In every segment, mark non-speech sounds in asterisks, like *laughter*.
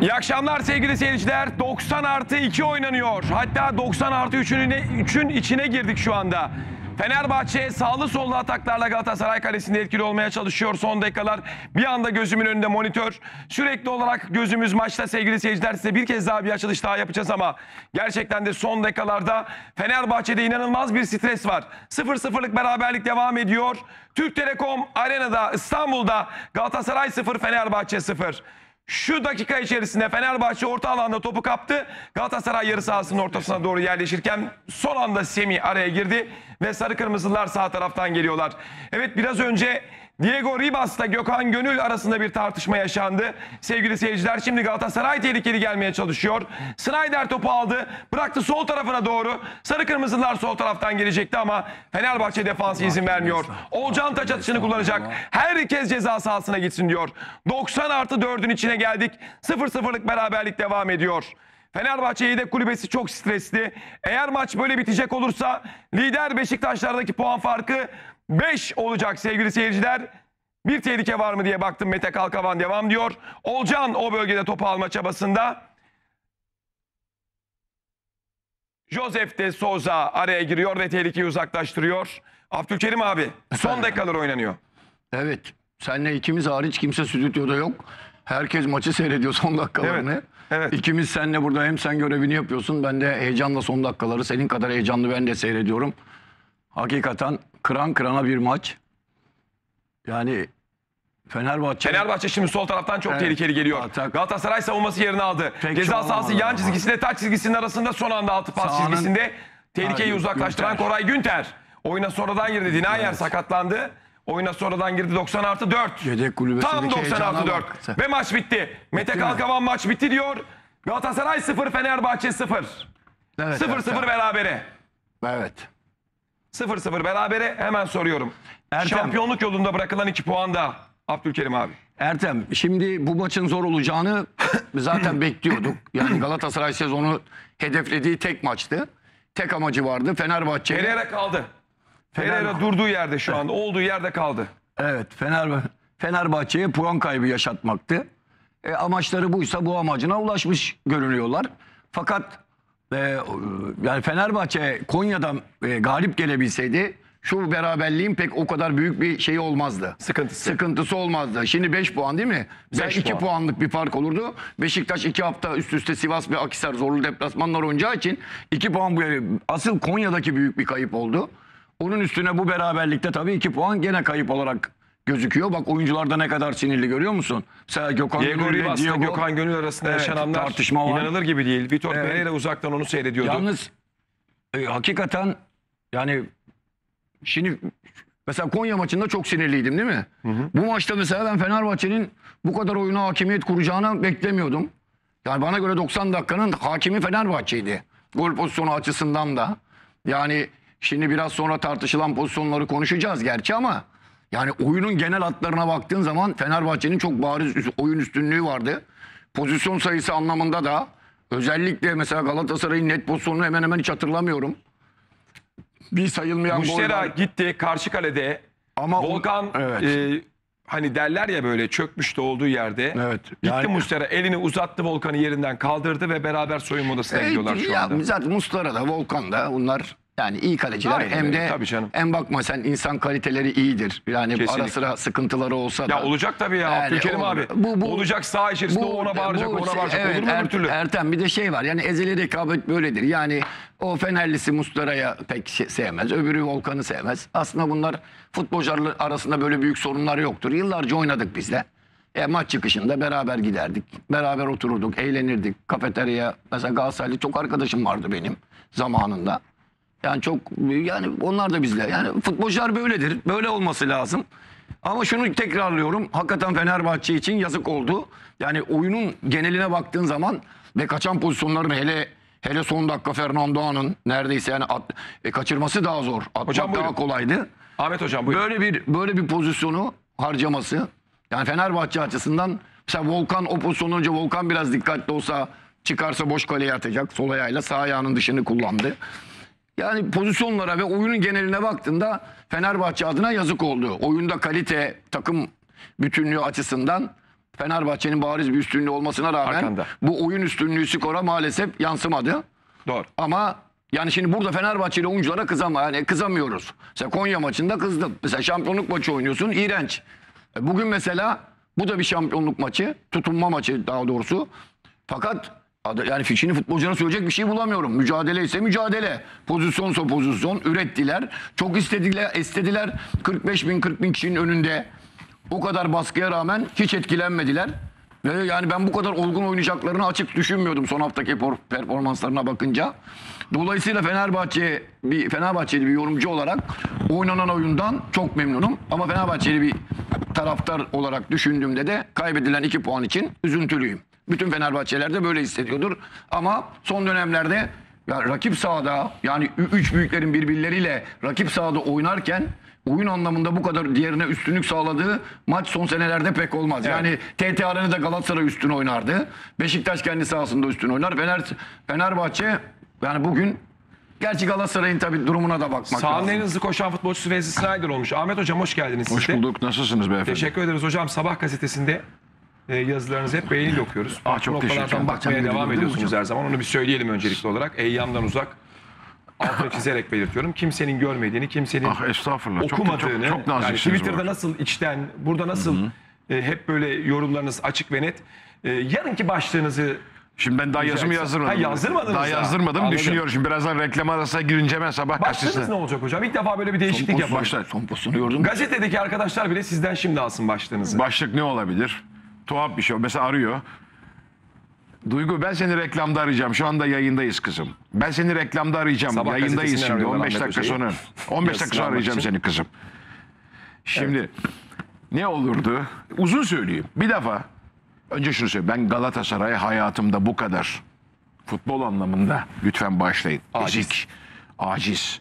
İyi akşamlar sevgili seyirciler. 90 artı 2 oynanıyor. Hatta 90 artı 3'ün 3'ün içine girdik şu anda. Fenerbahçe sağlı sollu ataklarla Galatasaray kalesinde etkili olmaya çalışıyor son dakikalar. Bir anda gözümün önünde monitör. Sürekli olarak gözümüz maçta sevgili seyirciler. Size bir kez daha bir açılış daha yapacağız ama gerçekten de son dakikalarda Fenerbahçe'de inanılmaz bir stres var. 0-0'lık beraberlik devam ediyor. Türk Telekom Arena'da İstanbul'da Galatasaray 0 Fenerbahçe 0. Şu dakika içerisinde Fenerbahçe orta alanda topu kaptı. Galatasaray yarı sahasının ortasına doğru yerleşirken son anda Semih araya girdi ve sarı kırmızılar sağ taraftan geliyorlar. Evet biraz önce Diego Ribas'la Gökhan Gönül arasında bir tartışma yaşandı. Sevgili seyirciler şimdi Galatasaray tehlikeli gelmeye çalışıyor. Snyder topu aldı. Bıraktı sol tarafına doğru. Sarı kırmızılar sol taraftan gelecekti ama Fenerbahçe defansı izin vermiyor. Olcan taç atışını kullanacak. Herkes ceza sahasına gitsin diyor. 90 artı 4'ün içine geldik. 0-0'lık beraberlik devam ediyor. Fenerbahçe yedek kulübesi çok stresli. Eğer maç böyle bitecek olursa lider Beşiktaşlardaki puan farkı 5 olacak sevgili seyirciler. Bir tehlike var mı diye baktım Mete Kalkavan devam diyor. Olcan o bölgede topu alma çabasında. Josef de Souza araya giriyor ve tehlikeyi uzaklaştırıyor. Abdülkerim abi son dakikalar oynanıyor. Evet. Senle ikimiz hariç kimse stüdyoda yok. Herkes maçı seyrediyor son dakikalarını. Evet, evet. İkimiz seninle burada hem sen görevini yapıyorsun. Ben de heyecanla son dakikaları senin kadar heyecanlı ben de seyrediyorum. Hakikaten kıran kırana bir maç. Yani Fenerbahçe Fenerbahçe şimdi sol taraftan çok Evet. tehlikeli geliyor. Atak. Galatasaray savunması yerini aldı. Pek Ceza sahası yan ama. çizgisiyle taç çizgisinin arasında son anda altı pas Sağının- çizgisinde tehlikeyi Ha, uzaklaştıran Günter. Koray Günter. Oyuna sonradan girdi. Dinayer sakatlandı. Oyuna sonradan girdi 90 artı 4. Yedek kulübesindeki Tam 90 heyecana artı bak 4. sen. Ve maç bitti. Mete mi? Kalkavan maç bitti diyor. Galatasaray 0 Fenerbahçe 0. Evet, 0-0 Ertem. berabere. Evet. 0-0 berabere hemen soruyorum. Ertem. Şampiyonluk yolunda bırakılan 2 puan da Abdülkerim abi. Ertem şimdi bu maçın zor olacağını *coughs* zaten bekliyorduk. Yani Galatasaray sezonu hedeflediği tek maçtı. Tek amacı vardı. Fenerbahçe. Pereira kaldı. Fener- Pereira durduğu yerde şu anda. Olduğu yerde kaldı. Evet Fener Fenerbahçe'ye puan kaybı yaşatmaktı. E, amaçları buysa bu amacına ulaşmış görünüyorlar. Fakat e, yani Fenerbahçe Konya'da e, galip gelebilseydi şu beraberliğin pek o kadar büyük bir şey olmazdı. Sıkıntısı. Sıkıntısı olmazdı. Şimdi 5 puan değil mi? Beş 2 puan. puanlık bir fark olurdu. Beşiktaş 2 hafta üst üste Sivas ve Akhisar zorlu deplasmanlar oynayacağı için 2 puan bu asıl Konya'daki büyük bir kayıp oldu. Onun üstüne bu beraberlikte tabii 2 puan gene kayıp olarak gözüküyor. Bak oyuncularda ne kadar sinirli görüyor musun? Mesela Gökhan Diego Gönül ile Diego- Gökhan Gönül arasında Evet, yaşananlar tartışma var. inanılır gibi değil. Vitor Evet. Pereira uzaktan onu seyrediyordu. Yalnız e, hakikaten yani şimdi mesela Konya maçında çok sinirliydim değil mi? Bu maçta mesela ben Fenerbahçe'nin bu kadar oyuna hakimiyet kuracağını beklemiyordum. Yani bana göre 90 dakikanın hakimi Fenerbahçe'ydi. Gol pozisyonu açısından da. Yani şimdi biraz sonra tartışılan pozisyonları konuşacağız gerçi ama yani oyunun genel hatlarına baktığın zaman Fenerbahçe'nin çok bariz oyun üstünlüğü vardı. Pozisyon sayısı anlamında da özellikle mesela Galatasaray'ın net pozisyonunu hemen hemen hiç hatırlamıyorum. Bir sayılmayan gol Muştera var. gitti karşı kalede. Ama o- Volkan evet. e, hani derler ya böyle çökmüş de olduğu yerde. Evet. Gitti Yani- Mustera elini uzattı Volkan'ı yerinden kaldırdı ve beraber soyunma odasına gidiyorlar şu ya, anda. Zaten Muslera da Volkan da bunlar yani iyi kaleciler. Aynen Hem öyle, de tabii canım. en bakma sen insan kaliteleri iyidir. Yani Kesinlikle. ara sıra sıkıntıları olsa da. Ya olacak tabii ya Yani Abdülkerim olur. abi. Bu- bu- olacak sağ içerisinde o ona bağıracak, bu- ona bağıracak. evet, Olur mu Er- türlü? Ertem bir de şey var yani ezeli rekabet böyledir. Yani o Fenerlisi Muslera'ya pek şey- sevmez. Öbürü Volkan'ı sevmez. Aslında bunlar futbolcular arasında böyle büyük sorunlar yoktur. Yıllarca oynadık biz de. E, maç çıkışında beraber giderdik. Beraber otururduk, eğlenirdik. Kafeterya mesela Galatasaraylı çok arkadaşım vardı benim zamanında. Yani çok yani onlar da bizle. Yani futbolcular böyledir. Böyle olması lazım. Ama şunu tekrarlıyorum. Hakikaten Fenerbahçe için yazık oldu. Yani oyunun geneline baktığın zaman ve kaçan pozisyonların hele hele son dakika Fernando'nun neredeyse yani at- e, kaçırması daha zor. Atmak Hocam daha kolaydı. Ahmet hocam buyurun. Böyle bir böyle bir pozisyonu harcaması yani Fenerbahçe açısından mesela Volkan o pozisyondan önce Volkan biraz dikkatli olsa çıkarsa boş kaleye atacak. Sol ayağıyla sağ ayağının dışını kullandı. Yani pozisyonlara ve oyunun geneline baktığında Fenerbahçe adına yazık oldu. Oyunda kalite, takım bütünlüğü açısından Fenerbahçe'nin bariz bir üstünlüğü olmasına rağmen Arkanda. bu oyun üstünlüğü skora maalesef yansımadı. Doğru. Ama yani şimdi burada Fenerbahçeli oyunculara kızama yani kızamıyoruz. Mesela Konya maçında kızdım. Mesela şampiyonluk maçı oynuyorsun iğrenç. E, Bugün mesela bu da bir şampiyonluk maçı. Tutunma maçı daha doğrusu. Fakat yani fişini futbolculara söyleyecek bir şey bulamıyorum. Mücadele ise mücadele. Pozisyonsa pozisyon. Ürettiler. Çok istediler, istediler. 45 bin 40 bin kişinin önünde. O kadar baskıya rağmen hiç etkilenmediler. Ve yani ben bu kadar olgun oynayacaklarını açık düşünmüyordum son haftaki performanslarına bakınca. Dolayısıyla Fenerbahçe bir Fenerbahçeli bir yorumcu olarak oynanan oyundan çok memnunum. Ama Fenerbahçeli bir taraftar olarak düşündüğümde de kaybedilen iki puan için üzüntülüyüm. Bütün Fenerbahçeliler de böyle hissediyordur. Ama son dönemlerde ya rakip sahada yani üç büyüklerin birbirleriyle rakip sahada oynarken oyun anlamında bu kadar diğerine üstünlük sağladığı maç son senelerde pek olmaz. Yani TT Arena'da Galatasaray üstün oynardı. Beşiktaş kendi sahasında üstün oynar. Fener, Fenerbahçe yani bugün gerçi Galatasaray'ın tabii durumuna da bakmak Sahanın lazım. en hızlı koşan futbolcusu Wesley Snyder olmuş. Ahmet Hocam hoş geldiniz Hoş bulduk. Nasılsınız beyefendi? Teşekkür ederiz hocam. Sabah gazetesinde e, yazılarınızı hep beğeniyle okuyoruz. Farklı çok teşekkür noktalardan bakmaya devam ediyorsunuz hocam? her zaman. Onu bir söyleyelim öncelikli olarak. Eyyamdan uzak. Altını çizerek belirtiyorum. Kimsenin görmediğini, kimsenin Ah estağfurullah. Çok, okumadığını. çok, çok yani naziksiniz. Twitter'da bu. nasıl içten, burada nasıl e, hep böyle yorumlarınız açık ve net. E, yarınki başlığınızı Şimdi ben daha yazımı Rica yazdırmadım. Ha, yazdırmadınız Daha daha. yazdırmadım. Anladım. Düşünüyorum. Şimdi birazdan reklam arasına girince ben sabah başlığınız gazetesine. ne olacak hocam? İlk defa böyle bir değişiklik yapalım. başlar. Son pozisyonu gördün mü? Gazetedeki arkadaşlar bile sizden şimdi alsın başlığınızı. Başlık ne olabilir? Tuhaf bir şey. Mesela arıyor. Duygu ben seni reklamda arayacağım. Şu anda yayındayız kızım. Ben seni reklamda arayacağım. Sabah yayındayız şimdi. arıyorlar 15 Ahmet dakika sonra. 15 dakika sonra arayacağım seni kızım. Şimdi ne olurdu? Uzun söyleyeyim. Bir defa önce şunu söyleyeyim. Ben Galatasaray hayatımda bu kadar futbol anlamında lütfen başlayın. Aciz. Ezik, aciz.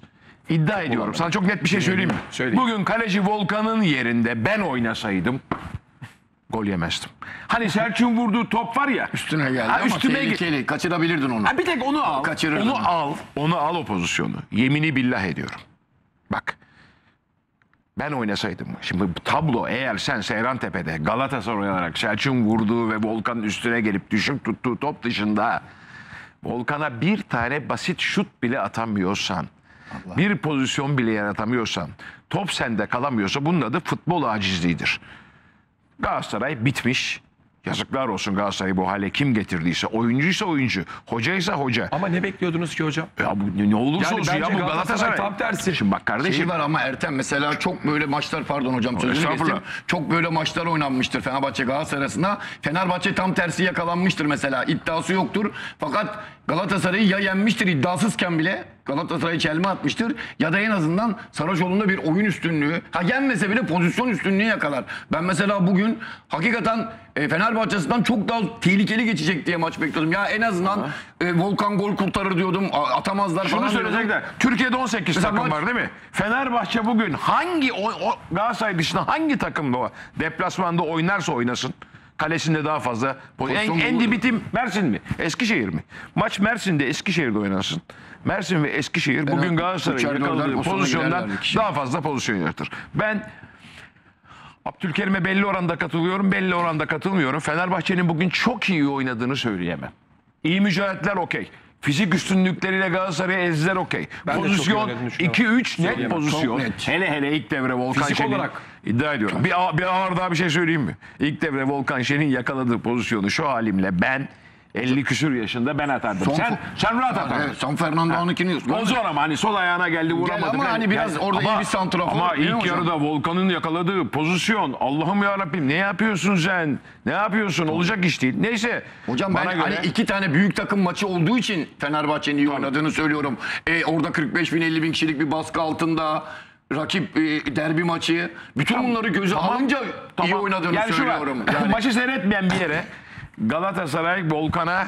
İddia ediyorum. Sana çok net bir şey söyleyeyim mi? Söyleyin. Bugün kaleci Volkan'ın yerinde ben oynasaydım gol yemezdim. Hani Selçuk'un vurduğu top var ya. Üstüne geldi Ha, ama üstüme tehlikeli. Kaçırabilirdin onu. Ha bir tek onu al. Kaçırırdın. Onu al. Onu al o pozisyonu. Yemini billah ediyorum. Bak. Ben oynasaydım. Şimdi tablo eğer sen Seyran Tepe'de Galatasaray olarak Selçuk'un vurduğu ve Volkan'ın üstüne gelip düşüp tuttuğu top dışında Volkan'a bir tane basit şut bile atamıyorsan, bir pozisyon bile yaratamıyorsan, top sende kalamıyorsa bunun adı futbol acizliğidir. Galatasaray bitmiş. Yazıklar olsun Galatasaray'ı bu hale kim getirdiyse. Oyuncuysa oyuncu, hocaysa hoca. Ama ne bekliyordunuz ki hocam? Ya bu ne- olursa Yani olsun ya bu Galatasaray Galatasaray. tam tersi. Şimdi bak kardeşim. Şeyi var ama Ertem mesela çok böyle maçlar pardon hocam sözünü kestim. Çok böyle maçlar oynanmıştır Fenerbahçe Galatasaray arasında. Fenerbahçe tam tersi yakalanmıştır mesela. İddiası yoktur. Fakat Galatasaray'ı ya yenmiştir iddiasızken bile Galatasaray'ı çelme atmıştır ya da en azından Saracoğlu'nda bir oyun üstünlüğü. Ha yenmese bile pozisyon üstünlüğü yakalar. Ben mesela bugün hakikaten e, Fenerbahçe'sinden çok daha tehlikeli geçecek diye maç bekliyordum. Ya en azından e, Volkan gol kurtarır diyordum. A- Atamazlar Şunu falan diyordum. söyleyecekler. Türkiye'de 18 Mesela takım maç- var değil mi? Fenerbahçe bugün hangi o, o Galatasaray dışında hangi takımda o deplasmanda oynarsa oynasın kalesinde daha fazla en, Pozisyon en bulur. dibitim Mersin mi? Eskişehir mi? Maç Mersin'de Eskişehir'de oynasın. Mersin ve Eskişehir bugün Galatasaray'ın yakaladığı pozisyondan daha fazla pozisyon yaratır. Ben Abdülkerim'e belli oranda katılıyorum, belli oranda katılmıyorum. Fenerbahçe'nin bugün çok iyi oynadığını söyleyemem. İyi mücadeleler okey. Fizik üstünlükleriyle Galatasaray'ı ezdiler okey. Pozisyon oynadığını düşünüyorum. 2-3 net pozisyon. Net. Hele hele ilk devre Volkan Fizik Şen'in olarak. iddia ediyorum. Bir, bir ağır daha bir şey söyleyeyim mi? İlk devre Volkan Şen'in yakaladığı pozisyonu şu halimle ben 50 küsür yaşında ben atardım. Son- sen sen rahat atardın. Evet, San Fernando'nunkini O zor ama hani sol ayağına geldi vuramadı. ama falan. hani biraz orada iyi bir santrafor Ama değil mi ilk hocam? yarıda Volkan'ın yakaladığı pozisyon Allah'ım ya Rabbim ne yapıyorsun sen? Ne yapıyorsun? Olacak iş değil. Neyse. Hocam ben bana göre hani iki tane büyük takım maçı olduğu için Fenerbahçe'nin iyi oynadığını söylüyorum. E, orada 45 bin 50 bin kişilik bir baskı altında rakip e, derbi maçı. Bütün bunları göze alınca iyi oynadığını Yani şu var, söylüyorum. *laughs* Yani Maçı seyretmeyen bir yere Galatasaray Volkan'a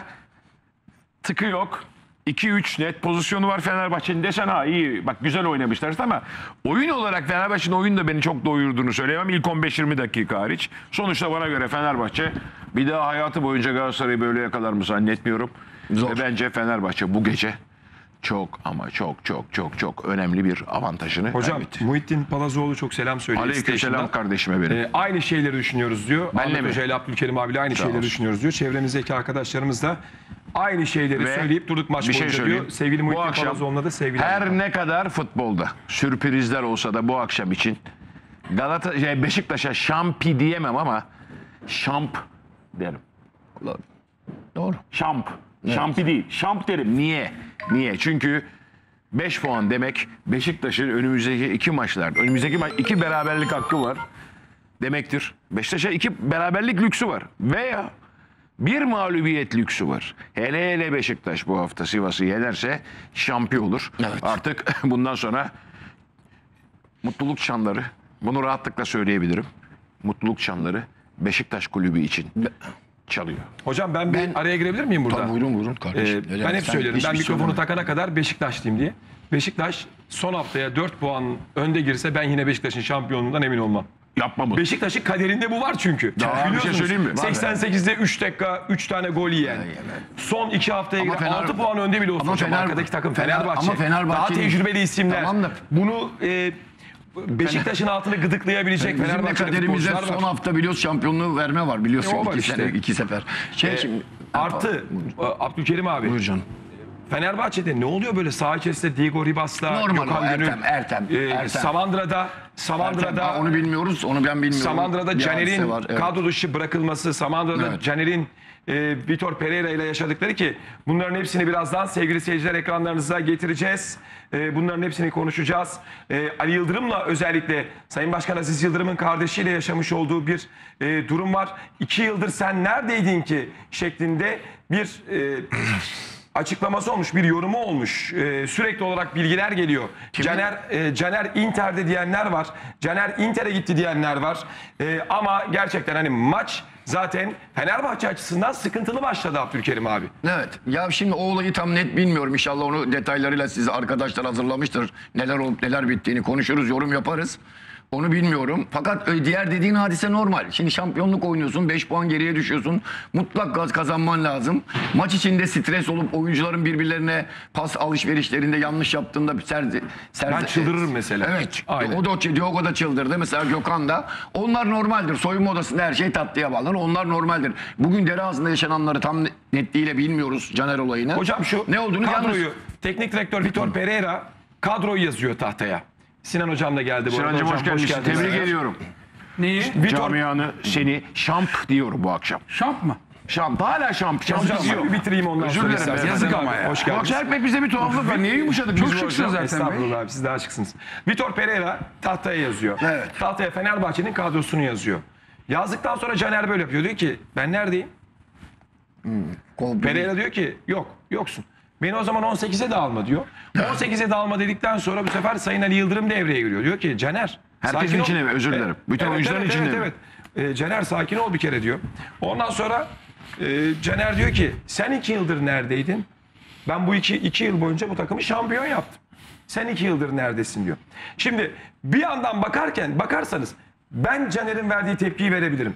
tıkı yok. 2-3 net pozisyonu var Fenerbahçe'nin desen ha iyi bak güzel oynamışlar ama oyun olarak Fenerbahçe'nin oyun da beni çok doyurduğunu söyleyemem. İlk 15-20 dakika hariç. Sonuçta bana göre Fenerbahçe bir daha hayatı boyunca Galatasaray'ı böyle yakalar mı zannetmiyorum. Zor. Ve bence Fenerbahçe bu gece çok ama çok çok çok çok önemli bir avantajını Hocam kaybetti. Muhittin Palazoğlu çok selam söylüyor. Aleykümselam kardeşime benim. Ee, aynı şeyleri düşünüyoruz diyor. Benle Ahmet mi? Hoca ile Abdülkerim abiyle aynı Sağ şeyleri olsun. düşünüyoruz diyor. Çevremizdeki arkadaşlarımız da aynı şeyleri Ve söyleyip durduk maç bir şey boyunca söyleyeyim. diyor. Sevgili Muhittin akşam Palazoğlu'na da sevgiler. Her ne kadar futbolda sürprizler olsa da bu akşam için Galata şey, Beşiktaş'a şampi diyemem ama şamp derim. Doğru. Şamp. Şampi değil. Şamp derim. Niye? Niye? Çünkü 5 puan demek Beşiktaş'ın önümüzdeki iki maçlarda, önümüzdeki maç iki beraberlik hakkı var demektir. Beşiktaş'a iki beraberlik lüksü var. Veya bir mağlubiyet lüksü var. Hele hele Beşiktaş bu hafta Sivas'ı yenerse şampiyon olur. Evet. Artık *laughs* bundan sonra mutluluk çanları, bunu rahatlıkla söyleyebilirim. Mutluluk çanları Beşiktaş kulübü için çalıyor. Hocam ben, bir Ben- araya girebilir miyim burada? Tabii buyurun buyurun Ee, kardeşim. Ne ben demek? hep Sen söylerim. Ben hiçbir mikrofonu söyleme. takana kadar Beşiktaşlıyım diye. Beşiktaş son haftaya 4 puan önde girse ben yine Beşiktaş'ın şampiyonluğundan emin olmam. Yapma bunu. Beşiktaş'ın kaderinde bu var çünkü. Daha bir şey söyleyeyim mi? Var 88'de 3 dakika 3 tane gol yiyen. Son 2 haftaya Ama göre Fener- 6 puan önde bile olsun Ama hocam. Fener- Arkadaki takım Fener- Fenerbahçe. ama Fenerbahçe'nin- Daha tecrübeli isimler. Tamam da- Bunu e, Beşiktaş'ın altını gıdıklayabilecek Bizim de Fenerbahçe'de kaderimizde futbolcular var. son hafta biliyoruz şampiyonluğu verme var biliyorsun E, o var iki, işte. sene, iki sefer. Şey Ee, şimdi Artı Abdülkerim abi. Buyur canım. Fenerbahçe'de ne oluyor böyle saha içerisinde Diego Ribas'la Normal Gökhan o, Gönül, Ertem, Ertem, e, Ertem. Ertem, ha, onu bilmiyoruz onu ben bilmiyorum. Bir hadise Caner'in var, evet. kadro dışı bırakılması, Samandıra'da Evet. Caner'in e, Vitor Pereira ile yaşadıkları ki bunların hepsini birazdan sevgili seyirciler ekranlarınıza getireceğiz. E, bunların hepsini konuşacağız. E, Ali Yıldırım'la özellikle Sayın Başkan Aziz Yıldırım'ın kardeşiyle yaşamış olduğu bir e, durum var. İki yıldır sen neredeydin ki şeklinde bir e, *clears throat* açıklaması olmuş, bir yorumu olmuş. Ee, sürekli olarak bilgiler geliyor. Caner e, Caner Inter'de diyenler var. Caner Inter'e gitti diyenler var. Ee, ama gerçekten hani maç zaten Fenerbahçe açısından sıkıntılı başladı Abdülkerim abi. Evet. Ya şimdi o olayı tam net bilmiyorum. İnşallah onu detaylarıyla size arkadaşlar hazırlamıştır. Neler olup neler bittiğini konuşuruz, yorum yaparız. Onu bilmiyorum. Fakat e, diğer dediğin hadise normal. Şimdi şampiyonluk oynuyorsun, 5 puan geriye düşüyorsun. Mutlak gaz kazanman lazım. Maç içinde stres olup oyuncuların birbirlerine pas alışverişlerinde yanlış yaptığında serdi, serdi, Ben çıldırırım mesela. Evet. Aynen. O da Diogo da çıldırdı. Mesela Gökhan da. Onlar normaldir. Soyunma odasında her şey tatlıya bağlanır. Onlar normaldir. Bugün dere ağzında yaşananları tam netliğiyle bilmiyoruz Caner olayını. Hocam şu ne olduğunu kadroyu yalnız teknik direktör Vitor Pereira kadroyu yazıyor tahtaya. Sinan hocam da geldi bu arada. Sinancım hoş Hocam, gelmişsin. Tebrik ediyorum. Neyi? Vitor Camianı seni şamp diyorum bu akşam. Şamp mı? Şamp. Hala şamp. Şamp Hocam bir bitireyim ondan Özür sonra. dilerim, yazık ama ya. Hoş Bu geldiniz. akşam hep bizde bir tuhaflık var. Niye yumuşadık Çok biz bu şıksınız akşam? zaten. Bey. Estağfurullah abi siz daha açıksınız. Vitor Pereira tahtaya yazıyor. Evet. Tahtaya Fenerbahçe'nin kadrosunu yazıyor. Yazdıktan sonra Caner böyle yapıyor. Diyor ki ben neredeyim? Kol- Pereira diyor ki yok yoksun. Beni o zaman 18'e de alma diyor. 18'e de alma dedikten sonra bu sefer Sayın Ali Yıldırım devreye giriyor. Diyor ki Caner Herkesin içine mi? Özür dilerim. Bütün oyuncuların evet, içinde evet, mi? Evet evet. Caner sakin ol bir kere diyor. Ondan sonra e, Caner diyor ki sen iki yıldır neredeydin? Ben bu iki, iki yıl boyunca bu takımı şampiyon yaptım. Sen iki yıldır neredesin diyor. Şimdi bir yandan bakarken bakarsanız ben Caner'in verdiği tepkiyi verebilirim.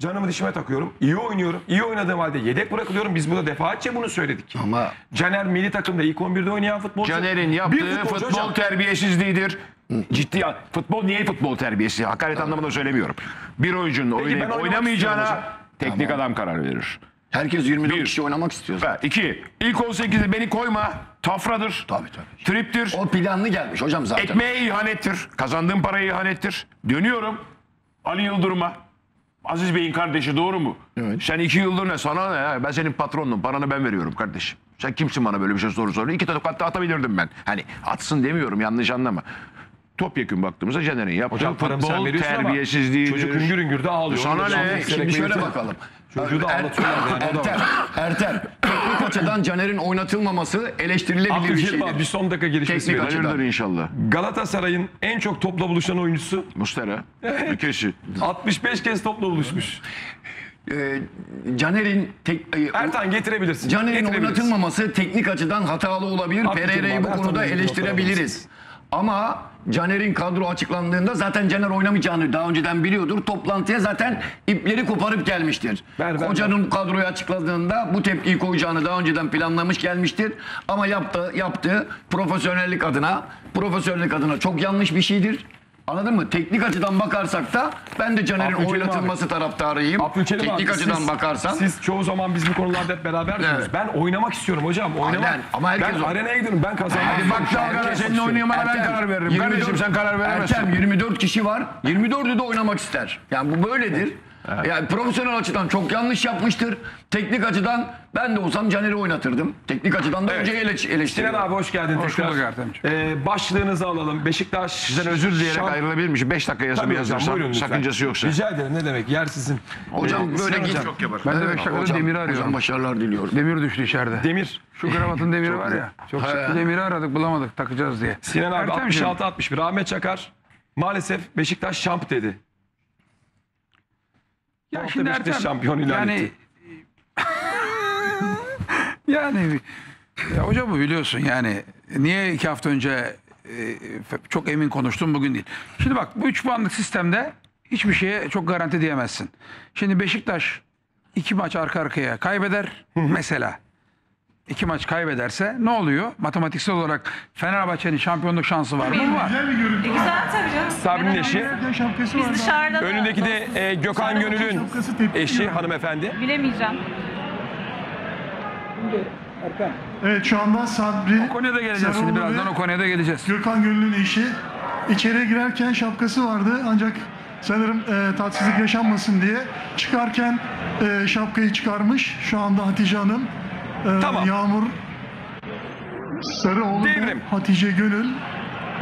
Canımı dişime takıyorum. İyi oynuyorum. İyi oynadığım halde yedek bırakılıyorum. Biz burada defaatçe bunu söyledik. Ama Caner milli takımda ilk 11'de oynayan futbolcu. Caner'in yaptığı futbolcu futbol hocam. terbiyesizliğidir. Ciddi futbol niye futbol terbiyesi? Hakaret anlamında söylemiyorum. Bir oyuncunun oynayıp oynamak oynamayacağına istiyorum teknik adam karar verir. herkes 24 Bir. kişi oynamak istiyor. Ha, iki, ilk 18'de beni koyma. Tafradır. Tabii, tabii. Triptir. O planlı gelmiş hocam zaten. Ekmeğe ihanettir. Kazandığım paraya ihanettir. Dönüyorum Ali Yıldırım'a. Aziz Bey'in kardeşi doğru mu? Evet. Sen iki yıldır ne? Sana ne? ya? Ben senin patronunum. Paranı ben veriyorum kardeşim. Sen kimsin bana böyle bir şey soru soruyor? İki tane hatta atabilirdim ben. Hani atsın demiyorum yanlış anlama. Topyekun baktığımızda Caner'in yaptığı Hocam paramı sen futbol veriyorsun ama terbiyesizliğidir. Çocuk hüngür hüngür de ağlıyor. Sana Onu da ne? canlı Şimdi şöyle bakalım. Çocuğu da Er- ağlatıyorlar yani, o da Ertem, var. Ertem. Teknik açıdan Caner'in oynatılmaması eleştirilebilir bir Abdülkerim abi bir son dakika gelişmesi Teknik verelim. açıdan. Hayırdır inşallah. Galatasaray'ın en çok topla buluşan oyuncusu Mustera. Kesin. 65 kez topla buluşmuş. Ee, Caner'in tek, e, Ertan getirebilirsin. Caner'in oynatılmaması teknik açıdan hatalı olabilir. Abdülkerim Pereira'yı abi, bu konuda bir notlar eleştirebiliriz. Ama Caner'in kadro açıklandığında zaten Caner oynamayacağını daha önceden biliyordur. Toplantıya zaten ipleri koparıp gelmiştir. Ver, ver, Hocanın bu kadroyu açıkladığında bu tepkiyi koyacağını daha önceden planlamış gelmiştir. Ama yaptı, yaptığı profesyonellik adına, profesyonellik adına çok yanlış bir şeydir. Anladın mı? Teknik açıdan bakarsak da ben de Caner'in Abdülkerim oynatılması taraftarıyım. Abdülkerim Teknik abi, açıdan siz- bakarsan. Siz çoğu zaman biz bu konularda hep beraber Evet. Ben oynamak istiyorum hocam. Oynamak. Aynen. Ama herkes ben o- arenaya gidiyorum. Ben kazanmak Hadi bak dalgana Herkes senin oynayamana ben karar veririm. 24 Kardeşim sen karar veremezsin. Ertem 24 kişi var. 24'ü de oynamak ister. Yani bu böyledir. Yani profesyonel açıdan çok yanlış yapmıştır. Teknik açıdan ben de olsam Caner'i oynatırdım. Teknik açıdan da Evet. önce ele Sinan eleştiriyorum. abi hoş geldin Hoş tekrar. bulduk Ertemciğim. Ee, başlığınızı alalım. Beşiktaş Sizden özür dileyerek Şamp- ayrılabilir miyim? 5 dakika yazımı hocam, yazırsam lütfen. sakıncası yoksa. Rica ederim ne demek yer sizin. Hocam Ee, böyle Sinan git. hocam, Ben de Evet, 5 dakikada hocam- Demir'i Hocam arıyorum. başarılar diliyorum. Demir düştü içeride. Demir. Şu kravatın demiri var ya. Çok sıkı demiri aradık bulamadık takacağız diye. Sinan abi Ertemciğim, 66-61. Ahmet Çakar maalesef Beşiktaş şamp dedi. Ya şimdi Ertem, şampiyon ilan yani, etti. *laughs* yani ya hocam bu biliyorsun yani niye iki hafta önce e, çok emin konuştum bugün değil. Şimdi bak bu 3 puanlık sistemde hiçbir şeye çok garanti diyemezsin. Şimdi Beşiktaş iki maç arka arkaya kaybeder mesela. İki maç kaybederse ne oluyor? Matematiksel olarak Fenerbahçe'nin şampiyonluk şansı var mı? Var. E, güzel tabii canım. Sabri'nin eşi. Biz dışarıda da- Önündeki de e, Gökhan Gönül'ün eşi hanımefendi. Bilemeyeceğim. Evet şu anda Sabri O konuya da geleceğiz şimdi birazdan o konuya da geleceğiz. Gökhan Gönül'ün eşi içeriye girerken şapkası vardı ancak sanırım e, tatsızlık yaşanmasın diye çıkarken e, şapkayı çıkarmış. Şu anda Hatice Hanım, e, Tamam. Yağmur Sarıoğlu Devrim. ve Hatice Gönül.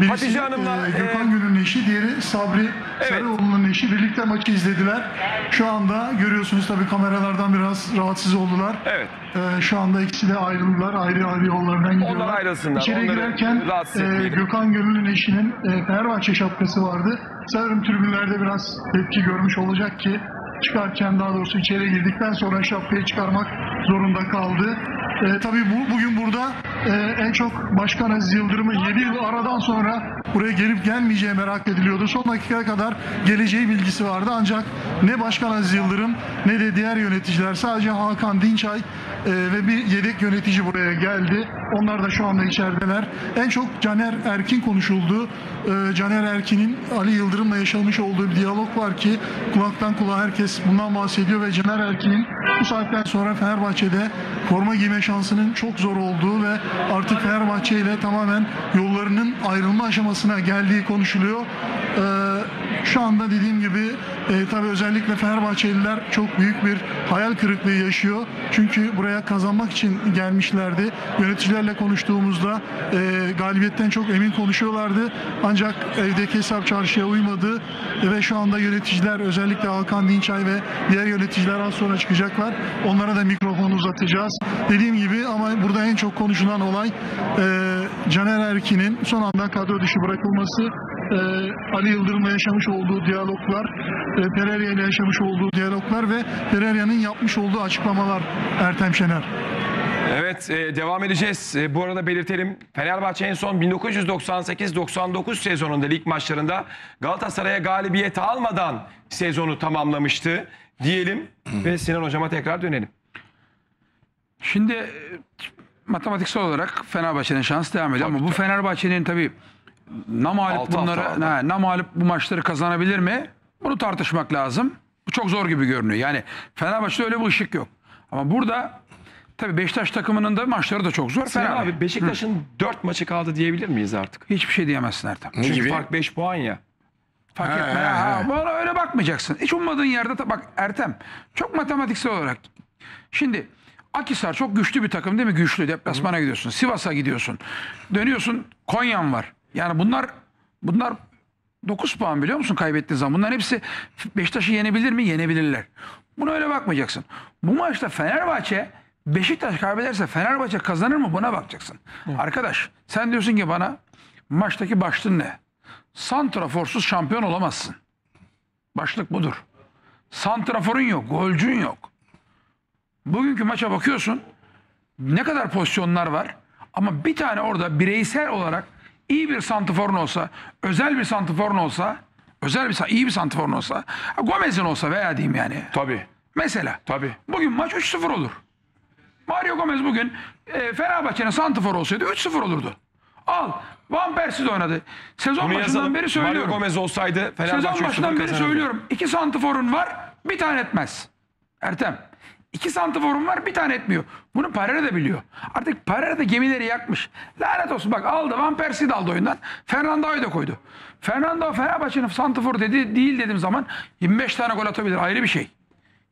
Birisi Hatice Hanım'la, e, Gökhan e, Gönül'ün eşi, diğeri Sabri Evet. Sarıoğlu'nun eşi. Birlikte maçı izlediler. Şu anda görüyorsunuz tabii kameralardan biraz rahatsız oldular. Evet. Ee, şu anda ikisi de ayrıldılar. Ayrı ayrı yollardan gidiyorlar. ayrılsınlar, İçeri onları girerken rahatsız e, etmeyelim. Gökhan Gönül'ün eşinin e, Fenerbahçe şapkası vardı. Sanırım tribünlerde biraz tepki görmüş olacak ki çıkarken daha doğrusu içeri girdikten sonra şapkayı çıkarmak zorunda kaldı. E, tabii bu, bugün burada e, en çok Başkan Aziz Yıldırım'ın 7 yıl aradan sonra buraya gelip gelmeyeceği merak ediliyordu. Son dakikaya kadar geleceği bilgisi vardı ancak ne Başkan Aziz Yıldırım ne de diğer yöneticiler sadece Hakan Dinçay e, ve bir yedek yönetici buraya geldi. Onlar da şu anda içerideler. En çok Caner Erkin konuşuldu. E, Caner Erkin'in Ali Yıldırım'la yaşamış olduğu bir diyalog var ki kulaktan kulağa herkes bundan bahsediyor ve Caner Erkin'in bu saatten sonra Fenerbahçe'de forma giyme şansının çok zor olduğu ve artık Fenerbahçe ile tamamen yollarının ayrılma aşamasına geldiği konuşuluyor. E, şu anda dediğim gibi e, tabii özellikle Fenerbahçeliler çok büyük bir hayal kırıklığı yaşıyor. Çünkü buraya kazanmak için gelmişlerdi. Yöneticilerle konuştuğumuzda e, galibiyetten çok emin konuşuyorlardı. Ancak evdeki hesap çarşıya uymadı ve şu anda yöneticiler özellikle Hakan Dinçay ve diğer yöneticiler az sonra çıkacaklar. Onlara da mikrofonu uzatacağız. Dediğim gibi ama burada en çok konuşulan olay e, Caner Erkin'in son anda kadro dışı bırakılması e, Ali Yıldırım'la yaşamış olduğu diyaloglar, e, Pereira ile yaşamış olduğu diyaloglar ve Pereira'nın yapmış olduğu açıklamalar Ertem Şener. Evet e, devam edeceğiz. E, bu arada belirtelim Fenerbahçe en son 1998-99 sezonunda lig maçlarında Galatasaray'a galibiyet almadan sezonu tamamlamıştı diyelim *clears throat* ve Sinan hocama tekrar dönelim. Şimdi e, matematiksel olarak Fenerbahçe'nin şansı devam ediyor ama bu Fenerbahçe'nin tabii namalip Altı bunları hafta ha, namalip bu maçları kazanabilir mi? Bunu tartışmak lazım. Bu çok zor gibi görünüyor. Yani Fenerbahçe'de öyle bir ışık yok. Ama burada tabii Beşiktaş takımının da maçları da çok zor. Sinan Fenerbahçe abi Beşiktaş'ın 4 maçı kaldı diyebilir miyiz artık? hiçbir şey diyemezsin Ertem. Ne Çünkü gibi? fark 5 puan ya. Fark etme. Ha, bana öyle bakmayacaksın. Hiç ummadığın yerde ta- bak Ertem çok matematiksel olarak. Şimdi Akisar çok güçlü bir takım değil mi? Güçlü. Deplasmana gidiyorsun. Sivas'a gidiyorsun. Dönüyorsun. Konya'm var. Yani bunlar bunlar 9 puan biliyor musun kaybettiğin zaman. Bunların hepsi Beşiktaş'ı yenebilir mi? Yenebilirler. Buna öyle bakmayacaksın. Bu maçta Fenerbahçe Beşiktaş kaybederse Fenerbahçe kazanır mı? Buna bakacaksın. Arkadaş sen diyorsun ki bana maçtaki başlığın ne? Santraforsuz şampiyon olamazsın. Başlık budur. Santraforun yok, golcün yok. Bugünkü maça bakıyorsun. Ne kadar pozisyonlar var ama bir tane orada bireysel olarak iyi bir santiforun olsa, özel bir santiforun olsa, özel bir iyi bir santiforun olsa, Gomez'in olsa veya diyeyim yani. Tabii. Mesela. Tabii. Bugün maç 3-0 olur. Mario Gomez bugün e, Fenerbahçe'nin santifor olsaydı 3-0 olurdu. Al. Van Persie de oynadı. Sezon Bunu başından yazalım. beri Mario söylüyorum. Gomez olsaydı Fenerbahçe Sezon 3-0 başından beri kazanırdı. söylüyorum. İki santiforun var, bir tane etmez. Ertem. İki santiforun var, bir tane etmiyor. Bunu Pereira da biliyor. Artık Pereira da gemileri yakmış. Lanet olsun bak aldı Van Persie de aldı oyundan. Fernando'yu da koydu. Fernando Fenerbahçe'nin santiforu dedi, değil dediğim zaman 25 tane gol atabilir ayrı bir şey.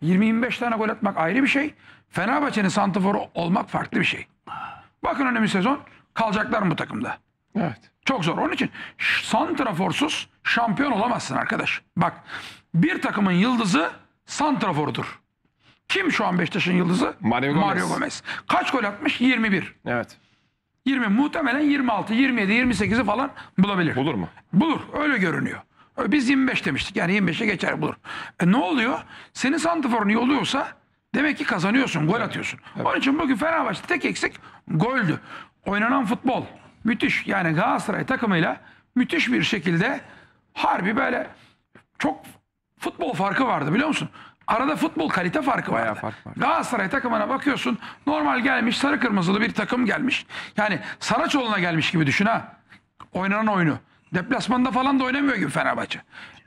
20-25 tane gol atmak ayrı bir şey. Fenerbahçe'nin santiforu olmak farklı bir şey. Bakın önümüz sezon kalacaklar mı bu takımda? Evet. Çok zor. Onun için santraforsuz şampiyon olamazsın arkadaş. Bak bir takımın yıldızı santraforudur. Kim şu an Beşiktaş'ın yıldızı? Mario Gomez. Gomez. Kaç gol atmış? 21. Evet. 20 muhtemelen 26, 27, 28'i falan bulabilir. Bulur mu? Bulur. Öyle görünüyor. Biz 25 demiştik. Yani 25'e geçer bulur. E ne oluyor? Senin santiforun iyi oluyorsa demek ki kazanıyorsun. Gol atıyorsun. Onun için bugün Fenerbahçe tek eksik goldü. Oynanan futbol müthiş. Yani Galatasaray takımıyla müthiş bir şekilde harbi böyle çok futbol farkı vardı biliyor musun? Arada futbol kalite farkı vardı. fark var. Galatasaray takımına bakıyorsun normal gelmiş sarı kırmızılı bir takım gelmiş. Yani Saraçoğlu'na gelmiş gibi düşün ha. Oynanan oyunu. Deplasmanda falan da oynamıyor gibi Fenerbahçe.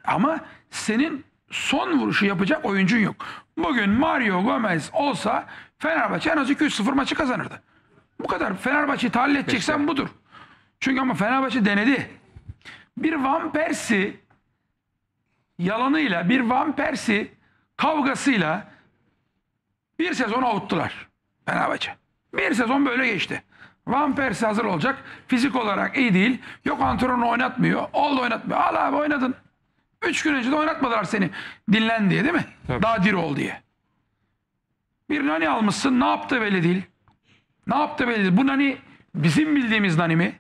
Ama senin son vuruşu yapacak oyuncun yok. Bugün Mario Gomez olsa Fenerbahçe en az 2-3-0 maçı kazanırdı. Bu kadar. Fenerbahçe'yi tahlil edeceksen budur. Çünkü ama Fenerbahçe denedi. Bir Van Persie yalanıyla, bir Van Persie kavgasıyla bir sezon avuttular Fenerbahçe. Bir sezon böyle geçti. Van Persie hazır olacak. Fizik olarak iyi değil. Yok antrenörü oynatmıyor. Oldu oynatmıyor. Al abi oynadın. Üç gün önce de oynatmadılar seni. Dinlen diye değil mi? Daha diri ol diye. Bir Nani almışsın. Ne yaptı belli değil. Ne yaptı belli değil. Bu Nani bizim bildiğimiz Nani mi?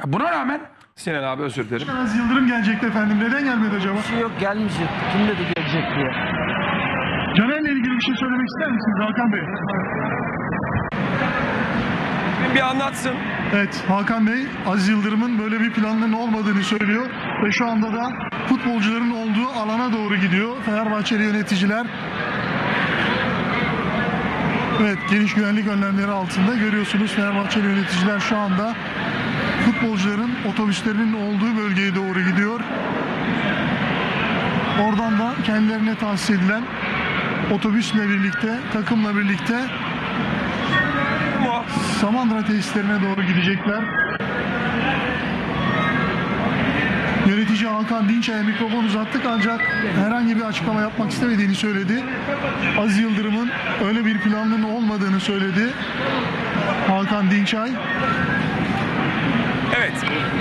Ya Buna rağmen Sinan abi özür dilerim. Yıldırım gelecekti efendim. Neden gelmedi acaba? şey yok gelmeyecek. Kim dedi gelecek diye. Caner'le ilgili bir şey söylemek ister misiniz Hakan Bey? Bir anlatsın. Evet Hakan Bey Aziz Yıldırım'ın böyle bir planının olmadığını söylüyor ve şu anda da futbolcuların olduğu alana doğru gidiyor. Fenerbahçeli yöneticiler Evet geniş güvenlik önlemleri altında görüyorsunuz Fenerbahçeli yöneticiler şu anda futbolcuların otobüslerinin olduğu bölgeye doğru gidiyor. Oradan da kendilerine tahsis edilen otobüsle birlikte, takımla birlikte? Samandıra tesislerine doğru gidecekler. Yönetici Hakan Dinçay'a mikrofon uzattık ancak herhangi bir açıklama yapmak istemediğini söyledi. Aziz Yıldırım'ın öyle bir planının olmadığını söyledi. Hakan Dinçay. Evet.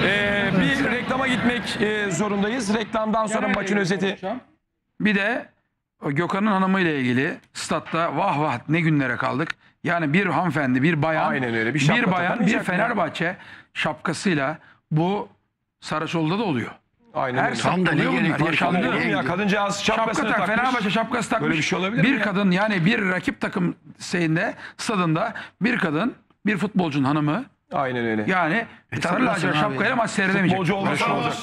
Ee, bir reklama gitmek e, zorundayız. Reklamdan sonra maçın özeti. Bir de Gökhan'ın hanımıyla ilgili statta vah vah ne günlere kaldık. Yani bir hanımefendi, bir bayan, Aynen öyle, bir şapka bayan, bir takamayacak mı? Fenerbahçe şapkasıyla bu Saraçoğlu'da da oluyor. Aynen Her öyle. statta Tam da ne gerek var? yaşandı. Olur mu ya? Kadıncağız Şapka şapkasını tak, takmış. Fenerbahçe şapkası takmış. Böyle bir şey olabilir mi Bir ya? kadın yani bir rakip takım şeyinde, stadında bir kadın, bir futbolcunun hanımı Aynen öyle. yani sarı takmasın lacivert şapkayla ya. maç seyredemeyecek. Futbolcu olmasa olacak.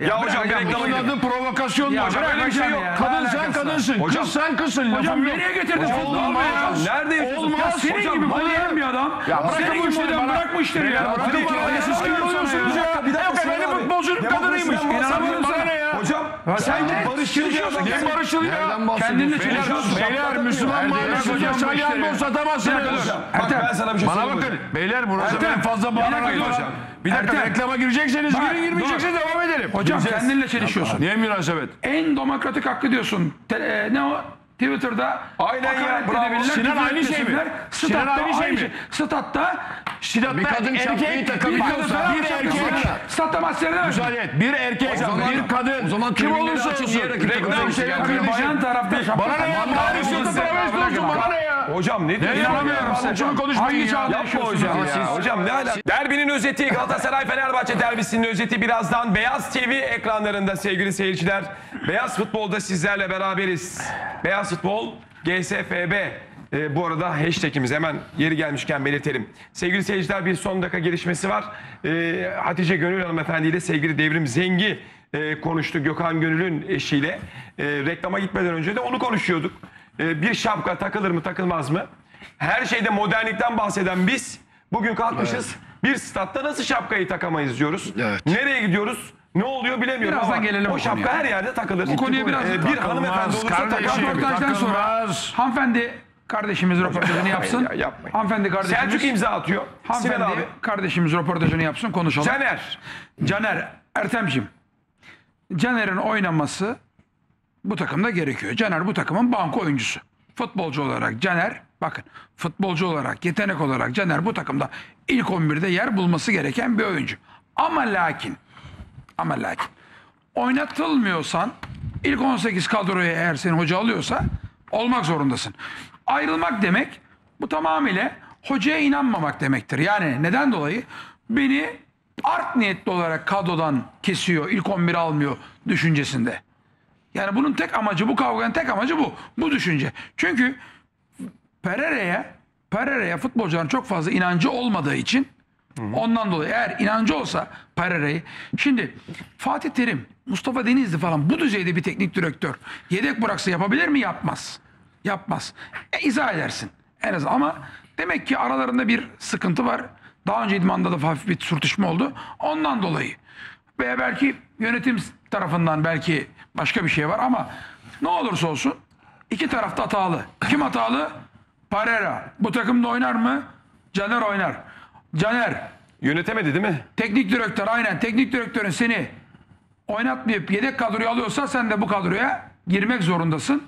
Ya hocam bir reklama hocam. gidelim. provokasyon Ya hocam. Öyle bir şey hocam yok. ya. Kadın Ne sen kadınsın. Hocam- Kız sen kızsın. Hocam nereye getirdin futbolu olmaz. ya? Nerede yapıyorsun? Olmaz. Ya senin Hocam, gibi oynayan bir adam. Ya bırakın bu işleri, oynayan bırak. bırak bu işleri ya. Hadi ya, işleri. siz görüyorsunuz görüyorsunuz ya. ya. Yok efendim futbolcunun kadınıymış. İnanamıyorum Sana ne ya? Hocam sen ne? barışçılık Ne barışçılığı ya? Bahsediyorsun? Kendinle Beyler, çelişiyorsun. beyler Müslüman mahallesi hocam işleri? salyangoz satamazsınız. Bak ben sana bir şey Bana bakın hocam. beyler burası en fazla bir dur. hocam. Bir dakika Ertem. reklama girecekseniz Bak, girin girmeyecekseniz dur. devam edelim. Hocam kendinle çelişiyorsun. Niye münasebet? En demokratik hakkı diyorsun. Te- e, ne o? Twitter'da Aynen ya, bravo. edebilirler, Sinan küfür aynı şey mi? etmesinler. Sinan Statta aynı şey mi? Statta Sidatta Bir kadın şapkayı erkek, takabiliyorsa- bir, erkek, var. Statta maç seyredemez. müsaade et. Bir erkek, zaman- bir kadın, o zaman kim tribünleri olursa olsun. Reklam temsil şey yapıyor. Bayan tarafta şapka Bana ne ya? takmak. Paris Hilton travesti olsun bana ne ya? Hocam ne Ne diyorsun? inanamıyorum ya? size. Şunu konuşmayın Hangi ya. çağda Yapma yaşıyorsunuz hocam ya? ya. Hocam ne alaka? Derbinin özeti Galatasaray Fenerbahçe derbisinin özeti birazdan Beyaz TV ekranlarında sevgili seyirciler. Beyaz Futbol'da sizlerle beraberiz. Beyaz Futbol GSFB Ee, bu arada hashtagimiz hemen yeri gelmişken belirtelim. Sevgili seyirciler bir son dakika gelişmesi var. Ee, Hatice Gönül Hanımefendi ile sevgili Devrim Zengi e, konuştu Gökhan Gönül'ün eşiyle. Ee, reklama gitmeden önce de onu konuşuyorduk. Ee, bir şapka takılır mı takılmaz mı? Her şeyde modernlikten bahseden biz bugün kalkmışız. Bir statta nasıl şapkayı takamayız diyoruz. Evet. Nereye gidiyoruz? Ne oluyor bilemiyorum Birazdan ama gelelim o o şapka konuya. her yerde takılır. Bu konuya biraz- Ee, bir hanımefendi olursa kardeşim. Röportajdan sonra takılmaz. hanımefendi kardeşimiz röportajını yapsın. ya, yapmayın. Hanımefendi kardeşimiz. Selçuk imza atıyor. Sinan Hanımefendi abi. kardeşimiz röportajını yapsın konuşalım. Caner. Caner Ertem'cim. Caner'in oynaması bu takımda gerekiyor. Caner bu takımın banko oyuncusu. Futbolcu olarak Caner bakın futbolcu olarak yetenek olarak Caner bu takımda ilk 11'de yer bulması gereken bir oyuncu. Ama lakin ama lakin oynatılmıyorsan ilk 18 kadroya eğer seni hoca alıyorsa olmak zorundasın. Ayrılmak demek bu tamamıyla hocaya inanmamak demektir. Yani neden dolayı beni art niyetli olarak kadrodan kesiyor, ilk 11 almıyor düşüncesinde. Yani bunun tek amacı bu kavganın tek amacı bu. Bu düşünce. Çünkü Pereira'ya Pereira'ya futbolcuların çok fazla inancı olmadığı için ondan dolayı eğer inancı olsa Pereira'yı şimdi Fatih Terim, Mustafa Denizli falan bu düzeyde bir teknik direktör yedek bıraksa yapabilir mi? Yapmaz. Yapmaz. E, izah edersin. En azından ama demek ki aralarında bir sıkıntı var. Daha önce idmanda da hafif bir sürtüşme oldu. Ondan dolayı. Veya belki yönetim tarafından belki başka bir şey var ama ne olursa olsun iki tarafta hatalı. Kim hatalı? Pereira. Bu takımda oynar mı? Caner oynar. Caner Yönetemedi değil mi? teknik direktör aynen teknik direktörün seni oynatmayıp yedek kadroya alıyorsa sen de bu kadroya girmek zorundasın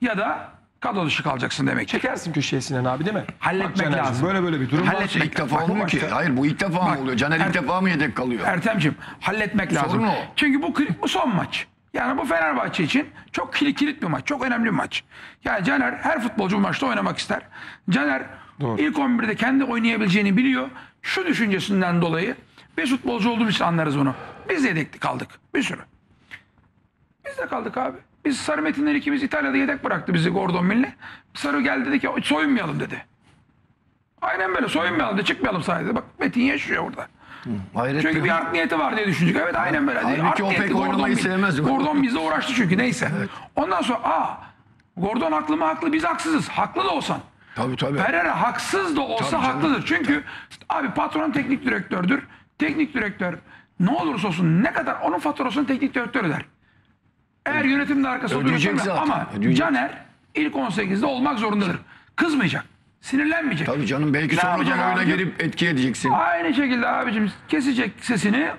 ya da kadro dışı kalacaksın demek. Çekersin köşeye Sinan abi değil mi? Halletmek Bak Caner'cim, lazım. Böyle böyle bir durum var. Halletmek İlk defa olmuyor ki. Hayır bu ilk defa Bak, mı oluyor? Caner Er- ilk defa mı yedek kalıyor? Ertem'cim halletmek lazım. Sorun o. Çünkü bu, kri- bu son maç. Yani bu Fenerbahçe için çok kilit, kilit bir maç. Çok önemli bir maç. Yani Caner her futbolcu bu maçta oynamak ister. Caner ilk 11'de kendi oynayabileceğini biliyor. Şu düşüncesinden dolayı biz futbolcu olduğumuz için anlarız onu. Biz yedekli kaldık. Bir sürü. Biz de kaldık abi. Biz Sarı Metinler ikimiz İtalya'da yedek bıraktı bizi Gordon Mill'le. Sarı geldi dedi ki soyunmayalım dedi. Aynen böyle soyunmayalım dedi çıkmayalım sahada. Bak Metin yaşıyor orada. Hayret Çünkü bir art niyeti var diye düşündük. Evet aynen böyle. Halbuki art o niyeti pek Gordon oynamayı sevmez. Gordon bizle uğraştı çünkü neyse. Ondan sonra aa Gordon haklı mı haklı biz haksızız. Haklı da olsan. Tabii tabii. Pereira haksız da olsa Tabii canım. haklıdır. Çünkü abi patron teknik direktördür. Teknik direktör ne olursa olsun ne kadar onun faturasını teknik direktör öder. Eğer yönetimin de arkasında Ödeyecek zaten, ama ödeyecek. Caner ilk 18'de olmak zorundadır. Kızmayacak. Sinirlenmeyecek. Tabii canım belki sonradan oyuna abi? gelip etki edeceksin. Aynı şekilde abicim kesecek sesini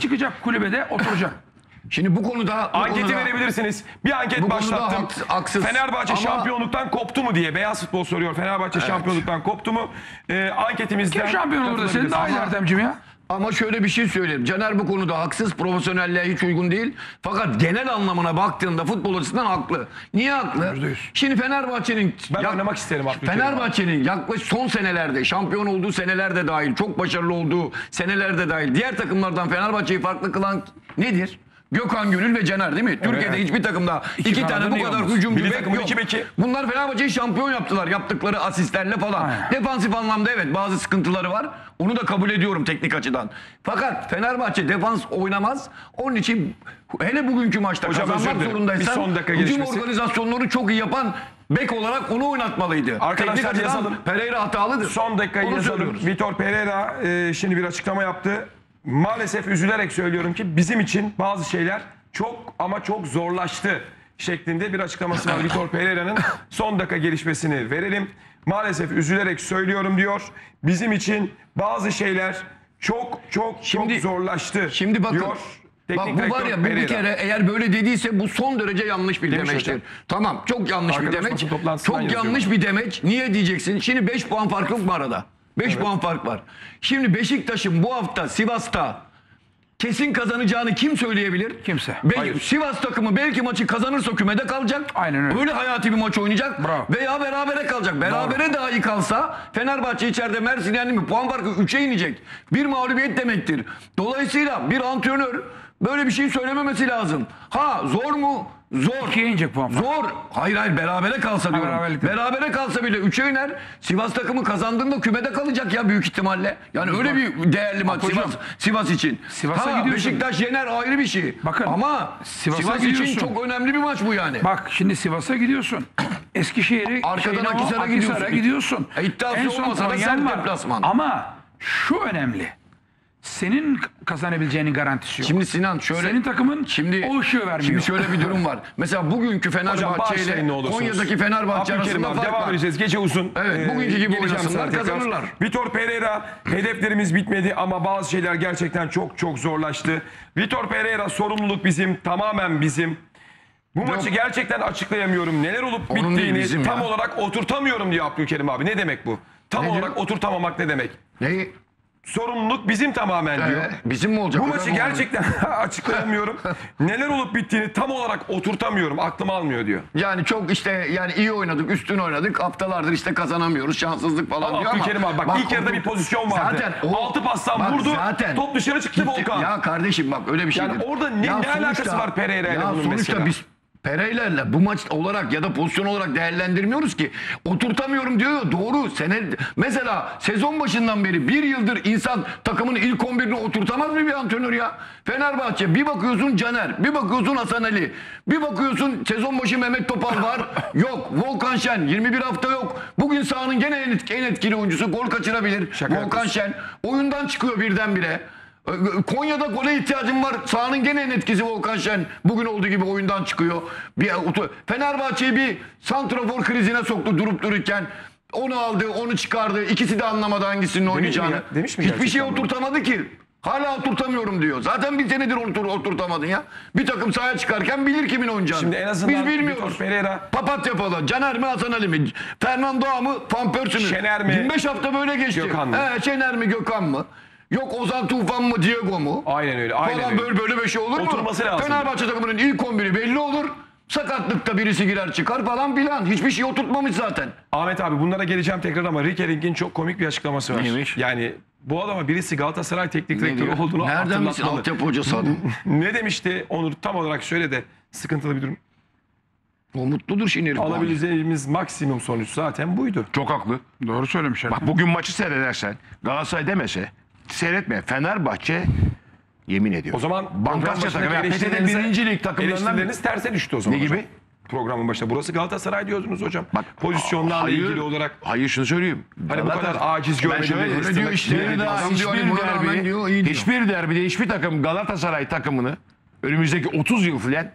çıkacak kulübede oturacak. *laughs* Şimdi bu konuda bu Anketi konuda, verebilirsiniz. Bir anket başlattım. haks- haksız. Fenerbahçe Ama- şampiyonluktan koptu mu diye. Beyaz futbol soruyor. Fenerbahçe şampiyonluktan koptu mu? Ee, anketimizden... Kim şampiyon olur da senin daha iyi Ertem'cim ya. Ama şöyle bir şey söyleyeyim. Caner bu konuda haksız, profesyonelliğe hiç uygun değil. Fakat genel anlamına baktığında futbol açısından haklı. Niye haklı? Şimdi Fenerbahçe'nin Ben yak- oynamak isterim. Fenerbahçe'nin yaklaşık son senelerde şampiyon olduğu senelerde dahil, çok başarılı olduğu senelerde dahil diğer takımlardan Fenerbahçe'yi farklı kılan nedir? Gökhan Gönül ve Caner değil mi? Türkiye'de hiçbir takımda iki, tane kanadın bu kadar hücumcu bek yok. iki beki. Bunlar Fenerbahçe'yi şampiyon yaptılar yaptıkları asistlerle falan. Aynen. Defansif anlamda evet bazı sıkıntıları var. Onu da kabul ediyorum teknik açıdan. Fakat Fenerbahçe defans oynamaz. Onun için hele bugünkü maçta Hocam kazanmak zorundaysan hücum organizasyonları çok iyi yapan bek olarak onu oynatmalıydı. Arkadaşlar yazalım. Pereira hatalıdır. Son dakikayı Onu yazalım. söylüyoruz. Vitor Pereira e, şimdi bir açıklama yaptı. Maalesef üzülerek söylüyorum ki bizim için bazı şeyler çok ama çok zorlaştı şeklinde bir açıklaması var Vitor Pereira'nın. Son dakika gelişmesini verelim. Maalesef üzülerek söylüyorum diyor. Bizim için bazı şeyler çok çok Şimdi- çok zorlaştı Şimdi bakın. diyor. Bak bu var ya bu bir kere eğer böyle dediyse bu son derece yanlış bir Demiş demeçtir. hocam. Tamam çok yanlış bir Arkadaş demeç. basın toplantısından Çok yazıyor yanlış bir demeç. Niye diyeceksin? Şimdi 5 puan fark yok mu arada? 5 puan fark var. Şimdi Beşiktaş'ın bu hafta Sivas'ta kesin kazanacağını kim söyleyebilir? Kimse. Be- Hayır. Sivas takımı belki maçı kazanırsa kümede kalacak. Aynen öyle. Öyle hayati bir maç oynayacak. Bravo. Veya berabere kalacak. Berabere dahi kalsa Fenerbahçe içeride Mersin yendi mi puan farkı 3'e inecek. Bir mağlubiyet demektir. Dolayısıyla bir antrenör böyle bir şey söylememesi lazım. Ha zor mu? Zor. İkiye inecek puan fark. Zor. Hayır hayır berabere kalsa diyorum. beraberlik de. Berabere kalsa bile 3'e iner. Sivas takımı kazandığında kümede kalacak ya büyük ihtimalle. Yani öyle bir değerli maç hocam, Sivas, Sivas için. Sivas'a ha, gidiyorsun. Beşiktaş yener ayrı bir şey. Bakın, Ama Sivas'a Sivas için gidiyorsun. çok önemli bir maç bu yani. Bak şimdi Sivas'a gidiyorsun. *clears throat* Eskişehir'e Arkadan şeyine Akhisar'a gidiyorsun. E, iddiası olmasa da sert var. deplasman. Ama şu önemli. Senin kazanabileceğinin garantisi yok. Şimdi Sinan şöyle Senin takımın şimdi o ışığı vermiyor. Şimdi şöyle bir durum var. Mesela bugünkü Fenerbahçe ile. Konya'daki Fenerbahçe arasında abi fark devam var. edeceğiz. Gece uzun. Evet, bugünkü gibi oynasınlar, kazanırlar. Vitor Pereira hedeflerimiz bitmedi ama bazı şeyler gerçekten çok çok zorlaştı. Vitor Pereira sorumluluk bizim tamamen bizim. Bu maçı gerçekten açıklayamıyorum. Neler olup Onun bittiğini tam ya. olarak oturtamıyorum diyor Abdülkerim abi. Ne demek bu? Tam Ne diyor? olarak oturtamamak ne demek? Neyi? Sorumluluk bizim tamamen diyor. Ee, bizim mi olacak? Bu Öyle maçı mi olacak? gerçekten *laughs* açıklayamıyorum. Neler olup bittiğini tam olarak oturtamıyorum. Aklım almıyor diyor. Yani çok işte yani iyi oynadık, üstün oynadık. Haftalardır işte kazanamıyoruz. Şanssızlık falan Ama diyor ama. Abdülkerim abi bak, ilk yarıda bir pozisyon vardı. Altı pastan bak vurdu, top dışarı çıktı. Volkan. Ya kardeşim bak öyle bir şey Yani değil. orada ne- ne alakası var Pereira ile bunun sonuçta mesela? biz Pereira'yla bu maç olarak ya da pozisyon olarak değerlendirmiyoruz ki. Oturtamıyorum diyor doğru. Sene, mesela sezon başından beri bir yıldır insan takımın ilk 11'ini oturtamaz mı bir antrenör ya? Fenerbahçe bir bakıyorsun Caner, bir bakıyorsun Hasan Ali, bir bakıyorsun sezon başı Mehmet Topal var. *laughs* yok. Volkan Şen 21 hafta yok. Bugün sahanın gene en etkili oyuncusu gol kaçırabilir. Şaka Volkan yapıyorsun. Şen oyundan çıkıyor birdenbire. Konya'da gole ihtiyacım var. Sahanın gene en etkisi Volkan Şen. Bugün olduğu gibi oyundan çıkıyor. Bir Fenerbahçe'yi bir santrafor krizine soktu durup dururken. Onu aldı, onu çıkardı. İkisi de anlamadı hangisinin oynayacağını. ya? Demiş mi Hiçbir şey oturtamadı ki. Hala oturtamıyorum diyor. Zaten bir senedir otur, oturtamadın ya. Bir takım sahaya çıkarken bilir kimin oynayacağını. Şimdi en azından Biz bilmiyoruz. Vitor Pereira- Papatya falan. Caner mi Hasan Ali mi? Fernando mı? Van Persie mi? Şener mi? 25 hafta böyle geçti. Gökhan mı? He, Şener mi Gökhan mı? Yok Ozan Tufan mı Diego mu? Aynen öyle, aynen Falan öyle. böyle böyle bir şey olur mu? Oturması lazım. Fenerbahçe takımının ilk 11'i belli olur. Sakatlıkta birisi girer çıkar falan filan. Hiçbir şey oturtmamış zaten. Ahmet abi bunlara geleceğim tekrar ama Rick Erik'in çok komik bir açıklaması var. Neymiş? Yani bu adama birisi Galatasaray teknik direktörü olduğunu Nereden bilsin hatırlatmalı. altyapı hocası adam? *laughs* Ne demişti Onur tam olarak söyle de sıkıntılı bir durum. o mutludur şimdi herif. Alabileceğimiz maksimum sonuç zaten buydu. Çok haklı. Doğru söylemiş. Bak bugün maçı seyredersen Galatasaray demese seyretme. Fenerbahçe yemin ediyorum. O zaman Bankasya takımı. Yani PTT birinci lig takımlarından Eleştirileriniz terse düştü o zaman. Ne hocam. gibi? Programın başında. Burası Galatasaray diyordunuz hocam. Bak, Pozisyonlarla hayır, ilgili olarak. Hayır şunu söyleyeyim. Hani bu kadar aciz Ben görmedim şöyle öyle diyor işte. Adam diyor, hiçbir hani buna rağmen derbi, diyor, iyi diyor. hiçbir derbide hiçbir takım Galatasaray takımını önümüzdeki 30 yıl filan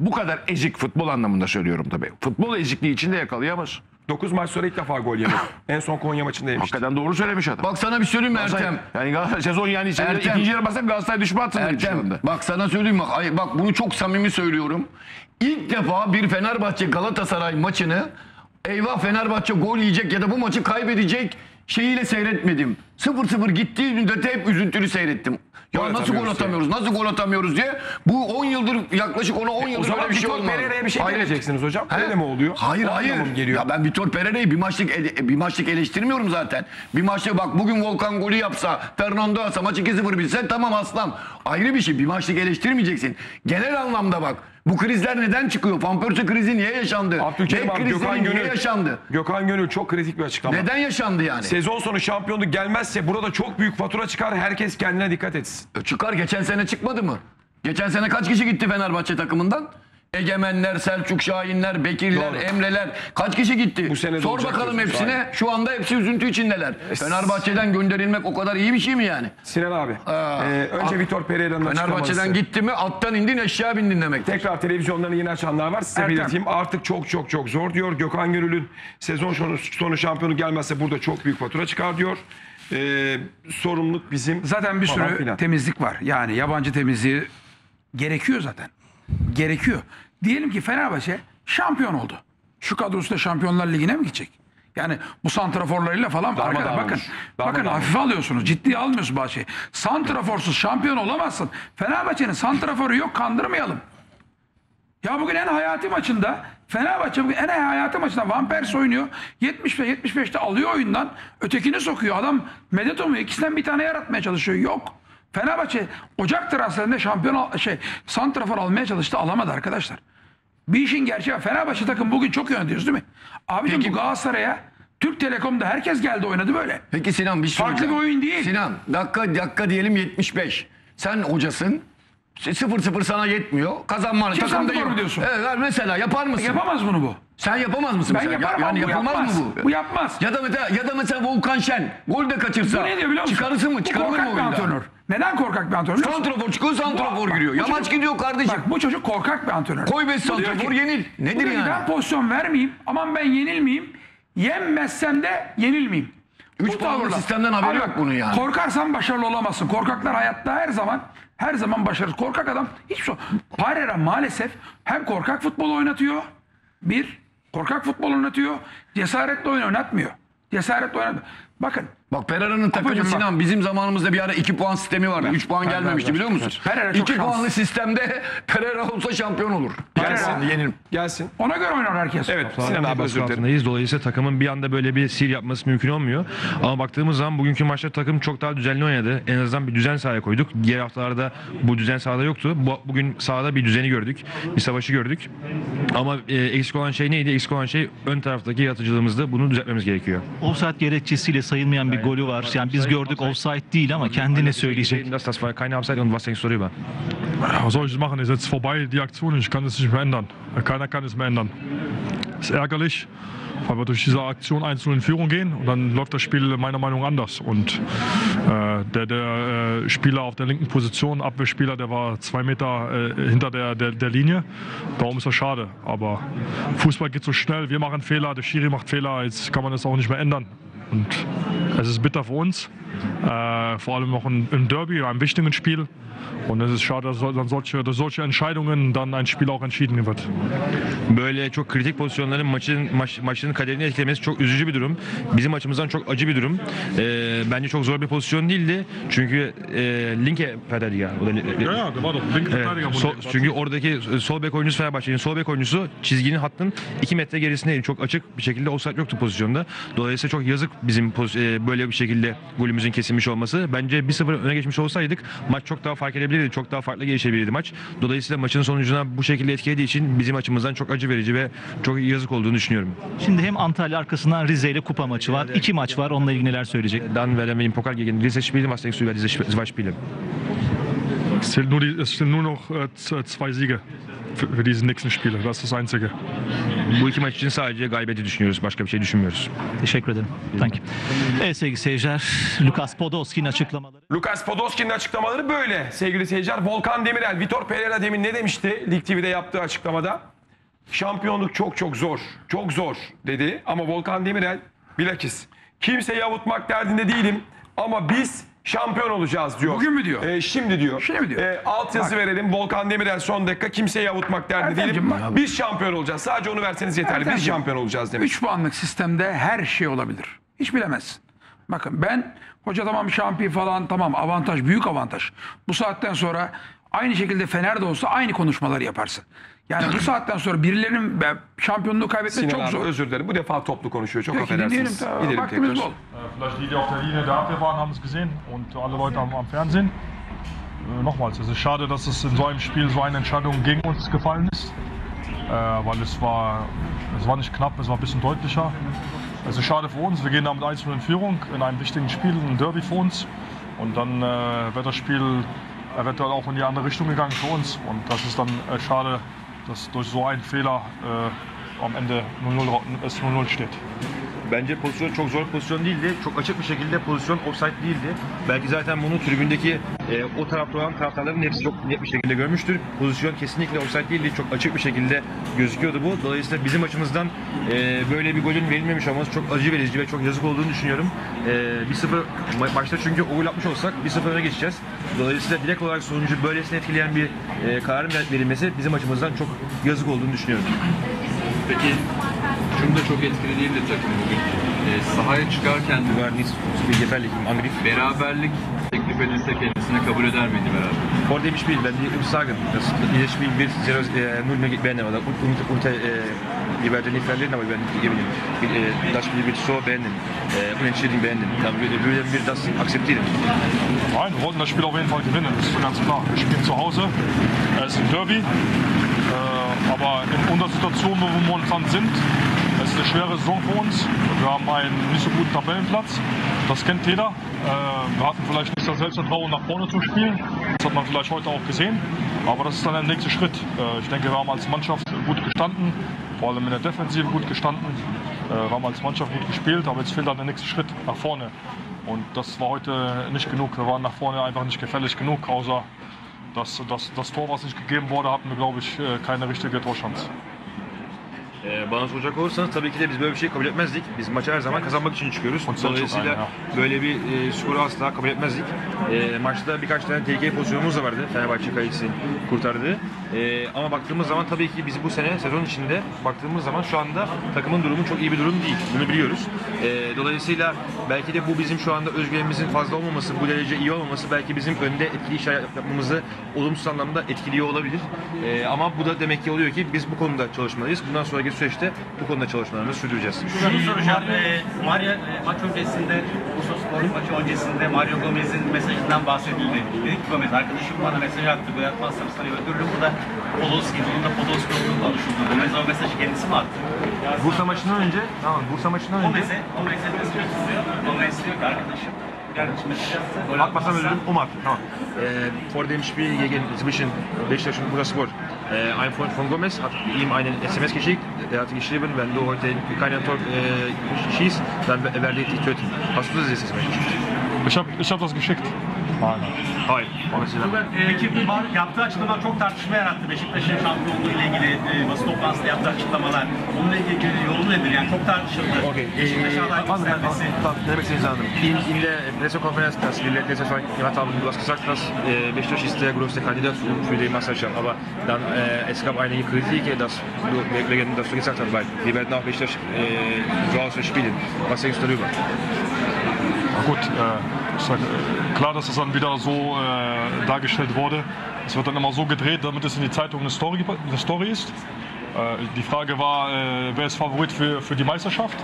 bu kadar ezik futbol anlamında söylüyorum tabii. Futbol ezikliği içinde yakalayamaz. 9 maç sonra ilk defa gol yemedi. en son Konya maçında yemişti. Hakikaten doğru söylemiş adam. Bak sana bir söyleyeyim mi Galatasaray- Ertem? Yani Galatasaray sezon yani Ertem. ikinci yarı bassak Galatasaray düşme hattındayım şu Ertem anda. bak sana söyleyeyim? Hayır, bak bunu çok samimi söylüyorum. İlk defa bir Fenerbahçe Galatasaray maçını eyvah Fenerbahçe gol yiyecek ya da bu maçı kaybedecek şeyiyle seyretmedim. 0-0 gittiği müddete hep üzüntülü seyrettim. Ya Gol nasıl gol atamıyoruz atamıyoruz? Nasıl gol atamıyoruz diye. Bu 10 yıldır yaklaşık ona 10 O yıldır zaman böyle bir şey olmadı. Pereira'ya bir şey Hayret. demeyeceksiniz hocam. He? Öyle mi oluyor? Hayır O hayır. geliyor. Ya ben Vitor Pereira'yı bir maçlık ele- bir maçlık eleştirmiyorum zaten. Bir maçlık bak bugün Volkan golü yapsa, Fernando atsa maç 2-0 bilse tamam aslan. Ayrı bir şey. Bir maçlık eleştirmeyeceksin. Genel anlamda bak. Bu krizler neden çıkıyor? Persie krizi niye yaşandı? Abdülkerim abi, Gökhan niye Gönül. yaşandı? Gökhan Gönül çok kritik bir açıklama. Neden yaşandı yani? Sezon sonu şampiyonluk gelmezse burada çok büyük fatura çıkar. Herkes kendine dikkat etsin. Çıkar geçen sene çıkmadı mı? Geçen sene kaç kişi gitti Fenerbahçe takımından? Egemenler, Selçuk Şahinler, Bekirler, Doğru. Emreler kaç kişi gitti? Bu sene Sor bakalım hepsine. Şu anda hepsi üzüntü içindeler. Fenerbahçe'den gönderilmek o kadar iyi bir şey mi yani? Sinan abi. Aa, e, önce a- Vitor Pereira'nın Fenerbahçe'den gitti mi attan indin eşya bindin demek. Tekrar televizyonlarını yeni açanlar var. Size Ertem. belirteyim. Artık çok çok çok zor diyor. Gökhan Gönül'ün sezon sonu, sonu şampiyonu gelmezse burada çok büyük fatura çıkar diyor. E, sorumluluk bizim. Zaten bir sürü temizlik var. Yani yabancı temizliği gerekiyor zaten. Gerekiyor. Diyelim ki Fenerbahçe şampiyon oldu. Şu kadrosuyla Şampiyonlar Ligi'ne mi gidecek? Yani bu santraforlarıyla falan Darmadağın arkadaşlar bakın. olmuş. Bakın Darmadağın. hafife alıyorsunuz. Ciddiye almıyorsunuz bazı şeyi. Santraforsuz şampiyon olamazsın. Fenerbahçe'nin santraforu yok kandırmayalım. Ya bugün en hayati maçında Fenerbahçe bugün en hayati maçında Van Persie oynuyor. 70 ve 75'te alıyor oyundan. Ötekini sokuyor. Adam medet umuyor. İkisinden bir tane yaratmaya çalışıyor. Yok. Fenerbahçe Ocak transferinde şampiyon şey santrafor almaya çalıştı alamadı arkadaşlar. Bir işin gerçeği var. Fenerbahçe takım bugün çok yönetiyoruz değil mi? Abicim Peki- bu Galatasaray'a Türk Telekom'da herkes geldi oynadı böyle. Peki Sinan bir şey Farklı soracağım. bir oyun değil. Sinan dakika dakika diyelim 75. Sen hocasın. 0-0 sana yetmiyor. Kazanmanı Kim takımda santrfor yok. diyorsun? Evet mesela yapar mısın? Yapamaz bunu bu. Sen yapamaz mısın Ben mesela? yaparım yani ama bu yapılmaz yapmaz. mı bu? Bu yapmaz. Ya da mesela ya da mesela Volkan Şen gol de kaçırsa Bu ne diyor biliyor musun? çıkarırsın mı? Bu Çıkarılır mı korkak bir oyundan? antrenör. Neden korkak bir antrenör? Santrafor çıkıyor, santrafor Bak, giriyor. bu Yamaç çocuk- gidiyor kardeşim. Bak bu çocuk korkak bir antrenör. Koy beş santrafor, yenil. Nedir yani? Ben pozisyon vermeyeyim. Aman ben yenilmeyeyim. Yenmezsem de yenilmeyeyim. Üç Bu tavırla. sistemden haberi Abi yok bak, bunun yani. Korkarsan başarılı olamazsın. Korkaklar hayatta her zaman her zaman başarılı. Korkak adam hiç şey. Parera maalesef hem korkak futbol oynatıyor. Bir, korkak futbol oynatıyor. Cesaretli oyun oynatmıyor. Cesaretli oynatmıyor. Bakın Bak Pereira'nın takımı bak. Sinan bizim zamanımızda bir ara 2 puan sistemi vardı. 3 puan gelmemişti biliyor musun? Pereira çok 2 şanslı. puanlı sistemde Pereira olsa şampiyon olur. Gelsin. Yenil. Gelsin. ona göre oynar herkes. Evet Sinan abi özür dilerim. altındayız. Dolayısıyla takımın bir anda böyle bir sil yapması mümkün olmuyor. Ama baktığımız zaman bugünkü maçta takım çok daha düzenli oynadı. En azından bir düzen sahaya koyduk. Diğer haftalarda bu düzen sahada yoktu. Bu, bugün sahada bir düzeni gördük. Bir savaşı gördük. Ama e, eksik olan şey neydi? Eksik olan şey ön taraftaki yaratıcılığımızdı. Bunu düzeltmemiz gerekiyor. Offside gerekçesiyle sayılmayan bir golü var. Yani biz gördük offside değil ama kendine söyleyecek. Das, war keine Offside und was denkst du darüber? Was soll ich machen? Ist jetzt vorbei, die Aktion. Ich kann es nicht mehr ändern. Keiner kann es mehr ändern. Ist ärgerlich, weil wir durch diese Aktion 1-0 in Führung gehen und dann läuft das Spiel meiner Meinung nach anders. Und äh, der, der äh, Spieler auf der linken Position, Abwehrspieler, der war zwei Meter äh, hinter der, der, der Linie. Darum ist das schade. Aber Fußball geht so schnell, wir machen Fehler, der Schiri macht Fehler, jetzt kann man das auch nicht mehr ändern. Und es ist bitter für uns, äh, vor allem im, im Derby, einem wichtigen Spiel. Und es ist schade, dass, dann solche, dass solche Entscheidungen dann ein Spiel auch entschieden wird. Böyle çok kritik pozisyonların maçın maç, maçın kaderini etkilemesi çok üzücü bir durum. Bizim açımızdan çok acı bir durum. Ee, bence çok zor bir pozisyon değildi. Çünkü e, linke Verteidiger. O da, Ja, ja, der war doch linke Evet, Verteidiger. sol- çünkü oradaki sol bek oyuncusu Fenerbahçe'nin sol bek oyuncusu çizginin hattın 2 metre gerisindeydi. Çok açık bir şekilde offside yoktu pozisyonda. Dolayısıyla çok yazık bizim e, böyle bir şekilde golümüzün kesilmiş olması. Bence 1-0 öne geçmiş olsaydık maç çok daha fark edebilirdi. Çok daha farklı gelişebilirdi maç. Dolayısıyla maçın sonucuna bu şekilde etkilediği için bizim açımızdan çok acı verici ve çok yazık olduğunu düşünüyorum. Şimdi hem Antalya arkasından Rize ile kupa maçı var. İki maç var. Onunla ilgili neler söyleyecek? Dann werden wir im Pokal gegen Riese spielen. Was denkst du über diese zwei Spiele? Es zählt nur, die, es nur noch äh, zwei Siege für, für diese nächsten Spiele. Das ist das Einzige. Bu iki maç için sadece galibiyeti düşünüyoruz. Başka bir şey düşünmüyoruz. Teşekkür ederim. Thank you. Evet sevgili seyirciler. Lukas Podolski'nin açıklamaları. Lukas Podolski'nin açıklamaları böyle sevgili seyirciler. Volkan Demirel, Vitor Pereira demin ne demişti Lig TV'de yaptığı açıklamada? Şampiyonluk çok çok zor, çok zor dedi. Ama Volkan Demirel bilakis kimseyi avutmak derdinde değilim ama biz şampiyon olacağız diyor. Bugün mü diyor? Ee, şimdi diyor. Şimdi mi diyor? Ee, alt yazı verelim. Volkan Demirel son dakika kimseyi avutmak derdinde Ertemciğim değilim. bak. Biz şampiyon olacağız. Sadece onu verseniz yeterli. Biz Ertemciğim, şampiyon olacağız demiş. 3 puanlık sistemde her şey olabilir. Hiç bilemezsin. Bakın ben hoca tamam şampiyon falan tamam avantaj büyük avantaj. Bu saatten sonra aynı şekilde Fener de olsa aynı konuşmaları yaparsın. Yani bu *clears throat* saatten sonra birilerinin ben şampiyonluğu kaybetmek Sinan çok abi zor. özür dilerim. Bu defa toplu konuşuyor. Çok Peki dinleyelim. affedersiniz. Gidelim Vaktimiz bol. Äh, Vielleicht die, die auf der Linie der Abwehr waren, haben es gesehen und alle Leute am, am Fernsehen. Äh, nochmals, es ist schade, dass es in so einem Spiel so eine Entscheidung gegen uns gefallen ist, äh, weil es war, es war nicht knapp, es war ein bisschen deutlicher. Es ist schade für uns, wir gehen damit 1 in Führung in einem wichtigen Spiel, ein Derby für uns und dann äh, wird das Spiel eventuell auch in die andere Richtung gegangen für uns und das ist dann äh, schade, dass durch so einen Fehler äh, am Ende 0-0 ra- es 0-0 steht. Bence pozisyon çok zor pozisyon değildi. Çok açık bir şekilde pozisyon offside değildi. Belki zaten bunu tribündeki e, o tarafta olan taraftarların hepsi çok net bir şekilde görmüştür. Pozisyon kesinlikle offside değildi. Çok açık bir şekilde gözüküyordu bu. Dolayısıyla bizim açımızdan e, böyle bir golün verilmemiş olması çok acı verici ve çok yazık olduğunu düşünüyorum. E, 1-0 ma- çünkü o atmış olsak 1-0 öne geçeceğiz. Dolayısıyla direkt olarak sonucu böylesine etkileyen bir e, kararın verilmesi bizim açımızdan çok yazık olduğunu düşünüyorum. Peki şunu da çok etkili değildi takım bugün. Ee, sahaya çıkarken gefährlich im Angriff. beraberlik teklif edilse kendisine kabul eder miydi beraber? Vor dem Spiel, wenn die uns sagen, dass dieses Spiel wird 0 äh, beenden oder und, und, äh, wir werden nicht verlieren, aber wir werden nicht gewinnen. Äh, das Spiel wird so beenden, äh, unentschieden beenden. Dann wür- würden wir das akzeptieren. Nein, wir wollten das Spiel auf jeden Fall gewinnen, das ist ganz klar. Wir spielen zu Hause, es ist ein Derby. Aber in unserer Situation, wo wir momentan sind, es ist eine schwere Saison für uns. Wir haben einen nicht so guten Tabellenplatz. Das kennt jeder. Äh, wir hatten vielleicht nicht das Selbstvertrauen, nach vorne zu spielen. Das hat man vielleicht heute auch gesehen. Aber das ist dann der nächste Schritt. Äh, ich denke, wir haben als Mannschaft gut gestanden, vor allem in der Defensive gut gestanden. Äh, wir haben als Mannschaft gut gespielt, aber jetzt fehlt dann der nächste Schritt nach vorne. Und das war heute nicht genug. Wir waren nach vorne einfach nicht gefällig genug, außer das, das, das Tor, was nicht gegeben wurde, hatten wir, glaube ich, äh, keine richtige Torchance. Ee, bana soracak olursanız tabii ki de biz böyle bir şey kabul etmezdik. Biz maça her zaman kazanmak için çıkıyoruz. Dolayısıyla böyle bir e, skoru asla kabul etmezdik. E, maçta birkaç tane tehlikeli pozisyonumuz da vardı. Fenerbahçe kalecisinin kurtardığı. E, ama baktığımız zaman tabii ki biz bu sene sezon içinde baktığımız zaman şu anda takımın durumu çok iyi bir durum değil. Bunu biliyoruz. E, dolayısıyla belki de bu bizim şu anda özgüvenimizin fazla olmaması, bu derece iyi olmaması belki bizim önde etkili iş yapmamızı olumsuz anlamda etkiliyor olabilir. E, ama bu da demek ki oluyor ki biz bu konuda çalışmalıyız. Bundan sonraki süreçte bu konuda çalışmalarımızı sürdüreceğiz. Şunu soracağım. E, Mario, e, maç öncesinde, Bursaspor maçı öncesinde Mario Gomez'in mesajından bahsedildi. Dedi ki Gomez, arkadaşım bana mesaj attı. Bu yapmazsam sana öldürürüm. Bu da Podolski, bunun da Podolski olduğunu konuşuldu. Gomez o mesajı kendisi mi attı? Bursa maçından önce, tamam Bursa maçından önce Gomez'e, Gomez'e mesaj atıyor. Gomez diyor ki arkadaşım. Gol atmasam mu attı? Tamam. Äh, vor dem Spiel gegen zwischen Beşiktaş und Bursaspor, äh, ein Freund von Gomez hat ihm einen SMS geschickt. Der hat geschrieben, wenn du heute keinen Tor äh, schießt, dann werde ich dich töten. Hast du dieses SMS geschickt? Ich habe ich hab das geschickt. Hayır. O mesela. Peki Mar- yaptığı açıklama çok tartışma yarattı. Beşiktaş'ın şampiyonluğu ile ilgili e, basın toplantısında yaptığı açıklamalar. Onunla ilgili yolu nedir? Yani çok tartışıldı. Okay. Beşiktaş'a adaylık Anladım, istenmesi. anladım. Ne demek istediğinizi anladım. In, in der Pressekonferenz, das wir letztes Mal gemacht haben, du hast gesagt, dass äh, Beşiktaş ist der größte Kandidat für, für die Meisterschaft. Aber dann, äh, es gab einige Kritik, dass du, wegen, dass du gesagt hast, weil wir werden auch Beşiktaş äh, zu Hause spielen. Was denkst du darüber? Na gut, äh, ist äh, klar, dass es dann wieder so äh, dargestellt wurde. Es wird dann immer so gedreht, damit es in die Zeitung eine Story, eine Story ist. Äh, die Frage war, äh, wer ist Favorit für, für die Meisterschaft?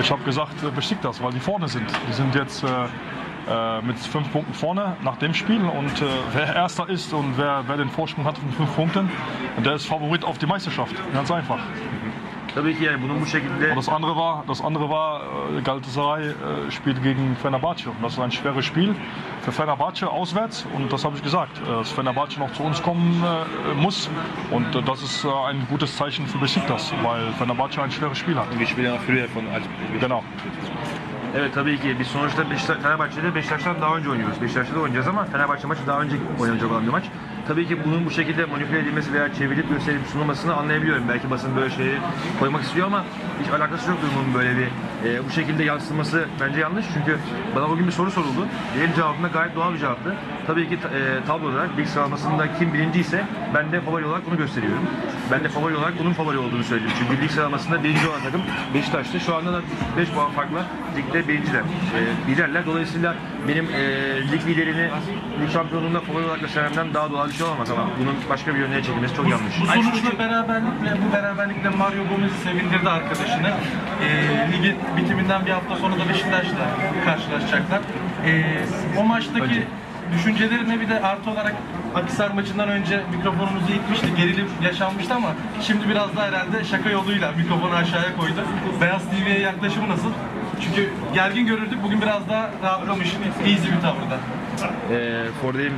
Ich habe gesagt, äh, Besiktas, weil die vorne sind. Die sind jetzt äh, äh, mit fünf Punkten vorne nach dem Spiel und äh, wer Erster ist und wer, wer den Vorsprung hat von fünf Punkten, der ist Favorit auf die Meisterschaft. Ganz einfach. Tabii ki yani bunun bu şekilde Und das andere war, das andere war äh, Galatasaray äh, spielt gegen Fenerbahce. Und das ist ein schweres Spiel für Fenerbahce auswärts. Und das habe ich gesagt, äh, dass Fenerbahce noch zu uns kommen äh, muss. Und äh, das ist ein gutes Zeichen für Besiktas, weil Fenerbahce ein schweres Spiel hat. wir spielen auch früher von als Genau. Evet tabii ki biz sonuçta Beşiktaş, Fenerbahçe'de Beşiktaş'tan daha önce oynuyoruz. Beşiktaş'ta da oynayacağız ama Fenerbahçe maçı daha önce oynanacak olan bir maç. Tabii ki bunun bu şekilde manipüle edilmesi veya çevrilip gösterilip sunulmasını anlayabiliyorum. Belki basın böyle şeyleri koymak istiyor ama hiç alakası yok durumun böyle bir e, bu şekilde yansıtılması bence yanlış. Çünkü bana bugün bir soru soruldu. Benim cevabım da gayet doğal bir cevaptı. Tabii ki e, tabloda lig sıralamasında kim birinci ben de favori olarak onu gösteriyorum. Ben de favori olarak onun favori olduğunu söylüyorum. Çünkü lig sıralamasında birinci olan takım Beşiktaş'tı. Şu anda da 5 puan farkla ligde birinciler. E, liderler. Dolayısıyla benim e, lig liderini lig şampiyonluğunda favori olarak göstermemden daha doğal bir şey olamaz ama bunun başka bir yöne çekilmesi çok yanlış. Bu sonuçla beraberlikle, bu beraberlikle Mario Gomez'i sevindirdi arkadaşını. Ee, ligin bitiminden bir hafta sonra da Beşiktaş'la karşılaşacaklar. Ee, o maçtaki düşüncelerine bir de artı olarak Akisar maçından önce mikrofonumuzu itmişti, gerilim yaşanmıştı ama şimdi biraz da herhalde şaka yoluyla mikrofonu aşağıya koydu. Beyaz TV'ye yaklaşımı nasıl? Çünkü gergin görürdük, bugün biraz daha rahatlamış, easy bir tavırda. E, Ford'ayım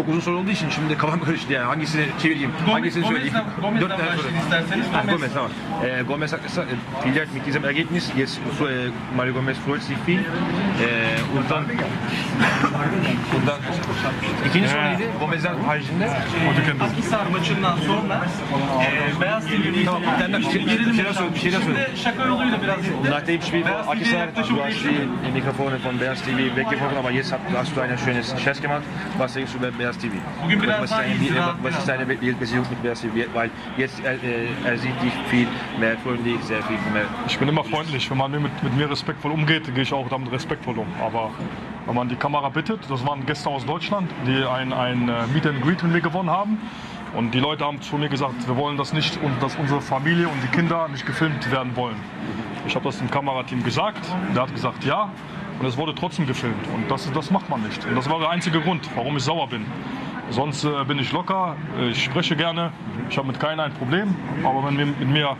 çok uzun soru olduğu için şimdi kafam *laughs* karıştı yani hangisini çevireyim, Gomez- hangisini söyleyeyim. Gomez'den- *laughs* Gomez'den Dört tane soru. başlayın isterseniz. Ha, Gomez. Gomez tamam. Äh, Gomez gesagt, äh, vielleicht mit diesem Ergebnis, jetzt äh, Mario Gomez freut sich viel. Äh, und dann, *laughs* und dann ikinci soru neydi? Gomez'den haricinde. Akisar maçından sonra e, Beyaz TV'nin Tamam, bir tane daha- bir- bir- bir şeyler söyle, bir şeyler söyle. Şimdi şaka yoluyla biraz gitti. Nach dem Spiel Beyaz von TV'ye Akisar, yaklaşım du hast değişti. die Mikrofone von Beas TV weggeworfen, aber jetzt hast, hast du ein schönes Scherz gemacht. Was denkst du über Beas TV? Bugün biraz was, ist rahat was ist deine Beziehung mit Beas TV? Weil jetzt er, äh, er sieht dich viel mehr freundlich, sehr viel mehr. Ich bin immer freundlich. Wenn man mit, mit mir respektvoll umgeht, gehe ich auch damit respektvoll um. Aber wenn man die Kamera bittet, das waren Gäste aus Deutschland, die ein, ein äh, Meet and Greet mit mir gewonnen haben. Und die Leute haben zu mir gesagt, wir wollen das nicht und dass unsere Familie und die Kinder nicht gefilmt werden wollen. Ich habe das dem Kamerateam gesagt, der hat gesagt ja und es wurde trotzdem gefilmt. Und das, das macht man nicht. Und das war der einzige Grund, warum ich sauer bin. Sonst äh, bin ich locker, äh, ich spreche gerne, ich habe mit keinem ein Problem. Aber wenn mir- mit mir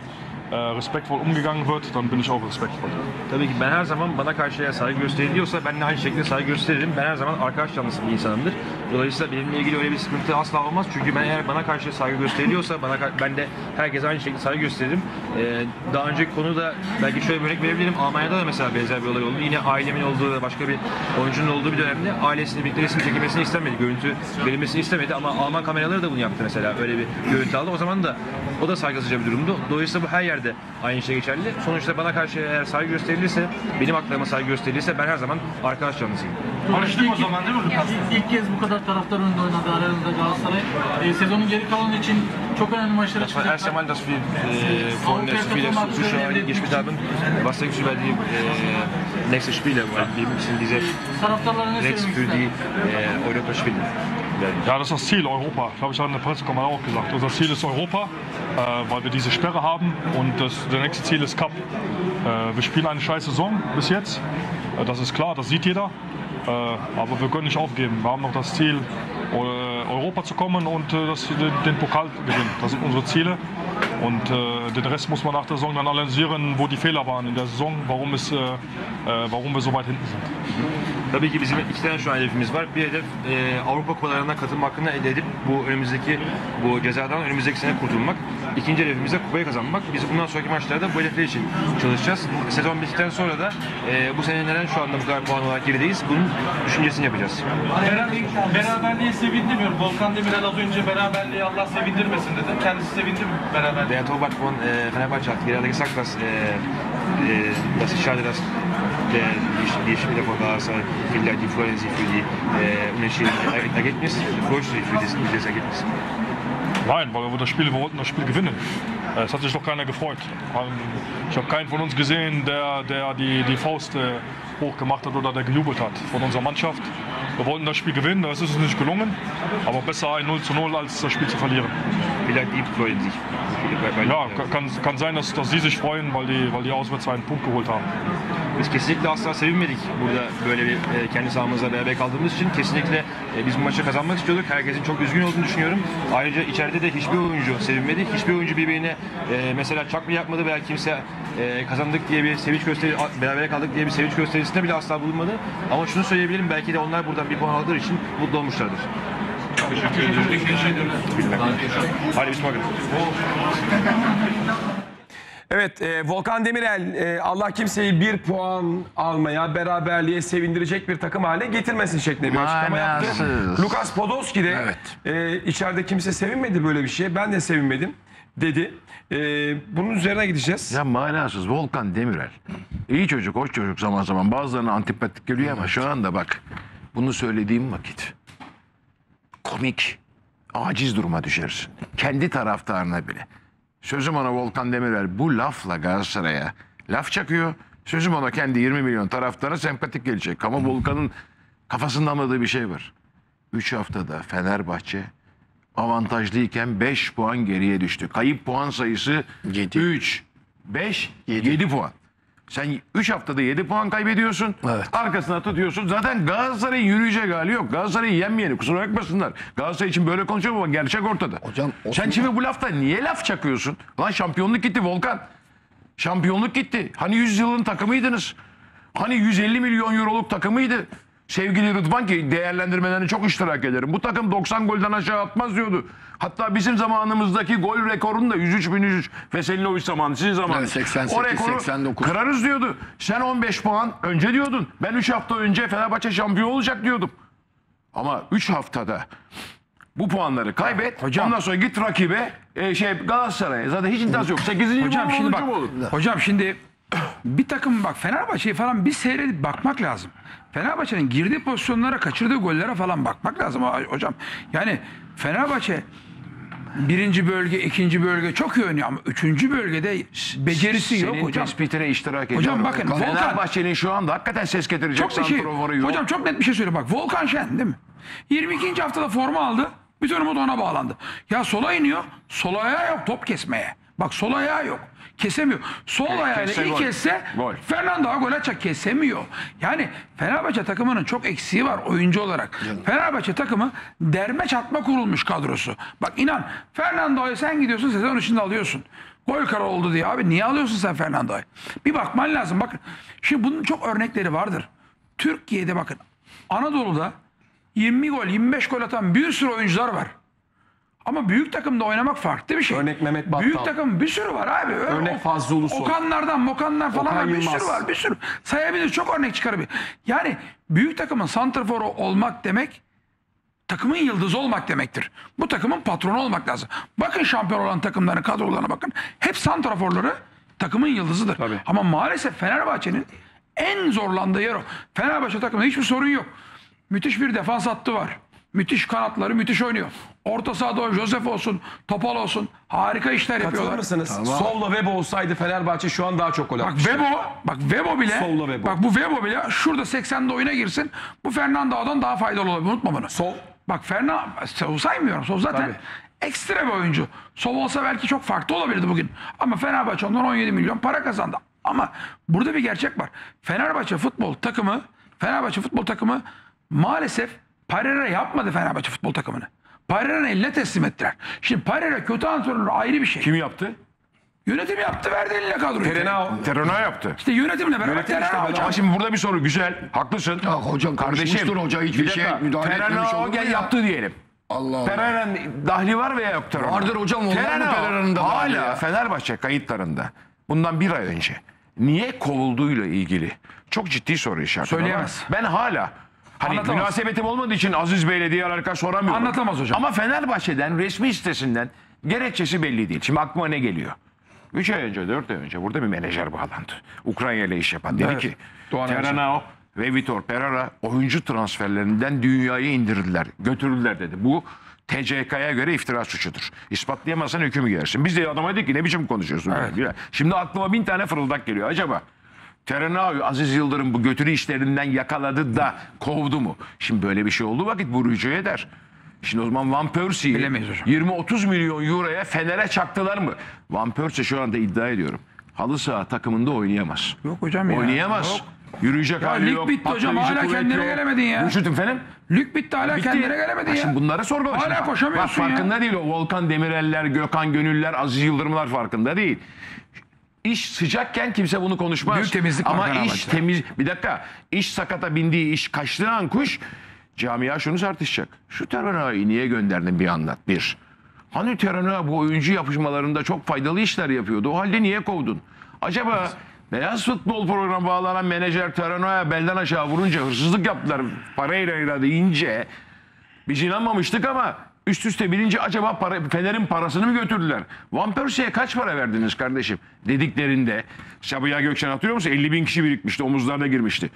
respektvoll umgegangen wird, dann bin ich auch respektvoll. Tabii ki ben her zaman bana karşı eğer saygı gösteriliyorsa ben de aynı şekilde saygı gösteririm. Ben her zaman arkadaş canlısı bir insanımdır. Dolayısıyla benimle ilgili öyle bir sıkıntı asla olmaz. Çünkü ben eğer bana karşı saygı gösteriliyorsa bana ben de herkese aynı şekilde saygı gösteririm. Ee, daha önceki konuda belki şöyle bir örnek verebilirim. Almanya'da da mesela benzer bir olay oldu. Yine ailemin olduğu ve başka bir oyuncunun olduğu bir dönemde ailesiyle birlikte resim çekilmesini istemedi. Görüntü verilmesini istemedi ama Alman kameraları da bunu yaptı mesela. Öyle bir görüntü aldı. O zaman da o da saygısızca bir durumdu. Dolayısıyla bu her yerde aynı şey geçerli. Sonuçta bana karşı eğer saygı gösterilirse, benim haklarıma saygı gösterilirse ben her zaman arkadaş canlısıyım. Alıştık o zaman değil mi Lukas? İlk, kez bu kadar taraftar önünde oynadı aranızda Galatasaray. E, sezonun geri kalanı için Das war das erste. Mal, dass wir äh, von so viele Zuschauer gespielt haben. Was denkst du über die äh, nächsten Spiele? Weil wir müssen diese söylemek für die äh, Europaspiele werden. Ja, das ist das Ziel, Europa. Ich glaube, ich habe in der Pressekonferenz auch gesagt. Unser Ziel ist Europa, äh, weil wir diese Sperre haben und das, der nächste Ziel ist Cup. Äh, wir spielen eine scheiß Saison bis jetzt. Äh, das ist klar, das sieht jeder. Äh, aber wir können nicht aufgeben. Wir haben noch das Ziel, Europa zu kommen und äh, das, den, Pokal gewinnen. Das sind unsere Ziele. Und äh, den Rest muss man nach der Saison dann analysieren, wo die Fehler waren in der Saison, warum, es, äh, äh, warum wir so weit hinten sind. Tabii ki bizim iki tane şu an hedefimiz var. Bir hedef e, Avrupa kupalarına katılma hakkını elde edip bu önümüzdeki bu cezadan önümüzdeki sene kurtulmak. İkinci hedefimiz de kupayı kazanmak. Biz bundan sonraki maçlarda bu hedefler için çalışacağız. Sezon bittikten sonra da e, bu sene neden şu anda bu kadar puan olarak gerideyiz? Bunun düşüncesini yapacağız. Beraber, beraberliğe sevindi mi? Volkan Demirel az önce beraberliği Allah sevindirmesin dedi. Kendisi sevindi mi beraberliğe? Der Torwart von äh, Fenerbahçe hat gerade gesagt, dass, äh, äh, dass es schade dass der, die, Spieler von Galatasaray vielleicht die freuen sich für die äh, unentschiedene Er- Ergebnis. Freust du dich für das, für das Ergebnis? Nein, weil wir das Spiel, wir wollten das Spiel gewinnen. Äh, Es hat sich doch keiner gefreut. Ähm, Ich habe keinen von uns gesehen, der, der die, die Faust äh, hochgemacht hat oder der gejubelt hat von unserer Mannschaft. Wir wollten das Spiel gewinnen, das ist uns nicht gelungen. Aber besser ein 0 zu 0, als das Spiel zu verlieren. Vielleicht die freuen sich. Ja, kann, kann sein, dass, dass sie sich freuen, weil die, weil die auswärts einen Punkt geholt haben. Biz kesinlikle asla sevinmedik burada böyle bir e, kendi sahamızda beraber kaldığımız için. Kesinlikle e, biz bu maçı kazanmak istiyorduk. Herkesin çok üzgün olduğunu düşünüyorum. Ayrıca içeride de hiçbir oyuncu sevinmedi. Hiçbir oyuncu birbirine e, mesela çakma yapmadı veya kimse e, kazandık diye bir sevinç gösteri, beraber kaldık diye bir sevinç gösterisinde bile asla bulunmadı. Ama şunu söyleyebilirim belki de onlar buradan bir puan aldıkları için mutlu olmuşlardır. Teşekkür ediyorum. Hadi bis morgen. Evet e, Volkan Demirel e, Allah kimseyi bir puan almaya beraberliğe sevindirecek bir takım haline getirmesin şeklinde bir açıklama yaptı. Manasız. Lukas Podolski de Evet. e, içeride kimse sevinmedi böyle bir şeye ben de sevinmedim dedi. E, bunun üzerine gideceğiz. Ya manasız Volkan Demirel. İyi çocuk, hoş çocuk zaman zaman. Bazılarına antipatik geliyor ama şu anda bak bunu söylediğim vakit komik, aciz duruma düşersin. Kendi taraftarına bile. Sözüm ona Volkan Demirel bu lafla Galatasaray'a laf çakıyor. Sözüm ona kendi 20 milyon taraftara sempatik gelecek. Ama Volkan'ın kafasında anladığı bir şey var. 3 haftada Fenerbahçe avantajlıyken 5 puan geriye düştü. Kayıp puan sayısı 3, 5, 7 puan. Sen 3 haftada 7 puan kaybediyorsun. Evet. Arkasına tutuyorsun. Zaten Galatasaray'ın yürüyecek hali yok. Galatasaray'ı yenmeyeni kusura bakmasınlar. Galatasaray için böyle konuşuyorum ama gerçek ortada. Hocam, Sen şimdi bu lafta niye laf çakıyorsun? Lan şampiyonluk gitti Volkan. Şampiyonluk gitti. Hani 100 yılın takımıydınız. Hani 150 milyon euroluk takımıydı. Sevgili Rıdvan ki değerlendirmelerini çok iştirak ederim. Bu takım 90 golden aşağı atmaz diyordu. Hatta bizim zamanımızdaki gol rekorunu da 103 bin 103 Veselinovic zamanı sizin zamanınız. Evet, 88, o rekoru 89. kırarız diyordu. Sen 15 puan önce diyordun. Ben 3 hafta önce Fenerbahçe şampiyon olacak diyordum. Ama 3 haftada bu puanları kaybet. Hocam- ondan sonra git rakibe e, şey Galatasaray'a. Zaten hiç iddiası yok. 8. Hocam mi şimdi olur, bak, 10. mu olur? hocam şimdi bir takım bak Fenerbahçe'yi falan bir seyredip bakmak lazım. Fenerbahçe'nin girdiği pozisyonlara, kaçırdığı gollere falan bakmak lazım hocam. Yani Fenerbahçe birinci bölge, ikinci bölge çok iyi oynuyor ama üçüncü bölgede becerisi yok Senin hocam. tespitine iştirak ediyorum. Hocam bakın, Volkan- Fenerbahçe'nin şu anda hakikaten ses getirecek Çok bir şey. santroforu yok. Hocam çok net bir şey söyleyeyim bak. Volkan Şen değil mi? 22. haftada forma aldı. Bütün umut ona bağlandı. Ya sola iniyor. Sol ayağı yok top kesmeye. Bak sol ayağı yok. Kesemiyor. Sol ayağıyla kesse ilk gol. kesse Gol. Fernando gol atacak kesemiyor. Yani Fenerbahçe takımının çok eksiği var oyuncu olarak. Fenerbahçe takımı derme çatma kurulmuş kadrosu. Bak inan Fernando'yu sen gidiyorsun sezon içinde alıyorsun. Gol kara oldu diye. Abi niye alıyorsun sen Fernando'yu? Bir bakman lazım. Bakın şimdi bunun çok örnekleri vardır. Türkiye'de bakın Anadolu'da 20 gol 25 gol atan bir sürü oyuncular var. Ama büyük takımda oynamak farklı bir şey. Örnek Mehmet Battal. Büyük takım bir sürü var abi. Öyle Örnek Fazlı Ulusoy. Okanlardan, Mokanlar falan Okan var. Bir Yılmaz. sürü var. Bir sürü. Sayabiliriz. Çok örnek çıkarabilir. Yani büyük takımın santraforu olmak demek takımın yıldızı olmak demektir. Bu takımın patronu olmak lazım. Bakın şampiyon olan takımların kadrolarına bakın. Hep santraforları takımın yıldızıdır. Ama maalesef Fenerbahçe'nin en zorlandığı yer o. Fenerbahçe takımında hiçbir sorun yok. Müthiş bir defans hattı var. Müthiş kanatları müthiş oynuyor. Orta sahada o Josef olsun, Topal olsun harika işler Katılır yapıyorlar. mısınız? Sol'la Webo olsaydı Fenerbahçe şu an daha çok gol Bak atmıştı. Vebo, bak Vebo bile, Sol'la Vebo. bak bu Vebo bile şurada 80'de oyuna girsin. Bu Fernando'dan daha faydalı olabilir. Unutma bunu. Sol. Bak Fernando, Sol saymıyorum. Sol zaten ekstra bir oyuncu. Sol olsa belki çok farklı olabilirdi bugün. Ama Fenerbahçe ondan 17 milyon para kazandı. Ama burada bir gerçek var. Fenerbahçe futbol takımı, Fenerbahçe futbol takımı maalesef Parera yapmadı Fenerbahçe futbol takımını. Parera'nın eline teslim ettiler. Şimdi Parera kötü antrenör ayrı bir şey. Kim yaptı? Yönetim yaptı verdi eline kadroyu. Terenao. Terona yaptı. İşte yönetimle beraber Yönetim işte Terenao. Ama şimdi burada bir soru güzel. Haklısın. Ya hocam kardeşim hoca hiçbir bir şey müdahale etmemiş olur ya? yaptı diyelim. Allah Allah. Pereira'nın dahli var veya yok Terana? Vardır hocam, Pereira'nın da hala ya? Fenerbahçe kayıtlarında bundan bir ay önce niye kovulduğuyla ilgili çok ciddi soru işareti. var. Söyleyemez. Ben hala Hani Anlatamaz. münasebetim olmadığı için Aziz Bey'le diğer arkadaş soramıyorum. Anlatamaz hocam. Ama Fenerbahçe'den resmi sitesinden gerekçesi belli değil. Şimdi aklıma ne geliyor? 3 ay önce, 4 ay önce burada bir menajer bağlandı. Ukrayna ile iş yapan. Dedi Evet. ki Doğan. Teranao ve Vitor Pereira oyuncu transferlerinden dünyayı indirdiler, götürürler dedi. Bu TCK'ya göre iftira suçudur. İspatlayamazsan hüküm giyersin. Biz de adama dedik ki ne biçim konuşuyorsun? böyle? Şimdi aklıma bin tane fırıldak geliyor. Acaba Terenao Aziz Yıldırım bu götürü işlerinden yakaladı da kovdu mu? Şimdi böyle bir şey olduğu vakit bu rücu eder. Şimdi o zaman Van Persie'yi Bilemeyiz hocam. 20-30 milyon euroya Fener'e çaktılar mı? Van Persie şu anda iddia ediyorum. Halı saha takımında oynayamaz. Yok hocam ya. Oynayamaz. Yok. Yürüyecek Ya hali lig yok. bitti hocam, patlayıcı hala kuvvet kendine yok. gelemedin ya. Rüştüm efendim. Lig bitti hala Bitti. kendine gelemedi Ha ya. Şimdi bunları sorgula. Hala Şimdi. koşamıyorsun Bak ya. farkında değil o Volkan Demireller, Gökhan Gönüller, Aziz Yıldırımlar farkında değil. İş sıcakken kimse bunu konuşmaz. Büyük temizlik Ama iş Fenerbahçe'de. temiz. Bir dakika. İş sakata bindiği iş kaçtığı an kuş camia şunu tartışacak. Şu Terena'yı niye gönderdin bir anlat. Bir. Hani Terena bu oyuncu yapışmalarında çok faydalı işler yapıyordu. O halde niye kovdun? Acaba Beyaz futbol programı bağlanan menajer Terena'ya belden aşağı vurunca hırsızlık yaptılar. Parayla deyince biz inanmamıştık ama üst üste bilince acaba para, Fener'in parasını mı götürdüler? Van Persie'ye kaç para verdiniz kardeşim? Dediklerinde Sabiha Gökçen hatırlıyor musun? 50 bin kişi birikmişti omuzlarına girmişti.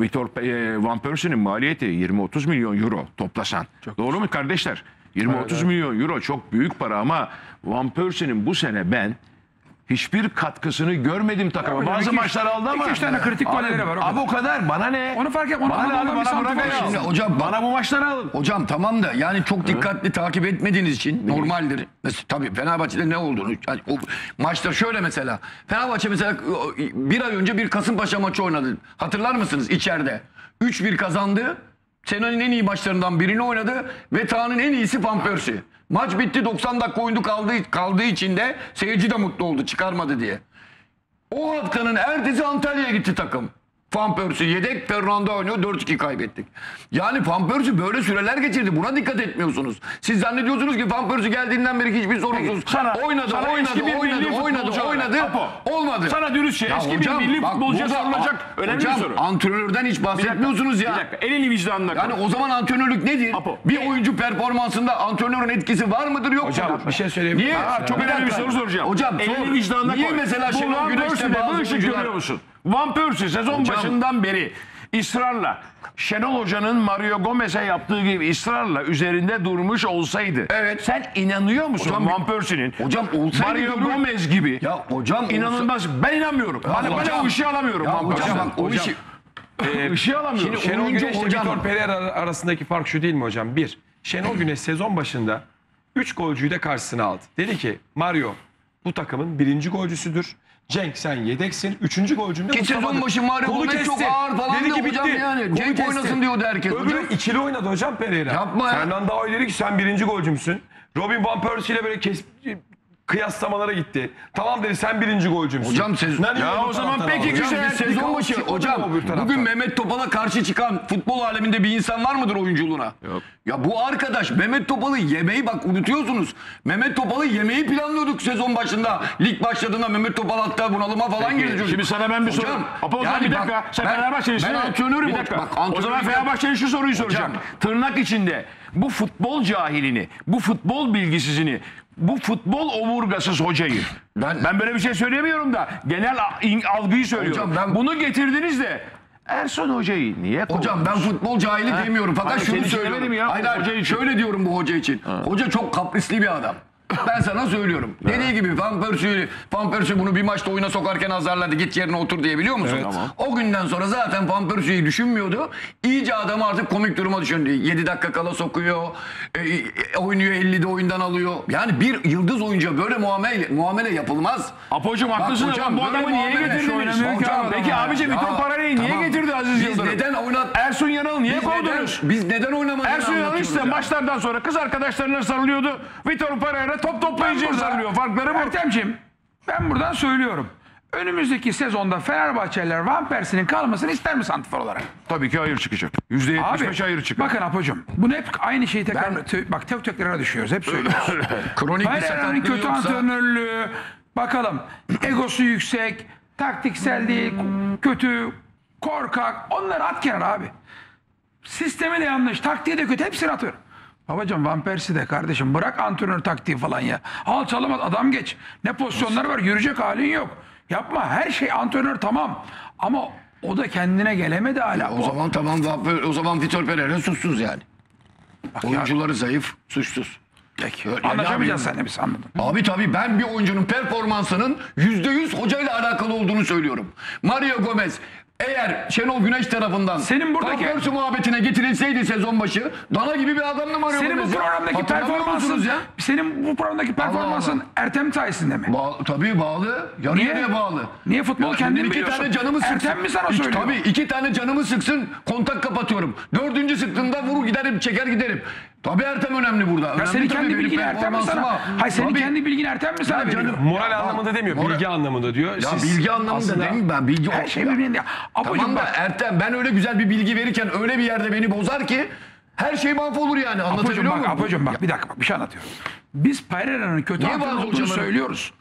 Vitor e, Van Persie'nin maliyeti 20-30 milyon euro toplasan. Doğru mu kardeşler? 20-30 milyon euro çok büyük para ama Van Persie'nin bu sene ben hiçbir katkısını görmedim takıma. hocam, Bazı iki- maçlar aldı ama. iki üç tane kritik Abi- golleri var, o Abi kadar. o kadar. Bana ne? Onu fark et, onu Bana ne anlamadan abi? bir Bana santrafor alsın. Şimdi hocam bak- Bana bu maçları alın. Hocam tamam da yani çok dikkatli takip etmediğiniz için normaldir. Mesela, tabii Fenerbahçe'de ne olduğunu yani o maçta şöyle mesela Fenerbahçe mesela o, bir ay önce bir Kasımpaşa maçı oynadı. Hatırlar mısınız içeride? 3-1 kazandı. Senenin en iyi maçlarından birini oynadı ve Tağ'ın en iyisi Van Persie. Maç bitti 90 dakika oyundu kaldığı, kaldığı için de seyirci de mutlu oldu çıkarmadı diye. O haftanın ertesi Antalya'ya gitti takım. Van Persie yedek Fernando oynuyor 4-2 kaybettik. Yani Van Persie böyle süreler geçirdi. Buna dikkat etmiyorsunuz. Siz zannediyorsunuz ki Van Persie geldiğinden beri hiçbir sorunsuz. sana- oynadı, sana oynadı, eski bir oynadı, milli oynadı, oynadı, olarak, Apo, Olmadı. sana dürüst şey, Ya eski bir milli bak, futbolcuya sorulacak önemli bir hocam, soru. antrenörden hiç bahsetmiyorsunuz ya. Bir dakika elini vicdanına koy. Yani o zaman antrenörlük nedir? Apo. Bir oyuncu performansında antrenörün etkisi var mıdır yok Hocam, mudur? bir şey söyleyeyim. Niye? Aa, çok Bir önemli bir dakika. soru soracağım. Hocam elini sor. vicdanına Niye koy. mesela Bu Şenol Güneş'te bazı bu ışık oyuncular... görüyor musun? Van Persie sezon Hocam- başından beri ısrarla Şenol Hoca'nın Mario Gomez'e yaptığı gibi ısrarla üzerinde durmuş olsaydı. Evet. Sen inanıyor musun Hocam- Van Persie'nin? Hocam olsaydı Mario görür- Gomez gibi. Ya hocam olsa- İnanılmaz. Ben inanmıyorum. Bana, bana hocam- o ışığı alamıyorum. Ya Van hocam bak o işi... *laughs* Işığı alamıyorum. Şimdi Şenol Güneş ile hocam- Vitor Pereira arasındaki fark şu değil mi hocam? Bir, Şenol Güneş sezon başında 3 golcüyü de karşısına aldı. Dedi ki Mario bu takımın birinci golcüsüdür. Cenk sen yedeksin. Üçüncü golcün de Ki sezon başı Mario Kolu Gomez çok kesti. ağır falan Dedi ki hocam bitti. yani. Kolu Cenk kesti. oynasın diyordu herkes Öbürü hocam. ikili oynadı hocam Pereira. Yapma ya. Fernando dedi ki sen birinci golcümsün. Robin Van Persie ile böyle kes, kıyaslamalara gitti. Tamam dedi sen birinci golcümsün. Hocam sezon- Nani Ya o zaman peki aldı. güzel. Hocam sezon başı hocam bugün Mehmet Topal'a karşı çıkan futbol aleminde bir insan var mıdır oyunculuğuna? Yok. Ya bu arkadaş Mehmet Topal'ı yemeyi bak unutuyorsunuz. Mehmet Topal'ı yemeyi planlıyorduk sezon başında. Lig başladığında Mehmet Topal hatta bunalıma falan Peki, girdi çocuk. Şimdi sana ben bir soru. Hocam, Apo o zaman yani bir bak, dakika. Sen ben- Fenerbahçelisin Ben antrenörüm. Bir dakika. Bak, o zaman antrenörüm. Fenerbahçe'ye şu soruyu soracağım. Hocam. Tırnak içinde bu futbol cahilini, bu futbol bilgisizini, bu futbol omurgasız hocayı. Ben- Ben, böyle bir şey söylemiyorum da genel algıyı söylüyorum. Hocam ben- Bunu getirdiniz de Ersun hocayı niye kovdunuz? Hocam ben futbol cahili Ha? demiyorum fakat Hayır, şunu söylüyorum. ya, Hayır, hayır, şöyle diyorum bu hoca için. Hoca çok kaprisli bir adam. *laughs* Ben sana söylüyorum. Dediği gibi Van Persie, Van Persie bunu bir maçta oyuna sokarken azarladı. Git yerine otur diye biliyor musun? Evet. Tamam. O günden sonra zaten Van Persie'yi düşünmüyordu. İyice adamı artık komik duruma düşündü. 7 dakika kala sokuyor. e, e, oynuyor 50'de oyundan alıyor. Yani bir yıldız oyuncuya böyle muamele, muamele yapılmaz. Apocuğum Bak haklısın hocam, bu adamı niye getirdiniz? Ki adam Peki abicim Ya, Vitor Parayı niye tamam. getirdi Aziz Biz Yıldırım? neden oynat... Ersun Yanal'ı niye Biz neden, kovdunuz? biz neden oynamadığını Ersun Yanal işte ya. maçlardan sonra kız arkadaşlarına sarılıyordu. Vitor Pereira top toplayıcıya Ben burada- sarılıyor. Farkları bu. Ertemciğim ben buradan söylüyorum. Önümüzdeki sezonda Fenerbahçeliler Van Persie'nin kalmasını ister mi santifor olarak? Tabii ki hayır çıkacak. %75 hayır çıkar. bakın Apo'cum bunu hep aynı şeyi tekrar tö- bak tek tekrara düşüyoruz hep söylüyoruz. *laughs* Kronik bir sakatlığı kötü yoksa... antrenörlüğü bakalım egosu yüksek taktiksel değil kötü korkak onları at kenara abi. Sistemi de yanlış taktiği de kötü hepsini atıyorum. Babacım Van Persie de kardeşim bırak antrenör taktiği falan ya. Al çalım at adam geç. Ne pozisyonları var yürüyecek halin yok. Yapma her şey antrenör tamam. Ama o da kendine gelemedi hala. O zaman tamam o zaman Vitor Pereira suçsuz yani. Oyuncuları zayıf, suçsuz. Peki. Öyle- Anlaşamayacağız Yani- seninle biz anladım. Abi tabii ben bir oyuncunun performansının yüzde yüz hocayla alakalı olduğunu söylüyorum. Mario Gomez eğer Şenol Güneş tarafından Senin buradaki- Persie muhabbetine getirilseydi sezon başı dana gibi bir adamdı Mario Senin bu ya. programdaki Hatırlamıyor performansın musunuz ya? senin bu programdaki performansın. Ertem sayesinde mi? Ba- tabii bağlı. Yarı Niye? yarıya bağlı. Niye futbol Ya kendin iki biliyorsun? tane canımı sıksın. Ertem mi sana İki- söylüyor? Tabii iki tane canımı sıksın kontak kapatıyorum. Dördüncü sıktığımda vurur giderim çeker giderim. Tabii Ertem önemli burada. Ya Önemli senin kendi bilgini Ertem mi sana? performansıma. Hayır senin Tabii. kendi bilgini Ertem mi sana Ya veriyor? canım, Moral Ya, anlamında demiyor. moral- Bilgi anlamında diyor. Ya Siz bilgi anlamında aslında- değil mi ben? Bilgi Her şey birbirine. Tamam da bak. Ertem ben öyle güzel bir bilgi verirken öyle bir yerde beni bozar ki her şey mahvolur yani. Apocuğum Anlatabiliyor bak, muyum? Apocuğum bak bir dakika bak bir şey anlatıyorum. Biz Pereira'nın kötü antrenör olduğunu söylüyoruz.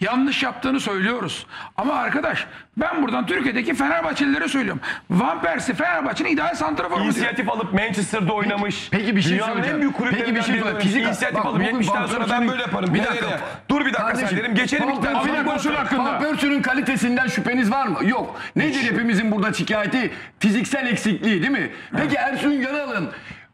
Yanlış yaptığını söylüyoruz. Ama arkadaş ben buradan Türkiye'deki Fenerbahçelilere söylüyorum. Van Persie Fenerbahçe'nin ideal santraforu diyor. İnisiyatif alıp Manchester'da oynamış. peki bir şey Dünyanın söyleyeceğim. en büyük kulüplerinden Peki bir şey biri söyle. oynamış. Fizik- İnisiyatif bak, alıp bugün 70'ten Van sonra ben böyle yaparım. Bir Pereira. dakika. Dur bir dakika sen derim. Geçelim iki tane. Bir dakika, usul hakkında. Van Persie'nin kalitesinden şüpheniz var mı? Yok. Nedir hepimizin burada şikayeti? Fiziksel eksikliği değil mi? Peki Ersun Yanal'ın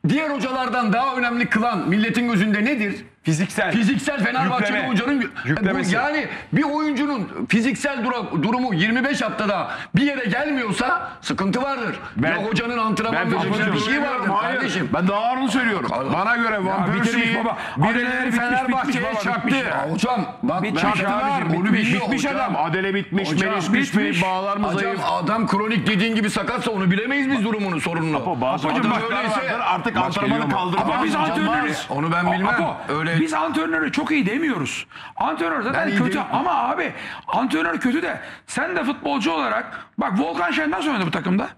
diğer hocalardan daha önemli kılan milletin gözünde nedir? Fiziksel. Fiziksel Fenerbahçeli Yükleme. hocanın Yüklemesi. Yani bir oyuncunun fiziksel dura- durumu 25 haftada bir yere gelmiyorsa sıkıntı vardır. Ben- ya hocanın antrenman Ben ve Apocuğum, bir şey vardır hayır. kardeşim. Ben daha ağırını söylüyorum. Bana göre Van Persie'yi Adeleleri bitmiş, Fenerbahçe'ye bitmiş çaktı. bitmiş ya. Hocam bak Bitmiş Çaktılar, bitmiş, Bitmiş hocam. adam. Adele bitmiş, Hocam, bitmiş, bitmiş. bağlar mı Hocam zayıf? adam kronik dediğin gibi sakatsa onu bilemeyiz biz durumunu sorununu. Apo, bazı Adam antrenörler öyleyse- artık Bak, antrenmanı kaldırmaz. Ama biz Olmaz. antrenörü Onu ben bilmem. Apo, Biz antrenörü çok iyi demiyoruz. Antrenör zaten Ben iyi kötü değilim. ama abi antrenör kötü de sen de futbolcu olarak bak Volkan Şen nasıl oynadı bu takımda?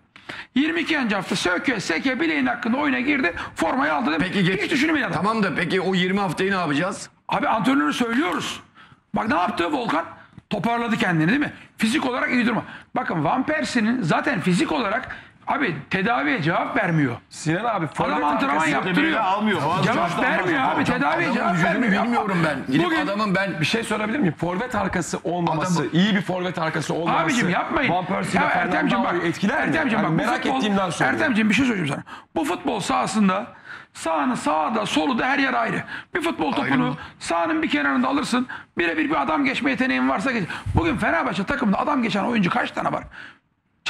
22. hafta söke seke bileğin hakkında oyuna girdi. Formayı aldı değil mi? Peki geç. Hiç düşünmeyin adam. Tamam da peki o 20 haftayı ne yapacağız? Abi antrenörü söylüyoruz. Bak ne yaptı Volkan? Toparladı kendini değil mi? Fizik olarak iyi durma. Bakın Van Persie'nin zaten fizik olarak abi tedaviye cevap vermiyor. Sinan abi. forvet Adam antrenman arkası- yaptırıyor. almıyor. Cevap vermiyor abi. Tedaviye cevap vermiyor. bilmiyorum ben. Gidip Bugün- adamın ben Bir şey sorabilir miyim? Forvet arkası olmaması, iyi bir forvet arkası olmaması. Abicim yapmayın. Van Persie Ya Ertemciğim bak. Etkiler mi? Ertemciğim Yani bak. bu merak futbol- ettiğimden soruyorum. Ertemciğim bir şey söyleyeceğim sana. Bu futbol sahasında sağını sağda solu da her yer ayrı. Bir futbol topunu sahanın bir kenarında alırsın. Birebir bir adam geçme yeteneğin varsa geç. Bugün Fenerbahçe takımında adam geçen oyuncu kaç tane var?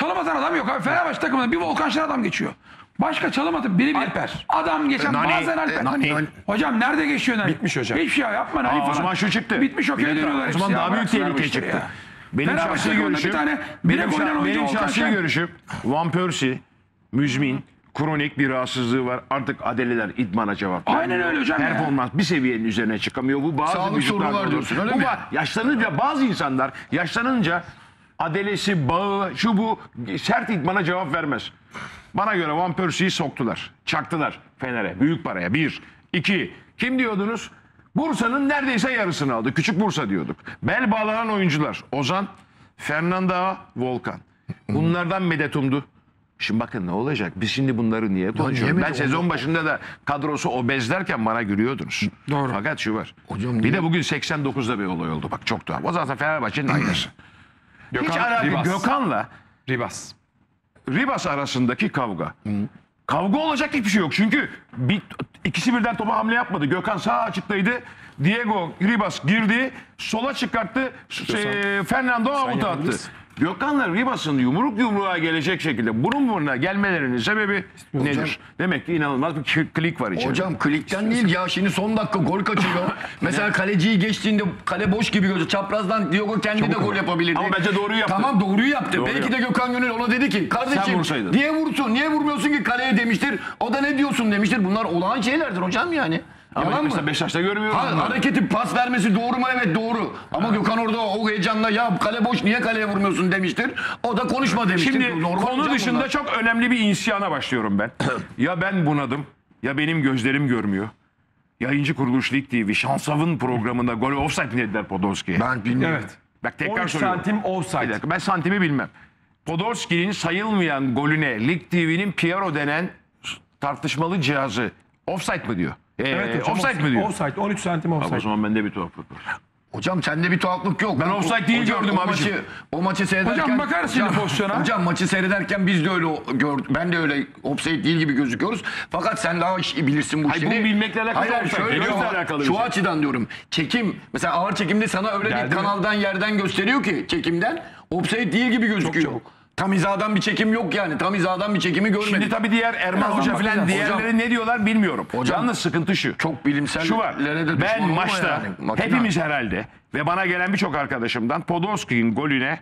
Çalım atan adam yok abi. Fenerbahçe takımında bir Volkan Şen adam geçiyor. Başka çalım atıp biri bir Alper. adam geçen Nani, bazen Alper. e, Nani. Hocam nerede geçiyor Nani? Bitmiş hocam. Hiçbir şey yapma Nani Aa, falan. o zaman şu çıktı. Bitmiş okey dakika, dönüyorlar O zaman hepsi ya. daha büyük Bıraksınlar bu tehlike işleri çıktı. ya. Benim Fenerbahçe şahsi takımında görüşüm, bir tane benim, bilek oynayan şah- oyuncu benim Volkan şahsi Şen. görüşüm Van Persie, müzmin, kronik bir rahatsızlığı var. Artık adeleler idmana cevap Aynen vermiyor. öyle hocam ya. Performans bir seviyenin üzerine çıkamıyor. Bu bazı Sağlık vücutlarda sorunu var olur. diyorsun, öyle Bu mi? Yaşlanınca bazı insanlar yaşlanınca adelesi, bağı, şu bu sert idmana cevap vermez. Bana göre Van Persie'yi soktular. Çaktılar Fener'e. Büyük paraya. Bir. iki. Kim diyordunuz? Bursa'nın neredeyse yarısını aldı. Küçük Bursa diyorduk. Bel bağlanan oyuncular. Ozan, Fernando Ağa, Volkan. Bunlardan medet umdu. Şimdi bakın ne olacak? Biz şimdi bunları niye konuşuyoruz? Ben sezon başında da kadrosu obez derken bana gülüyordunuz. Doğru. Fakat şu var. Hocam bir niye- de bugün 89'da bir olay oldu. Bak çok tuhaf. O zaten Fenerbahçe'nin aynısı. *clears throat* Hiç Gökhan alakası Ribas. Gökhan'la Ribas. Ribas arasındaki kavga. Kavga olacak hiçbir şey yok. Çünkü bir, ikisi birden topa hamle yapmadı. Gökhan sağ açıktaydı. Diego Ribas girdi. Sola çıkarttı. Şey, Fernando avuta attı. Gökhan'la Ribas'ın yumruk yumruğa gelecek şekilde burun buruna gelmelerinin sebebi nedir? Demek ki inanılmaz bir klik var içeride. Hocam klikten değil ya şimdi son dakika gol kaçırıyor. *laughs* Mesela kaleciyi geçtiğinde kale boş gibi gözü. Çaprazdan Diogo kendi de gol yapabilirdi. Ama bence doğruyu yaptı. Tamam doğruyu yaptı. Doğru Belki yaptı. de Gökhan Gönül ona dedi ki kardeşim niye vursun niye vurmuyorsun ki kaleye demiştir. O da ne diyorsun demiştir. Bunlar olağan şeylerdir hocam yani. Ama Yalan mı? mesela Beşiktaş'ta görmüyoruz Ha, bunları. hareketi pas vermesi doğru mu? Evet doğru. Ama Gökhan orada o heyecanla ya kale boş niye kaleye vurmuyorsun demiştir. O da konuşma demiştir. Şimdi Normal konu hocam dışında bunlar. çok önemli bir isyana başlıyorum ben. *clears throat* ya ben bunadım ya benim gözlerim görmüyor. Yayıncı kuruluş Lig TV Şansav'ın programında gol offside mi dediler Podolski'ye? Ben bilmiyorum. Evet. Bak tekrar 13 soruyorum. santim Bir offside. dakika ben santimi bilmem. Podolski'nin sayılmayan golüne Lig TV'nin Piero denen tartışmalı cihazı offside mı diyor? Ee, Evet hocam, offside mi diyor? Offside. 13 santim Abi o offside. zaman bende bir tuhaflık var. Hocam sende bir tuhaflık yok. Ben offside değil Hocam, gördüm o abiciğim. Maçı, o maçı seyrederken... Hocam bakarsın şimdi *laughs* pozisyona. Hocam maçı seyrederken biz de öyle o- gördük. Ben de öyle offside değil gibi gözüküyoruz. Fakat sen daha iyi bilirsin bu Hayır, işleri. bu bilmekle alakalı Hayır, hayır, offside, şöyle gözle şu, alakalı bir şu şey. açıdan diyorum. Çekim, mesela ağır çekimde sana öyle Geldi bir mi? kanaldan yerden gösteriyor ki çekimden. Offside değil gibi gözüküyor. çabuk. Tam hizadan bir çekim yok yani. Tam hizadan bir çekimi görmedik. Şimdi tabii diğer Erman Hoca falan bakacağız. diğerleri Hocam- ne diyorlar bilmiyorum. Hocam- Yalnız sıkıntı şu. çok bilimsel Şu var. Ben maçta yani. Hepimiz herhalde ve bana gelen birçok arkadaşımdan Podolski'nin golüne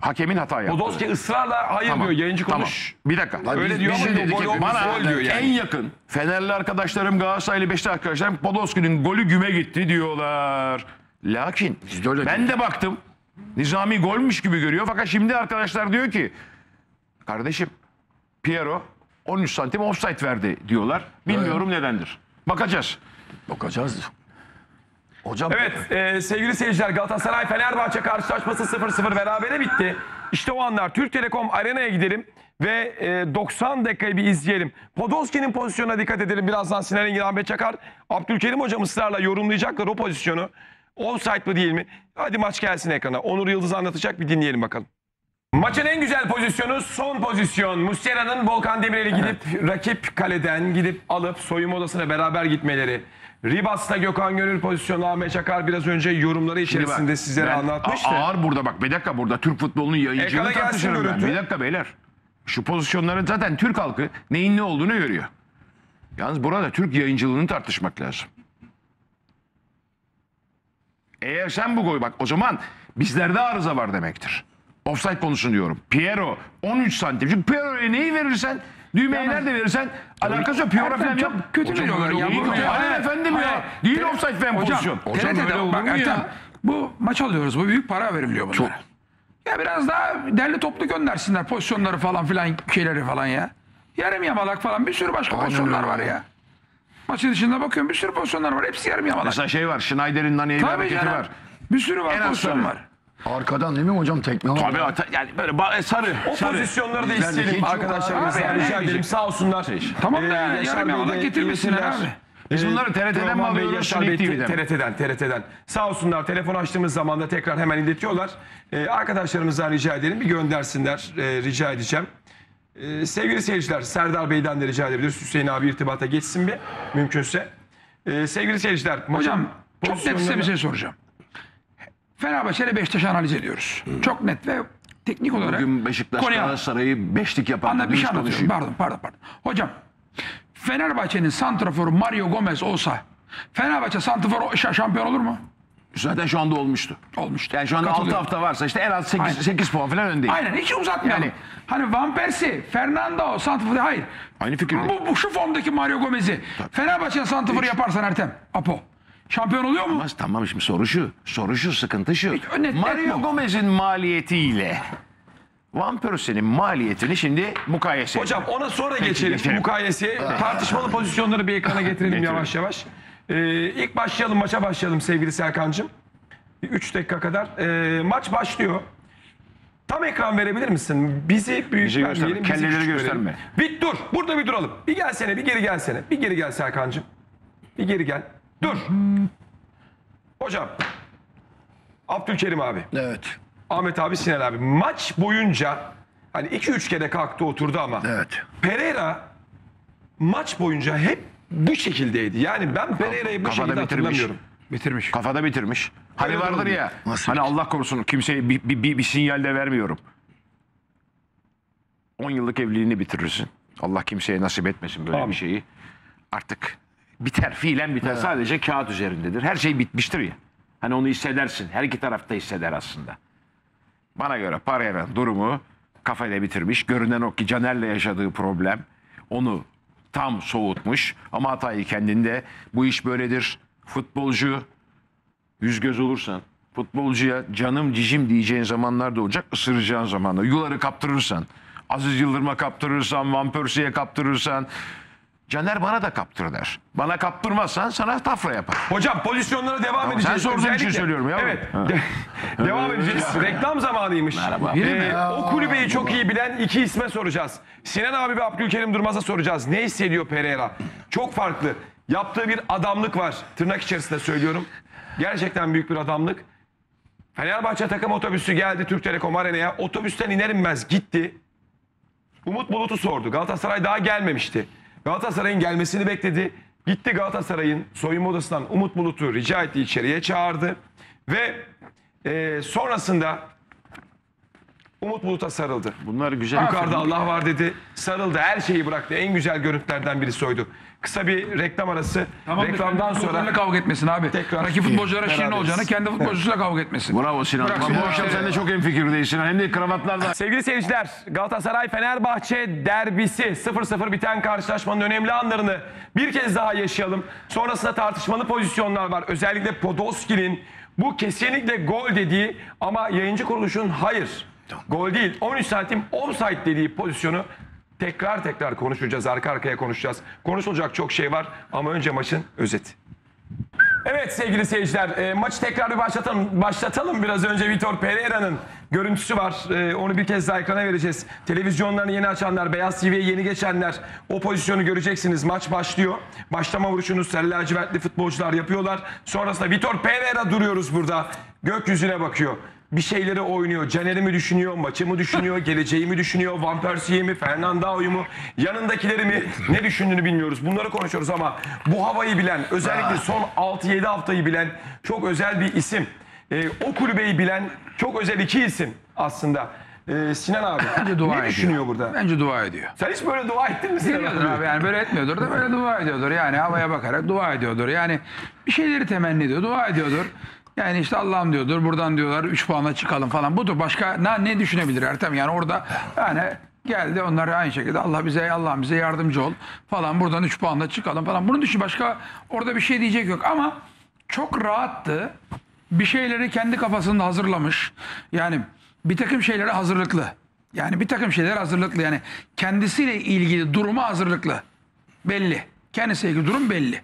hakemin hata yaptı. Podolski ısrarla hayır diyor. Yayıncı Tamam. konuş. Bir dakika. Öyle biz- diyor biz ama diyor, dedik gol Bana gol diyor en yani. yakın Fenerli arkadaşlarım, Galatasaraylı Beşiktaş arkadaşlarım Podolski'nin golü güme gitti diyorlar. Lakin ben de baktım. Nizami golmüş gibi görüyor fakat şimdi arkadaşlar diyor ki kardeşim Piero 13 santim offside verdi diyorlar. Bilmiyorum nedendir. Bakacağız. Bakacağız. Hocam Evet e, sevgili seyirciler Galatasaray Fenerbahçe karşılaşması 0-0 berabere bitti. İşte o anlar Türk Telekom Arena'ya gidelim ve e, 90 dakikayı bir izleyelim. Podolski'nin pozisyonuna dikkat edelim. Birazdan Sinan Engin Ahmet Çakar, Abdülkerim hocam ısrarla yorumlayacaklar o pozisyonu. Offside mı değil mi? Hadi maç gelsin ekrana. Onur Yıldız anlatacak bir dinleyelim bakalım. Maçın en güzel pozisyonu son pozisyon. Muslera'nın Volkan Demirel'i gidip rakip kaleden gidip alıp soyunma odasına beraber gitmeleri. Ribas'la Gökhan Gönül pozisyonu Ahmet Çakar biraz önce yorumları içerisinde sizlere anlatmıştı. a- Ağır burada bak bir dakika burada Türk futbolunun yayıncılığını Ekrana gelsin tartışırım ben. görüntü. Bir dakika beyler. Şu pozisyonların zaten Türk halkı neyin ne olduğunu görüyor. Yalnız burada Türk yayıncılığını tartışmak lazım. Eğer sen bu gol bak o zaman bizlerde arıza var demektir. Offside konusunu diyorum. Piero 13 santim. Çünkü Piero'ya neyi verirsen düğmeyi nerede verirsen alakası yok. Piero Ertem falan yap. kötü öyle ya. olur mu Bu- ya? Hayır, efendim hayır. ya. Değil offside falan Hocam, pozisyon. TRT'de bak Ertem bu maç alıyoruz. Bu büyük para veriliyor bunlara. Ya biraz daha derli toplu göndersinler pozisyonları falan filan şeyleri falan ya. Yarım yamalak falan bir sürü başka pozisyonlar var ya. Maçın dışında bakıyorum bir sürü pozisyonlar var. Hepsi yarım yamalak. Mesela şey var. Schneider'in Nani'ye bir Tabii hareketi canım. var. Bir sürü var En az pozisyon tabii. var. Arkadan değil mi hocam tekme var? Tabii ata- yani böyle ba- sarı. O sarı. pozisyonları da isteyelim hiç- arkadaşlarımızdan Abi, rica yani- edelim. Sağ olsunlar. Tamam da Ee, yani Yaşar yarım Bey de yamalak getirmesinler abi. Biz bunları TRT'den mi Teoman Bey, alıyoruz? Yaşar Bey Lig TV'den mi? TRT'den, TRT'den. Sağ olsunlar telefon açtığımız zaman da tekrar hemen iletiyorlar. Ee, arkadaşlarımızdan rica edelim bir göndersinler e, rica edeceğim. Ee, sevgili seyirciler Serdar Bey'den de rica edebiliriz. Hüseyin abi irtibata geçsin bir mümkünse. Ee, sevgili seyirciler Hocam çok net size bir şey soracağım. Fenerbahçe ile Beşiktaş'ı analiz ediyoruz. Çok net ve teknik olarak Bugün Beşiktaş Konya- Galatasaray'ı beşlik yapan Anla bir şey anlatıyorum. Pardon, pardon, pardon. Hocam, Fenerbahçe'nin santraforu Mario Gomez olsa Fenerbahçe santrafor şa- şampiyon olur mu? Zaten şu anda olmuştu. Olmuştu. Yani şu anda 6 Katılıyorum. hafta varsa işte en az 8, Aynen. 8 puan falan öndeyiz. Aynen hiç uzatmayalım. Yani- hani Van Persie, Fernando, Santifor hayır. Aynı fikirde. Bu, bu şu formdaki Mario Gomez'i Fenerbahçe'nin Santifor'u yaparsan Ertem, Apo. Şampiyon oluyor mu? Ama tamam şimdi soru şu. Soru şu sıkıntı şu. Hiç net- Mario. Gomez'in maliyetiyle Van Persie'nin maliyetini şimdi mukayese Hocam edelim. ona sonra Peki, geçelim. geçelim. Mukayeseye. Tartışmalı pozisyonları bir ekrana Getirelim. yavaş yavaş. Ee, ilk başlayalım maça başlayalım sevgili Serkan'cığım. 3 dakika kadar. Ee, maç başlıyor. Tam ekran verebilir misin? Bizi büyük Bizi vermeyelim, gösterme. bizi Kelleleri küçük gösterme. verelim. Bir dur. Burada bir duralım. Bir gelsene, bir geri gelsene. Bir geri gel Serkan'cığım. Bir geri gel. Dur. Hocam. Abdülkerim abi. Evet. Ahmet abi Sinan abi maç boyunca hani 2-3 kere kalktı oturdu ama Evet. Pereira maç boyunca hep bu şekildeydi. Yani ben Pereira'yı bu Kafada şekilde bitirmiş. hatırlamıyorum. Bitirmiş. Kafada bitirmiş. Hani Evet, vardır ya. Nasıl hani Allah korusun kimseye bir, bir, bir, bir sinyal de vermiyorum. 10 yıllık evliliğini bitirirsin. Allah kimseye nasip etmesin böyle Amin. bir şeyi. Artık biter, fiilen biter. Sadece kağıt üzerindedir. Her şey bitmiştir ya. Hani onu hissedersin. Her iki tarafta hisseder aslında. Bana göre Pereira'nın durumu kafayla bitirmiş. Görünen o ki Caner'le yaşadığı problem onu tam soğutmuş. Ama hatayı kendinde. Bu iş böyledir. Futbolcu yüz göz olursan, futbolcuya canım cicim diyeceğin zamanlar da olacak, ısıracağın zamanlar. Yuları kaptırırsan, Aziz Yıldırım'a kaptırırsan, Van Persie'ye kaptırırsan, Caner bana da kaptır der. Bana kaptırmazsan sana tafra yapar. Hocam pozisyonlara devam Tamam, edeceğiz. sen sorduğun için Özellikle- söylüyorum yavrum. Evet. De- *laughs* devam edeceğiz. Reklam zamanıymış. Ee, o kulübeyi çok iyi bilen iki isme soracağız. Sinan abi ve Abdülkerim Durmaz'a soracağız. Ne hissediyor Pereira? Çok farklı. Yaptığı bir adamlık var. Tırnak içerisinde söylüyorum. Gerçekten büyük bir adamlık. Fenerbahçe takım otobüsü geldi Türk Telekom Arena'ya. Otobüsten iner inmez gitti. Umut Bulut'u sordu. Galatasaray daha gelmemişti. Galatasaray'ın gelmesini bekledi. Gitti Galatasaray'ın soyunma odasından Umut Bulut'u rica etti içeriye çağırdı. Ve e, sonrasında Umut Bulut'a sarıldı. Bunlar güzel. Yukarıda Allah var dedi. Sarıldı. Her şeyi bıraktı. En güzel görüntülerden birisi oydu. Kısa bir reklam arası. Reklamdan sonra kavga etmesin abi. Tekrar Rakip futbolculara şirin beraberiz. olacağına kendi futbolcusuyla kavga etmesin. Bravo Sinan. Bıraksın. Bu akşam sen de çok en fikirdeyiz Sinan. Hem de kravatlarla. Sevgili seyirciler, Galatasaray-Fenerbahçe derbisi 0-0 biten karşılaşmanın önemli anlarını bir kez daha yaşayalım. Sonrasında tartışmalı pozisyonlar var. Özellikle Podolski'nin bu kesinlikle gol dediği ama yayıncı kuruluşun hayır gol değil 13 santim offside dediği pozisyonu tekrar tekrar konuşacağız. Arka arkaya konuşacağız. Konuşulacak çok şey var ama önce maçın özeti. Evet sevgili seyirciler e, maçı tekrar bir başlatalım. Başlatalım biraz önce Vitor Pereira'nın görüntüsü var. E, onu bir kez daha ekrana vereceğiz. Televizyonlarını yeni açanlar, Beyaz TV'ye yeni geçenler o pozisyonu göreceksiniz. Maç başlıyor. Başlama vuruşunu sarı futbolcular yapıyorlar. Sonrasında Vitor Pereira duruyoruz burada. Gökyüzüne bakıyor. Bir şeyleri oynuyor. Caner'i mi düşünüyor, maçı mı düşünüyor, *laughs* geleceği mi düşünüyor, Van Persie'yi mi, Fernando'yu mu, yanındakileri mi ne düşündüğünü bilmiyoruz. Bunları konuşuyoruz ama bu havayı bilen, özellikle son 6-7 haftayı bilen çok özel bir isim. Ee, o kulübeyi bilen çok özel iki isim aslında. Ee, Sinan abi Bence dua ne ediyor. düşünüyor burada? Bence dua ediyor. Sen hiç böyle dua ettin mi Sinan Ediyordur abi yani böyle etmiyordur da böyle dua ediyordur. Yani havaya bakarak dua ediyordur. Yani bir şeyleri temenni ediyor, dua ediyordur. Yani işte Allah'ım diyordur, buradan diyorlar 3 puanla çıkalım falan. Budur. Başka ne, ne düşünebilir Ertem? Yani orada yani geldi onlar aynı şekilde Allah bize Allah'ım bize yardımcı ol falan buradan 3 puanla çıkalım falan. Bunun düşün başka orada bir şey diyecek yok ama çok rahattı. Bir şeyleri kendi kafasında hazırlamış. Yani bir takım şeylere hazırlıklı. Yani bir takım şeyler hazırlıklı. Yani kendisiyle ilgili duruma hazırlıklı. Belli. Kendisiyle ilgili durum belli.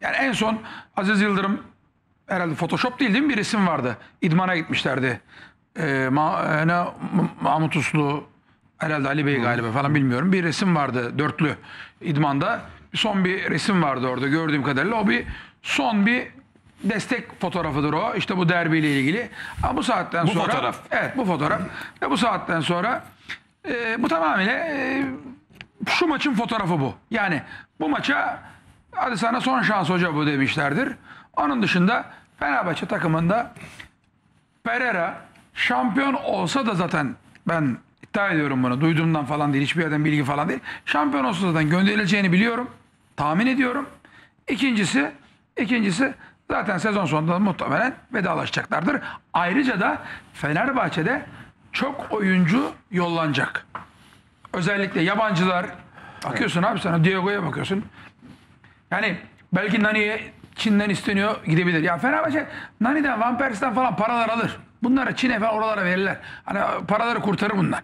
Yani en son Aziz Yıldırım herhalde Photoshop değil değil mi bir resim vardı. İdmana gitmişlerdi. Ee, Ma e, ne, Mahmut Uslu herhalde Ali Bey galiba falan bilmiyorum. Bir resim vardı dörtlü idmanda. Son bir resim vardı orada gördüğüm kadarıyla. O bir son bir destek fotoğrafıdır o. İşte bu derbiyle ilgili. Ama bu saatten Bu sonra fotoğraf. Evet bu fotoğraf. Ve bu saatten sonra e, bu tamamıyla e, şu maçın fotoğrafı bu. Yani bu maça hadi sana son şans hoca bu demişlerdir. Onun dışında Fenerbahçe takımında Pereira şampiyon olsa da zaten ben iddia ediyorum bunu. Duyduğumdan falan değil. Hiçbir yerden bilgi falan değil. Şampiyon olsa zaten gönderileceğini biliyorum. Tahmin ediyorum. İkincisi, ikincisi zaten sezon sonunda muhtemelen vedalaşacaklardır. Ayrıca da Fenerbahçe'de çok oyuncu yollanacak. Özellikle yabancılar bakıyorsun abi sana Diego'ya bakıyorsun. Yani belki Nani'ye Çin'den isteniyor gidebilir. Ya Fenerbahçe Nani'den Van Persie'den falan paralar alır. Bunları Çin'e falan oralara verirler. Hani paraları kurtarır bunlar.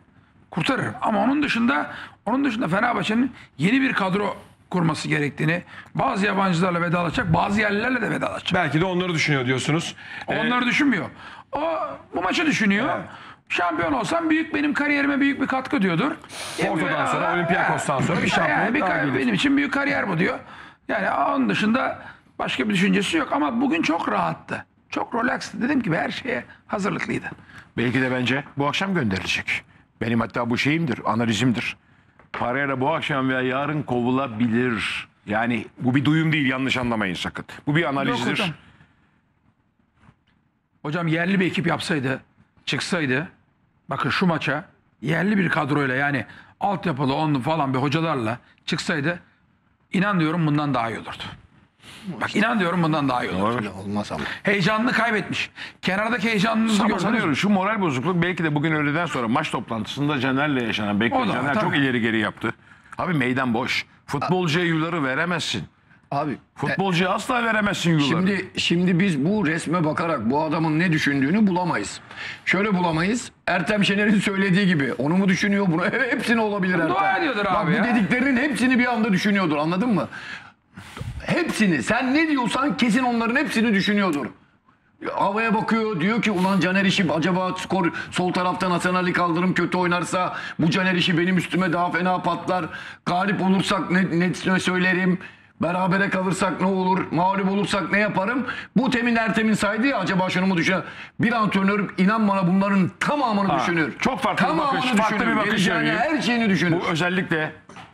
Kurtarır. Ama onun dışında onun dışında Fenerbahçe'nin yeni bir kadro kurması gerektiğini, bazı yabancılarla vedalaşacak, bazı yerlilerle de vedalaşacak. Belki de onları düşünüyor diyorsunuz. Ee, Onları düşünmüyor. O bu maçı düşünüyor. Şampiyon olsam büyük benim kariyerime büyük bir katkı diyordur. Porto'dan sonra, Olympiakos'tan sonra bir şampiyonluk yani bir daha kar- gelir. Benim için büyük kariyer bu diyor. Yani onun dışında başka bir düşüncesi yok ama bugün çok rahattı. Çok relaxtı. Dedim ki her şeye hazırlıklıydı. Belki de bence bu akşam gönderilecek. Benim hatta bu şeyimdir, analizimdir. Parayla bu akşam veya yarın kovulabilir. Yani bu bir duyum değil yanlış anlamayın sakın. Bu bir analizdir. hocam. Hocam yerli bir ekip yapsaydı, çıksaydı, bakın şu maça yerli bir kadroyla yani altyapılı onlu falan bir hocalarla çıksaydı inan diyorum bundan daha iyi olurdu. Bak inan diyorum bundan daha iyi. Öyle olmaz ama. Heyecanını kaybetmiş. Kenardaki heyecanınızı Ama gördünüz mü? sanıyorum şu moral bozukluk belki de bugün öğleden sonra maç toplantısında Caner'le yaşanan belki O da, Caner tabii. çok ileri geri yaptı. Abi meydan boş. Futbolcuya yuları veremezsin. Abi Futbolcuya asla veremezsin yuları. Şimdi şimdi biz bu resme bakarak bu adamın ne düşündüğünü bulamayız. Şöyle bulamayız. Ertem Şener'in söylediği gibi onu mu düşünüyor bunu? *laughs* hepsini olabilir Ertem. Dua ediyordur Bak, abi bu ya. dediklerinin hepsini bir anda düşünüyordur anladın mı? Hepsini. Sen ne diyorsan kesin onların hepsini düşünüyordur. Havaya bakıyor diyor ki ulan Caner işi acaba skor sol taraftan Hasan Ali Kaldırım kötü oynarsa bu Caner işi benim üstüme daha fena patlar. Galip olursak ne, ne, ne söylerim? Berabere kalırsak ne olur? Mağlup olursak ne yaparım? Bu temin Ertem'in saydı ya acaba şunu mu düşünür? Bir antrenör inan bana bunların tamamını Ha, düşünür. Çok farklı bir Tamamını bakış, farklı düşünür. bir bakış söyleyeyim. her şeyini düşünür. Bu özellikle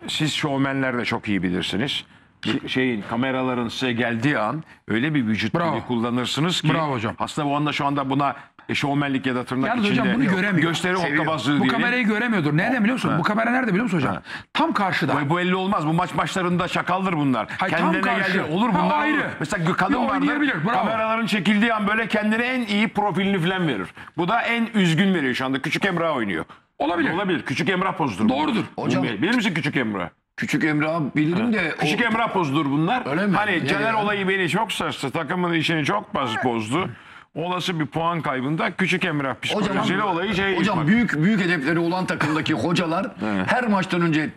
siz şovmenler de çok iyi bilirsiniz. Bir Şey kameraların size geldiği an öyle bir vücut Bravo. dili kullanırsınız ki Bravo hocam. aslında o anda şu anda buna e, şovmenlik ya da tırnak Yalnız içinde hocam bunu göremiyor. gösteri hokkabazlığı Bu diyelim. kamerayı göremiyordur. Nerede biliyor musun? Bu kamera nerede biliyor musun hocam? Ha. Tam karşıda. Bu, bu elli olmaz. Bu maç maçlarında şakaldır bunlar. Hayır, tam Kendine karşı. geldi. Olur Ha, bunlar ayrı. olur. Mesela kadın Yo, vardır. oynayabilir, bravo. Kameraların çekildiği an böyle kendine en iyi profilini falan verir. Bu da en üzgün veriyor şu anda. Küçük Emrah oynuyor. Olabilir. Olabilir. Küçük Emrah pozudur. bunlar. Doğrudur. Hocam- bilir misin Küçük Emrah? Küçük Emre abi bilirim de Küçük o- Emrah pozudur bunlar. Öyle mi? Hani Caner olayı beni çok sarstı. Takımın işini çok bozdu. Olası bir puan kaybında Küçük Emrah psikolojisiyle olayı şey hocam yapmak. büyük büyük hedefleri olan takımdaki hocalar *laughs* her maçtan önce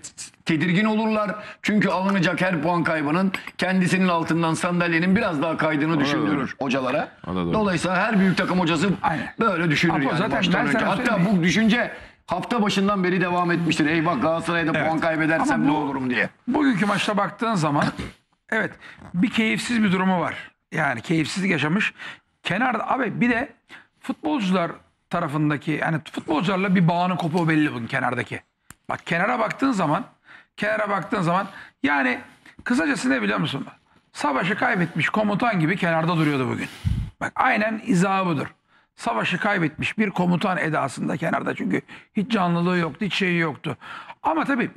tedirgin olurlar. Çünkü alınacak her puan kaybının kendisinin altından sandalyenin biraz daha kaydığını düşündürür hocalara. Dolayısıyla her büyük takım hocası Aynen. böyle düşünür Apo, yani zaten ben önce. Hatta bu düşünce hafta başından beri devam etmiştir. Eyvah Galatasaray'da puan kaybedersem Ama ne bu- olurum diye. Bugünkü maçta baktığın zaman evet bir keyifsiz bir durumu var. Yani keyifsizlik yaşamış. Kenarda abi bir de futbolcular tarafındaki yani futbolcularla bir bağının kopuğu belli bugün kenardaki. Bak kenara baktığın zaman kenara baktığın zaman yani kısacası ne biliyor musun? Savaşı kaybetmiş komutan gibi kenarda duruyordu bugün. Bak aynen izahı budur. Savaşı kaybetmiş bir komutan edasında kenarda çünkü hiç canlılığı yoktu, hiç şeyi yoktu. Ama tabii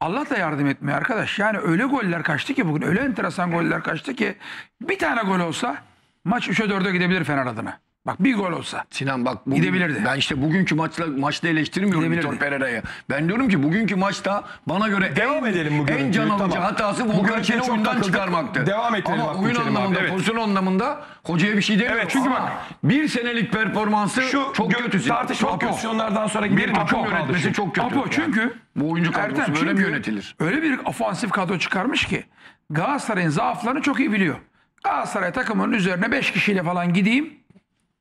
Allah da yardım etmiyor arkadaş. Yani öyle goller kaçtı ki bugün öyle enteresan goller kaçtı ki bir tane gol olsa maç 3'e 4'e gidebilir Fener adına. Bak bir gol olsa. Sinan bak bugün, Gidebilirdi. ben işte bugünkü maçla maçta eleştirmiyorum. Vitor Pereira'yı. Ben diyorum ki bugünkü maçta bana göre Devam en, edelim bu en can alıcı tamam. hatası Bu Volkan görüntüye Çelik'i çok oyundan takıldık. çıkarmaktı. Devam ettirelim Ama oyun Abdülkerim abi, anlamında, evet. pozisyon anlamında hocaya bir şey demiyorum. Evet, çünkü Ama bak- bir senelik performansı Şu çok gö- kötü. Tartışma Apo. pozisyonlardan sonra Bir takım yönetmesi çok kötü. Apo Yani. çünkü bu oyuncu kadrosu Ertem böyle mi yönetilir? öyle bir ofansif kadro çıkarmış ki Galatasaray'ın zaaflarını çok iyi biliyor. Galatasaray takımının üzerine 5 kişiyle falan gideyim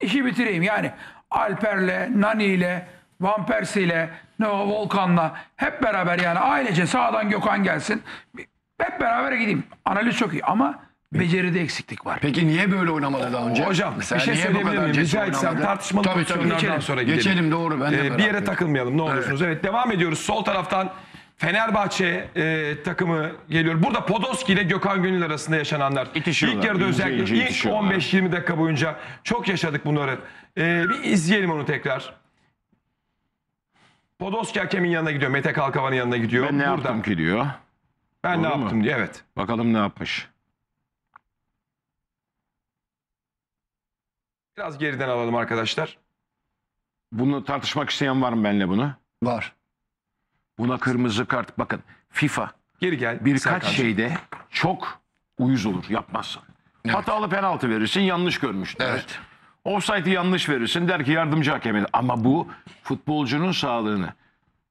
işi bitireyim. Yani Alper'le, Nani'yle, Van Persie'yle, o Volkan'la hep beraber yani ailece sağdan Gökhan gelsin. Hep beraber gideyim. Analiz çok iyi ama beceride eksiklik var. Peki niye böyle oynamadı daha önce? Hocam Mesela bir şey söyleyebilir miyim? Rica etsem tartışmalı Tabii, tabii. Geçelim. sonra gidelim. Geçelim doğru ben de Ee, bir yere takılmayalım ne olursunuz. Evet. devam ediyoruz. Sol taraftan Fenerbahçe e, takımı geliyor. Burada Podolski ile Gökhan Gönül arasında yaşananlar. İtişiyorlar, İlk yarıda ince özellikle ince ilk itişiyorlar. 15-20 dakika boyunca çok yaşadık bunları. E, bir izleyelim onu tekrar. Podolski hakemin yanına gidiyor. Mete Kalkavan'ın yanına gidiyor. Ben ne Burada. yaptım ki diyor. Ben ne Doğru mu? yaptım diyor. Evet. Bakalım ne yapmış. Biraz geriden alalım arkadaşlar. Bunu tartışmak isteyen var mı benimle bunu? Var. Buna kırmızı kart. Bakın FIFA Geri gel. birkaç Serkan'cığım. şeyde çok uyuz olur yapmazsan. Hatalı penaltı verirsin yanlış görmüşler. Evet. Offside'i yanlış verirsin der ki yardımcı hakemin. Ama bu futbolcunun sağlığını,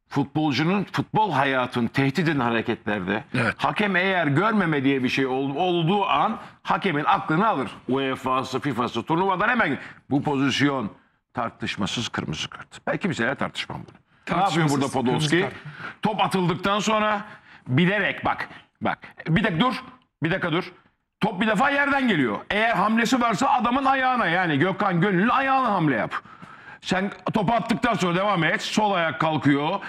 futbolcunun futbol hayatını tehdit eden hareketlerde Evet. hakem eğer görmeme diye bir şey ol- olduğu an hakemin aklını alır. UEFA'sı, FIFA'sı turnuvadan hemen bu pozisyon tartışmasız kırmızı kart. Ben kimseyle tartışmam bunu. Ne yapıyor Tartışmasız burada Podolski? Top atıldıktan sonra bilerek bak. Bak. Bir dakika dur. Bir dakika dur. Top bir defa yerden geliyor. Eğer hamlesi varsa adamın ayağına yani Gökhan Gönül'ün ayağına hamle yap. Sen topu attıktan sonra devam et. Sol ayak kalkıyor.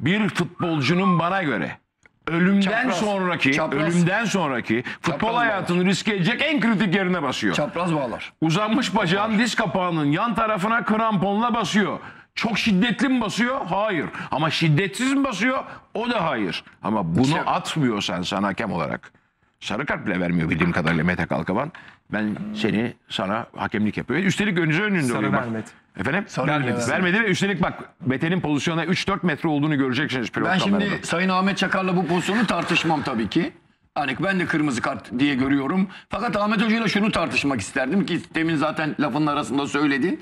Bir futbolcunun bana göre ölümden Çapraz. sonraki Çapraz. ölümden sonraki futbol Çapraz hayatını riske edecek en kritik yerine basıyor. Çapraz bağlar. Uzanmış bacağın diz kapağının yan tarafına kramponla basıyor. Çok şiddetli mi basıyor? Hayır. Ama şiddetsiz mi basıyor? O da hayır. Ama bunu atmıyorsan sen hakem olarak sarı kart bile vermiyor bildiğim kadarıyla Mete Kalkavan. Ben seni sana hakemlik yapıyor. Üstelik önünüze önünde Sarı oluyor. Bak. vermedi. Efendim? Vermedi. Vermedi ve üstelik bak Mete'nin pozisyona 3-4 metre olduğunu göreceksiniz pilot Ben şimdi kamerada. Sayın Ahmet Çakar'la bu pozisyonu tartışmam tabii ki. Hani ben de kırmızı kart diye görüyorum. Fakat Ahmet Hoca ile şunu tartışmak isterdim ki demin zaten lafın arasında söyledin.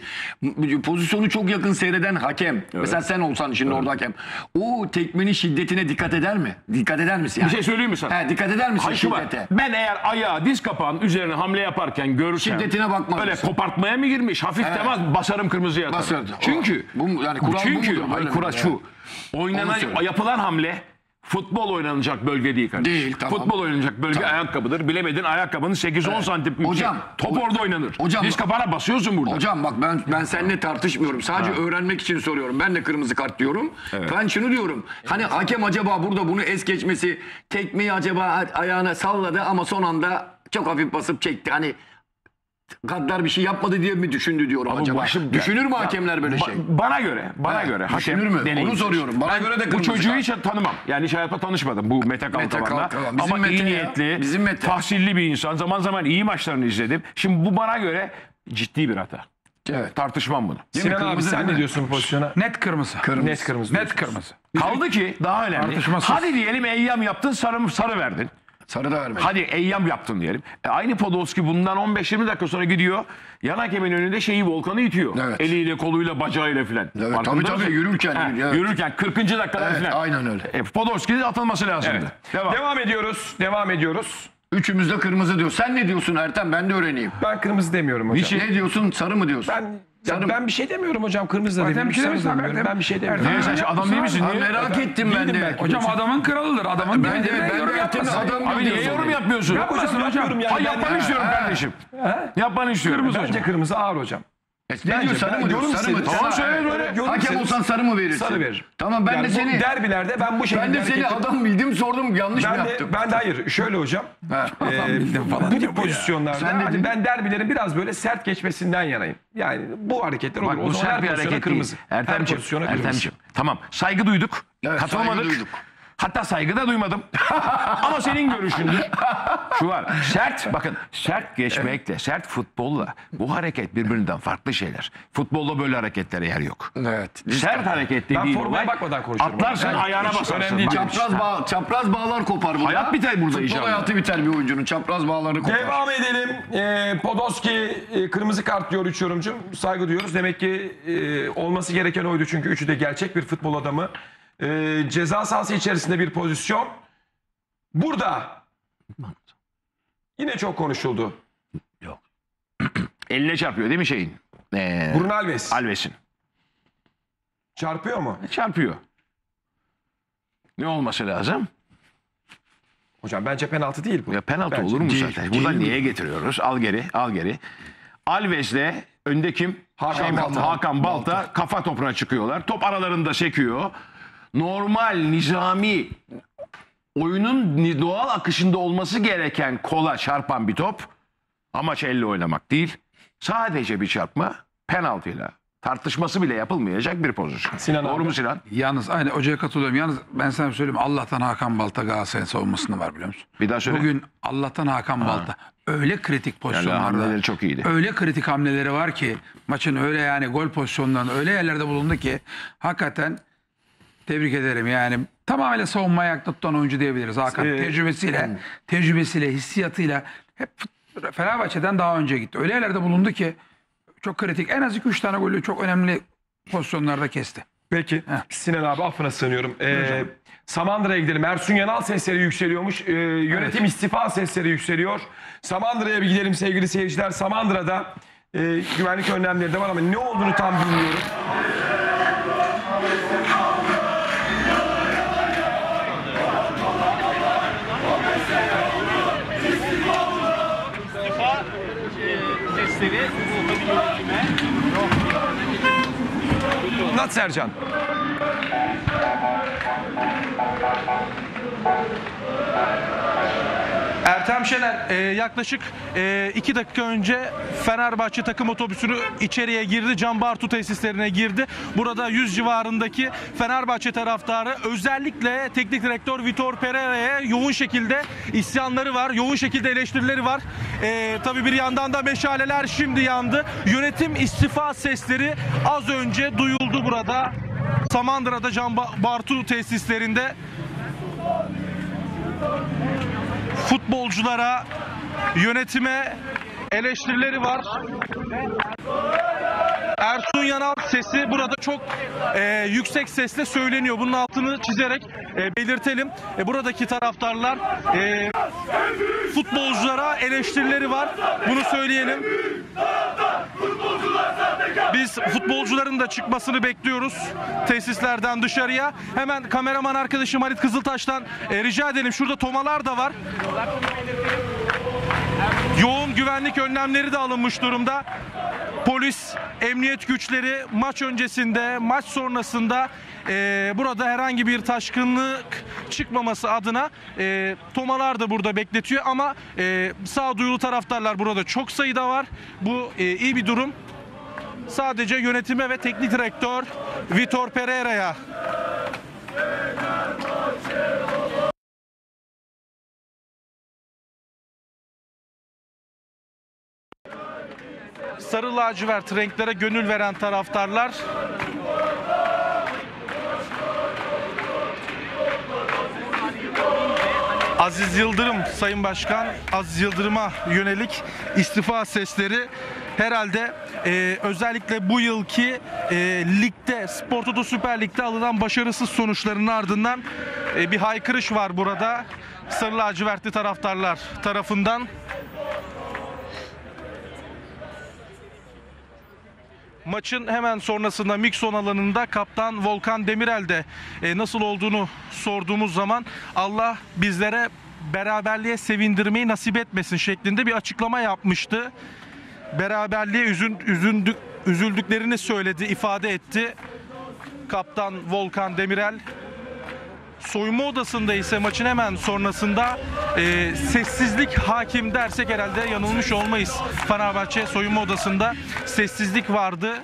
Pozisyonu çok yakın seyreden hakem. Mesela sen olsan şimdi orada hakem. O tekmenin şiddetine dikkat eder mi? Dikkat eder misin? Bir Yani? şey söyleyeyim mi sana? He, dikkat eder misin Hayır, şiddete? Ben eğer ayağı diz kapağın üzerine hamle yaparken görürsem Şiddetine bakmaz Öyle mısın? kopartmaya mı girmiş? Hafif Evet. demez basarım kırmızıya. Basardı. Çünkü O- bu- yani kural bu çünkü mudur? ay, Böyle kural şu. Oynanan yapılan hamle futbol oynanacak bölge değil kardeşim. Değil, tamam. Futbol oynanacak bölge Tamam. ayakkabıdır. Bilemedin ayakkabının 8-10 santim yüksek. Hocam, Top ho- orada oynanır. Hocam- Diz kapağına basıyorsun burada. Hocam bak ben ben seninle tartışmıyorum. Sadece öğrenmek için soruyorum. Ben de kırmızı kart diyorum. Ben şunu diyorum. Hani hakem acaba burada bunu es geçmesi tekmeyi acaba ayağına salladı ama son anda çok hafif basıp çekti. Hani Gaddar bir şey yapmadı diye mi düşündü diyorum Ama acaba? başım- Düşünür mü Ya, hakemler böyle ba- şey? Bana göre, bana He, göre düşünür hakem mü? Onu soruyorum. Bana Ben göre de bu kırmızı çocuğu hiç tanımam. Yani hiç hayatta tanışmadım bu Mete Kalkavan'la. Ama iyi Mete ya. niyetli, Bizim Mete. tahsilli bir insan. Zaman zaman iyi maçlarını izledim. Şimdi bu bana göre ciddi bir hata. Evet. Tartışmam bunu. Sinan abi Kırmızı sen değil ne diyorsun bu pozisyona? Net kırmızı. Net kırmızı. Net kırmızı. Kaldı ki daha önemli. Tartışmasız. Hadi diyelim eyyam yaptın sarı, sarı verdin. Sarı da vermedi. Hadi eyyam yaptın diyelim. E, aynı Podolski bundan 15-20 dakika sonra gidiyor. Yan hakemin önünde şeyi Volkan'ı itiyor. Evet. Eliyle, koluyla, bacağıyla filan. Evet, Farkında tabii, tabii, mısın? yürürken, He, evet. Yürürken 40. dakikada Evet, filan. aynen öyle. E, Podolski'nin atılması lazımdı. Evet. Devam. Devam ediyoruz. Devam ediyoruz. Üçümüz de kırmızı diyor. Sen ne diyorsun Ertem? Ben de öğreneyim. Ben kırmızı demiyorum hocam. Ne diyorsun? Sarı mı diyorsun? Ben ya Sarı mı? ben bir şey demiyorum hocam. Kırmızı da Zaten bir şey sarı da demiyorsun abi, demiyorum. Ben bir şey demiyorum. Niye sen adam değil misin? Ha, Niye? merak ettim ben de. Hocam adamın kralıdır. Adamın Ben de- ben de yapmasın. adam Abi niye yorum yapmıyorsun? Yapmasın hocam. hocam. Yani Hayır ben- yapmanı istiyorum kardeşim. Yapmanı istiyorum. Bence Bence. kırmızı ağır hocam. Ne diyor sarı ben mı diyor? Sarı mı? istedim. Tamam, Sarı. söyle, Evet. söyle. Yorum Hakem istedim. olsan sarı mı verirsin? Sarı veririm. Tamam ben Yani de bu seni derbilerde ben bu şekilde ben de seni hareket- adam bildim sordum yanlış mı ben de, yaptım? ben de hayır şöyle hocam. Ha. Ee, *laughs* bu tip pozisyonlarda Sen de hani dedin. ben derbilerin biraz böyle sert geçmesinden yanayım. Yani bu hareketler olur. Bak o bu zaman her sert bir pozisyona hareket kırmızı. değil. Her Ertemciğim, pozisyona kırmızı. Ertemciğim. Tamam saygı duyduk. Evet, Katılmadık. saygı duyduk. Hatta saygı da duymadım. *laughs* Ama senin görüşündür. *laughs* Şu var. Sert bakın sert geçmekle, sert futbolla bu hareket birbirinden farklı şeyler. Futbolda böyle hareketlere yer yok. Evet. Sert hareket Ben dediğin formaya olay bakmadan konuşuyorum. atlarsan Yani ayağına basarsın. Bak. Çapraz, bağ, çapraz bağlar kopar burada. Hayat biter burada Futbol icabında. hayatı biter bir oyuncunun. Çapraz bağları kopar. Devam edelim. Ee, Podolski e, kırmızı kart diyor üç yorumcu. Saygı duyuyoruz. Demek ki e, olması gereken oydu çünkü üçü de gerçek bir futbol adamı. E, ceza sahası içerisinde bir pozisyon. Burada yine çok konuşuldu. *clears throat* Eline çarpıyor değil mi şeyin? Ee, Bruno Alves. Alves'in. Çarpıyor mu? Çarpıyor. Ne olması lazım? Hocam bence penaltı değil bu. Ya penaltı Bence olur mu değil, zaten? mi? niye getiriyoruz? Al geri, al geri. Alves'le önde kim? Hakan Şey? Balta. Hakan Balta kafa topuna çıkıyorlar. Top aralarında sekiyor. Normal, nizami oyunun doğal akışında olması gereken kola çarpan bir top amaç elle oynamak değil. Sadece bir çarpma penaltıyla tartışması bile yapılmayacak bir pozisyon. Sinan Doğru abi. mu Sinan? Yalnız aynı hocaya katılıyorum. Yalnız ben sana söyleyeyim Allah'tan Hakan Balta Galatasaray'ın savunmasında var biliyor musun? Bir daha söyle. Bugün Allah'tan Hakan Balta öyle kritik pozisyonlarda. hamleleri çok iyiydi. Öyle kritik hamleleri var ki maçın öyle yani gol pozisyonlarında öyle yerlerde bulundu ki hakikaten tebrik ederim yani tamamıyla savunmaya ayakta tutan oyuncu diyebiliriz Hakan. Ee, tecrübesiyle, tecrübesiyle, hissiyatıyla hep Fenerbahçe'den daha önce gitti. Öyle yerlerde bulundu ki çok kritik. En az 2-3 tane golü çok önemli pozisyonlarda kesti. Peki Sinan abi affına sığınıyorum. Ee, Samandıra'ya gidelim. Ersun Yanal sesleri yükseliyormuş. Ee, yönetim istifa sesleri yükseliyor. Samandıra'ya bir gidelim sevgili seyirciler. Samandıra'da e, güvenlik önlemleri de var ama ne olduğunu tam bilmiyorum. Bu tabii yönetime Anlat Sercan. Ertem Şener e, yaklaşık e, iki dakika önce Fenerbahçe takım otobüsünü içeriye girdi. Can Bartu tesislerine girdi. Burada 100 civarındaki Fenerbahçe taraftarı özellikle teknik direktör Vitor Pereira'ya yoğun şekilde isyanları var. Yoğun şekilde eleştirileri var. E, tabii bir yandan da meşaleler şimdi yandı. Yönetim istifa sesleri az önce duyuldu burada. Samandıra'da Can Ba- Bartu tesislerinde futbolculara, yönetime eleştirileri var. Ersun Yanal sesi burada çok e, yüksek sesle söyleniyor. Bunun altını çizerek e, belirtelim. E, buradaki taraftarlar e, futbolculara eleştirileri var. Bunu söyleyelim. Biz futbolcuların da çıkmasını bekliyoruz tesislerden dışarıya. Hemen kameraman arkadaşım Halit Kızıltaş'tan e, rica edelim. Şurada tomalar da var. Yoğun güvenlik önlemleri de alınmış durumda. Polis, emniyet güçleri maç öncesinde, maç sonrasında e, burada herhangi bir taşkınlık çıkmaması adına e, tomalar da burada bekletiyor ama e, sağduyulu taraftarlar burada çok sayıda var. Bu e, iyi bir durum. Sadece yönetime ve teknik direktör Vitor Pereira'ya sarı lacivert renklere gönül veren taraftarlar Aziz Yıldırım Sayın Başkan Aziz Yıldırım'a yönelik istifa sesleri herhalde e, özellikle bu yılki e, ligde Spor Toto Süper Lig'de alınan başarısız sonuçların ardından e, bir haykırış var burada. Sarı lacivertli taraftarlar tarafından. Maçın hemen sonrasında Mikson alanında kaptan Volkan Demirel de e, nasıl olduğunu sorduğumuz zaman Allah bizlere beraberliğe sevindirmeyi nasip etmesin şeklinde bir açıklama yapmıştı. Beraberliğe üzün, üzüldük, üzüldüklerini söyledi, ifade etti. Kaptan Volkan Demirel soyunma odasında ise maçın hemen sonrasında e, sessizlik hakim dersek herhalde yanılmış olmayız. Fenerbahçe soyunma odasında sessizlik vardı.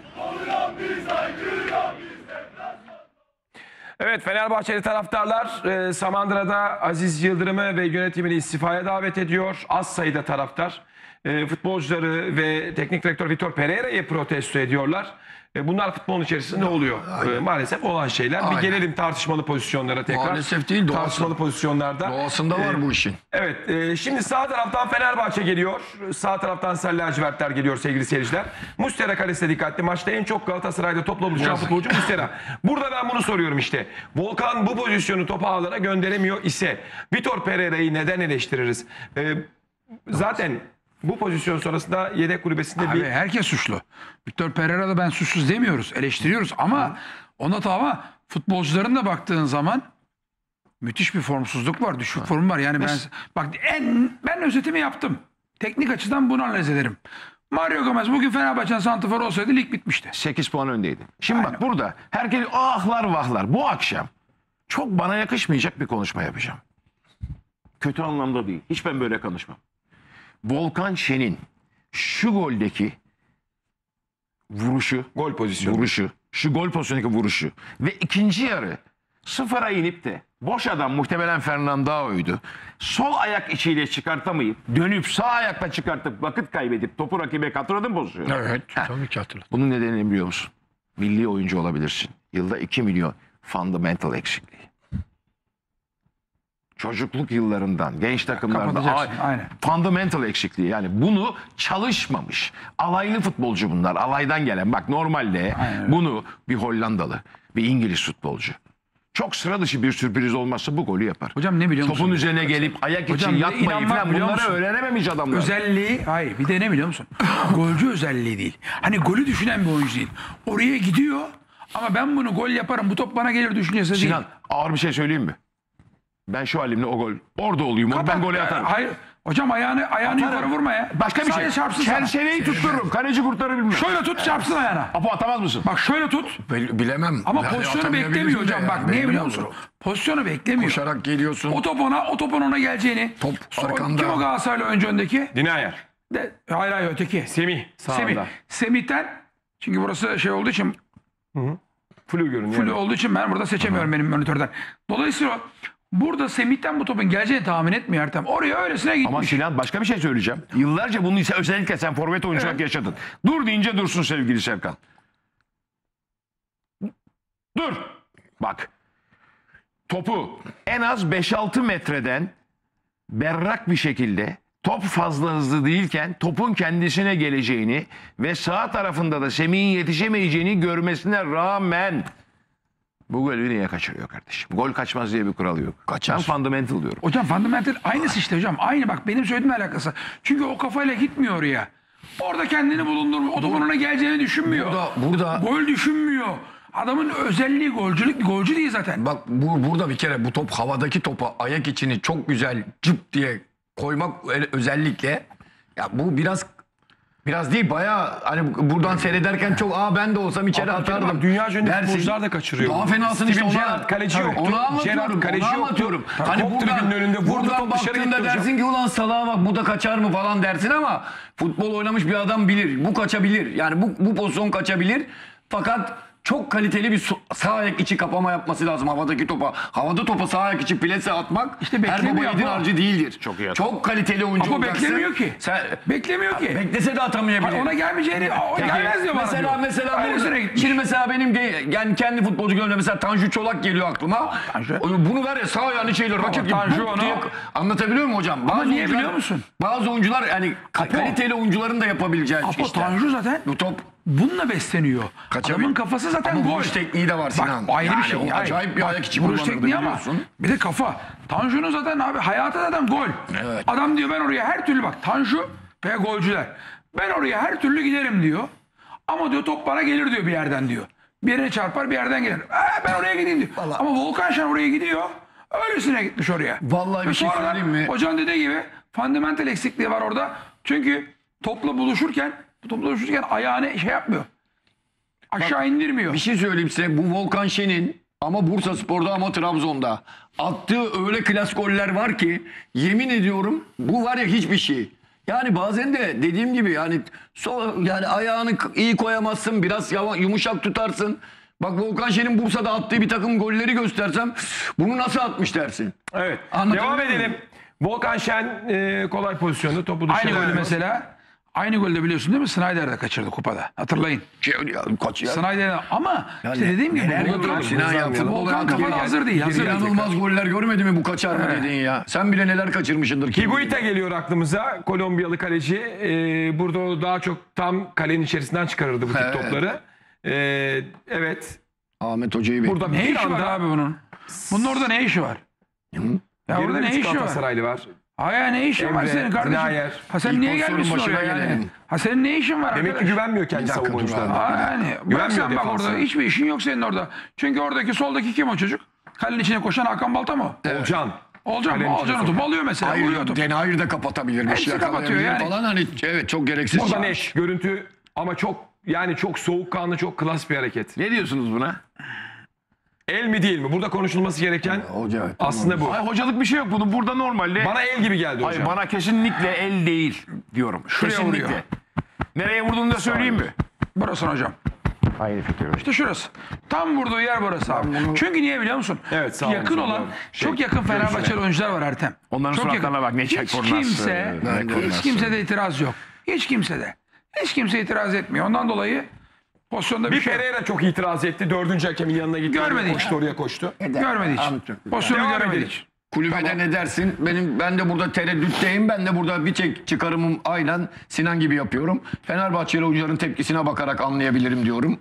Evet Fenerbahçeli taraftarlar e, Samandıra'da Aziz Yıldırım'ı ve yönetimini istifaya davet ediyor. Az sayıda taraftar e, futbolcuları ve teknik direktör Vitor Pereira'yı protesto ediyorlar. E, bunlar futbolun içerisinde oluyor. E, maalesef olan şeyler. Bir Aynen. gelelim tartışmalı pozisyonlara tekrar. Maalesef değil, doğası. Tartışmalı pozisyonlarda. Doğasında var E, bu işin. Evet, e, şimdi sağ taraftan Fenerbahçe geliyor. Sağ taraftan Sarı Lacivertler geliyor sevgili seyirciler. Mustera kalesine dikkatli. Maçta en çok Galatasaray'da topla buluşan futbolcu Mustera. Burada ben bunu soruyorum işte. Volkan bu pozisyonu topu ağlara gönderemiyor ise Vitor Pereira'yı neden eleştiririz? E, zaten bu pozisyon sonrasında yedek kulübesinde Abi bir... herkes suçlu. Victor Pereira'da ben suçsuz demiyoruz. Eleştiriyoruz ama ona da ama futbolcuların da baktığın zaman müthiş bir formsuzluk var. Düşük form var. Yani ben bak en ben özetimi yaptım. Teknik açıdan bunu analiz ederim. Mario Gomez bugün Fenerbahçe'nin santrafor olsaydı lig bitmişti. 8 puan öndeydi. Şimdi bak burada herkes ahlar vahlar. Bu akşam Çok bana yakışmayacak bir konuşma yapacağım. Kötü anlamda değil. Hiç ben böyle konuşmam. Volkan Şen'in şu goldeki vuruşu, Gol pozisyonu. vuruşu, şu gol pozisyonundaki vuruşu ve ikinci yarı sıfıra inip de boş adam muhtemelen Fernandao'ydu. Sol ayak içiyle çıkartamayıp dönüp sağ ayakla çıkartıp vakit kaybedip topu rakibe katırdın pozisyonu. Evet. Heh. Tabii ki hatırladım. Bunun nedenini biliyor musun? Milli oyuncu olabilirsin. Yılda 2 milyon fundamental eksikliği. Çocukluk yıllarından, genç takımlarda Kapatacaksın, a- aynen. fundamental eksikliği. Yani bunu çalışmamış. Alaylı futbolcu bunlar. Alaydan gelen. Bak normalde Aynen. bunu bir Hollandalı, bir İngiliz futbolcu. Çok sıra dışı bir sürpriz olmazsa bu golü yapar. Hocam ne biliyor musun? Topun üzerine gelip ayak Hocam için bir de yatmayı inanmak falan biliyor bunları musun? öğrenememiş adamlar. Özelliği hayır bir de ne biliyor musun? Golcü özelliği değil. Hani golü düşünen bir oyuncu değil. Oraya gidiyor ama ben bunu gol yaparım bu top bana gelir düşüncesi değil. Sinan ağır bir şey söyleyeyim mi? Ben şu halimle o gol orada olayım. onu ben golü atarım. Hayır. Hocam ayağını ayağını Atarım. yukarı vurma ya. Başka bir şey. Sadece çarpsın sana. Çerçeveyi tuttururum. Kaleci kurtarır bilmem. Şöyle tut çarpsın ayağına. Apo atamaz mısın? Bak şöyle tut. Bil- Bilemem. Ama Yani pozisyonu beklemiyor de hocam. yani. Bak niye Belli biliyor musun? Pozisyonu beklemiyor. Koşarak geliyorsun. O top ona, o topun ona geleceğini. Top So- arkanda. Kim o Galatasaraylı önce öndeki? Dinayer. De, hayır hayır öteki. Semih sağında. Semih. Semih'ten çünkü burası şey olduğu için Flu görünüyor. full olduğu için ben burada seçemiyorum benim monitörden. Dolayısıyla burada Semih'ten bu topun geleceğini tahmin etmiyor Ertem. Oraya öylesine gitmiş. Ama Sinan başka bir şey söyleyeceğim. Yıllarca bunu ise özellikle sen forvet oyuncu olarak yaşadın. Dur deyince dursun sevgili Serkan. Dur. Bak. Topu en az 5-6 metreden berrak bir şekilde top fazla hızlı değilken topun kendisine geleceğini ve sağ tarafında da Semih'in yetişemeyeceğini görmesine rağmen bu golü niye kaçırıyor kardeşim? Gol kaçmaz diye bir kural yok. Kaçar. Ben fundamental diyorum. Hocam fundamental aynısı işte hocam. Aynı bak benim söylediğimle alakası. Çünkü o kafayla gitmiyor oraya. Orada kendini bulundurmuyor. O topun ona geleceğini düşünmüyor. Burada, burada Gol düşünmüyor. Adamın özelliği golcülük. Golcü değil zaten. Bak bu, burada bir kere bu top havadaki topa ayak içini çok güzel cıp diye koymak özellikle ya bu biraz biraz değil bayağı hani buradan seyrederken çok aa ben de olsam içeri atardım. Dünya ünlü dersin. futbolcular da kaçırıyor. Daha fenasını işte Steven onu, Gerrard kaleci yoktu. Onu anlatıyorum. Gerrard kaleci onu yoktu. anlatıyorum. Top Hani buradan, tribünün önünde vurdu, buradan top dışarı baktığında gitti hocam. dersin ki ulan salağa bak bu da kaçar mı falan dersin ama futbol oynamış bir adam bilir. Bu kaçabilir. Yani bu, bu pozisyon kaçabilir. Fakat çok kaliteli bir sağ ayak içi kapama yapması lazım havadaki topa. Havada topa sağ ayak içi plase atmak İşte her baba ama. harcı değildir. Çok iyi Çok kaliteli oyuncu Ama olacaksın. beklemiyor ki. Sen, Beklemiyor ki. beklese de atamayabilir. Ona gelmeyeceğini, o Peki, gelmez diyor bana mesela diyor. mesela burada- gitmiş. şimdi mesela benim yani kendi futbolcu gönlümde mesela Tanju Çolak geliyor aklıma. Tanju. Bunu ver ya sağ ayağını şeyle rakip gibi Tanju onu- diye anlatabiliyor muyum hocam? Ama niye oyuncular- biliyor musun? Bazı oyuncular yani ka- kaliteli oyuncuların da yapabileceği Apo işler. Tanju zaten Bu top bununla besleniyor. Kaçabil- Adamın kafası zaten Ama gol. vuruş tekniği de var Sinan. Bak ayrı Yani bir şey. Hayır. acayip bir Bak, ayak içi vuruş tekniği ama bir de kafa. Tanju'nun zaten abi hayatı zaten gol. Evet. Adam diyor ben oraya her türlü bak Tanju ve golcüler. Ben oraya her türlü giderim diyor. Ama diyor top bana gelir diyor bir yerden diyor. Bir yere çarpar bir yerden gelir. Ee, ben oraya gideyim diyor. Ama Volkan Şen oraya gidiyor. Öylesine gitmiş oraya. Vallahi bir Ve şey sonradan söyleyeyim mi? Hocanın dediği gibi fundamental eksikliği var orada. Çünkü topla buluşurken topla buluşurken ayağını şey yapmıyor. Aşağı indirmiyor. Bir şey söyleyeyim size. Bu Volkan Şen'in ama Bursa Spor'da ama Trabzon'da attığı öyle klas goller var ki yemin ediyorum bu var ya hiçbir şey. Yani bazen de dediğim gibi yani so, yani ayağını iyi koyamazsın biraz yava- yumuşak tutarsın. Bak Volkan Şen'in Bursa'da attığı bir takım golleri göstersem bunu nasıl atmış dersin. Evet. Anlatabiliyor Devam muyum? edelim. Volkan Şen e, kolay pozisyonda topu dışarı. Aynı golü mesela aynı golde biliyorsun değil mi? Snyder de kaçırdı kupada. Hatırlayın. Ya, kaç ya. Snyder ama Ya işte dediğim gibi neler Volkan, Volkan hayatı kafada geri- hazır değil. Hazır değil. İnanılmaz goller görmedi mi bu kaçar mı dedin ya? Sen bile neler kaçırmışsındır ki. Higuita geliyor aklımıza. Kolombiyalı kaleci. Ee, burada o daha çok tam kalenin içerisinden çıkarırdı bu tip Evet. topları. Ee, evet. Ahmet Hoca'yı bekliyor. Burada Ne bir işi var anda abi bunun? Bunun orada ne işi var? Ya orada Yerinde ne işi var? Galatasaraylı var. Hayır ne işin var Emre, senin kardeşim? Zinayer. Ha sen İlk niye pozisyonun gelmişsin başına oraya yani? Ha senin ne işin var Demek ki arkadaş? güvenmiyor kendi dur oyuncularına. Aa, yani bırak Güvenmiyor sen bak defansa. orada hiçbir işin yok senin orada. Çünkü oradaki soldaki kim o çocuk? Kalenin içine koşan Hakan Balta mı? Olcan. Olcan mı? Kalenin içine Olcan topu alıyor mesela. vuruyor Hayır, topu. Denayır da kapatabilir. Bir Hepsi şey kapatıyor yakalayabilir yani. falan. Hani, evet çok gereksiz. O da net. Görüntü ama çok yani çok soğukkanlı, çok klas bir hareket. Ne diyorsunuz buna? El mi değil mi? Burada konuşulması gereken Hoca evet, aslında bu. Ay, hocalık bir şey yok bunun. Burada normalde... Bana el gibi geldi Hayır, hocam. bana kesinlikle el değil diyorum. Şuraya kesinlikle. vuruyor. Nereye vurduğunu da söyleyeyim mi? Burası hocam. Aynı fikir. İşte şurası. Tam vurduğu yer burası abi. Çünkü niye biliyor musun? Evet, sağ olun, yakın sağ olun. olan, Şey, çok yakın Fenerbahçeli oyuncular var Ertem. Onların çok suratlarına bak, ne çek Hiç kurnaz, kimse, ne hiç kurnaz. kimse de itiraz yok. Hiç kimse de. Hiç kimse itiraz etmiyor. Ondan dolayı pozisyonda bir, Bir şey yok. Pereira çok itiraz etti. Dördüncü hakemin yanına gitti. Görmedi Koştu oraya koştu. Görmedi hiç. Pozisyonu Devam görmedi hiç. Kulübede ne dersin? Benim ben de burada tereddütteyim. Ben de burada bir tek çıkarımım aynen Sinan gibi yapıyorum. Fenerbahçeli oyuncuların tepkisine bakarak anlayabilirim diyorum.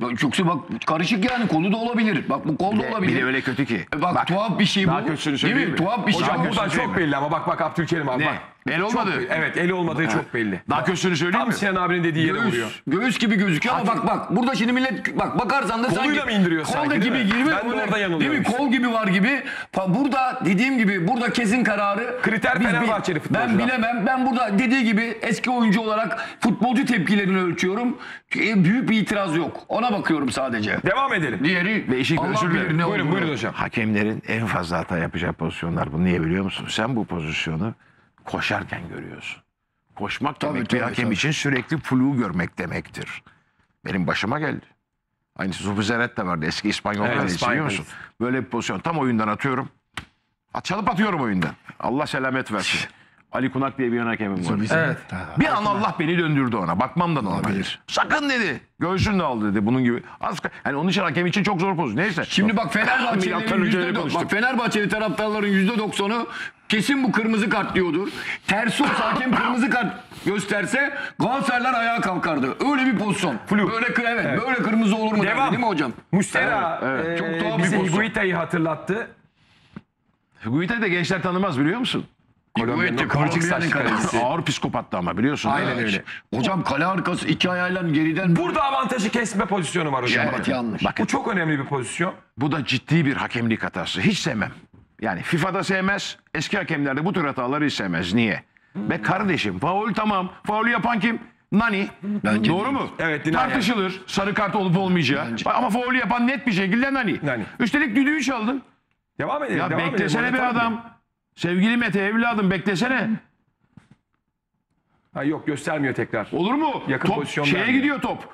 Yoksa bak karışık yani kolu da olabilir. Bak bu kol da olabilir. bir de öyle kötü ki. E Bak, tuhaf bir şey bu. daha kötüsünü Değil söyleyeyim mi? mi? Tuhaf bir şey. Hocam bu. buradan kötüsü çok mi? belli ama bak bak Abdülkerim abi Ne? bak. El Çok olmadı. belli. Evet el olmadığı çok belli. Daha kötüsünü söyleyeyim Tam mi? Sinan abinin dediği yere vuruyor. Göğüs, gibi gözüküyor ama bak bak burada şimdi millet bak bakarsan da Koluyla sanki mı indiriyor kol sanki, da değil gibi mi? gibi Ben de orada yanılıyorum Değil mi? Kol gibi var gibi. Burada dediğim gibi burada kesin kararı Kriter Fenerbahçeli Ben futbolcular. bilemem. Ben burada dediği gibi eski oyuncu olarak futbolcu tepkilerini ölçüyorum. E, büyük bir itiraz yok. Ona bakıyorum sadece. Devam edelim. Diğeri Değişik Allah özür bilir dilerim. ne Buyurun olduğunu. buyurun hocam. Hakemlerin en fazla hata yapacağı pozisyonlar bu. Niye biliyor musun? Sen bu pozisyonu koşarken görüyorsun. Koşmak Tabii, demek tabii, bir hakem tabii. için sürekli flu görmek demektir. Benim başıma geldi. Aynısı Zubizarret de vardı. Eski İspanyol Evet, İspanyol biliyor musun? Böyle bir pozisyon. Tam oyundan atıyorum. At, çalıp atıyorum oyundan. Allah selamet versin. *laughs* Ali Kunak diye bir yan hakemim var. Evet. Bir an Allah beni döndürdü ona. Bakmam da normaldir. Sakın dedi. Göğsünle al dedi. Bunun gibi. Az, yani onun için hakem için çok zor pozisyon. Neyse. Şimdi bak yüzde konuştuk. bak Fenerbahçeli taraftarların yüzde doksanu kesin bu kırmızı kart diyordur. Tersi olsa hakem kırmızı kart gösterse Galatasaraylar ayağa kalkardı. Öyle bir pozisyon. Böyle kı- evet, böyle kırmızı olur mu derdi, Devam. değil mi hocam? Mustera Evet, eee, Çok tuhaf bir bize pozisyon. Higuita'yı hatırlattı. Guite de gençler tanımaz biliyor musun? Kolombiya'nın Kıvırcık saçlı kalecisi. Ağır psikopattı ama biliyorsun. Aynen öyle. Hocam kale arkası iki ayağıyla geriden Burada avantajı kesme pozisyonu var hocam. Evet, yanlış. Bu çok önemli bir pozisyon. Bu da ciddi bir hakemlik hatası. Hiç sevmem. Yani FIFA'da sevmez. Eski hakemler de bu tür hataları hiç sevmez. Niye? Be kardeşim faul tamam. Faulü yapan kim? Nani. Bence Doğru değil. mu? Evet, Dinani. Tartışılır. Sarı kart olup olmayacağı. Bence. Ama faulü yapan net bir şekilde Nani. Nani. Üstelik düdüğü çaldın. Devam edelim. Ya devam beklesene edelim. Oynatalım adam. Sevgili Mete evladım beklesene. Ha, yok göstermiyor tekrar. Olur mu? Yakın top pozisyon şeye vermiyor. gidiyor top.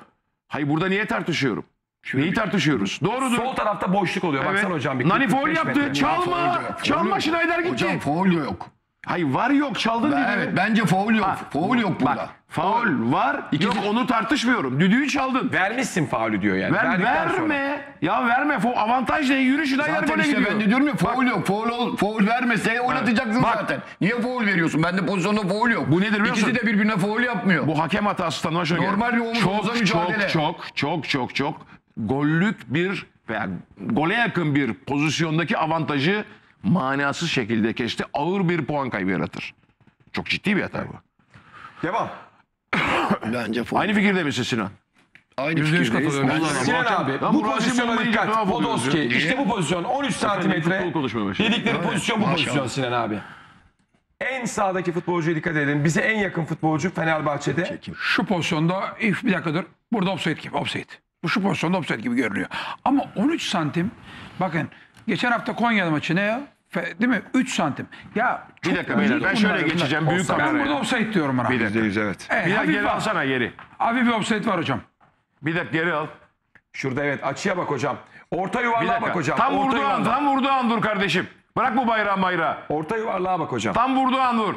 Hayır burada niye tartışıyorum? Neyi tartışıyoruz? Doğrudur. Sol tarafta boşluk oluyor. Evet. Baksana hocam. Bir Nani 45 faul metre. yaptı. Çalma. Çalma Schneider gitti. Hocam faul yok. Hayır var yok çaldın Ben- dedi. evet bence faul yok. Faul yok burada. Bak faul var. Yok onu tartışmıyorum. Düdüğü çaldın. Vermişsin faulü diyor yani. Ver, Verdikten sonra. verme. Ya verme. Fo- Avantaj ne? Yürü Schneider Zaten böyle işte gidiyor. ben de diyorum ya faul yok. Faul, ol, faul vermese oynatacaksın Bak. zaten. Niye faul veriyorsun? Bende pozisyonda faul yok. Bu nedir biliyor İkisi musun? de birbirine faul yapmıyor. Bu hakem hatası tanıma şöyle. Normal bir omuz çok, omuza çok, mücadele. çok, çok, çok, çok gollük bir veya gole yakın bir pozisyondaki avantajı manasız şekilde kesti. Ağır bir puan kaybı yaratır. Çok ciddi bir hata bu. Devam. Bence faul. Aynı fikirde misin Sinan? Aynı Yüzde yüz fikirdeyiz. katılıyorum. Ben- Sinan abi bu pozisyona dikkat. Podolski. İşte bu pozisyon 13 santimetre. Dedikleri pozisyon bu pozisyon Sinan abi. En sağdaki futbolcuya dikkat edin. Bize en yakın futbolcu Fenerbahçe'de. Şu pozisyonda if bir dakika dur. Burada offside gibi offside. Bu şu pozisyonda offside gibi görünüyor. Ama 13 santim bakın geçen hafta Konya'da maçı ne ya? Fe- değil mi? 3 santim. Ya Bir çok dakika beyler ben şöyle bunlar. geçeceğim büyük Offside. Ben burada offside diyorum bana. Bir dakika. evet. Evet, Bir dakika hafif geri var. alsana geri. Hafif bir offside var hocam. Bir dakika geri al. Şurada evet açıya bak hocam. Orta Bir yuvarlığa dakika. bak hocam. Tam Orta vurduğu an, yuvarlığa. tam vurduğu an dur kardeşim. Bırak bu bayrağı bayrağı. Orta yuvarlığa bak hocam. Tam vurduğu an vur.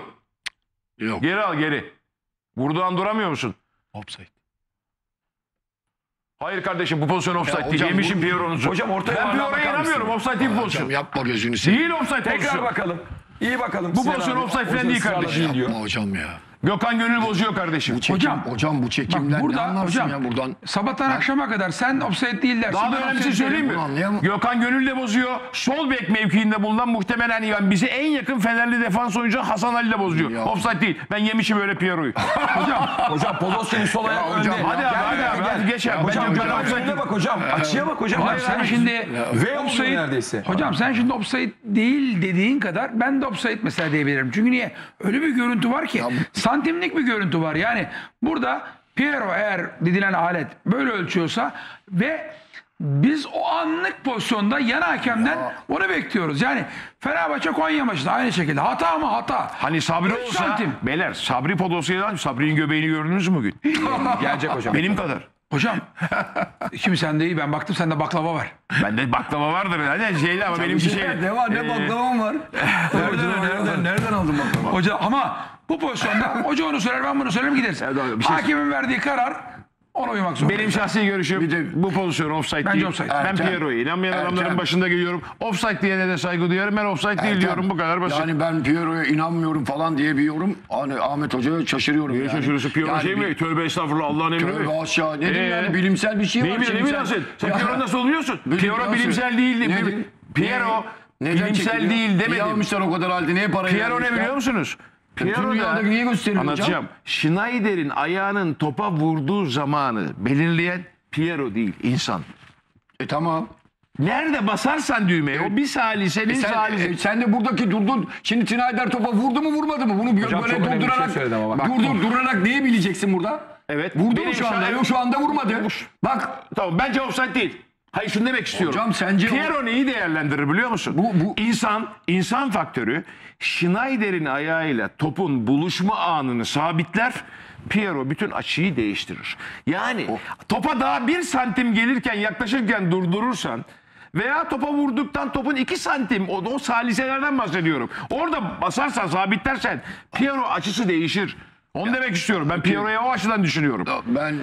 Yok. Geri al geri. Vurduğu an duramıyor musun? Offside. Hayır kardeşim bu pozisyon offside değil. hocam Yemişim bu- Piero'nuzu. Hocam orta Ben Piero'ya inanmıyorum. Offside değil bu pozisyon. Hocam yapma gözünü seveyim. Değil offside Tekrar pozisyon. bakalım. İyi bakalım. Bu pozisyon offside falan değil kardeşim. Yapma hocam ya. Gökhan Gönül bozuyor kardeşim. Bu çekim, Hocam, hocam, bu çekimden Bak ne burada anlarsın hocam ya buradan? sabahtan akşama kadar sen offside değil dersin. Daha da ben önemli şey söyleyeyim mi? Gökhan Gönül de bozuyor. Sol bek mevkiinde bulunan muhtemelen yani bize en yakın Fenerli defans oyuncu Hasan Ali de bozuyor. Ya. Offside değil. Ben yemişim öyle Piero'yu. *laughs* Hocam Podolski'nin sol ayağı önde. hocam, hadi abi, Gel, hadi gel, abi, gel. hadi geç abi. Hocam ben offside offside'e değil. bak hocam. Açıya bak hocam. Hocam Hayır, sen şimdi Ve offside neredeyse. Hocam sen şimdi offside değil dediğin kadar ben de offside mesela diyebilirim. Çünkü niye? Öyle bir görüntü var ki santimlik bir görüntü var. Yani burada Piero eğer dedilen alet böyle ölçüyorsa ve Biz o anlık pozisyonda yan hakemden onu bekliyoruz. Yani Fenerbahçe Konya maçında aynı şekilde hata mı hata. Hani Sabri olsa, santim. beyler Sabri Podolski'den Sabri'nin göbeğini gördünüz mü bugün? *laughs* Gelecek hocam. Benim kadar. Hocam *laughs* şimdi sende iyi ben baktım sende baklava var. Bende baklava vardır. Hani şeyli ama benimki şey. Ne var ne baklavam var? *laughs* nereden, nereden, nereden aldın baklava? Hoca ama bu pozisyonda hoca onu söyler ben bunu söylerim gideriz. şey- Hakemin verdiği karar ona uymak zorunda. Benim şahsi görüşüm bu pozisyon offside Bence değil. offside. Ben Erken. Piero'yu inanmayan Erken. adamların başında geliyorum. Offside diyene de saygı duyarım. Ben offside değil diyorum. Bu kadar basit. Yani ben Piero'ya inanmıyorum falan diye bir yorum. Hani Ahmet Hoca'ya şaşırıyorum. Niye yani. şaşırıyorsun? Piero Yani şey bir- mi? Tövbe estağfurullah Allah'ın emri mi? Tövbe aşağı. Ne diyeyim Ee? yani bilimsel bir şey var. Neyi biliyorsun? Ne bilimsel. biliyorsun? Sen Ya- Piero nasıl oluyorsun? Bilim- Piero bilimsel değil. Ne Bil- bil- Piero Neden bilimsel çekiliyor? değil Niye demedim. almışlar o kadar halde? Niye parayı Piero ne vermişler? biliyor musunuz? Piero dünyada niye gösteriliyor hocam? Anlatacağım. Schneider'in ayağının topa vurduğu zamanı belirleyen Piero değil, insan. E tamam. Nerede basarsan düğmeye o bir salisenin E sen, salise. e, sen de buradaki durdun. Şimdi Schneider topa vurdu mu vurmadı mı? Bunu Hocam böyle çok önemli bir şey durdurarak, söyledi ama bak. durdur, durarak neyi bileceksin burada? Evet. Vurdu Benim mu şu anda? an- Yok şu anda vurmadı. Bak Tamam bence offside değil. Hayır şunu demek istiyorum. Hocam sence o- Piero neyi değerlendirir biliyor musun? Bu- bu- İnsan, insan faktörü Schneider'in ayağıyla topun buluşma anını sabitler. Piero bütün açıyı değiştirir. Yani topa daha bir santim gelirken yaklaşırken durdurursan veya topa vurduktan topun iki santim o, o saliselerden bahsediyorum. Orada basarsan sabitlersen Piero açısı değişir. Onu demek istiyorum. Ben Piero'ya o açıdan düşünüyorum. ben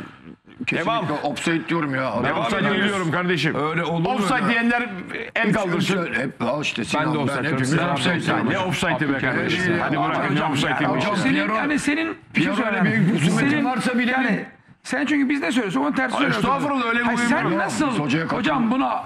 kesinlikle Devam. offside diyorum ya. Ben Devam offside ediyoruz. biliyorum kardeşim. Öyle olur mu Offside ya? diyenler el kaldırsın. Hep ha işte Sinan, Ben de offside diyorum. hepimiz Sen offside diyorum. Ne offside'ı be kardeşim? Ee, Hadi bırakın ne hocam, offside'ıymış. hocam, senin, Piero- yani senin bir şey Piero öyle söyleyeyim. bir husumetin Senin- varsa bile yani sen çünkü biz ne söylüyorsun onu tersi söylüyorsun. estağfurullah, öyle bir Hayır, uyum Sen yok. nasıl Biz hocaya hocam buna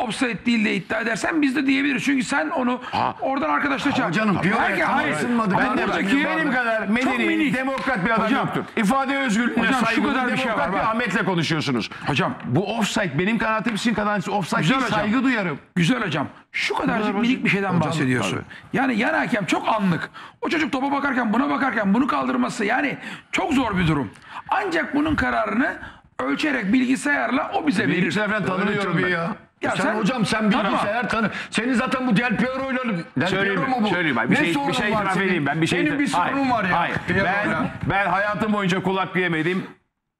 offside değil de iddia edersen biz de diyebiliriz. Çünkü sen onu oradan arkadaşlar çağır. canım, Herkes- tam hayır. ısınmadı. Ama Ben de buradaki- benim kadar Çok medeni, minik. demokrat bir adam Hocam, yoktur. İfade özgürlüğüne Hocam, şu saygılı, kadar bir şey demokrat var, bir bak. Ahmet'le konuşuyorsunuz. Hocam Bu offside benim kanaatim sizin kanaatiniz offside Güzel değil, hocam. saygı duyarım. Güzel hocam. Şu kadarcık minik bir şeyden bahsediyorsun. Yani yan hakem çok anlık. O çocuk topa bakarken buna bakarken bunu kaldırması yani çok zor bir durum. Ancak bunun kararını ölçerek bilgisayarla o bize verir. Bilgisayar falan tanımıyorum ben. ya. Ya sen, sen- hocam sen bilgisayar tanı. Senin zaten bu Del Piero'yla Del Söyleyeyim Piero mu bu? Söyleyeyim bak. Bir Ne şey, sorunun bir şey var senin? edeyim ben. Bir şey Senin bir Hayır, sorunun var ya. Hayır. Piero'yla. Ben, ben hayatım boyunca kulak yemedim.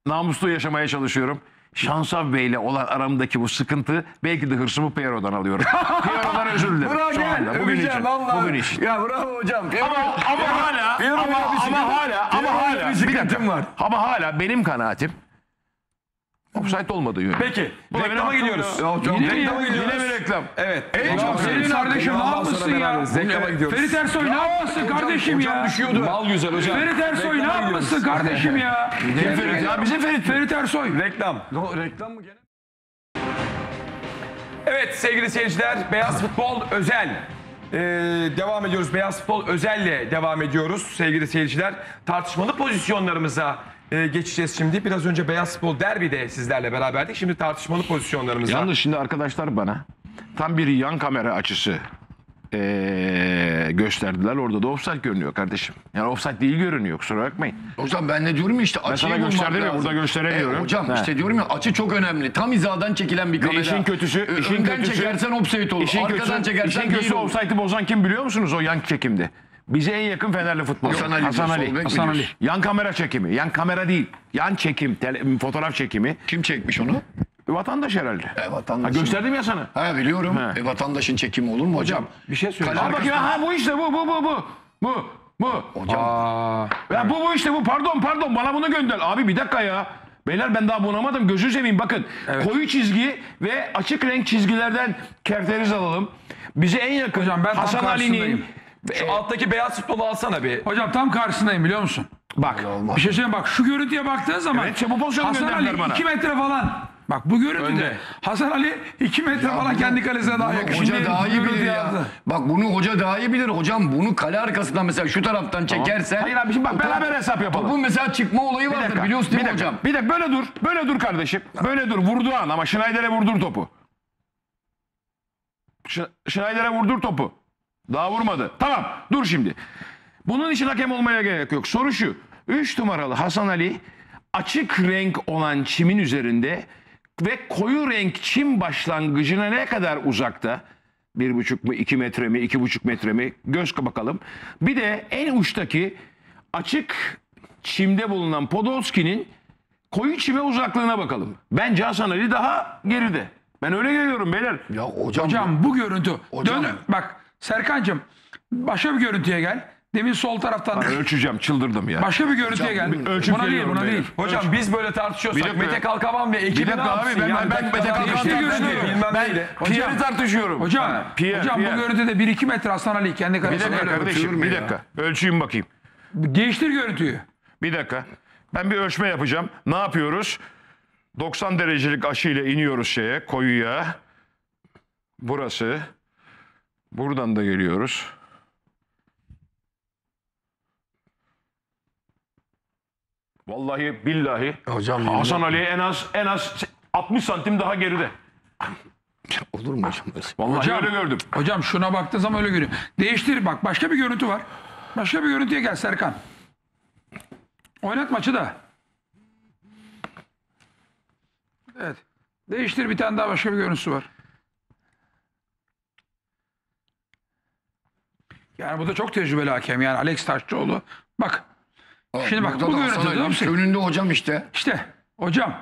Namuslu yaşamaya çalışıyorum. Şansav Bey'le olan aramdaki bu sıkıntı belki de hırsımı Piero'dan alıyorum. *laughs* Piero'dan özür dilerim. Bravo Şu gel. anda, bugün için. vallahi. Bugün için. Ya bravo hocam. Ama, ama hala, ama, ama hala, ama hala, bir dakika. sıkıntım var. Ama hala benim kanaatim offside olmadığı yönü. Peki. Reklama gidiyoruz. hakkım Yine mi Reklama gidiyoruz. Yine mi reklam? Evet. En Reklama çok senin kardeşim ne yapmışsın ya? Reklama gidiyoruz. Ferit Ersoy ne yapmışsın kardeşim ya? Mal güzel hocam. Ferit Ersoy ne yapmışsın kardeşim ya? Ne Ferit ya? Bizim Ferit. Ferit Ersoy. Reklam. Reklam mı gene? Evet sevgili seyirciler Beyaz Futbol Özel. Ee, devam ediyoruz. Beyaz Futbol Özel'le devam ediyoruz sevgili seyirciler. Tartışmalı pozisyonlarımıza e, geçeceğiz şimdi. Biraz önce Beyaz Futbol Derbi'de sizlerle beraberdik. Şimdi tartışmalı pozisyonlarımıza. Yalnız şimdi arkadaşlar bana tam bir yan kamera açısı eee, gösterdiler. Orada da offside görünüyor kardeşim. Yani offside değil görünüyor kusura bakmayın. Hocam ben ne diyorum ya işte açıyı sana bulmak gösterdim ya, lazım. burada gösteremiyorum. E, hocam He. işte diyorum ya açı çok önemli. Tam hizadan çekilen bir Ve kamera. işin kötüsü, Ö- işin Önden kötüsü, çekersen offside olur. işin Arkadan kötüsü, çekersen işin değil kötüsü olur. offside'ı bozan kim biliyor musunuz o yan çekimde? Bize en yakın Fenerli futbolcu. Hasan Ali. Hasan Ali. Hasan Ali. Yan kamera çekimi. Yan kamera değil. Yan çekim. tele- fotoğraf çekimi. Kim çekmiş onu? Vatandaş herhalde. E, Ha, vatandaşın. gösterdim ya sana. Ha biliyorum. He. E, vatandaşın çekimi olur mu hocam? bir şey söyle. Kale Al bakayım ha bu işte bu bu bu bu. Bu. Bu. Hocam Ya bu bu işte bu pardon pardon bana bunu gönder. Abi bir dakika ya. Beyler ben daha bunamadım gözü seveyim bakın. Koyu çizgi ve açık renk çizgilerden kerteriz alalım. Bize en yakın Hocam ben Hasan Ali'nin. Şu alttaki beyaz futbolu alsana bir. Hocam tam karşısındayım biliyor musun? bak Bir şey söyleyeyim bak şu görüntüye baktığın zaman Evet, bu pozisyonu Hasan gönderdiler Ali bana. 2 metre falan. Bak bu görüntüde Önde. Hasan Ali 2 metre falan kendi kalesine daha yakın. hoca Şimdi daha iyi görüntü bilir ya. yazdı. Bak bunu hoca daha iyi bilir. Hocam bunu kale arkasından mesela şu taraftan çekersen. Hayır abi şimdi bak beraber hesap yapalım. Topun mesela çıkma olayı vardır dakika, biliyorsun değil bir mi dakika, hocam? Bir dakika böyle dur. Böyle dur kardeşim. Böyle dur. Vurduğu an ama Schneider'e vurdur topu. Ş- Schneider'e vurdur topu. Daha vurmadı. Tamam dur şimdi. Bunun için hakem olmaya gerek yok. Soru şu. 3 numaralı Hasan Ali açık renk olan çimin üzerinde ve koyu renk çim başlangıcına ne kadar uzakta? Bir buçuk mu, iki metre mi, iki buçuk metre mi? Göz bakalım. Bir de en uçtaki açık çimde bulunan Podolski'nin koyu çime uzaklığına bakalım. Bence Hasan Ali daha geride. Ben öyle görüyorum beyler. Ya hocam, Hocam bu görüntü. Hocam. Dön, bak Serkan'cığım başka bir görüntüye gel. Demin sol taraftan Ölçeceğim, çıldırdım ya. başka bir görüntüye gel. Buna değil buna beyler. değil. Hocam biz böyle Bir tartışıyorsak dakika Mete ya. Kalkavan ve ekibi Bir dakika ne abi, yapsın? ben- Yani ben Mete Kalkavan Kalkavan işte ben görüyorum. Bilmem ben neydi. Pierre'i tartışıyorum. Hocam, Pierre, hocam Pierre. bu görüntüde 1-2 metre Hasan Ali kendi Bir dakika öyle. kardeşim, bir dakika. Ölçeyim bakayım. Değiştir görüntüyü. Bir dakika. Ben bir ölçme yapacağım. Ne yapıyoruz? 90 derecelik aşıyla iniyoruz şeye, koyuya. Burası. Buradan da geliyoruz. Vallahi billahi Hocam Hasan Ali en az en az 60 santim daha geride. *laughs* olur mu hocam? Vallahi Hocam, öyle gördüm. hocam şuna baktığın zaman öyle görünüyor. Değiştir bak başka bir görüntü var. Başka bir görüntüye gel Serkan. Oynat maçı da. Evet. Değiştir bir tane daha başka bir görüntüsü var. Yani bu da çok tecrübeli hakem yani Alex Taşçıoğlu. Bak. Şimdi bak Burada bu da Hasan görüntüde offside. önünde hocam işte. İşte hocam.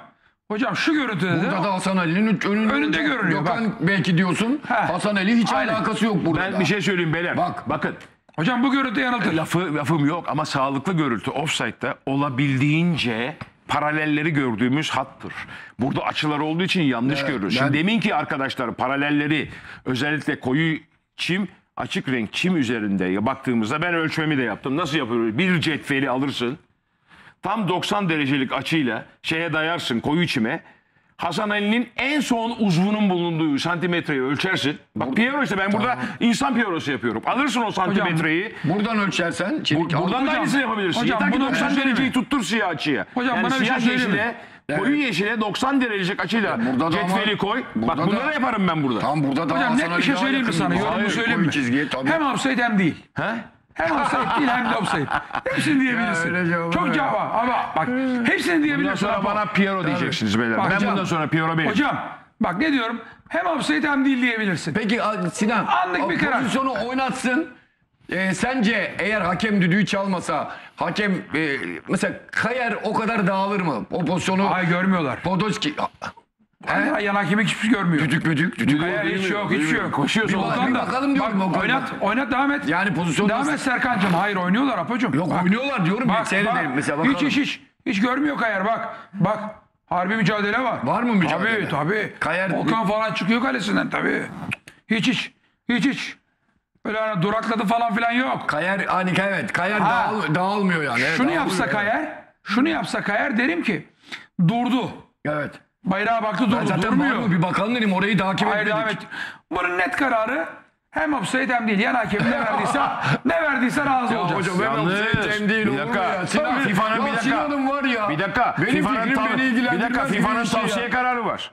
Hocam şu görüntüde de Burada da Hasan Ali'nin önünde. Önünde görünüyor, Gökhan belki diyorsun. Ha. Hasan Ali hiç Aynen. alakası yok burada. Ben bir şey söyleyeyim beyler. Bak. bakın. hocam bu görüntü yanıltır. Lafı lafım yok ama sağlıklı görüntü offside'da olabildiğince paralelleri gördüğümüz hattır. Burada açılar olduğu için yanlış Evet, görürüz. ben- Şimdi deminki arkadaşlar paralelleri özellikle koyu çim açık renk çim üzerinde baktığımızda ben ölçmemi de yaptım. Nasıl yapıyoruz? Bir cetveli alırsın. Tam 90 derecelik açıyla şeye dayarsın koyu çime. Hasan Ali'nin en son uzvunun bulunduğu santimetreyi ölçersin. Bak Piero işte ben burada insan Piero'su yapıyorum. Alırsın o santimetreyi. Buradan ölçersen. Bu- çelik al- buradan da Hocam, aynısını yapabilirsin. hocam Yeter ki bunu 90 söyleyeyim mi? dereceyi tuttur siyah açıya. Hocam bana bir şey söyleyeyim mi? Koyu yeşile 90 derecelik açıyla burada da cetveli ama- koy. burada Bak bunları da- yaparım ben burada. Tam burada da Hocam Hasan net bir Ali şey daha söyleyeyim mi yakın. sana? Hayır, Yorumu söyleyeyim koyu mi? çizgiye tabii. Hem offside hem değil. He? Hem offside değil hem de offside. Hepsini *laughs* diyebilirsin. öyle cevabı Çok ver. cevap var. ama bak hepsini Bundan diyebilirsin. sonra bana Piero diyeceksiniz beyler. Ben hocam, bundan sonra Piero benim. Hocam bak ne diyorum? Hem offside hem değil diyebilirsin. Peki a- Sinan. Anlık bir o karar. Pozisyonu oynatsın. Ee, sence eğer hakem düdüğü çalmasa hakem e, mesela Kayer o kadar dağılır mı? O pozisyonu Ay görmüyorlar. Podolski He? Yan hakemi hiçbir görmüyor. düdük müdük düdük. Hayır, hiç yok, şey yok. Koşuyor Bir bak- bir bakalım diyorum Bak, Okan. oynat, oynat devam et. Yani pozisyon Devam et Serkan'cığım. Hayır oynuyorlar Apo'cum. Yok Bak, oynuyorlar diyorum. Bak, Bak, mesela bakalım. Hiç hiç hiç. Hiç görmüyor Kayar bak. Bak. Harbi mücadele var. Var mı mücadele? Tabii tabii. Kayar- Volkan falan çıkıyor kalesinden tabii. Hiç hiç. Hiç hiç. Öyle hani durakladı falan filan yok. Kayer hani evet Kayer Ha. dağıl, dağılmıyor yani. Evet, şunu dağılmıyor, yapsa evet. Kayar, şunu yapsa Kayar derim ki durdu. Evet. Bayrağa baktı Ben durdu. zaten Durmuyor. mı bir bakalım dedim orayı takip Hayır devam et. Bunun net kararı hem offside hem değil. Yan hakem ne verdiyse ne verdiyse razı olacağız. Hocam ben Yalnız, offside değil bir olur mu dakika. ya? Sinan, Tabii. FIFA'nın ya bir dakika. Var ya. Bir dakika. Benim FIFA'nın fikrim tav- beni ilgilendirmez. Bir dakika gibi FIFA'nın şey ya. tavsiye kararı var.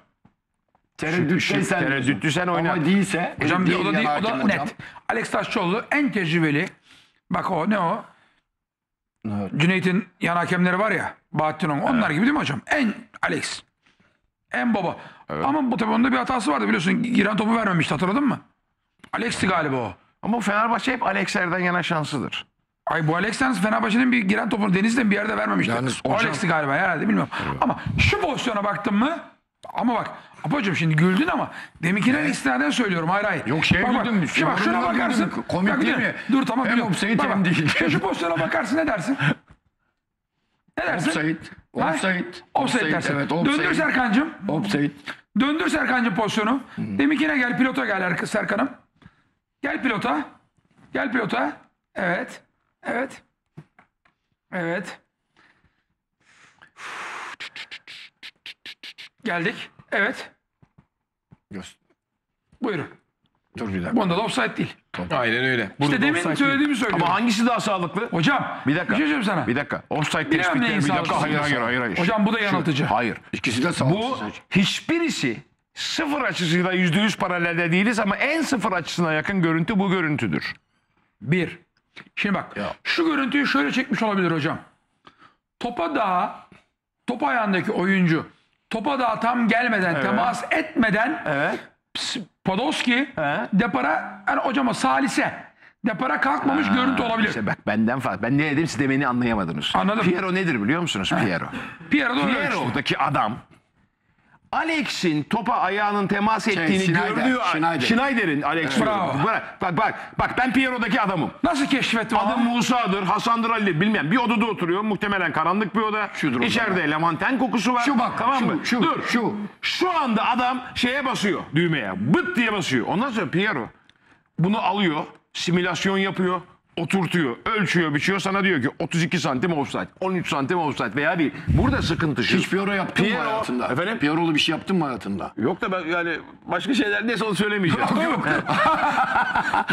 Tereddütteysen. Tereddütlü sen oyna. Ama değilse. Hocam değil o da değil, o da hocam. net. Alex Taşçıoğlu en tecrübeli. Bak o ne o? Cüneyt'in yan hakemleri var ya. Bahattin On. Onlar gibi değil mi hocam? En Alex. En baba. Ama bu tabii onda bir hatası vardı biliyorsun. Giren topu vermemişti hatırladın mı? Alex'ti galiba o. Ama Fenerbahçe hep Alexer'den yana şanslıdır. Ay bu Alex'ten Fenerbahçe'nin bir giren topunu Deniz'den bir yerde vermemişti. Yalnız o hocam- Alex'ti galiba herhalde bilmiyorum. Ama şu pozisyona baktın mı? Ama bak Apocuğum şimdi güldün ama deminkinden istinaden söylüyorum hayır hayır. Yok, şey bak, güldüm, Şimdi bak şuna bakarsın. Komik Bak, değil mi? Dur tamam biliyorum. offside Bak, bak, değil. Şu, şu pozisyona bakarsın ne dersin? Ne dersin? Offside. Offside. Offside dersin. Evet offside. Döndür Serkan'cığım. Offside. Döndür Serkan'cığım pozisyonu. Deminkine gel pilota gel Erk- Serkan'ım. Gel pilota. Gel pilota. Evet. Evet. Evet. Geldik. Evet. Göz- Buyurun. Dur bir dakika. Bunda da offside değil. Aynen öyle. İşte demin söylediğimi söylüyorum. Ama hangisi daha sağlıklı? Hocam Bir dakika. bir şey söyleyeyim sana. Bir dakika. Offside Bilemem tespitleri neyin bir dakika. Hayır hayır hayır. hayır. Hocam bu da yanıltıcı. Hayır. İkisi de Bu sağlıksız. hiçbirisi sıfır açısıyla yüzde yüz paralelde değiliz ama en sıfır açısına yakın görüntü bu görüntüdür. Bir. Şimdi bak şu görüntüyü şöyle çekmiş olabilir hocam. Topa daha top ayağındaki oyuncu topa daha tam gelmeden, temas etmeden Evet. Podolski depara yani hocama salise depara kalkmamış görüntü olabilir. İşte bak benden fazla. Ben ne dedim siz de beni anlayamadınız. Anladım. Piero nedir biliyor musunuz Piero? Piero da öyle işte. Piero'daki adam Alex'in topa ayağının temas ettiğini Schneider, gördüğü Schneider. Schneider'in Alex Bravo. Bak, bak bak bak ben Piero'daki adamım. Nasıl keşfetti o Adım adam? Musa'dır, Hasan'dır Ali bilmem. Bir odada oturuyor. Muhtemelen karanlık bir oda. Şudur İçeride lamanten kokusu var. Şu bak, tamam şu, mı? şu, Dur. şu. Şu anda adam şeye basıyor düğmeye. Bıt diye basıyor. Ondan sonra Piero bunu alıyor, simülasyon yapıyor, oturtuyor, ölçüyor, biçiyor. Sana diyor ki 32 santim offside, 13 santim offside veya değil. Burada sıkıntı şu. Hiç Piyoro yaptın mı Piero- hayatında? Efendim? Piyoro'lu bir şey yaptın mı hayatında? Yok da ben yani başka şeyler neyse onu söylemeyeceğim. Yok. *laughs*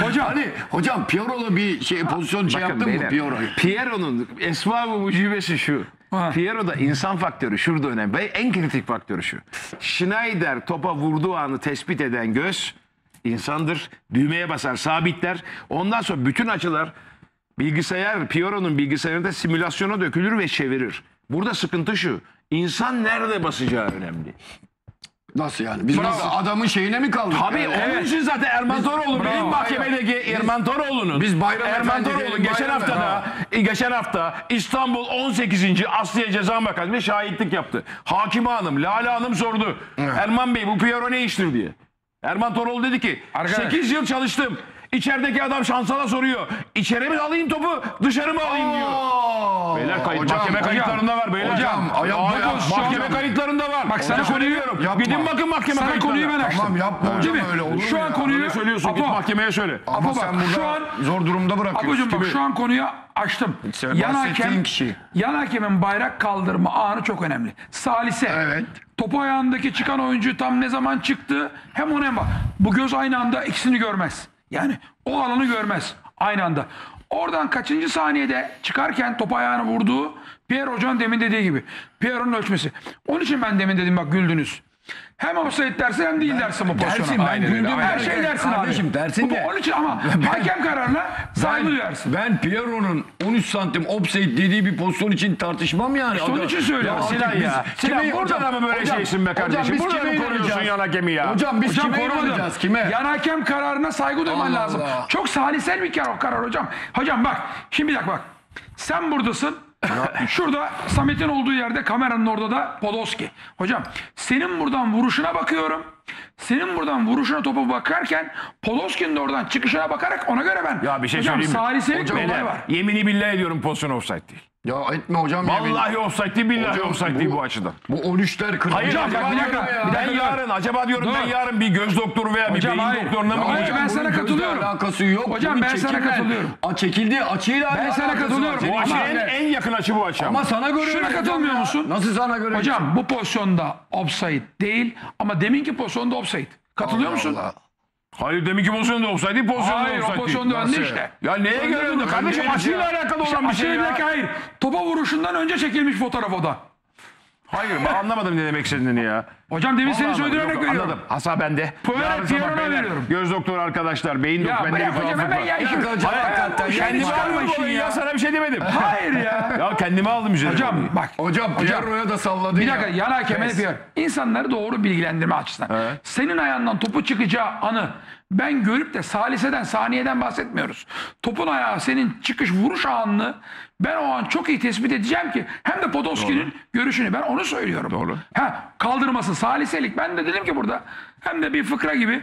hocam hani hocam Piyoro'lu bir şey pozisyon şey Bakın yaptın mı beyler, Piyoro'yu? Piero'nun esma ve mucibesi şu. Ha. Piero'da insan faktörü şurada önemli. Ve en kritik faktörü şu. Schneider topa vurduğu anı tespit eden göz insandır. Düğmeye basar, sabitler. Ondan sonra bütün açılar bilgisayar, Piero'nun bilgisayarında simülasyona dökülür ve çevirir. Burada sıkıntı şu. İnsan nerede basacağı önemli. Nasıl yani? Biz nasıl adamın şeyine mi kaldık? Tabii Yani? onun için zaten Erman Toroğlu benim mahkemedeki Erman Toroğlu'nun biz Bayram Erman Toroğlu geçen hafta da geçen hafta İstanbul 18. Asliye Ceza Mahkemesi'nde şahitlik yaptı. Hakime Hanım, Lale Hanım sordu. Erman Bey bu Piyero ne iştir diye. Erman Toroğlu dedi ki Arkadaş. 8 yıl çalıştım. İçerideki adam şansala soruyor. İçeri mi alayım topu, dışarı mı alayım diyor. Beyler kayıt, hocam, mahkeme hocam, kayıtlarında var beyler. Hocam, Aa, bu pozisyon. mahkeme kayıtlarında var. Bak sana Hocam, konuyu- söylüyorum. Yapma. Gidin bakın mahkeme Sana kayıtlarına. konuyu ben açtım. Tamam yapma hocam Değil mi? öyle olur mu Şu an ya? konuyu Öyle söylüyorsun git Apo, mahkemeye söyle. Ama Apo sen bak, burada şu an zor durumda bırakıyorsun. Apocuğum bak şu an konuyu açtım. İşte Yan bahsettiğin hakem, kişi. yan hakemin bayrak kaldırma anı çok önemli. Salise. Evet. Topu ayağındaki çıkan oyuncu tam ne zaman çıktı hem ona hem bak. Bu göz aynı anda ikisini görmez. Yani o alanı görmez aynı anda. Oradan kaçıncı saniyede çıkarken topu ayağına vurduğu Pierre Hoca'nın demin dediği gibi. Pierre'ın ölçmesi. Onun için ben demin dedim bak güldünüz. Hem offside dersin hem değil dersin bu pozisyona. Dersin ben güldüm. Her şey dersin abi. Kardeşim dersin Bu- de. Onun için ama hakem kararına saygı duyarsın. Ben Piero'nun 13 santim offside dediği bir pozisyon için tartışmam yani. İşte onun için söylüyorum. Sinan ya. Sinan burada hocam- da mı böyle şeysin be kardeşim? biz Burada kime mı koruyorsun inanacağız? yan hakemi ya? Hocam biz korumadım. inanacağız? Kime? Yan hakem kararına saygı duyman lazım. Çok salisel bir karar hocam. Hocam bak şimdi bir dakika bak. Sen buradasın. *laughs* Şurada Samet'in olduğu yerde kameranın orada da Podolski. Hocam senin buradan vuruşuna bakıyorum. Senin buradan vuruşuna topa bakarken Podolski'nin de oradan çıkışına bakarak ona göre ben. Ya bir şey hocam, söyleyeyim mi? saliselik bir olay var. Yemini billahi ediyorum pozisyon offside değil. Ya etme hocam. yemin. Vallahi offside değil billahi Hocam, offside bu- değil bu açıdan. Bu 13'ler kırmızı. Hayır Hocam, acaba bak, bir diyorum, dakika, ben bir dakika, dur. yarın acaba diyorum ben Dur. yarın bir göz doktoru veya bir Hocam, beyin hayır. doktoruna mı Ya, gideceğim? ben sana Bunun gözle katılıyorum. alakası yok. Hocam, Bunun ben sana çekimle- katılıyorum. A, çekildiği açıyla Ben sana alakası katılıyorum. Bu açı en, en yakın açı bu açı. Ama sana göre Şuna öyle katılmıyor hocam ya. musun? Nasıl sana göre? Hocam bu pozisyonda offside değil ama deminki pozisyonda offside. Katılıyor Allah musun? Allah. Hayır deminki pozisyonda offside değil pozisyonda Hayır o offside pozisyonda önde işte. Ya neye göre önde kardeşim açıyla alakalı İşte olan bir şey ya. hayır. Topa vuruşundan önce çekilmiş fotoğraf o da. Hayır ben anlamadım ne demek istediğini ya. Hocam demin söylediğin anladım, örnek veriyorum. Anladım. Hasa bende. Yarın sabah beyler, veriyorum. Göz doktoru arkadaşlar, beyin Ya doktoru. bende bırak hocam hemen ya var. işi. hocam, hakikaten Hayır, çıkarma aldım işin konuyu ya. ya. Sana bir şey demedim. Hayır ya. *laughs* ya kendime aldım üzerine. Hocam bak. Hocam Pierro'ya da salladın Bir ya. dakika yan hakeme Pes. yapıyor. İnsanları doğru bilgilendirme açısından. Evet. Senin ayağından topu çıkacağı anı ben görüp de saliseden saniyeden bahsetmiyoruz. Topun ayağı senin çıkış vuruş anını ben o an çok iyi tespit edeceğim ki hem de Podolski'nin görüşünü ben onu söylüyorum. Doğru. Ha, kaldırması saliselik ben de dedim ki burada hem de bir fıkra gibi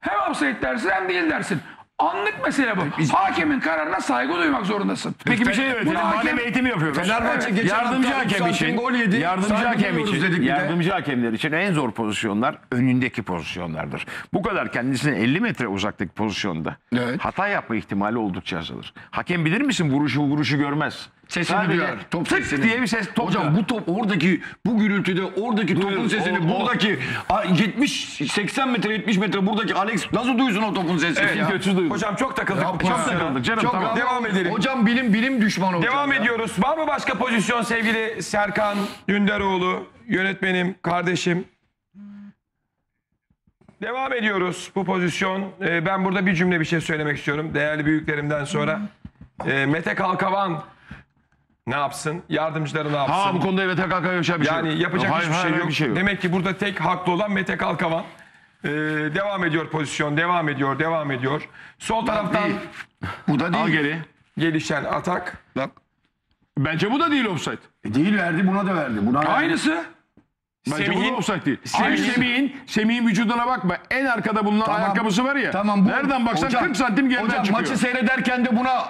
hem offside dersin hem değil dersin. Anlık mesele bu. Hakemin kararına saygı duymak zorundasın. Peki bir şey Bunu öğretelim. hakem- Madem eğitim yapıyoruz. Fenerbahçe geçen yardımcı hafta hakem için, gol yedi. yardımcı Saygı hakem duyuyoruz için, dedik bir de. yardımcı hakemler için en zor pozisyonlar önündeki pozisyonlardır. Bu kadar kendisine 50 metre uzaktaki pozisyonda Evet. hata yapma ihtimali oldukça azalır. Hakem bilir misin vuruşu vuruşu görmez. Sesini Sadece duyar. Top tık sesini. diye bir ses top Hocam duyar. bu top oradaki bu gürültüde oradaki topun Duyuyor. sesini O- o- buradaki a, 70 80 metre 70 metre buradaki Alex nasıl duysun o topun sesini Evet, ya? Kötü duygu. Hocam çok takıldık. Yapma çok ya. takıldık canım. Çok tamam. ama- Devam edelim. Hocam bilim bilim düşmanı hocam Devam ya. ediyoruz. Var mı başka pozisyon sevgili Serkan Dündaroğlu, yönetmenim, kardeşim? Devam ediyoruz bu pozisyon. Ee, ben burada bir cümle bir şey söylemek istiyorum. Değerli büyüklerimden sonra. Ee, Mete Kalkavan Ne yapsın? Yardımcıları ne yapsın? Ha bu konuda evet HKK yaşa bir şey Yani yok. yapacak Hayır, hiçbir, hayır, şey, yok. bir şey yok. Demek ki burada tek haklı olan Mete Kalkavan. Ee, devam ediyor pozisyon, devam ediyor, devam ediyor. Sol taraftan değil. Bu da Al değil. geri. gelişen atak. Bak. Bence bu da değil offside. E, Değil verdi buna da verdi. Buna verdi. Aynısı. Bence bu Semih'in- da offside değil. Semih'in- Semih'in, Semih'in, Semih'in vücuduna bakma. En arkada bulunan Tamam. ayakkabısı var ya. Tamam bu. Nereden baksan Hocam, 40 santim geriden hocam, çıkıyor. maçı seyrederken de buna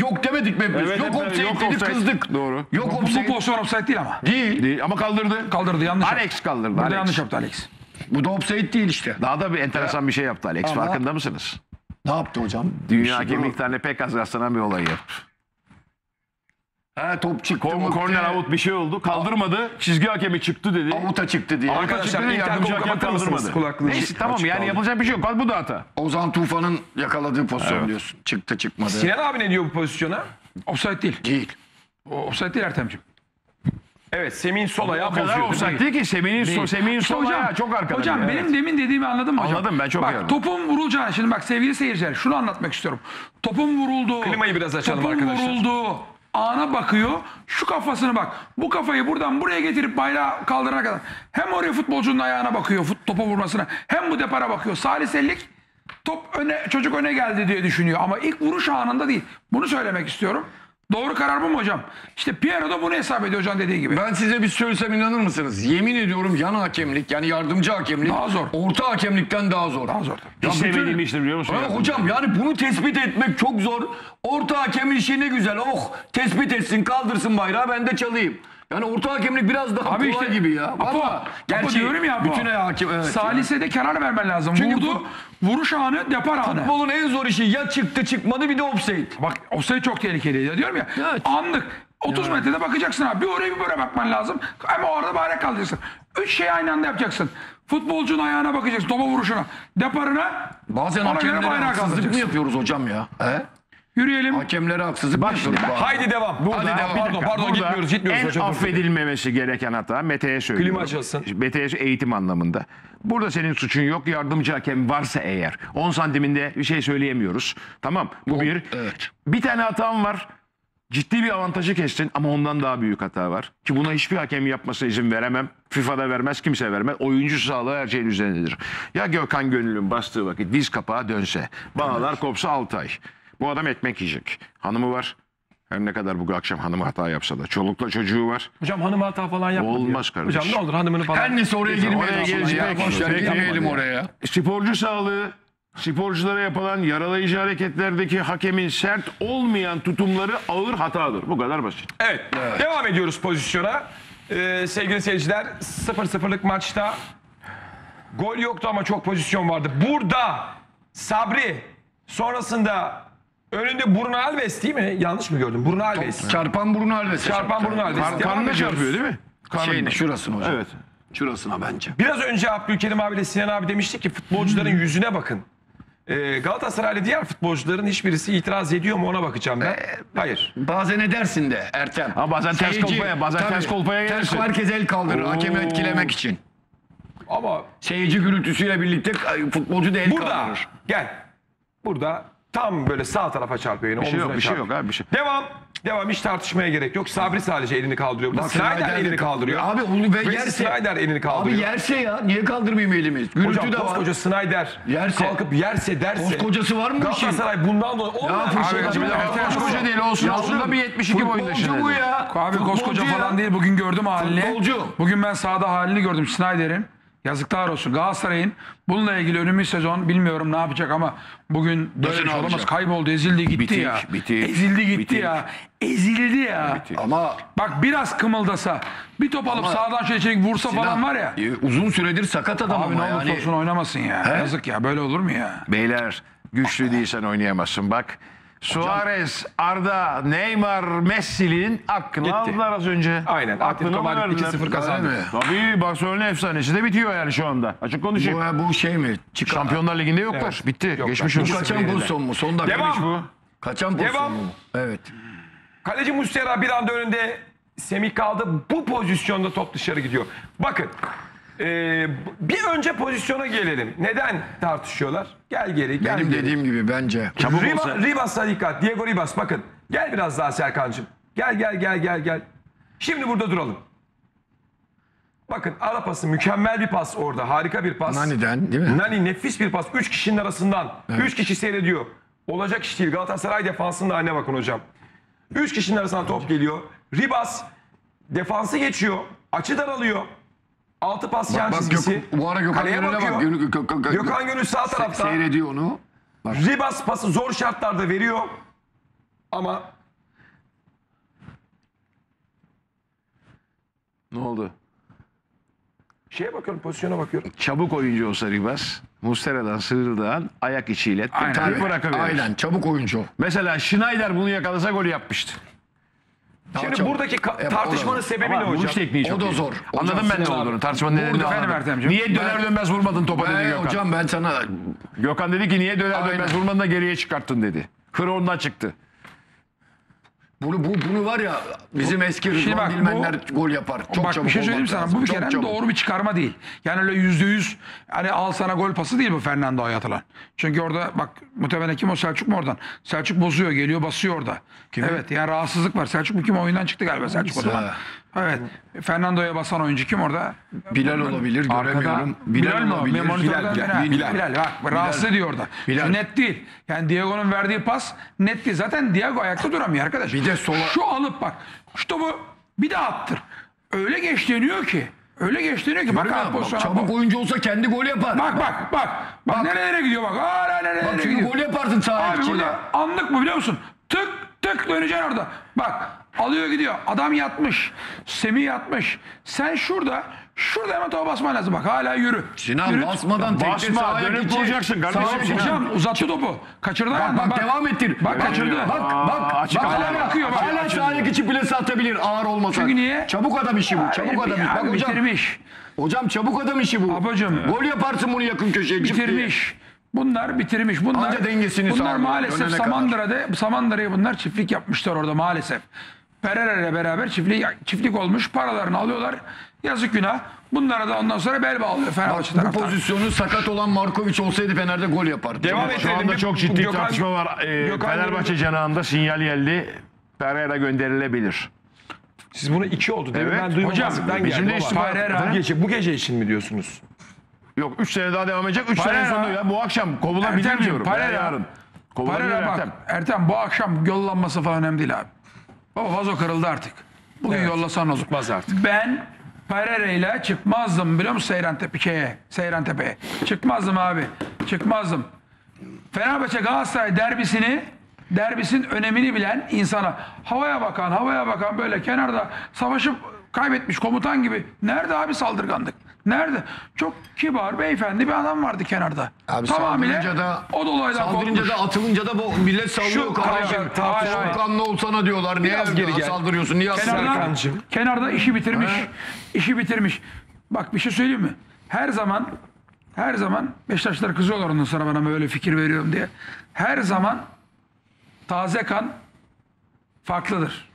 yok demedik mi? hepimiz? Evet, yok hep böyle, offside yok dedik offside. kızdık. Doğru. Yok Bu, bu offside. pozisyon offside değil ama. Değil. Değil ama kaldırdı. Kaldırdı yanlış yaptı. Alex kaldırdı. Burada Alex. yanlış yaptı Alex. Bu da offside değil işte. Daha da bir enteresan bir şey yaptı Alex. Ama- Farkında mısınız? Ne yaptı hocam? Dünya şey hakemliklerine pek az rastlanan bir olay yaptı. Ha top çıktı Ko- mı? Korner out bir şey oldu. Kaldırmadı. Çizgi hakemi çıktı dedi. Avuta çıktı diye. Arkadaşlar Çıktı dedi, yardımcı hakem kaldırmadı. kulaklığı? Neyse tamam Açık yani kaldı. yapılacak bir şey yok. Bu da hata. Ozan Tufan'ın yakaladığı pozisyon diyorsun. Çıktı çıkmadı. Sinan abi ne diyor bu pozisyona? Offside değil. Değil. Offside değil Ertem'ciğim. Evet Semih'in sol ayağı O kadar bozuyor. offside değil ki Semih'in so, Semih'in İşte sol ayağı çok arkada. Hocam Evet. benim demin dediğimi anladın mı hocam? Anladım, ben çok iyi Bak anladım. topun vurulacağını şimdi bak sevgili seyirciler şunu anlatmak istiyorum. Topun vurulduğu. Klimayı biraz açalım topun arkadaşlar. vurulduğu ana bakıyor. Şu kafasını bak. Bu kafayı buradan buraya getirip bayrağı kaldırana kadar. Hem oraya futbolcunun ayağına bakıyor fut, topa vurmasına. Hem bu depara bakıyor. Salisellik top öne çocuk öne geldi diye düşünüyor. Ama ilk vuruş anında değil. Bunu söylemek istiyorum. Doğru karar bu mu hocam? İşte Piero da bunu hesap ediyor hocam dediği gibi. Ben size bir söylesem inanır mısınız? Yemin ediyorum yan hakemlik yani yardımcı hakemlik Daha zor. orta hakemlikten daha zor. Daha zor. Ya Hiç sevmediğim iştir biliyor musun? Ya? hocam yani bunu tespit etmek çok zor. Orta hakemin işi ne güzel. Oh tespit etsin kaldırsın bayrağı ben de çalayım. Yani orta hakemlik biraz daha Abi kolay işte gibi ya. Apo, Vallahi. Apo Gerçi diyorum ya Apo. bütün hakem evet. Salise'de karar vermen lazım. Çünkü Vurdu, fut- vuruş anı, depar anı. Futbolun en zor işi ya çıktı çıkmadı bir de offside. Bak offside çok tehlikeli ya diyorum ya. Evet. Anlık 30 metrede bakacaksın abi. Bir oraya bir böyle bakman lazım. Ama orada bayrak kalacaksın. Üç şey aynı anda yapacaksın. Futbolcunun ayağına bakacaksın, topa vuruşuna, deparına. Bazen hakemlere haksızlık mı yapıyoruz hocam ya? He? Yürüyelim. Hakemlere haksızlık yapıyoruz? bazen? Haydi devam. Hadi devam. Pardon dakika, pardon burada gitmiyoruz gitmiyoruz en hocam. affedilmemesi gereken hata Mete'ye söylüyorum. Klima açılsın. Mete'ye eğitim anlamında. Burada senin suçun yok. Yardımcı hakem varsa eğer 10 santiminde bir şey söyleyemiyoruz. Tamam bu bir. evet. Bir tane hatam var. Ciddi bir avantajı kestin ama ondan daha büyük hata var. Ki buna hiçbir hakem yapmasına izin veremem. FIFA'da vermez, kimse vermez. Oyuncu sağlığı her şeyin üzerindedir. Ya Gökhan Gönül'ün bastığı vakit diz kapağı dönse, bağlar kopsa 6 ay. Bu adam ekmek yiyecek. Hanımı var. Her ne kadar bu akşam hanımı hata yapsa da. Çolukla çocuğu var. Hocam hanım hata falan yapmadı. Olmaz kardeşim. Hocam ne olur hanımını falan. Her neyse oraya girmeyelim. Oraya girmeyelim oraya. Sporcu sağlığı, sporculara yapılan yaralayıcı hareketlerdeki hakemin sert olmayan tutumları ağır hatadır. Bu kadar basit. Evet. Devam ediyoruz pozisyona. Ee, sevgili seyirciler 0-0'lık maçta gol yoktu ama çok pozisyon vardı. Burada Sabri sonrasında önünde Bruno Alves değil mi? Yanlış mı gördüm? Bruno Alves. Çarpan Bruno Alves. Çarpan Bruno Alves. Kar, Devam karnına ediyoruz. çarpıyor değil mi? Şeyine şurasına hocam. Evet. Şurasına bence. Biraz önce Abdülkerim abiyle Sinan abi demişti ki futbolcuların yüzüne bakın. Ee, Galatasaraylı diğer futbolcuların hiçbirisi itiraz ediyor mu ona bakacağım ben. Hayır. Bazen edersin de Ertem. Ha, bazen ters kolpaya, bazen Tabii, ters kolpaya Ters gelirsin. herkes el kaldırır hakemi etkilemek için. Ama Seyirci gürültüsüyle birlikte futbolcu da el burada kaldırır. gel. Burada tam böyle sağ tarafa çarpıyor yine. Bir şey yok, bir şey yok abi bir şey. Devam. Devam hiç tartışmaya gerek yok. Sabri sadece elini kaldırıyor. Burada Bak, Snyder, Snyder de elini kaldırıyor. Abi onu ve yerse. Snyder elini Abi kaldırıyor. yerse ya niye kaldırmayayım elimiz? Gürültü Hocam de var. koskoca Snyder Yerse. kalkıp yerse derse. Koskocası var mı bu işin? Galatasaray bundan dolayı. Ya Olmaz. fırsat Abi, de Ertem koskoca değil olsun Yavrum, olsun da bir 72 boyunda Futbolcu bu ya. Abi koskoca Futbolcu ya. falan değil. Bugün gördüm halini. Futbolcu. Bugün ben sahada halini gördüm Snyder'in. Yazıklar olsun. Galatasaray'ın bununla ilgili önümüz sezon bilmiyorum ne yapacak ama bugün böyle şey olamaz. Kayboldu, ezildi gitti Bitik, ya. bitik, ezildi gitti bitik. ya. Ezildi ya. Ama Bak biraz kımıldasa, bir top alıp sağdan şöyle çelik vursa falan var ya. e, uzun süredir sakat adam Abi ama ne olursa yani. olsun oynamasın ya. Yazık ya böyle olur mu ya? Beyler güçlü değilsen oynayamazsın bak. Suarez, Arda, Neymar, Messi'nin aklını Gitti. aldılar az önce. Aynen. Aklını Atletico Madrid verdiler. 2-0 kazandı. Öyle mi? Tabii Barcelona efsanesi de bitiyor yani şu anda. Açık konuşayım. Bu, bu şey mi? Çıkan. Şampiyonlar Ligi'nde yoklar. Evet. Bitti. Yoklar. Geçmiş Bu olsun. kaçan pozisyon mu? Son dakika. Devam. bu. Kaçan pozisyon Devam. mu? Evet. Kaleci Mustera bir anda önünde Semih kaldı. Bu pozisyonda top dışarı gidiyor. Bakın. Ee, bir önce pozisyona gelelim. Neden tartışıyorlar? Gel geri gel Benim geri. dediğim gibi bence. Çabuk Riba, olsa. Ribas'a dikkat. Diego Ribas bakın. Gel biraz daha Serkan'cığım. Gel gel gel gel gel. Şimdi burada duralım. Bakın ara pası mükemmel bir pas orada. Harika bir pas. Nani'den değil mi? Nani nefis bir pas. Üç kişinin arasından. Üç kişi seyrediyor. Olacak iş değil. Galatasaray defansının haline bakın hocam. Üç kişinin arasından top geliyor. Ribas defansı geçiyor. Açı daralıyor. Altı pas yan Bak, bak çizgisi. Gök- bu ara Gökhan Kaleye Gönül'e bak. bakıyor. Gönül- Gök- Gök- Gök- Gökhan Gönül sağ Se- tarafta. Seyrediyor onu. Bak. Ribas pası zor şartlarda veriyor. Ama Ne oldu? şeye bakıyorum pozisyona bakıyorum. Çabuk oyuncu olsa Ribas, Mustera'dan sıyrıldığı an ayak içiyle Aynen. bırakabilir. Aynen çabuk oyuncu. Mesela Schneider bunu yakalasa gol yapmıştı. Şimdi çabuk. buradaki ka- o da tartışmanın sebebi ne Ama vuruş hocam? tekniği O çok da iyi. zor. Anladım Hocam, ben ne Sinan olduğunu. Tartışmanın nedeni Burada anladım. efendim Ertemciğim. Niye döner dönmez vurmadın topa dedi Gökhan. hocam ben sana Gökhan dedi ki niye döner Aynen. dönmez vurmadın da geriye çıkarttın dedi. Hır ondan çıktı. Bunu bu bunu var ya bizim eski Rıdvan bak, bu- Dilmenler gol yapar. Çok Bak çabuk bir şey söyleyeyim sana. lazım. Bu bir kere doğru bir çıkarma değil. Yani öyle yüzde yüz hani al sana gol pası değil bu Fernando'ya atılan. Çünkü orada bak muhtemelen kim o Selçuk mu oradan? Selçuk bozuyor geliyor basıyor orada. Evet yani rahatsızlık var. Selçuk mu kim oyundan çıktı galiba Selçuk o zaman. Evet. Fernando'ya basan oyuncu kim orada? Bilal olabilir göremiyorum. Bilal, mi o? olabilir. Bilal, fena. Bilal. Bilal. bak rahatsız ediyor orada. Bilal. Net değil. Yani Diego'nun verdiği pas net değil. Zaten Diego ayakta duramıyor arkadaş. Bir de sola- Şu alıp bak. Şu topu bir daha attır. Öyle geç deniyor ki. Öyle geç deniyor ki. Bak, Görüyor abi musun? pozisyona Çabuk bak. oyuncu olsa kendi gol yapar. Bak bak bak. Bak, nerelere gidiyor bak. Aa, nerelere Bak çünkü gidiyor. gol yaparsın sağ Abi burada anlık mı biliyor musun? Tık tık döneceksin orada. Bak alıyor gidiyor. Adam yatmış. Semih yatmış. Sen şurada şurada hemen topa basman lazım. Bak hala yürü. Sinan Yürü. basmadan tekte Basma, sağ ayak dönüp içi. vuracaksın kardeşim. Sağ- Sinan. Hocam uzattı topu. Kaçırdı Bak, ama bak, devam ettir. Bak kaçırdı. Bak bak. açık bak, hala Bakıyor, bak. Hala sağ ayak içi plase atabilir ağır olmasa. Çünkü niye? Çabuk adam işi bu. Çabuk adam işi. Bak hocam. bitirmiş. Hocam çabuk adam işi bu. Abicim. Gol yaparsın bunu yakın köşeye. cıp diye. Bunlar bitirmiş. Bunlar, Anca dengesini bunlar sağlıyor, maalesef kadar. Samandıra'da Samandıra'ya bunlar çiftlik yapmışlar orada maalesef. Pereira ile beraber çiftlik, çiftlik olmuş. Paralarını alıyorlar. Yazık günah. Bunlara da ondan sonra bel bağlıyor Fenerbahçe bu taraftarı. pozisyonu sakat olan Markovic olsaydı Fener'de gol yapardı. Devam Şu Edelim anda çok ciddi Gökhan- tartışma var. Ee, Gökhan Fenerbahçe cenahında sinyal geldi. Pereira gönderilebilir. Siz bunu iki oldu değil mi? Evet. Ben duymamazlıktan Hocam, geldim bizim de ama Pereira- bu gece, bu gece için mi diyorsunuz? Yok 3 sene daha devam edecek. 3 sene sonunda ya bu akşam kovulabilir Ertemciğim, diyorum. Veya yarın. Kovulabilir Pereira bak Ertem. Ertem bu akşam yollanması falan önemli değil abi. Baba vazo kırıldı artık. Bugün Evet. yollasan olur. Çıkmaz artık. Ben Pereira ile çıkmazdım biliyor musun Seyran Tepe'ye? Seyran Tepe'ye. Çıkmazdım abi. Çıkmazdım. Fenerbahçe Galatasaray derbisini derbisin önemini bilen insana havaya bakan havaya bakan böyle kenarda savaşıp kaybetmiş komutan gibi nerede abi saldırganlık? Nerede? Çok kibar beyefendi bir adam vardı kenarda. Abi Tamamıyla saldırınca da o da olaydan saldırınca korkmuş. da atılınca da bu millet sallıyor Şu kardeşim. tartışma- Hayır, Soğukkanlı olsana diyorlar. Niye Biraz geri gel. saldırıyorsun? Niye Kenarda? Serkancığım. kenarda işi bitirmiş. Ha. İşi bitirmiş. Bak bir şey söyleyeyim mi? Her zaman her zaman Beşiktaşlar kızıyorlar ondan sonra bana böyle fikir veriyorum diye. Her zaman taze kan farklıdır.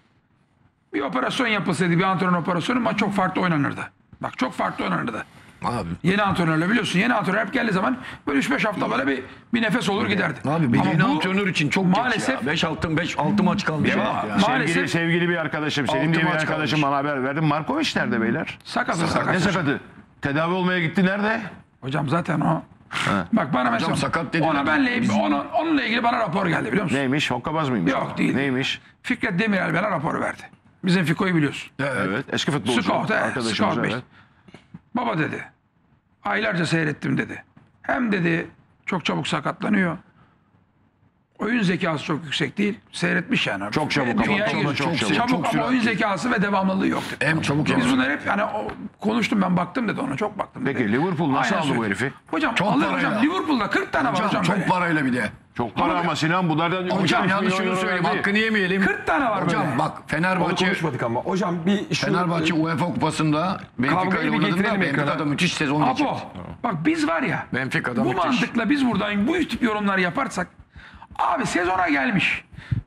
Bir operasyon yapılsaydı, bir antrenör operasyonu maç çok farklı oynanırdı. Bak çok farklı oynanırdı. Abi. Yeni antrenörle biliyorsun. Yeni antrenör hep geldiği zaman böyle 3-5 hafta böyle bir, bir nefes olur giderdi. Abi bir Ama yeni bu antrenör için çok maalesef geç ya. 5 6 5 6 maç kalmış. Devam. ya. Maalesef- Sevgili, sevgili bir arkadaşım, Altı diye bir arkadaşım kalmış. bana haber verdi. Markovic nerede beyler? sakat sakat. Ne sakatı? Tedavi olmaya gitti nerede? Hocam zaten o. Bak bana mesela sakat dediler. ona benle ona, onunla ilgili bana rapor geldi biliyor musun? Neymiş? Hokkabaz mıymış? Yok, değil. Neymiş? Fikret Demirel bana rapor verdi. Bizim Fiko'yu biliyorsun. Evet. Eski futbolcu. Scout, he, Arkadaşımız Scout Bey. evet. Baba dedi. Aylarca seyrettim dedi. Hem dedi çok çabuk sakatlanıyor. Oyun zekası çok yüksek değil. Seyretmiş yani. Çok çabuk ama Dünyaya çok- çok çabuk. Çabuk Çok ama oyun zekası ve devamlılığı yok dedi. Hem çabuk Biz hem bunlar hep yani o, konuştum ben baktım dedi ona çok baktım dedi. Peki Liverpool nasıl Aynen aldı bu söyledi. herifi? Hocam Çok alır parayla. hocam. Liverpool'da 40 tane var Hocam, hocam. çok böyle. parayla bir de. Çok para ama Sinan bunlardan... Hocam milyon şunu söyleyeyim hakkını yemeyelim. 40 tane var Hocam böyle. bak Onu Fenerbahçe konuşmadık ama. Hocam bir şu... Fenerbahçe UEFA kupasında Benfica Kavgayı ile bir oynadığında getirelim Benfica'da ekrana. müthiş sezon geçirdi. Apo bak biz var ya Benfica'da bu müthiş. mantıkla biz buradan bu tip yorumlar yaparsak abi sezona gelmiş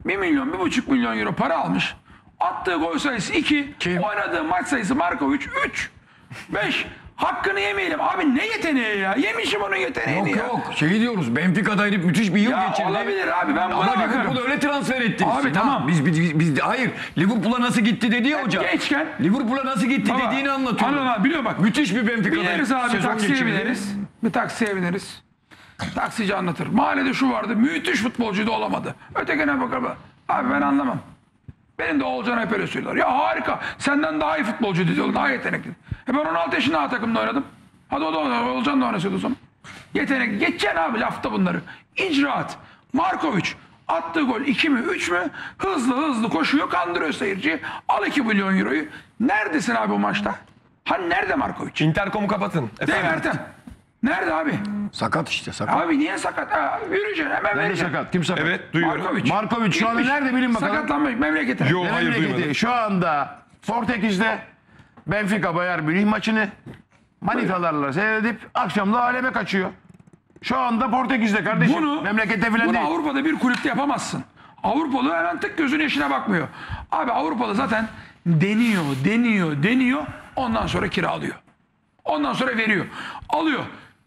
1 milyon 1,5 milyon euro para almış attığı gol sayısı 2 Kim? oynadığı maç sayısı Markovic 3 5 Hakkını yemeyelim. Abi ne yeteneği ya? Yemişim onun yeteneğini Yok ya. yok şey diyoruz Benfica'da herif müthiş bir yıl Ya geçirdi. olabilir abi, ben buna Ama bakarım. Liverpool'u öyle transfer ettiniz. Abi Sinan. tamam. Biz, biz, biz, hayır Liverpool'a nasıl gitti dedi ya hoca. Gençken- Liverpool'a nasıl gitti Baba, dediğini anlatıyor. anladın abi, biliyorum bak. Müthiş bir Benfica'da Bineriz abi sezon taksiye geçirdi. bineriz. Bir taksiye bineriz. Taksici anlatır. Mahallede şu vardı. Müthiş futbolcuydu olamadı. Ötekine bakalım. Abi ben anlamam. Benim de Oğulcan hep öyle söylüyorlar. Ya harika. Senden daha iyi futbolcu diyorlar. Daha yetenekli. E ben 16 yaşında A takımda oynadım. Hadi o da oynadı. Oğulcan da oynasaydı o zaman. Yetenek. Geçeceksin abi lafta bunları. İcraat. Markovic. Attığı gol 2 mi 3 mü? Hızlı hızlı koşuyor kandırıyor seyirciyi. Al 2 milyon euroyu. Neredesin abi bu maçta? Hani nerede Markovic? Intercom'u kapatın. Değil mi Ertem? Nerede abi? Sakat işte sakat. Abi niye sakat? Ha, yürüyeceksin hemen Nerede vereceksin. sakat? Kim sakat? Evet duyuyorum. Markovic. Markovic şu anda Gitmiş. nerede bilin bakalım. Sakatlanmış memlekete. Yo hayır memleketi? duymadım. Şu anda Portekiz'de Benfica Bayern Münih maçını manitalarla seyredip akşam da aleme kaçıyor. Şu anda Portekiz'de kardeşim. Bunu, Memlekette filan bunu değil. Avrupa'da bir kulüpte yapamazsın. Avrupalı hemen tık gözünün yaşına bakmıyor. Abi Avrupalı zaten deniyor, deniyor, deniyor. Ondan sonra kiralıyor. Ondan sonra veriyor. Alıyor.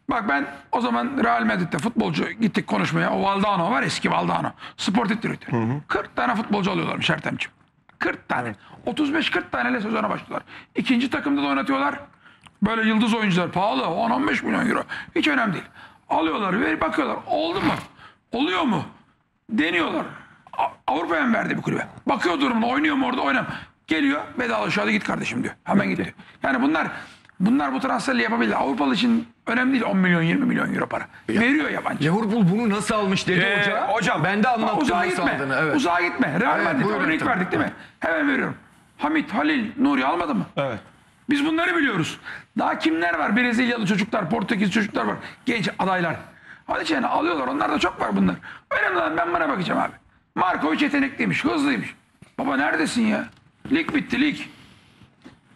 Bak ben o zaman Real Madrid'de futbolcu gittik konuşmaya. O Valdano var eski Valdano. Sportif direktör. 40 tane futbolcu alıyorlarmış Ertem'ciğim. 40 tane. 35-40 taneyle sezona başlıyorlar. İkinci takımda da oynatıyorlar. Böyle yıldız oyuncular pahalı 10-15 milyon euro. Hiç önemli değil. Alıyorlar ve bakıyorlar. Oldu mu? Oluyor mu? Deniyorlar. Avrupa'ya mı verdi bir kulübe? Bakıyor durumuna oynuyor mu orada oynam. Geliyor bedava hadi git kardeşim diyor. Hemen gidiyor. Yani bunlar bunlar bu transferle yapabilir. Avrupalı için önemli değil 10 milyon 20 milyon euro para. Veriyor yabancı. Liverpool bunu nasıl almış dedi Ee, hoca. hocam, ben de anlattım Uzağa nasıl gitme. aldığını. Evet. Uzağa gitme. Real Evet, Madrid buyurun örnek verdik değil mi? Hemen veriyorum. Hamit, Halil, Nuri almadı mı? Evet. Biz bunları biliyoruz. Daha kimler var? Brezilyalı çocuklar, Portekiz çocuklar var. Genç adaylar. Hadi yani alıyorlar. Onlar da çok var bunlar. Önemli olan ben bana bakacağım abi. Markovic yetenekliymiş, hızlıymış. Baba neredesin ya? Lig bitti lig.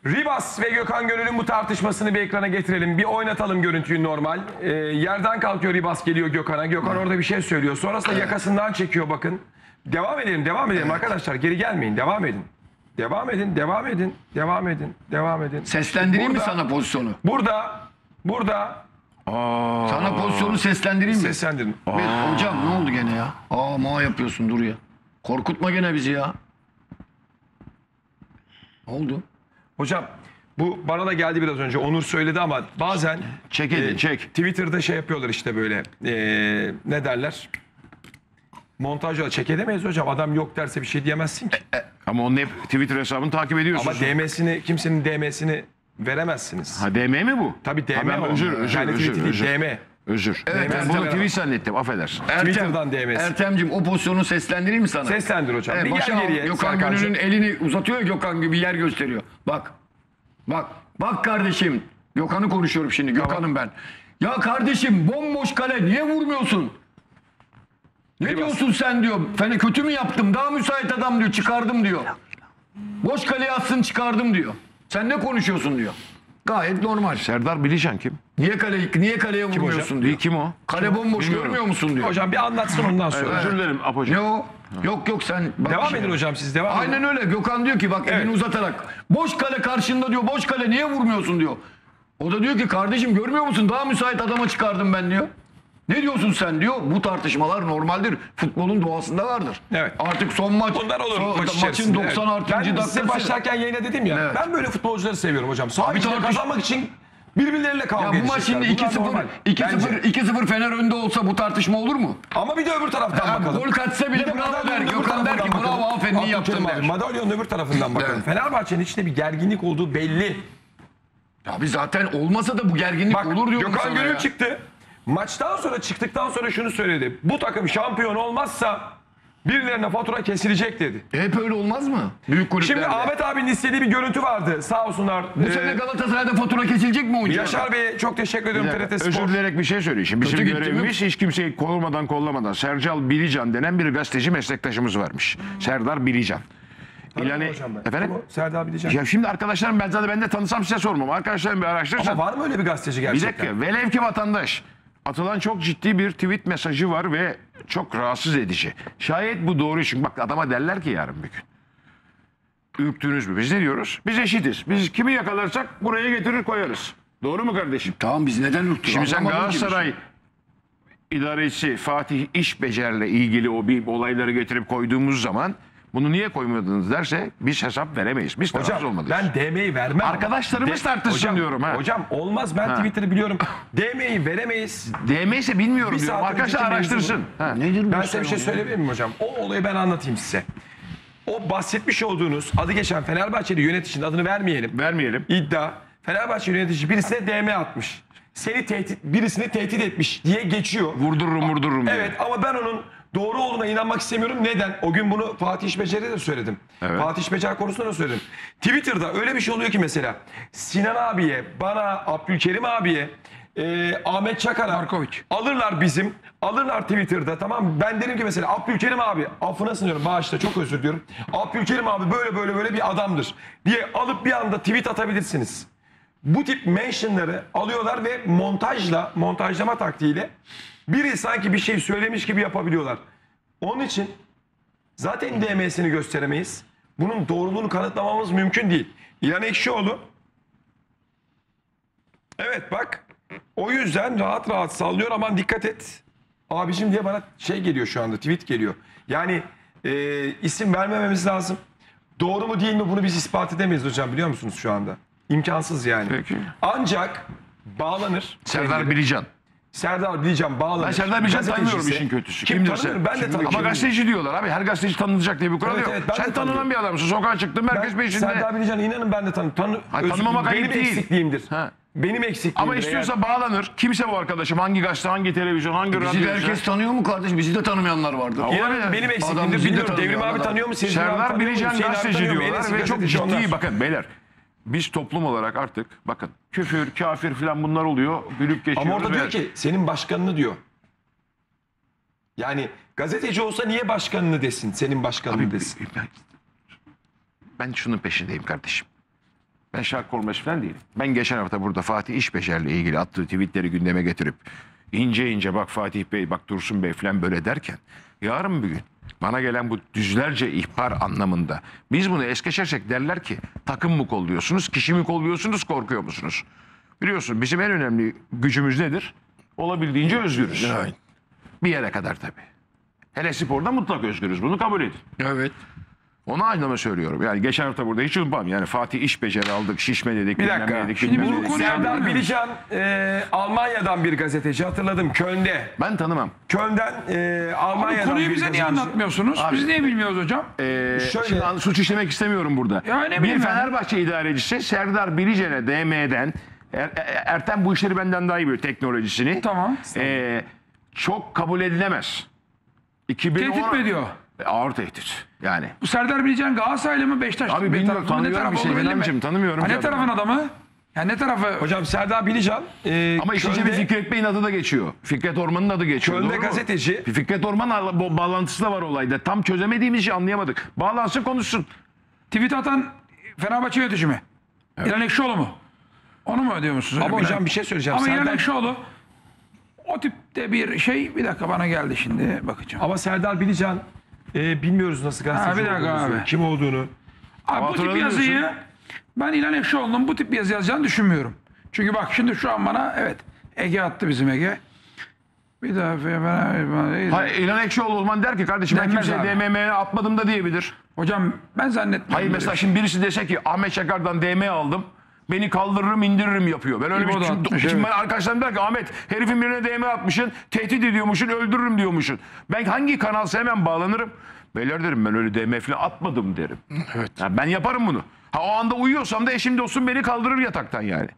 Ribas ve Gökhan Gönül'ün bu tartışmasını bir ekrana getirelim. Bir oynatalım görüntüyü normal. Ee, yerden kalkıyor Ribas geliyor Gökhan'a. Gökhan orada bir şey söylüyor. Sonrasında yakasından çekiyor bakın. Devam edelim, devam edelim arkadaşlar. Geri gelmeyin, devam edin. Devam edin, devam edin, devam edin, devam edin. Seslendireyim mi Burada- sana pozisyonu? Burada, burada Sana pozisyonu seslendireyim mi? seslendirin. Ben- hocam ne oldu gene ya? Aa ma yapıyorsun dur ya. Korkutma gene bizi ya. Ne oldu? Hocam bu bana da geldi biraz önce. Onur söyledi ama bazen Çek edin, çek. Twitter'da şey yapıyorlar işte böyle. ee, ne derler? Montajla çek edemeyiz hocam. Adam yok derse bir şey diyemezsin ki. Ama onun hep Twitter hesabını takip ediyorsun. Ama DM'sini kimsenin DM'sini veremezsiniz. Ha DM mi bu? Tabii DM Ha, ben o. özür, özür, Yani özür, değil, özür. DM. Özür. Evet, ben bunu tweet zannettim, affedersin. Twitter'dan DM'si. Ertem'cim o pozisyonu seslendireyim mi sana? Seslendir hocam. Evet, bir başa gel geriye. Gökhan. Gönül'ün elini uzatıyor Gökhan gibi yer gösteriyor. Bak. Bak. Bak kardeşim. Gökhan'ı konuşuyorum şimdi. Gökhan'ım ben. Ya kardeşim bomboş kale niye vurmuyorsun? Ne diyorsun sen diyor. Fene kötü mü yaptım? Daha müsait adam diyor. Çıkardım diyor. Boş kaleye atsın çıkardım diyor. Sen ne konuşuyorsun diyor. Gayet normal. Serdar Bilican kim? Niye kaleye niye kaleye vurmuyorsun diyor. Kim o? Kale bomboş Bilmiyorum. görmüyor musun diyor. Hocam bir anlatsın ondan sonra. Özür dilerim Apocuğum. Ne o? Yok yok sen bak Devam şimdi. edin hocam siz devam edin. Aynen öyle. Gökhan diyor ki bak Evet. elini uzatarak. Boş kale karşında diyor. Boş kale niye vurmuyorsun diyor. O da diyor ki kardeşim görmüyor musun? Daha müsait adama çıkardım ben diyor. Ne diyorsun sen diyor. Bu tartışmalar normaldir. Futbolun doğasında vardır. Evet. Artık son maç. Bunlar olur son- maç maçın içerisinde. 90 evet. artıncı Ben dakikası. size başlarken yayına dedim ya. Evet. Ben böyle futbolcuları seviyorum hocam. Sağ içinde tartış- kazanmak için birbirleriyle kavga Ya bu maç şimdi edecekler. 2-0 Bunlar normal. 2-0 Bence. 2-0 Fener önde olsa bu tartışma olur mu? Ama bir de öbür taraftan Ya bakalım. gol kaçsa bile Bir de bravo der. Gökhan der ki bravo aferin iyi yaptın der. Madalyonun öbür tarafından bakalım. Evet. Fenerbahçe'nin içinde bir gerginlik olduğu belli. Abi zaten olmasa da bu gerginlik Bak olur diyorum Gökhan Gönül çıktı. Maçtan sonra çıktıktan sonra şunu söyledi. Bu takım şampiyon olmazsa birilerine fatura kesilecek dedi. Hep öyle olmaz mı? Büyük kulüplerde. Şimdi Ahmet abinin istediği bir görüntü vardı. Sağ olsunlar. Bu Ee, sene Galatasaray'da fatura kesilecek mi oyuncular? Yaşar Bey'e çok teşekkür ediyorum Bir dakika, TRT Spor. Özür dileyerek bir şey söyleyeyim. Şimdi bizim Kötü gitti görevimiz hiç kimseyi kollamadan kollamadan. Sercal Bilican denen bir gazeteci meslektaşımız varmış. Serdar Bilican. Hocam ben. efendim? Tamam, Serdar diyeceğim. Ya şimdi arkadaşlarım ben zaten ben de tanısam size sormam. Arkadaşlarım bir araştırırsan. Ama var mı öyle bir gazeteci Bir gerçekten? dakika. Velev ki vatandaş. Atılan çok ciddi bir tweet mesajı var ve çok rahatsız edici. Şayet bu doğru çünkü bak adama derler ki yarın bir gün. Ürktünüz mü? Biz ne diyoruz? Biz eşitiz. Biz kimi yakalarsak buraya getirir koyarız. Doğru mu kardeşim? Tamam biz neden unuttuk? Şimdi sen Anlamadım Galatasaray idaresi Fatih İşbecer'le ilgili o bir olayları getirip koyduğumuz zaman bunu niye koymadınız derse biz hesap veremeyiz. Biz Hocam olmalıyız. ben DM'yi vermem. Arkadaşlarımız tartışsın hocam, diyorum, ha. Hocam olmaz ben Ha. Twitter'ı biliyorum. DM'yi veremeyiz. DM ise bilmiyorum Bir diyorum. Arkadaşlar araştırsın. Ha. Nedir bu Ben size bir şey söyleyebilir miyim hocam? O olayı ben anlatayım size. O bahsetmiş olduğunuz adı geçen Fenerbahçeli yöneticinin adını vermeyelim. Vermeyelim. İddia Fenerbahçe yönetici birisine DM atmış. Seni tehdit, birisini tehdit etmiş diye geçiyor. Vurdururum vurdururum diye. Evet ama ben onun doğru olduğuna inanmak istemiyorum. Neden? O gün bunu Fatih İşbecer'e de söyledim. Evet. Fatih İşbecer konusunda da söyledim. Twitter'da öyle bir şey oluyor ki mesela Sinan abiye, bana, Abdülkerim abiye, e, Ahmet Çakar'a Markovic. alırlar bizim. Alırlar Twitter'da tamam mı? Ben derim ki mesela Abdülkerim abi affına sınıyorum bağışla çok özür diliyorum. Abdülkerim abi böyle böyle böyle bir adamdır diye alıp bir anda tweet atabilirsiniz. Bu tip mentionları alıyorlar ve montajla, montajlama taktiğiyle biri sanki bir şey söylemiş gibi yapabiliyorlar. Onun için zaten DM'sini gösteremeyiz. Bunun doğruluğunu kanıtlamamız mümkün değil. İlhan Ekşioğlu Evet bak o yüzden rahat rahat sallıyor aman dikkat et. Abicim diye bana şey geliyor şu anda tweet geliyor. Yani e, isim vermememiz lazım. Doğru mu değil mi bunu biz ispat edemeyiz hocam biliyor musunuz şu anda? İmkansız yani. Peki. Ancak bağlanır. Serdar Bilican. Serdar Bilican bağlanır. Ben Serdar Gazetecisi. tanımıyorum işin kötüsü. Kim Kimdirse. tanımıyorum ben de tanımıyorum. Ama gazeteci diyorlar abi. Her gazeteci tanınacak diye bir kural Evet, yok. evet, Sen tanınan bir adamsın. Sokağa çıktın herkes Ben peşinde. Serdar Bilican'ı inanın ben de tanı, tanı Ha, özür- tanımamak benim ayıp değil. eksikliğimdir. Ha. Benim eksikliğimdir. Ama istiyorsa bağlanır. Kimse bu arkadaşım. Hangi gazete, hangi televizyon, hangi radyo. Bizi de herkes tanıyor mu kardeş? Bizi de tanımayanlar vardır. Ya, Olabilir. benim eksikliğimdir. Bilmiyorum Devrim abi tanıyor mu? Serdar abi gazeteci diyorlar ve çok ciddi bakın beyler. Biz toplum olarak artık bakın küfür, kafir falan bunlar oluyor. Gülüp geçiyoruz. Ama orada ve- diyor ki senin başkanını diyor. Yani gazeteci olsa niye başkanını desin? Senin başkanını Abi, desin. ben, ben şunun peşindeyim kardeşim. Ben şark korumacı falan değilim. Ben geçen hafta burada Fatih İşbecer'le ilgili attığı tweetleri gündeme getirip ince ince bak Fatih Bey bak Dursun Bey falan böyle derken yarın bir gün bana gelen bu düzlerce ihbar anlamında biz bunu es geçersek derler ki takım mı kolluyorsunuz, kişi mi kolluyorsunuz, korkuyor musunuz? Biliyorsun bizim en önemli gücümüz nedir? Olabildiğince özgürüz. Bir yere kadar tabii. Hele sporda mutlak özgürüz. Bunu kabul edin. Evet. Onu anlamı söylüyorum. Yani geçen hafta burada hiç unutmam. Yani Fatih iş beceri aldık, şişme dedik, Bir bilmem dakika. ne dedik, Şimdi bilmem ne bu dedik. Serdar. Bilican e, Almanya'dan bir gazeteci hatırladım Köln'de. Ben tanımam. Köln'den e, Almanya'dan Konuyu bir bize niye gazeteci. anlatmıyorsunuz? Abi. Biz niye bilmiyoruz hocam? Ee, Şöyle- şimdi an- suç işlemek istemiyorum burada. Ya bir bileyim ben. Fenerbahçe idarecisi Serdar Bilicen'e DM'den Er- Er- Ertem bu işleri benden daha iyi biliyor teknolojisini. Tamam. Ee, çok kabul edilemez. 2010 Tehdit mi ediyor? E, Ağır tehdit. Yani. Bu Serdar Bilgecan Galatasaraylı mı Beşiktaşlı Abi mı? bilmiyorum, tarafı bir şey, olduğu belli mi? Fener'cim, tanımıyorum Ha, ne tarafın adamı? Ya ne tarafı? Hocam Serdar Bilican e, Ama işin içinde Köln'de- Fikret Bey'in adı da geçiyor. Fikret Orman'ın adı geçiyor. Köln'de doğru mu? gazeteci. Fikret Orman bu bağlantısı da var olayda. Tam çözemediğimiz şey anlayamadık. Bağlansın konuşsun. Tweet atan Fenerbahçe yönetici mi? İlhan Ekşioğlu mu? Onu mu ödüyor musunuz? Ama hocam? bir şey söyleyeceğim. Ama İlhan Serdar- Ekşioğlu o tipte bir şey bir dakika bana geldi şimdi bakacağım. Ama Serdar Bilican e, bilmiyoruz nasıl gazeteci Ha, bir dakika abi. kim olduğunu. Abi bu tip hatırlamıyorsun. yazıyı ben İlhan Ekşioğlu'nun bu tip bir yazı yazacağını düşünmüyorum. Çünkü bak şimdi şu an bana evet Ege attı bizim Ege. Bir daha ben Hayır, İlhan Ekşioğlu Orman der ki kardeşim ben Denmez kimseye abi. DMM'ye atmadım da diyebilir. Hocam ben zannetmiyorum. Hayır mesela şimdi birisi dese ki Ahmet Çakar'dan DM aldım. Beni kaldırırım indiririm yapıyor. Ben öyle İbo bir da şimdi, atmış, şimdi evet. arkadaşlarım der ki Ahmet herifin birine DM atmışsın, tehdit ediyormuşsun, öldürürüm diyormuşsun. Ben hangi kanalsa hemen bağlanırım. Beyler derim ben öyle DM falan atmadım derim. Evet. ben yaparım bunu. Ha o anda uyuyorsam da eşim dostum beni kaldırır yataktan yani.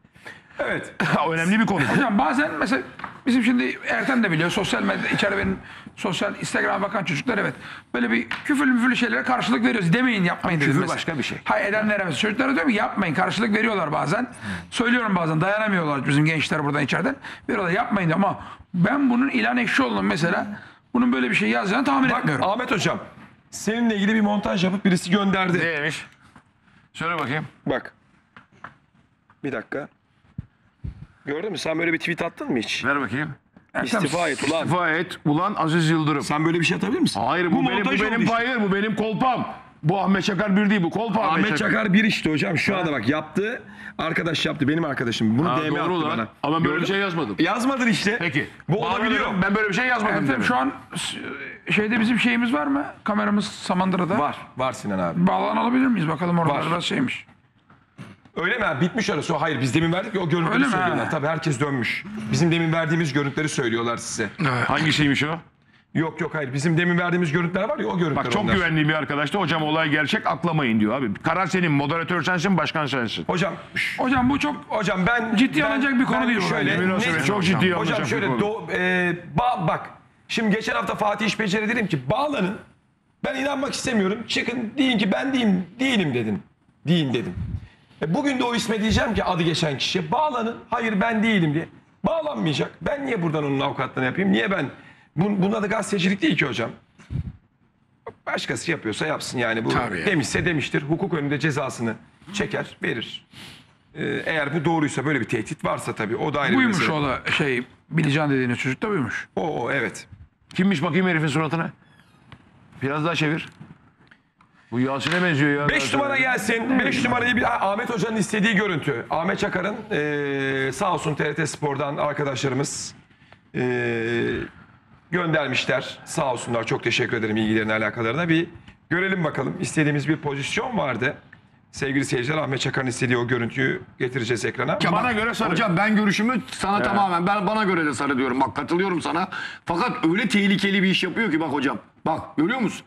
Evet. *laughs* Önemli bir konu. Hocam bazen mesela bizim şimdi Erten de biliyor sosyal medya içeride benim sosyal Instagram'a bakan çocuklar evet böyle bir küfürlü müfürlü şeylere karşılık veriyoruz. Demeyin yapmayın Abi dedim küfür mesela. başka bir şey. Hayır edenlere mesela çocuklara diyorum ki yapmayın karşılık veriyorlar bazen. Söylüyorum bazen dayanamıyorlar bizim gençler buradan içeriden. Veriyorlar yapmayın diyor ama ben bunun ilan Ekşioğlu'nun mesela bunun böyle bir şey yazacağını tahmin Bak etmiyorum. Ahmet hocam seninle ilgili bir montaj yapıp birisi gönderdi. Neymiş? Söyle bakayım. Bak. Bir dakika. Gördün mü? Sen böyle bir tweet attın mı hiç? Ver bakayım. İstifa et ulan. İstifa et ulan Aziz Yıldırım. Sen böyle bir şey atabilir misin? Hayır bu, benim, bu montaj benim oldu bu benim kolpam. Bu Ahmet Çakar bir değil bu kolpa Ahmet, Ahmet Çakar bir işte hocam şu anda bak yaptı. Arkadaş yaptı benim arkadaşım. Bunu Ha, DM doğru attı lan. bana. Ama böyle bir Gördün? şey yazmadım. Yazmadın işte. Peki. Bu olabiliyor. Ben böyle bir şey yazmadım. Demek. şu an s- şeyde bizim şeyimiz var mı? Kameramız Samandıra'da. Var. Var Sinan abi. Bağlan alabilir miyiz? Bakalım orada Var. biraz şeymiş. Öyle mi? Bitmiş orası. O hayır biz demin verdik ya o görüntüleri Öyle mi? söylüyorlar. Tabii herkes dönmüş. Bizim demin verdiğimiz görüntüleri söylüyorlar size. Hangisiymiş o? Yok yok hayır. Bizim demin verdiğimiz görüntüler var ya o görüntüler Bak çok onlar. güvenli bir arkadaş da hocam olay gerçek aklamayın diyor abi. Karar senin, moderatör sensin, başkan sensin. Hocam şş, Hocam bu çok hocam ben Ciddi ben- alınacak bir konu ben değil bu Şöyle, bence. Münasebet, net- çok ciddi alınacak Hocam bir şöyle konu. do, e, ba- bak. Şimdi geçen hafta Fatih İşbecer'e dedim ki bağlanın. Ben inanmak istemiyorum. Çıkın deyin ki ben değilim, değilim dedim. Deyin dedim. E, bugün de o isme diyeceğim ki adı geçen kişiye bağlanın. Hayır ben değilim diye. Bağlanmayacak. Ben niye buradan onun avukatlığını yapayım? Niye ben? Bun, bunun adı gazetecilik değil ki hocam. Başkası yapıyorsa yapsın yani. Bu Tabii demişse demiştir. Hukuk önünde cezasını çeker, verir. Ee, eğer bu doğruysa böyle bir tehdit varsa tabii o da ayrı bir buymuş mesele. o da şey Bilican dediğiniz çocuk da buymuş. O, o evet. Kimmiş bakayım herifin suratına? Biraz daha çevir. Bu Yasin'e benziyor ya. 5 numara gelsin. 5 numarayı bir Ahmet Hoca'nın istediği görüntü. Ahmet Çakar'ın eee sağ olsun TRT Spor'dan arkadaşlarımız eee, göndermişler. Sağ olsunlar. Çok teşekkür ederim ilgilerine alakalarına. Bir görelim bakalım. İstediğimiz bir pozisyon vardı. Sevgili seyirciler Ahmet Çakar'ın istediği o görüntüyü getireceğiz ekrana. Ya Bana göre sarı. Hocam ben görüşümü sana tamamen ben bana göre de sarı diyorum. Bak katılıyorum sana. Fakat öyle tehlikeli bir iş yapıyor ki bak hocam. Bak görüyor musun?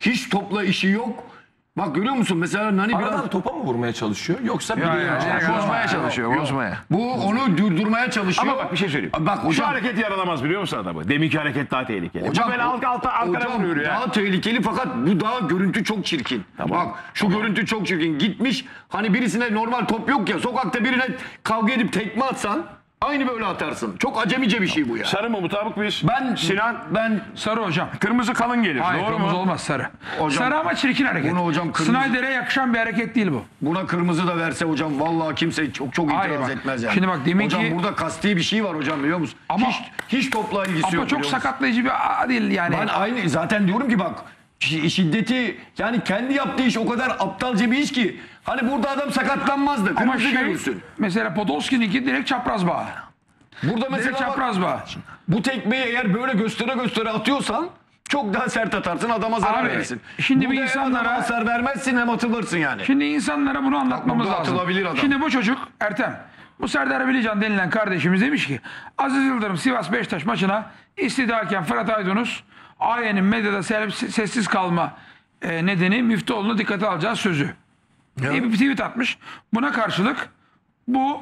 Hiç topla işi yok. Bak görüyor musun? Mesela Nani biraz Aradan topa mı vurmaya çalışıyor yoksa biliyor ya, mu? ya. Bozmaya çalışıyor, bozmaya. bu onu durdurmaya çalışıyor. Ama bak bir şey söyleyeyim. Bak Şu hocam hareket yaralamaz biliyor musun adamı? Deminki hareket daha tehlikeli. Hocam, bu böyle alt alta arkana hocam, vuruyor ya. Daha tehlikeli fakat bu daha görüntü çok çirkin. Bak şu görüntü çok çirkin. Gitmiş hani birisine normal top yok ya sokakta birine kavga edip tekme atsan aynı böyle atarsın. Çok acemice bir şey bu ya. Sarı mı mutabık biz? Ben Sinan ben Sarı hocam. kırmızı kalın gelir. Hayır Doğru kırmızı mu? olmaz sarı. Hocam, sarı ama çirkin hareket. bunu hocam kırmızı- Snyder'e yakışan bir hareket değil bu. buna kırmızı da verse hocam vallahi kimse çok çok Hayır itiraz bak, etmez yani. şimdi bak demin hocam ki- burada kasti bir şey var hocam biliyor musun? Ama- hiç hiç topla ilgisi Ama yok. çok biliyor musun? sakatlayıcı bir a- değil yani. Ben aynı zaten diyorum ki bak şi- şiddeti yani kendi yaptığı iş o kadar aptalca bir iş ki hani burada adam sakatlanmazdı. ama Kırmızı şey görürsün. mesela Podolski'ninki direkt çapraz bağ. Burada Direkt mesela bak, çapraz bağ. bu tekmeyi eğer böyle göstere göstere atıyorsan çok daha sert atarsın adama zarar Abi, verirsin. şimdi Burada bir insanlara- hasar vermezsin hem atılırsın yani. Şimdi insanlara bunu anlatmamız burada lazım. atılabilir adam. Şimdi bu çocuk Ertem, bu Serdar Bilican denilen kardeşimiz demiş ki Aziz Yıldırım Sivas Beşiktaş maçına istidâken Fırat Aydınus Aye'nin medyada se- sessiz kalma e, nedeni Müftüoğlu'nu dikkate alacağı sözü. Diye bir tweet atmış. Buna karşılık bu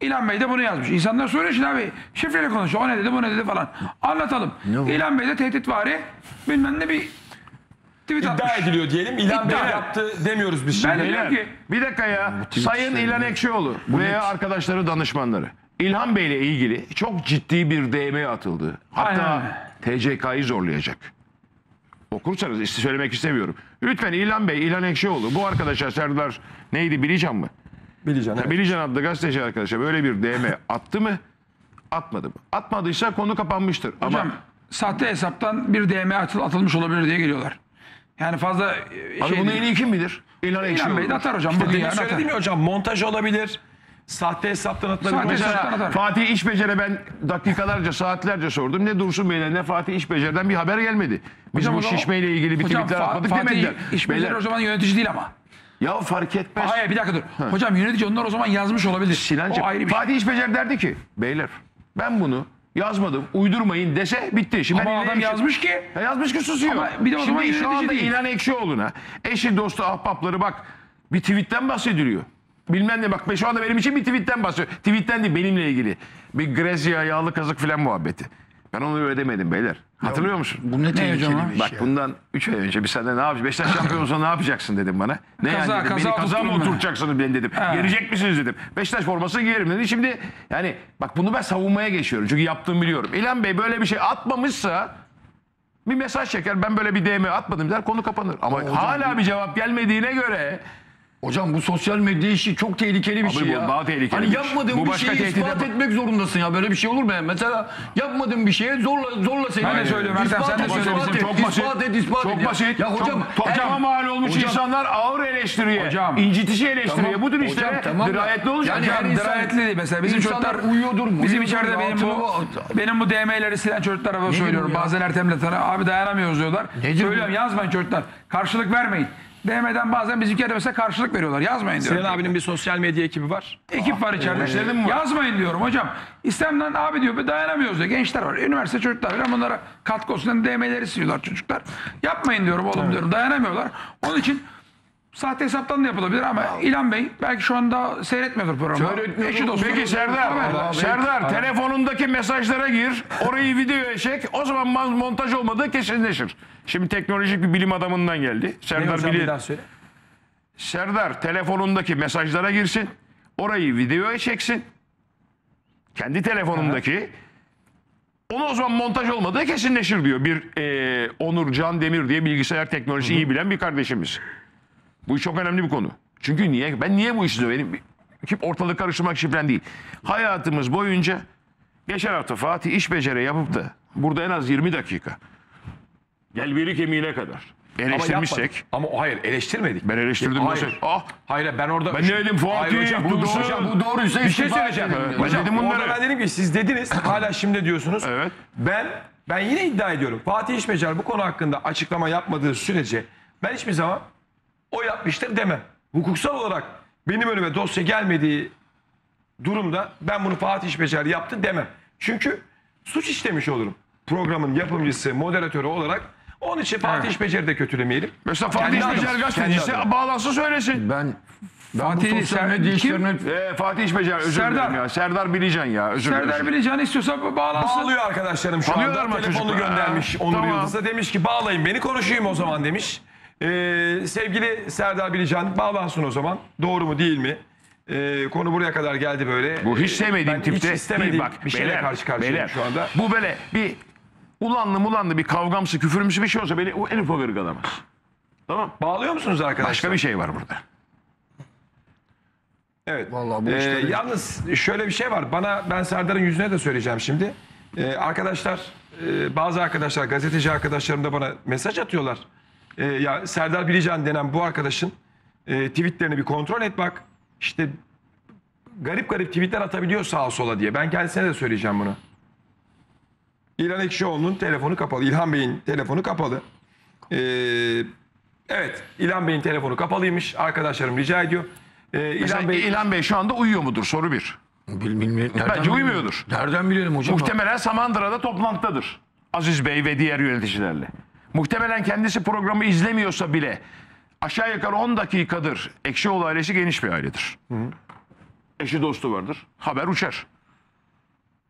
İlhan Bey de bunu yazmış. İnsanlar soruyor şimdi abi şifreyle konuşuyor. O ne dedi bu ne dedi falan. Anlatalım. İlhan Bey de tehditvari bilmem ne bir tweet atmış. İddia ediliyor diyelim. İlhan Bey İddia. yaptı demiyoruz biz şimdi. Ben de diyorum ki bir dakika ya. Sayın İlhan Ekşioğlu veya arkadaşları danışmanları. İlhan Bey ile ilgili çok ciddi bir DM atıldı. Hatta. TCK'yı zorlayacak. Okursanız ist- söylemek istemiyorum. Lütfen İlhan Bey, İlhan Ekşioğlu bu arkadaşa Serdar neydi Bilican mı? Bileceğim. evet. Bilican adlı gazeteci arkadaşa böyle bir DM attı mı? Atmadı mı? Atmadıysa konu kapanmıştır. Hocam Ama sahte hesaptan bir DM atıl, atılmış olabilir diye geliyorlar. Yani fazla e, abi şey bunu en iyi kim bilir? İlhan İlhan Ekşioğlu. Bey de atar hocam. İşte bugün demin yarın atar. söyledim ya hocam montaj olabilir. Sahte hesaptan atılabilir. Sahte hesaptan. Fatih İşbecer'e ben dakikalarca, saatlerce sordum. Ne Dursun Bey'le ne Fatih İşbecer'den bir haber gelmedi. Biz Hocam bu o zaman- şişmeyle ilgili bir tweetler atmadık Fatih demediler. İşbirleri Beyler, o zaman yönetici değil ama. Ya fark etmez. Hayır bir dakika dur. Hocam yönetici onlar o zaman yazmış olabilir. Sinancığım, o ayrı bir şey. Fatih İşbecer derdi ki, beyler ben bunu yazmadım, uydurmayın dese bitti. Şimdi Ama ben adam yazmış ki Ya yazmış ki susuyor. Ama bir de o zaman Şimdi şu yönetici anda değil. İlhan Ekşioğlu'na eşi dostu ahbapları bak bir tweetten bahsediliyor. Bilmem ne bak şu anda benim için bir tweetten bahsediyor. Tweetten değil benimle ilgili. Bir Grezya yağlı kazık filan muhabbeti. Ben onu ödemedim beyler. Hatırlıyor musun? Bu ne tehlikeli bir Bak ya. bundan 3 ay önce bir sene ne yapacağız? Beşiktaş *laughs* şampiyon olsa ne yapacaksın dedim bana. Ne Kaza- yani dedim. kaza Beni kaza mı oturtturun bana. oturtacaksınız beni dedim. Ha. Gelecek misiniz dedim. Beşiktaş forması giyerim dedi. Şimdi yani bak bunu ben savunmaya geçiyorum. Çünkü yaptığımı biliyorum. İlhan Bey böyle bir şey atmamışsa bir mesaj çeker. Ben böyle bir DM atmadım der konu kapanır. Ama hala bir cevap gelmediğine göre Hocam bu sosyal medya işi çok tehlikeli bir Abi şey bu ya. daha tehlikeli Hani bir yapmadığın Bu bir başka şeyi tehdide ispat bak- etmek zorundasın ya. Böyle bir şey olur mu ya? Mesela yapmadığın bir şeye zorla zorla seni. Ben de söylüyorum Ertem, İspat sen de et, ispat et, Çok basit. ispat et, ispat et Çok ya. basit. Ya hocam çok, toplama mal olmuş Hocam- insanlar ağır eleştiriye, Hocam. incitici eleştiriye. Tamam. Bu tür Hocam, işlere tamam da- dirayetli olacak. Yani Hocam her insan- dirayetli değil. Mesela bizim İnsanlar çocuklar uyuyordur, Bizim uyuyordur, içeride benim bu altını- benim bu DM'leri silen çocuklara söylüyorum. bu ya? Bazen Ertem'le tanı abi dayanamıyoruz diyorlar. Nedir bu? Söylüyorum yazmayın çocuklar. Karşılık vermeyin. DM'den bazen bizimkiler de mesela karşılık veriyorlar. Yazmayın diyorum. Sinan abinin bir sosyal medya ekibi var. Ekip var içeride. Başladın mı? Yazmayın diyorum hocam. İstemden abi diyor "bir dayanamıyoruz diyor. Gençler var. Üniversite çocuklar var. Bunlara katkı olsun diye DM'leri siliyorlar çocuklar. Yapmayın diyorum oğlum diyorum. Dayanamıyorlar. Onun için sahte hesaptan da yapılabilir ama İlhan Bey belki şu anda seyretmiyordur programı. Seyretmiyordur. Eşi dostu. Peki Serdar, Haber. Serdar telefonundaki mesajlara gir, orayı videoya çek, o zaman mon- montaj olmadığı kesinleşir. Şimdi teknolojik bir bilim adamından geldi. Ne Serdar hocam bir bilir. daha söyle. Serdar telefonundaki mesajlara girsin. Orayı videoya çeksin. Kendi telefonundaki. Onu o zaman montaj olmadığı kesinleşir diyor. Bir e, Onur Can Demir diye bilgisayar teknolojisi iyi bilen bir kardeşimiz. Bu çok önemli bir konu. Çünkü niye? Ben niye bu işi kim ortalık karıştırmak için falan değil. Hayatımız boyunca geçen hafta Fatih iş beceri yapıp da burada en az 20 dakika gel biri kemiğine kadar Ama eleştirmişsek. Ama o hayır eleştirmedik. ben eleştirdim Hayır. nasıl? Ah Hayır ben orada... ben ne dedim Fatih? Hayır hocam, bu doğru- hocam, Bu doğruysa Bir şey söyleyeceğim. Evet, ben Hocam dedim bunları. ben dedim ki siz dediniz hala şimdi diyorsunuz. Evet. Ben ben yine iddia ediyorum. Fatih İşbecer bu konu hakkında açıklama yapmadığı sürece ben hiçbir zaman o yapmıştır demem. Hukuksal olarak benim önüme dosya gelmediği durumda ben bunu Fatih İşbecer yaptı demem. Çünkü suç işlemiş olurum. Programın yapımcısı, moderatörü olarak onun için Fatih İşbecer'i de kötülemeyelim. Mesela Fatih İşbecer kendi gazetecisi bağlansın söylesin. Ben Fatih kim? işlerine Ee, Fatih İşbecer özür Serdar. dilerim ya. Serdar Bilecan ya özür dilerim. Serdar Bilecan istiyorsa bağlansın. Bağlıyor arkadaşlarım şu Bağlıyorlar anda. mı Telefonunu çocuklar? göndermiş Onur tamam. Yıldız'a. Demiş ki bağlayın beni konuşayım o zaman demiş. Ee, sevgili Serdar Bilican bağlansın o zaman. Doğru mu değil mi? Ee, konu buraya kadar geldi böyle. Bu hiç Ee, sevmediğim ben tipte hiç istemediğim değil bak. bir şeyle beyler, karşı karşıyayım beyler, şu anda. Bu böyle bir ulanlı mulanlı bir kavgamsı küfürümsü bir şey olsa beni o en ufak ırgalamaz. Tamam. Bağlıyor musunuz arkadaşlar? Başka bir şey var burada. Evet. Vallahi bu Ee, işleri- yalnız şöyle bir şey var. Bana ben Serdar'ın yüzüne de söyleyeceğim şimdi. Ee, arkadaşlar e, bazı arkadaşlar gazeteci arkadaşlarım da bana mesaj atıyorlar. Ee, ya Serdar Bilican denen bu arkadaşın e, tweetlerini bir kontrol et bak. İşte garip garip tweetler atabiliyor sağa sola diye. Ben kendisine de söyleyeceğim bunu. İlhan Ekşioğlu'nun telefonu kapalı. İlhan Bey'in telefonu kapalı. Ee, evet, İlhan Bey'in telefonu kapalıymış. Arkadaşlarım rica ediyor. Ee, Mesela İlhan Bey İlhan Bey şu anda uyuyor mudur? Soru bir. Bil, bilmiyorum. Nereden Bence uyumuyordur. Nereden bilelim hocam? Muhtemelen Samandıra'da toplantıdadır. Aziz Bey ve diğer yöneticilerle. Muhtemelen kendisi programı izlemiyorsa bile aşağı yukarı 10 dakikadır Ekşioğlu ailesi geniş bir ailedir. Eşi dostu vardır. Haber uçar.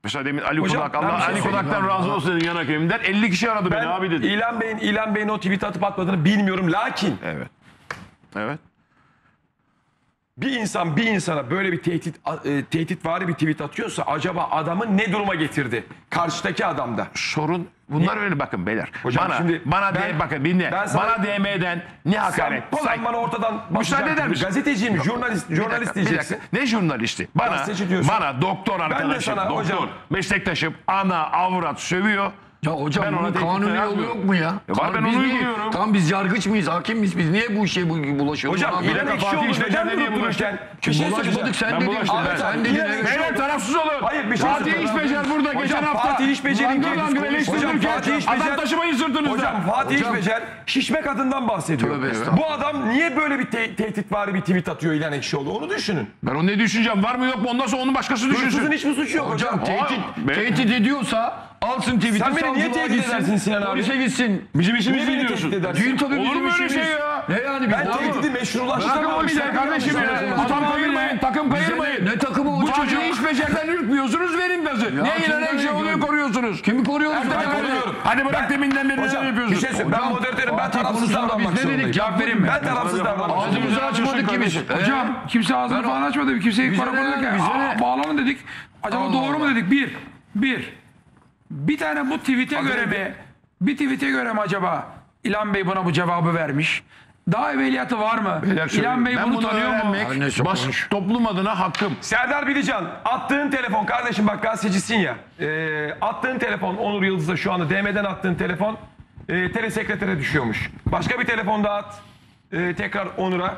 Mesela demin Ali Hocam, Kulak, Allah şey Ali söyleyeyim. Kulak'tan razı olsun dedin yanak evimden. 50 kişi aradı ben beni abi dedi. İlhan Bey'in İlhan Bey'in o tweet atıp atmadığını bilmiyorum. Lakin Evet. Evet. Bir insan bir insana böyle bir tehdit e, tehditvari bir tweet atıyorsa acaba adamı ne duruma getirdi? Karşıdaki adamda. Sorun bunlar öyle bakın beyler. Hocam bana şimdi bana ben- de, bakın dinle. ben sana- bana DM'den ne hakaret. Sen, sen bana ortadan Müsaade eder misin? Gazeteciyim, jurnalist, Bir jurnalist dakika, diyeceksin. dakika. Ne jurnalisti? Bana, bana doktor de arkadaşım, sana doktor, hocam- meslektaşım, ana, avrat sövüyor. Ya hocam Ben ona bunun kanuni yolu yazmıyorum. yok mu ya? Ya var, ben biz onu niye- uyguluyorum. Tamam biz yargıç mıyız, hakim miyiz biz? Niye bu işe bu- bulaşıyoruz? Hocam Onu İlhan anlamadım. Ekşioğlu Fatih neden İşbirliği durup bulaştı. dururken? Bir şey Bulaşmadık söyleyeceğim. sen Ben dedin. bulaştım, ben. sen Ahmet dedin. İlhan Beyler tarafsız olun. Hayır, bir şey Fatih söyleyeyim. İşbecer burada Hocam, geçen hafta. Fatih İşbecer'in Langır langır Hocam eleştirirken Fatih İşbecer- adam taşımayın sırtınızda. Hocam Fatih Hocam- İşbecer şişme kadından bahsediyor. Tövbe estağfurullah. Bu adam niye böyle bir te- tehditvari bir tweet atıyor İlhan Ekşioğlu? Onu düşünün. Ben onu ne düşüneceğim? Var mı yok mu? Ondan sonra onu başkası Hırsızın düşünsün. hiçbir suçu yok hocam. Hocam tehdit, Ben- tehdit ediyorsa alsın tweet'i Sen beni niye savcılığa tehdit edersin Sinan abi? Polise gitsin. Bizim Niye işimiz beni değil diyorsun. tehdit edersin? Değil tabii Olur bizim mu öyle işimiz. şey ya? Ne yani biz Ben ne tehdidi yapalım? meşrulaştıramam. Bırakın o işleri Sen kardeşim ya. anlıyorsun. Takım kayırmayın, takım kayırmayın. Ne takımı Bu çocuğu iş becerden ürkmüyorsunuz, verin gazı. Niye kimden İlhan Ekşioğlu'yu veriyorum? koruyorsunuz? Kimi koruyoruz? Hadi, Ben hadi, koruyorum. hadi bırak deminden beri neler bir yapıyorsun. şey. Ben moderatörüm. Ben tarafsız davranmak biz ne dedik? zorundayım. Cevap vereyim mi? Ben tarafsız davranmak zorundayım. Ağzımızı açmadık ki biz. Hocam kimse ağzını falan açmadı. Kimseyi Bize karakola ne yani, bize ne? Bağlanın dedik. Acaba doğru mu dedik? Bir. Bir. Bir tane bu tweet'e göre mi? Bir tweet'e göre mi acaba İlhan Bey buna bu cevabı vermiş? daha evveliyatı var mı? İlhan Bey ben bunu bunu tanıyor mu? öğrenmek bas, toplum adına hakkım. Serdar Bilican attığın telefon kardeşim bak gazetecisin ya. Ee, attığın telefon Onur Yıldız'a şu anda DM'den attığın telefon e, telesekretere düşüyormuş. Başka bir telefon daha at. e, tekrar Onur'a.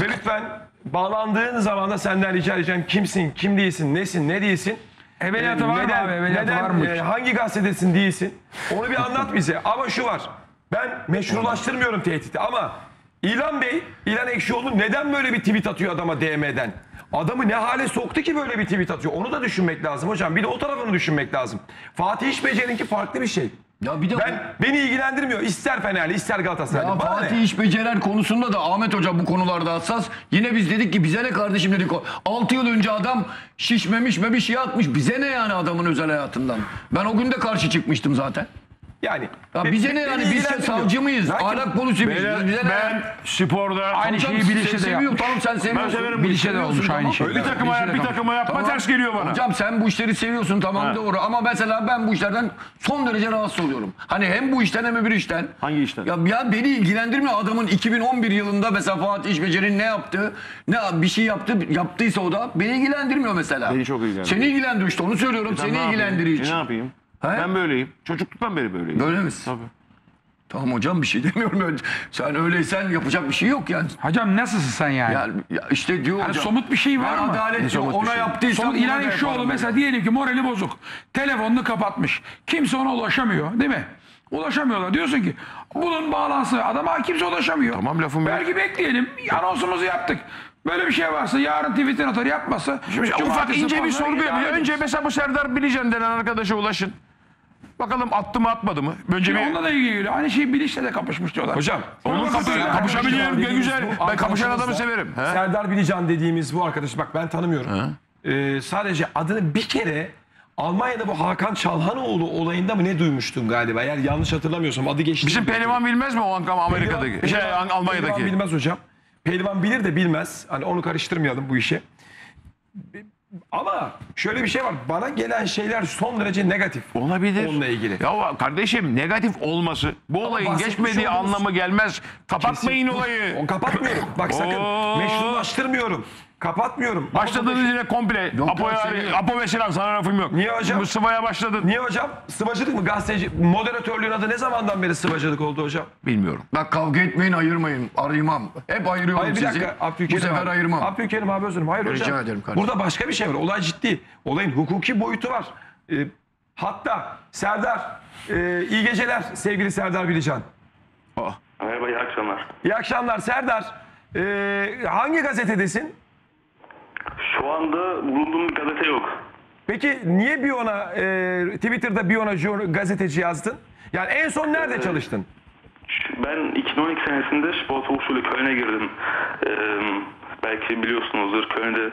Ve lütfen bağlandığın zaman da senden rica edeceğim kimsin, kim değilsin, nesin, ne değilsin. Evveliyatı var mı neden- abi? Evveliyatı neden, var mı? e, hangi gazetesin değilsin? Onu bir anlat bize. Ama şu var. Ben meşrulaştırmıyorum tehdidi ama İlhan Bey, İlhan Ekşioğlu neden böyle bir tweet atıyor adama DM'den? Adamı ne hale soktu ki böyle bir tweet atıyor? Onu da düşünmek lazım hocam. Bir de o tarafını düşünmek lazım. Fatih İşbeceri'ninki farklı bir şey. Ya bir de Ben beni ilgilendirmiyor. İster Fenerli, ister Galatasaraylı. Ya Bana ne? Fatih iş beceren konusunda da Ahmet Hoca bu konularda hassas. Yine biz dedik ki bize ne kardeşim dedik. 6 yıl önce adam şişmemiş mi bir şey atmış. Bize ne yani adamın özel hayatından? Ben o gün de karşı çıkmıştım zaten. Yani. Ya bize ne beni yani biz ilgilendirmiyor. savcı mıyız? Lakin- Ahlak polisi miyiz? Beyler, Bize ne? ben sporda Aynı Hocam şeyi sen Biliş'e de seviyor, yapmış. Tamam sen seviyorsun. severim bu Biliş'e de Seviyorsun, olmuş aynı şey. bir takıma yap, bir takıma yapma Tamam. ters geliyor bana. Hocam sen bu işleri seviyorsun tamam Ha. doğru ama mesela ben bu işlerden son derece rahatsız oluyorum. Hani hem bu işten hem öbür işten. Hangi işten? Ya, ya beni ilgilendirmiyor adamın 2011 yılında mesela Fatih İşbeceri'nin ne yaptı? Ne bir şey yaptı yaptıysa o da beni ilgilendirmiyor mesela. Beni çok ilgilendiriyor. Seni ilgilendiriyor işte onu söylüyorum seni ilgilendiriyor E, ne yapayım? He? Ben böyleyim. Çocukluktan beri böyleyim. Böyle misin? Tabii. Tamam hocam bir şey *laughs* demiyorum. Sen öyleysen yapacak bir şey yok yani. Hocam nasılsın sen yani? Ya, ya işte diyor Yani hocam. somut bir şey var ben mı? adalet yok. somut bir Ona şey? yaptıysam Somut İlhan yaparım. mesela diyelim ki morali bozuk. Telefonunu kapatmış. Kimse ona ulaşamıyor değil mi? Ulaşamıyorlar. Diyorsun ki bunun bağlantısı adama kimse ulaşamıyor. Tamam, lafım yok. Belki bekleyelim. Anonsumuzu yaptık. Böyle bir şey varsa yarın Twitter atar yapmazsa. Şimdi ufak ince bir sorgu ederiz. Önce mesela bu Serdar Bilecen denen arkadaşa ulaşın. Bakalım attı mı atmadı mı? Önce bir... onunla da ilgili. Aynı şey Biliş'le de kapışmış diyorlar. Hocam, Onun kapı, arkadaşlar ne güzel. Ben kapışan adamı severim. He? Serdar Bilican dediğimiz bu arkadaş bak ben tanımıyorum. Ee, sadece adını bir kere Almanya'da bu Hakan Çalhanoğlu olayında mı ne duymuştum galiba? Eğer yanlış hatırlamıyorsam adı geçti. Bizim pehlivan bilmez mi o Ankara Amerika'daki? Pehlivan- Şey Almanya'daki. Pehlivan bilmez hocam. Pehlivan bilir de bilmez. Hani onu karıştırmayalım bu işe. Ama şöyle bir şey var. Bana gelen şeyler son derece negatif. Olabilir. Onunla ilgili. Ya kardeşim negatif olması bu olayın bahsetmiş geçmediği olduğumuz- anlamı gelmez. Kapatmayın olayı. O kapatmıyorum. Bak sakın Oo. meşrulaştırmıyorum. Kapatmıyorum. Burada- yine komple. Yok, Apo'ya, seviyorum. Apo ve Sinan sana lafım yok. Niye hocam? Bu sıvaya başladın. Niye hocam? Sıvacılık mı? Gazeteci, moderatörlüğün adı ne zamandan beri sıvacılık oldu hocam? Bilmiyorum. Bak kavga etmeyin ayırmayın. Araymam. Hep ayırıyorum Hayır bir sizi. dakika. Bu Abdülkerim sefer abi. ayırmam. Abdülkerim abi özür dilerim. Hayır Rica hocam. ederim kardeşim. Burada başka bir şey var. Olay ciddi. Olayın hukuki boyutu var. Ee, hatta Serdar, e, iyi geceler sevgili Serdar Bilican. Merhaba, iyi akşamlar. İyi akşamlar Serdar. Ee, hangi gazetedesin? Şu anda bulunduğum bir gazete yok. Peki niye Biyon'a, e, Twitter'da Biyon'a jur- gazeteci yazdın? Yani en son nerede çalıştın? Ben 2012 senesinde spor Hochschule Köln'e girdim. Ee, belki biliyorsunuzdur Köln'de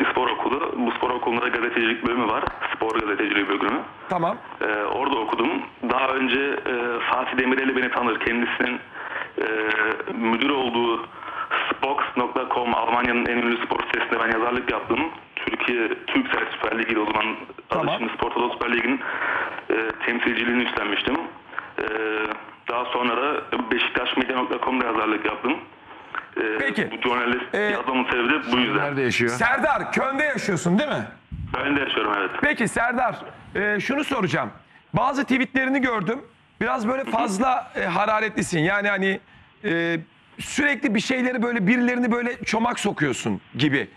bir spor okulu. Bu spor okulunda da gazetecilik bölümü var. Spor gazeteciliği bölümü. Tamam. Ee, orada okudum. Daha önce e, Fatih Demireli beni tanır. Kendisinin e, müdür olduğu Spox.com Almanya'nın en ünlü spor sitesinde ben yazarlık yaptım. Türkiye Türksel Süper Ligi o zaman Tamam. adı şimdi Spor Toto Süper Ligi'nin e, temsilciliğini üstlenmiştim. E, daha sonra da Beşiktaşmedya.com'da yazarlık yaptım. E, Peki. Bu jurnalist Ee, yazmamın sebebi de bu yüzden. Nerede yaşıyor? Serdar, Köln'de yaşıyorsun değil mi? Ben de yaşıyorum evet. Peki Serdar, e, şunu soracağım. Bazı tweetlerini gördüm. Biraz böyle fazla e, hararetlisin. Yani hani e, sürekli bir şeyleri böyle birilerini böyle çomak sokuyorsun gibi.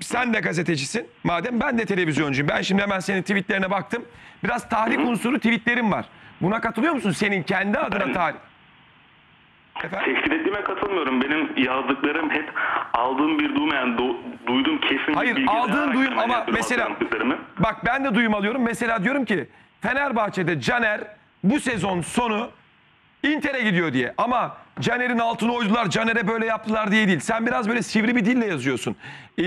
Sen de gazetecisin. Madem ben de televizyoncuyum. Ben şimdi hemen senin tweetlerine baktım. Biraz tahrik unsuru tweetlerin var. Buna katılıyor musun? Senin kendi adına tahrik. Efendim? Ettiğime katılmıyorum. Benim yazdıklarım hep aldığım bir duyum yani do- duyduğum kesin bir Hayır, bilgi aldığın duyum ama mesela-. Bak ben de duyum alıyorum. Mesela diyorum ki Fenerbahçe'de Caner bu sezon sonu Inter'e gidiyor diye. Ama Caner'in altını oydular, Caner'e böyle yaptılar diye değil. Sen biraz böyle sivri bir dille yazıyorsun. Ee,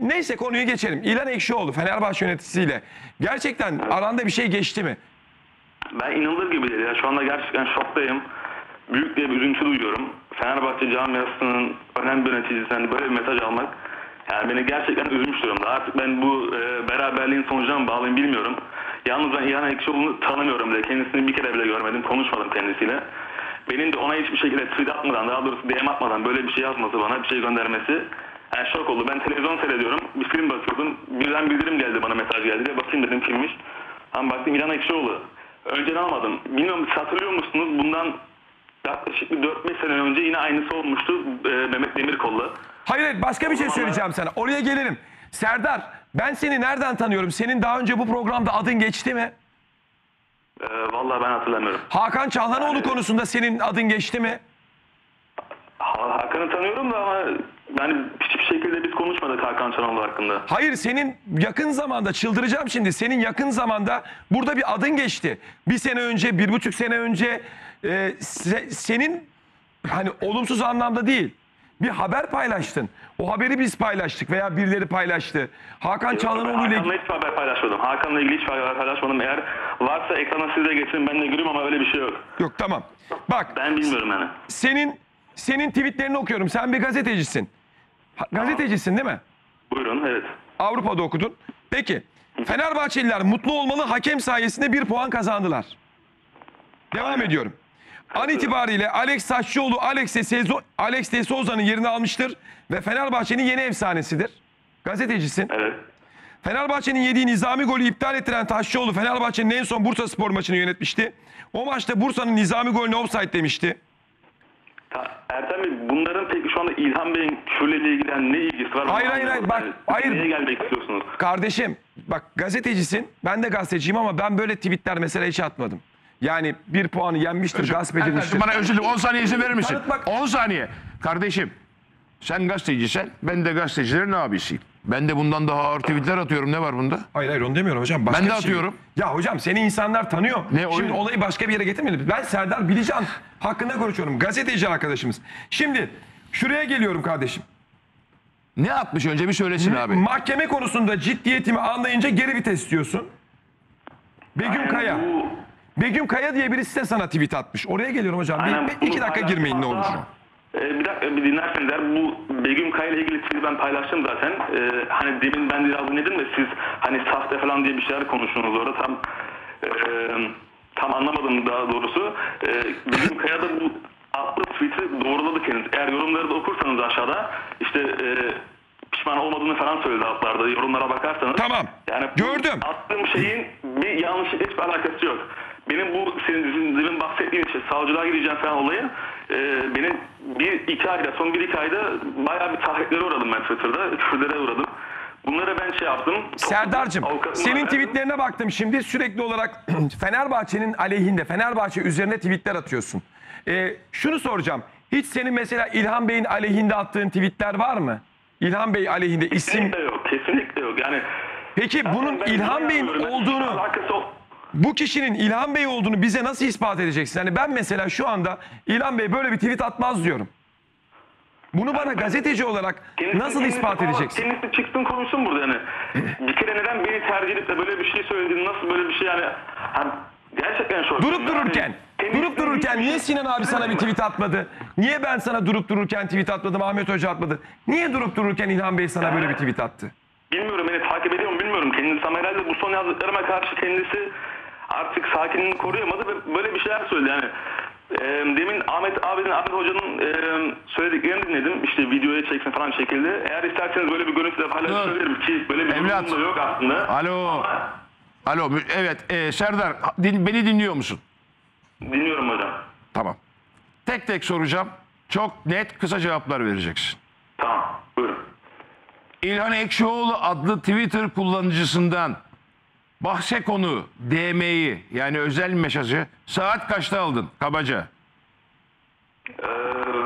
neyse konuyu geçelim. İlhan Ekşioğlu Fenerbahçe yöneticisiyle. Gerçekten aranda bir şey geçti mi? Ben inanılır gibi değil. Ya. Şu anda gerçekten şoktayım. Büyük bir üzüntü duyuyorum. Fenerbahçe camiasının önemli yöneticisinden böyle bir mesaj almak yani beni gerçekten üzmüş durumda. Artık ben bu e, beraberliğin sonucuna mı bağlıyım bilmiyorum. Yalnız ben İlhan Ekşioğlu'nu tanımıyorum bile. Kendisini bir kere bile görmedim. Konuşmadım kendisiyle. benim de ona hiçbir şekilde tweet atmadan daha doğrusu DM atmadan böyle bir şey yazması bana bir şey göndermesi yani şok oldu. Ben televizyon seyrediyorum. Bir film bakıyordum. Birden bildirim geldi bana mesaj geldi. Bir Bakayım dedim kimmiş. Ama baktım İlhan Ekşioğlu. Önceden almadım. Bilmiyorum hatırlıyor musunuz? Bundan yaklaşık bir 4-5 sene önce yine aynısı olmuştu. Ee, Mehmet Demirkol'la. Hayır hayır başka bir şey söyleyeceğim sana. Oraya gelirim. Serdar ben seni nereden tanıyorum? Senin daha önce bu programda adın geçti mi? Ee, vallahi ben hatırlamıyorum. Hakan Çalhanoğlu konusunda senin adın geçti mi? Ha- Hakan'ı tanıyorum da ama yani hiçbir şekilde biz konuşmadık Hakan Çanoğlu hakkında. Hayır senin yakın zamanda çıldıracağım şimdi. Senin yakın zamanda burada bir adın geçti. Bir sene önce, bir buçuk sene önce e, se- senin hani olumsuz anlamda değil. Bir haber paylaştın. O haberi biz paylaştık veya birileri paylaştı. Hakan Çalhanoğlu ile Hakan'la hiçbir haber paylaşmadım. Hakan'la ilgili hiçbir haber paylaşmadım. Eğer varsa ekrana siz de getirin ben de göreyim ama öyle bir şey yok. Yok tamam. Bak Ben bilmiyorum yani. senin senin tweetlerini okuyorum. Sen bir gazetecisin. Ha- gazetecisin değil mi? Buyurun evet. Avrupa'da okudun. Peki. Fenerbahçeliler mutlu olmalı hakem sayesinde bir puan kazandılar. Devam ediyorum. An itibariyle Alex Saççıoğlu Alex de, Sezo, Alex de Souza'nın yerini almıştır ve Fenerbahçe'nin yeni efsanesidir. Gazetecisin. Evet. Fenerbahçe'nin yediği nizami golü iptal ettiren Taşçıoğlu Fenerbahçe'nin en son Bursa Spor maçını yönetmişti. O maçta Bursa'nın nizami golüne offside demişti. Ertem Bey bunların peki şu anda İlhan Bey'in küfürle ilgili yani ne ilgisi var? Hayır, hayır, hayır, bak, Yani hayır. Neye gelmek istiyorsunuz? Kardeşim bak gazetecisin. Ben de gazeteciyim ama ben böyle tweetler mesela hiç atmadım. Yani bir puanı yenmiştir, gasp edilmiştir. Bana özür dilerim 10 saniye izin verir misin? Tanıtmak- 10 saniye. Kardeşim sen gazetecisin ben de gazetecilerin abisiyim. Ben de bundan daha ağır tweetler atıyorum ne var bunda? Hayır hayır onu demiyorum hocam. Ben de bir şey. atıyorum. Ya hocam seni insanlar tanıyor. Ne, o- Şimdi olayı başka bir yere getirmeyelim. Ben Serdar Bilican hakkında konuşuyorum. Gazeteci arkadaşımız. Şimdi şuraya geliyorum kardeşim. Ne atmış önce bir söylesin abi. Mahkeme konusunda ciddiyetimi anlayınca geri vites diyorsun. Begüm Aynen Kaya. bu- Begüm Kaya diye birisi de sana tweet atmış. Oraya geliyorum hocam. Bir- Aynen bir, bunu iki dakika girmeyin ne olur. Ee, bir dakika bir dinlerseniz eğer bu Begüm Kaya ile ilgili tweet'i ben paylaştım zaten. Ee, hani demin ben biraz dinledim de siz hani sahte falan diye bir şeyler konuştunuz orada tam e, tam anlamadım daha doğrusu. Ee, Begüm Kaya da bu attığı tweet'i doğruladı kendisi. Eğer yorumları da okursanız aşağıda işte e, pişman olmadığını falan söyledi altlarda yorumlara bakarsanız. Tamam. Yani Gördüm. attığım şeyin bir yanlışlıkla hiçbir alakası yok. Benim bu senin sizin demin bahsettiğin işte savcılığa gideceğim falan olayı e, benim bir iki ayda son bir iki ayda bayağı bir tahriklere uğradım ben Twitter'da. *laughs* Küfürlere uğradım. Bunları ben şey yaptım. Serdar'cığım senin tweetlerine baktım şimdi sürekli olarak *clears throat* Fenerbahçe'nin aleyhinde Fenerbahçe üzerine tweetler atıyorsun. Ee, şunu soracağım. Hiç senin mesela İlhan Bey'in aleyhinde attığın tweetler var mı? İlhan Bey aleyhinde isim. Kesinlikle yok. Kesinlikle yok. Yani Peki bunun İlhan Bey'in olduğunu Alakası bu kişinin İlhan Bey olduğunu bize nasıl ispat edeceksin? Yani ben mesela şu anda İlhan Bey böyle bir tweet atmaz diyorum. Bunu bana gazeteci olarak Kendisi- nasıl kendisi ispat falan- edeceksin? Kendisi çıksın konuşsun burada yani. *clears throat* bir kere neden beni tercih edip de böyle bir şey söylediğini nasıl böyle bir şey yani. hani gerçekten şok. Durup Yani dururken, kendisi durup dururken niye Sinan abi sana bir tweet atmadı? Niye ben sana durup dururken tweet atmadım, Ahmet Hoca atmadı? Niye durup dururken İlhan Bey sana böyle bir tweet attı? Bilmiyorum beni takip ediyor mu bilmiyorum. Kendisi ama herhalde bu son yazdıklarıma karşı kendisi artık sakinliğini koruyamadı ve böyle bir şeyler söyledi yani. e, demin Ahmet abinin, Ahmet Hoca'nın e, söylediklerini dinledim. İşte videoya çeksin falan şekilde. Eğer isterseniz böyle bir görüntü de paylaşabilirim ki böyle bir Evlat. durum da yok aslında. Alo. Alo mü- evet e, Serdar din- beni dinliyor musun? Dinliyorum hocam. Tamam. Tek tek soracağım. Çok net kısa cevaplar vereceksin. Tamam. Buyurun. İlhan Ekşioğlu adlı Twitter kullanıcısından bahse konu DM'yi yani özel mesajı saat kaçta aldın kabaca? Ee,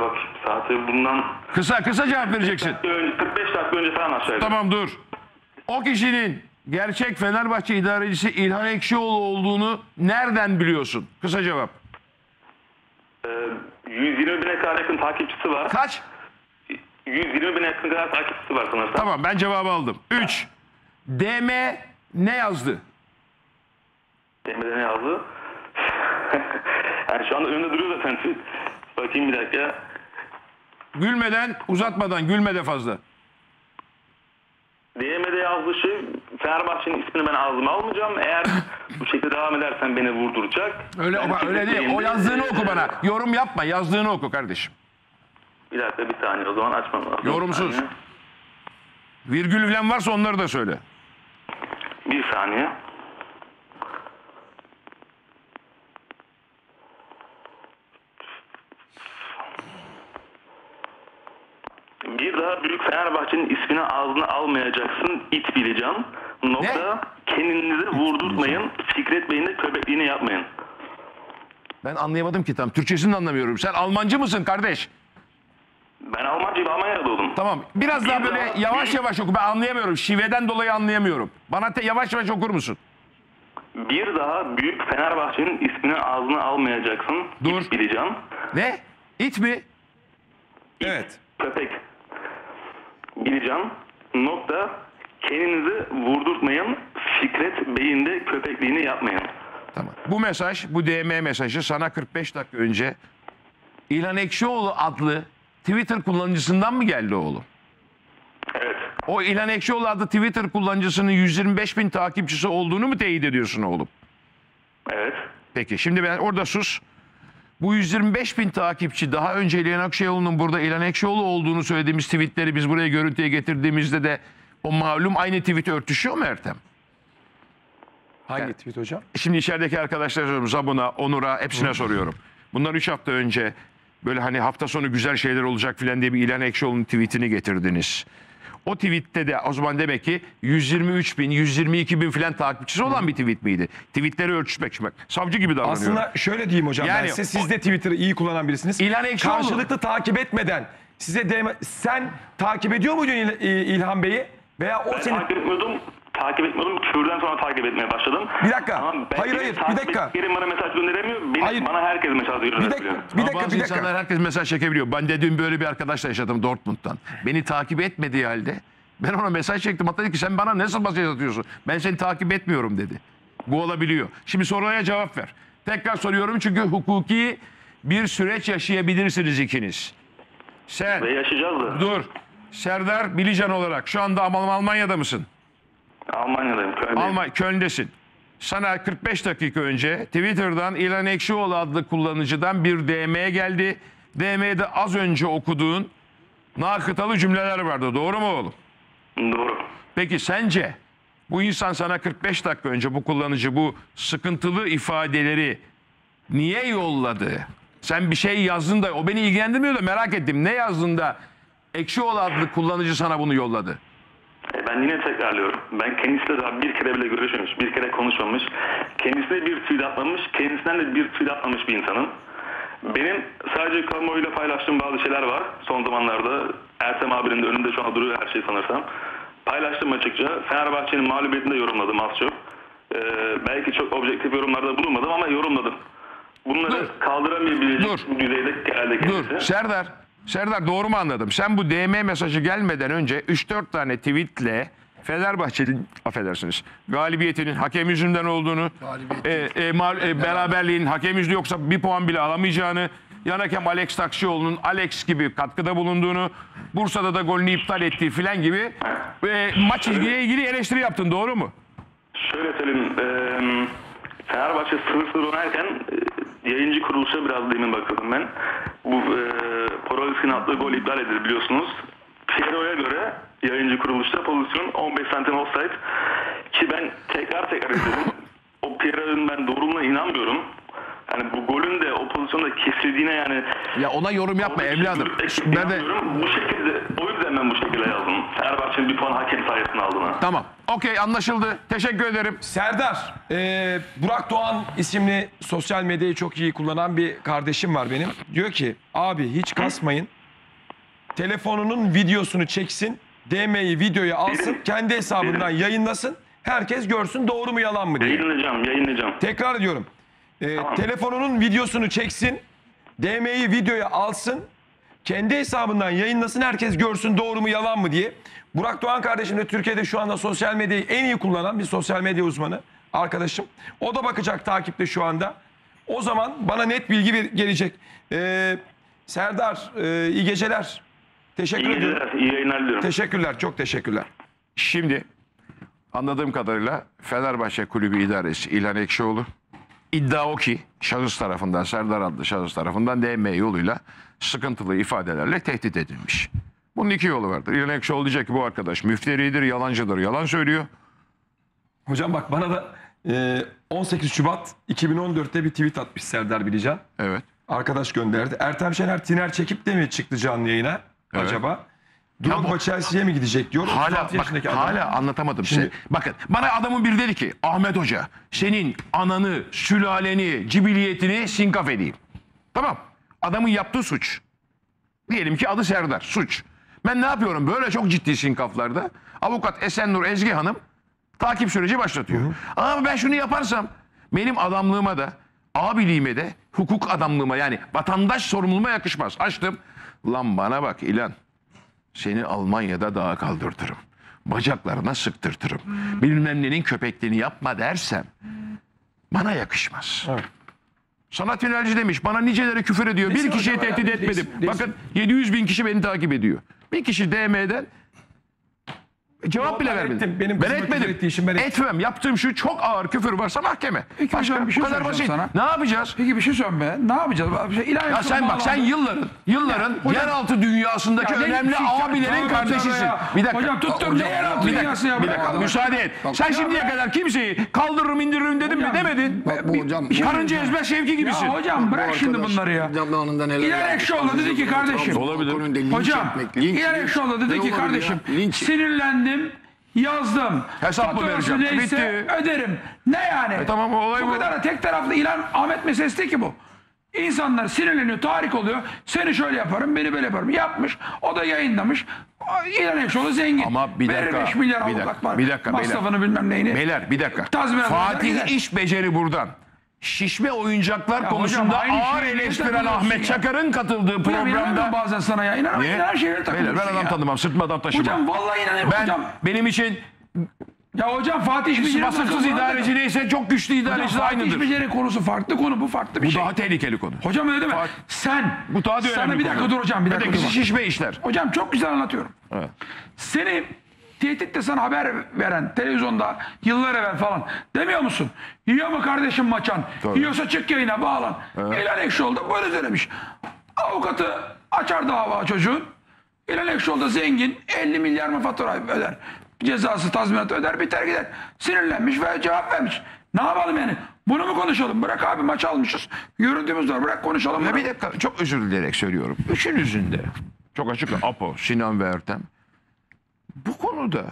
bak saati bundan Kısa kısa cevap vereceksin. önce, 45 dakika önce falan aşağı yukarı. Tamam dur. O kişinin gerçek Fenerbahçe idarecisi İlhan Ekşioğlu olduğunu nereden biliyorsun? Kısa cevap. Ee, 120 bine kadar yakın takipçisi var. Kaç? 120 bine yakın kadar takipçisi var sanırsam. Tamam ben cevabı aldım. 3. DM ne yazdı? Demede ne yazdı? *laughs* yani şu anda önünde duruyor zaten. *laughs* Bakayım bir dakika. Gülmeden uzatmadan gülme de fazla. DM'de yazdı. yazdığı şey Fenerbahçe'nin ismini ben ağzıma almayacağım. Eğer bu şekilde devam edersen beni vurduracak. Öyle, ama öyle değil. O yazdığını e, oku bana. Yorum yapma. Yazdığını oku kardeşim. Bir dakika bir saniye o zaman açmam lazım. Yorumsuz. Virgül falan varsa onları da söyle. Bir saniye. Bir daha Büyük Fenerbahçe'nin ismini ağzına almayacaksın it bileceğim. Nokta kendinizi vurdurtmayın. Fikret Bey'in de köpekliğini yapmayın. Ben anlayamadım ki tam. Türkçesini de anlamıyorum. Sen Almancı mısın kardeş? Ben Almancıyım Almanya'da doğdum. Tamam. Biraz daha böyle yavaş yavaş oku. Ben anlayamıyorum. Şiveden dolayı anlayamıyorum. Bana te yavaş yavaş okur musun? Bir daha Büyük Fenerbahçe'nin ismini ağzına almayacaksın. Dur. İt bileceğim. Ne? İt mi? Evet. Köpek. Bileceğim. Nokta. Kendinizi vurdurtmayın. Fikret Bey'in de köpekliğini yapmayın. Tamam. Bu mesaj, bu DM mesajı sana 45 dakika önce İlhan Ekşioğlu adlı Twitter kullanıcısından mı geldi oğlum? Evet. O İlhan Ekşioğlu adlı Twitter kullanıcısının 125 bin takipçisi olduğunu mu teyit ediyorsun oğlum? Evet. Peki şimdi ben orada sus. Bu 125 bin takipçi daha önce İlhan Ekşioğlu'nun burada İlhan Ekşioğlu olduğunu söylediğimiz tweetleri biz buraya görüntüye getirdiğimizde de o malum aynı tweet örtüşüyor mu Ertem? Hangi tweet hocam? Şimdi içerideki arkadaşlara soruyorum. Zabun'a, Onur'a hepsine soruyorum. Bunlar 3 hafta önce böyle hani hafta sonu güzel şeyler olacak filan diye bir İlhan Ekşioğlu'nun tweetini getirdiniz. O tweette de o zaman demek ki 123 bin, 122 bin filan takipçisi olan bir tweet miydi? Tweetleri ölçmek. Şimdi bak, savcı gibi davranıyorum. Aslında şöyle diyeyim hocam Yani ben size siz de Twitter'ı iyi kullanan birisiniz. İlhan Ekşioğlu. Karşılıklı takip etmeden size DM sen takip ediyor muydun İl- İlhan Bey'i? Veya o Ben seni takip etmiyordum. Takip etmiyordum. Küfürden sonra takip etmeye başladım. Bir dakika. Ama ben- Hayır, benim hayır, bir dakika. ettiklerim bana mesaj gönderemiyor. Benim, Hayır. Bana herkes mesaj bir gönderebiliyor. dakika bir Ama dakika bazı bir dakika. insanlar herkes mesaj çekebiliyor. Ben de dün böyle bir arkadaşla yaşadım Dortmund'dan. Beni takip etmediği halde ben ona mesaj çektim. Hatta dedi ki sen bana nasıl mesaj atıyorsun? Ben seni takip etmiyorum dedi. Bu olabiliyor. Şimdi soruya cevap ver. Tekrar soruyorum çünkü hukuki bir süreç yaşayabilirsiniz ikiniz. Sen Ve yaşayacağız da. dur. Serdar Bilican olarak şu anda Alm- Almanya'da mısın? Almanya'dayım. Köln'deyim. Almanya Köln'desin. Sana 45 dakika önce Twitter'dan İlhan Ekşioğlu adlı kullanıcıdan bir DM geldi. DM'de az önce okuduğun nakıtalı cümleler vardı. Doğru mu oğlum? Doğru. Peki sence bu insan sana 45 dakika önce bu kullanıcı bu sıkıntılı ifadeleri niye yolladı? Sen bir şey yazdın da o beni ilgilendirmiyor da merak ettim. Ne yazdın da Ekşioğlu adlı kullanıcı sana bunu yolladı? Ben yine tekrarlıyorum. Ben kendisiyle daha bir kere bile görüşmemiş, bir kere konuşmamış. Kendisine bir tweet atmamış, kendisinden de bir tweet atmamış bir insanım. Benim sadece kamuoyuyla paylaştığım bazı şeyler var. Son zamanlarda Ertem abinin de önünde şu an duruyor her şey sanırsam. Paylaştım açıkça. Fenerbahçe'nin mağlubiyetini de yorumladım az çok. Ee, belki çok objektif yorumlarda bulunmadım ama yorumladım. Bunları Dur. kaldıramayabilecek Dur. düzeyde geldi kendisi. Dur Serdar. Serdar doğru mu anladım? Sen bu DM mesajı gelmeden önce 3-4 tane tweetle Fenerbahçe'nin affedersiniz galibiyetinin hakem yüzünden olduğunu e, e, mal- e, beraberliğin hakem yüzü yoksa bir puan bile alamayacağını yan hakem Alex Takşioğlu'nun Alex gibi katkıda bulunduğunu Bursa'da da golünü iptal ettiği filan gibi e, maç ilgili ilgili eleştiri yaptın doğru mu? Şöyle söyleyeyim. eee, Fenerbahçe 0-0 oynarken eee, yayıncı kuruluşa biraz demin bakıyordum ben. Bu eee Porolski'nin attığı gol iptal edildi biliyorsunuz. Piero'ya göre yayıncı kuruluşta pozisyon 15 santim offside. Ki ben tekrar tekrar izledim. o Piero'nun ben doğruluğuna inanmıyorum. Yani bu golün de o pozisyonda kesildiğine yani Ya ona yorum yapma evladım. Ben de inanmıyorum. Bu şekilde, o yüzden ben bu şekilde yazdım. Fenerbahçe'nin bir puan hakem sayesinde aldığına. tamam. Okey anlaşıldı. Teşekkür ederim. Serdar, e, Burak Doğan isimli sosyal medyayı çok iyi kullanan bir kardeşim var benim. Diyor ki abi hiç kasmayın. Telefonunun videosunu çeksin. DM'yi videoya alsın. Kendi hesabından yayınlasın. Herkes görsün doğru mu yalan mı diye. Yayınlayacağım, yayınlayacağım. Tekrar ediyorum. E, Tamam. Telefonunun videosunu çeksin. DM'yi videoya alsın. Kendi hesabından yayınlasın. Herkes görsün doğru mu yalan mı diye. Burak Doğan kardeşim de Türkiye'de şu anda sosyal medyayı en iyi kullanan bir sosyal medya uzmanı arkadaşım. O da bakacak takipte şu anda. O zaman bana net bilgi ver- gelecek. E, Serdar e, iyi geceler. Teşekkür İyi ediyorum. geceler, iyi yayınlar diliyorum. Teşekkürler. Çok teşekkürler. Şimdi Anladığım kadarıyla Fenerbahçe Kulübü idaresi İlhan Ekşioğlu iddia o ki şahıs tarafından Serdar adlı şahıs tarafından DM yoluyla sıkıntılı ifadelerle tehdit edilmiş. Bunun iki yolu vardır. İlhan Ekşioğlu diyecek ki bu arkadaş müfteridir, yalancıdır, yalan söylüyor. Hocam bak bana da e, 18 Şubat 2014'te bir tweet atmış Serdar Bilican. Evet. Arkadaş gönderdi. Ertem Şener tiner çekip de mi çıktı canlı yayına Evet. acaba? Drogba Chelsea'ye mi gidecek diyor. Hala 36 bak, hala anlatamadım Şimdi- size. Bakın bana adamın bir dedi ki Ahmet Hoca senin ananı, sülaleni, cibiliyetini sinkaf edeyim. Tamam. Adamın yaptığı suç. Diyelim ki adı Serdar. Suç. Ben ne yapıyorum? Böyle çok ciddi sinkaflarda avukat Esenur Ezgi Hanım takip süreci başlatıyor. Ama ben şunu yaparsam benim adamlığıma da abiliğime de hukuk adamlığıma yani vatandaş sorumluluğuma yakışmaz. Açtım. Lan bana bak İlan. Seni Almanya'da dağa kaldırtırım. Bacaklarına sıktırtırım. Bilmem nenin köpekliğini yapma dersem bana yakışmaz. Sanat tünelci demiş. Bana niceleri küfür ediyor. Nesi bir kişiye ya? tehdit Nesi- etmedim. nesi? Bakın 700 bin kişi beni takip ediyor. Bir kişi DM'den cevap Yo, bile ben vermedi. ettim. Benim ben kızıma küfür etmedim. için ben ettim. Etmem. Yaptığım şu çok ağır küfür varsa mahkeme. Peki hocam bir şey bu kadar soracağım basit. sana. Ne yapacağız? Peki bir şey söyle be. Ne yapacağız? Bir şey, Ya sen bak sen yılların, yılların Ya hocam- yeraltı dünyasındaki Ya ne- önemli şey- abilerin Tövbe kardeşisin. ya. Bir dakika. Hocam tuttum, Hocam, ne yeraltı bir dakika, dünyası ya? Bir dakika. Müsaade et. Sen şimdiye kadar kimseyi kaldırırım indiririm dedim mi? Hocam, Demedin. Bak bu hocam. Karınca ezber Şevki gibisin. Ya hocam bırak şimdi bunları ya. Zamanında neler İlhan yapmış, Ekşioğlu dedi ki kardeşim. Olabilir. Hocam linç, İlhan. Ekşioğlu dedi ki kardeşim Linç. Sinirlendim yazdım. Hesap mı vereceğim? neyse Bitti. öderim. Ne yani? E tamam, olay bu bu. kadar da tek taraflı İlhan Ahmet meselesi değil ki bu. İnsanlar sinirleniyor, tahrik oluyor. Seni şöyle yaparım, beni böyle yaparım. Yapmış, o da yayınlamış. İlhan Ekşioğlu zengin. Ama bir Verir dakika, 5 milyar bir dakika, bir dakika, beyler. Masrafını bilmem neyini. Beyler bir dakika. Tazminat Fatih iş beceri buradan. Şişme oyuncaklar Ya konusunda hocam, ağır eleştiren Ahmet. Çakar'ın katıldığı Hocam programda bazen sana ya. İnanamıyorum. Niye? Her Beyler takılıyorsun ben adam ya. tanımam. Sırtma adam taşımam. Hocam vallahi inanamıyorum ben hocam. benim için Ya hocam Fatih Beceri vasıfsız idareci neyse çok güçlü idareci de Fatih aynıdır. Beceri konusu farklı konu bu farklı bir Bu şey. daha tehlikeli konu. Hocam öyle deme. Fatih- Sen Bu daha da sana önemli bir dakika konu. dur hocam bir dakika. Ötekisi şişme işler. Hocam çok güzel anlatıyorum. Evet. Seni tehditle sana haber veren televizyonda yıllar evvel falan demiyor musun? Yiyor mu kardeşim maçan? Tabii. Yiyorsa çık yayına bağlan. İlhan Ekşioğlu da böyle söylemiş. Avukatı açar dava çocuğun. İlhan Ekşioğlu da zengin 50 milyar mı fatura öder. Cezası tazminat öder biter gider. Sinirlenmiş ve cevap vermiş. Ne yapalım yani? Bunu mu konuşalım? Bırak abi maç almışız. Görüntümüz var bırak konuşalım. Bunu. bir dakika çok özür dileyerek söylüyorum. Üçünüzün de çok açık Apo, Sinan ve Ertem bu konuda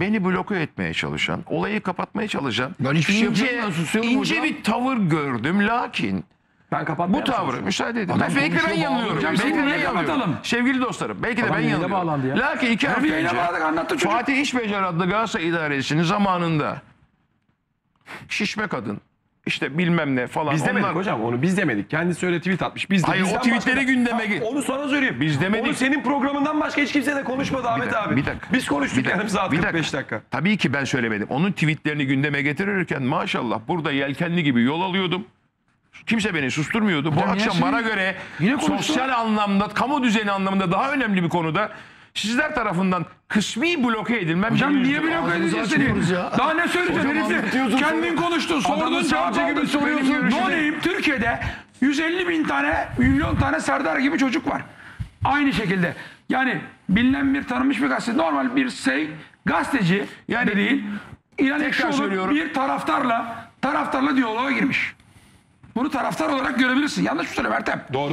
beni bloke etmeye çalışan, olayı kapatmaya çalışan Ben hiçbir şey ince, yapmıyorum, susuyorum ince hocam. bir tavır gördüm. Lakin Ben kapatmaya bu tavrı müsaade edin. Ben belki de ben konuşuyor, yanılıyorum. Belki de Hocam, ben niye yanılıyorum. kapatalım? Sevgili dostlarım belki de ben yayına yanılıyorum. bağlandı ya. Lakin iki hafta yayına önce bağladık, anlattı çocuk. Fatih İşbecer adlı Galatasaray idaresinin zamanında şişme kadın işte bilmem ne falan. Biz demedik onlar- hocam onu biz demedik. Kendisi öyle tweet atmış. Biz de, Hayır, o tweetleri başka- gündeme Ha, Onu sana söyleyeyim. Biz demedik. Onu senin programından başka hiç kimse de konuşmadı Ahmet abi. bir dakika. Biz konuştuk Bir dakika, yarım saat bir 45 dakika. Tabii ki ben söylemedim. Onun tweetlerini gündeme getirirken maşallah burada yelkenli gibi yol alıyordum. Kimse beni susturmuyordu. Bu Hocam akşam bana göre yine sosyal anlamda, kamu düzeni anlamında daha önemli bir konuda sizler tarafından kısmi bloke edilmem. Hocam niye bloke edeceğiz seni? ya. Daha ne Herifle anlatıyorsun, Kendin konuştun, sordun, cevap gibi soruyorsun. No name Türkiye'de 150 bin tane, milyon tane Serdar gibi çocuk var. Aynı şekilde. Yani bilinen bir tanınmış bir gazete. Normal bir şey gazeteci yani de değil. İlan Ekşioğlu bir taraftarla taraftarla diyaloğa girmiş. Bunu taraftar olarak görebilirsin. Yanlış mı söylüyorum Ertem? Doğru.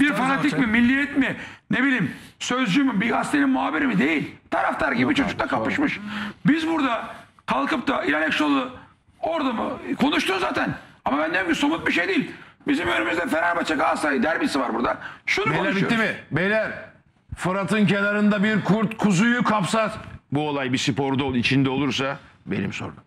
bir fanatik mi, milliyet mi, ne bileyim sözcü mü, bir gazetenin muhabiri mi değil. Taraftar gibi çocukla kapışmış. Biz burada kalkıp da İlhan Ekşioğlu orada mı? Konuştun zaten. Ama ben diyorum ki somut bir şey değil. Bizim önümüzde Fenerbahçe Galatasaray derbisi var burada. Şunu Beyler konuşuyoruz. bitti mi? Beyler Fırat'ın kenarında bir kurt kuzuyu kapsar. Bu olay bir sporda ol- içinde olursa benim sorunum.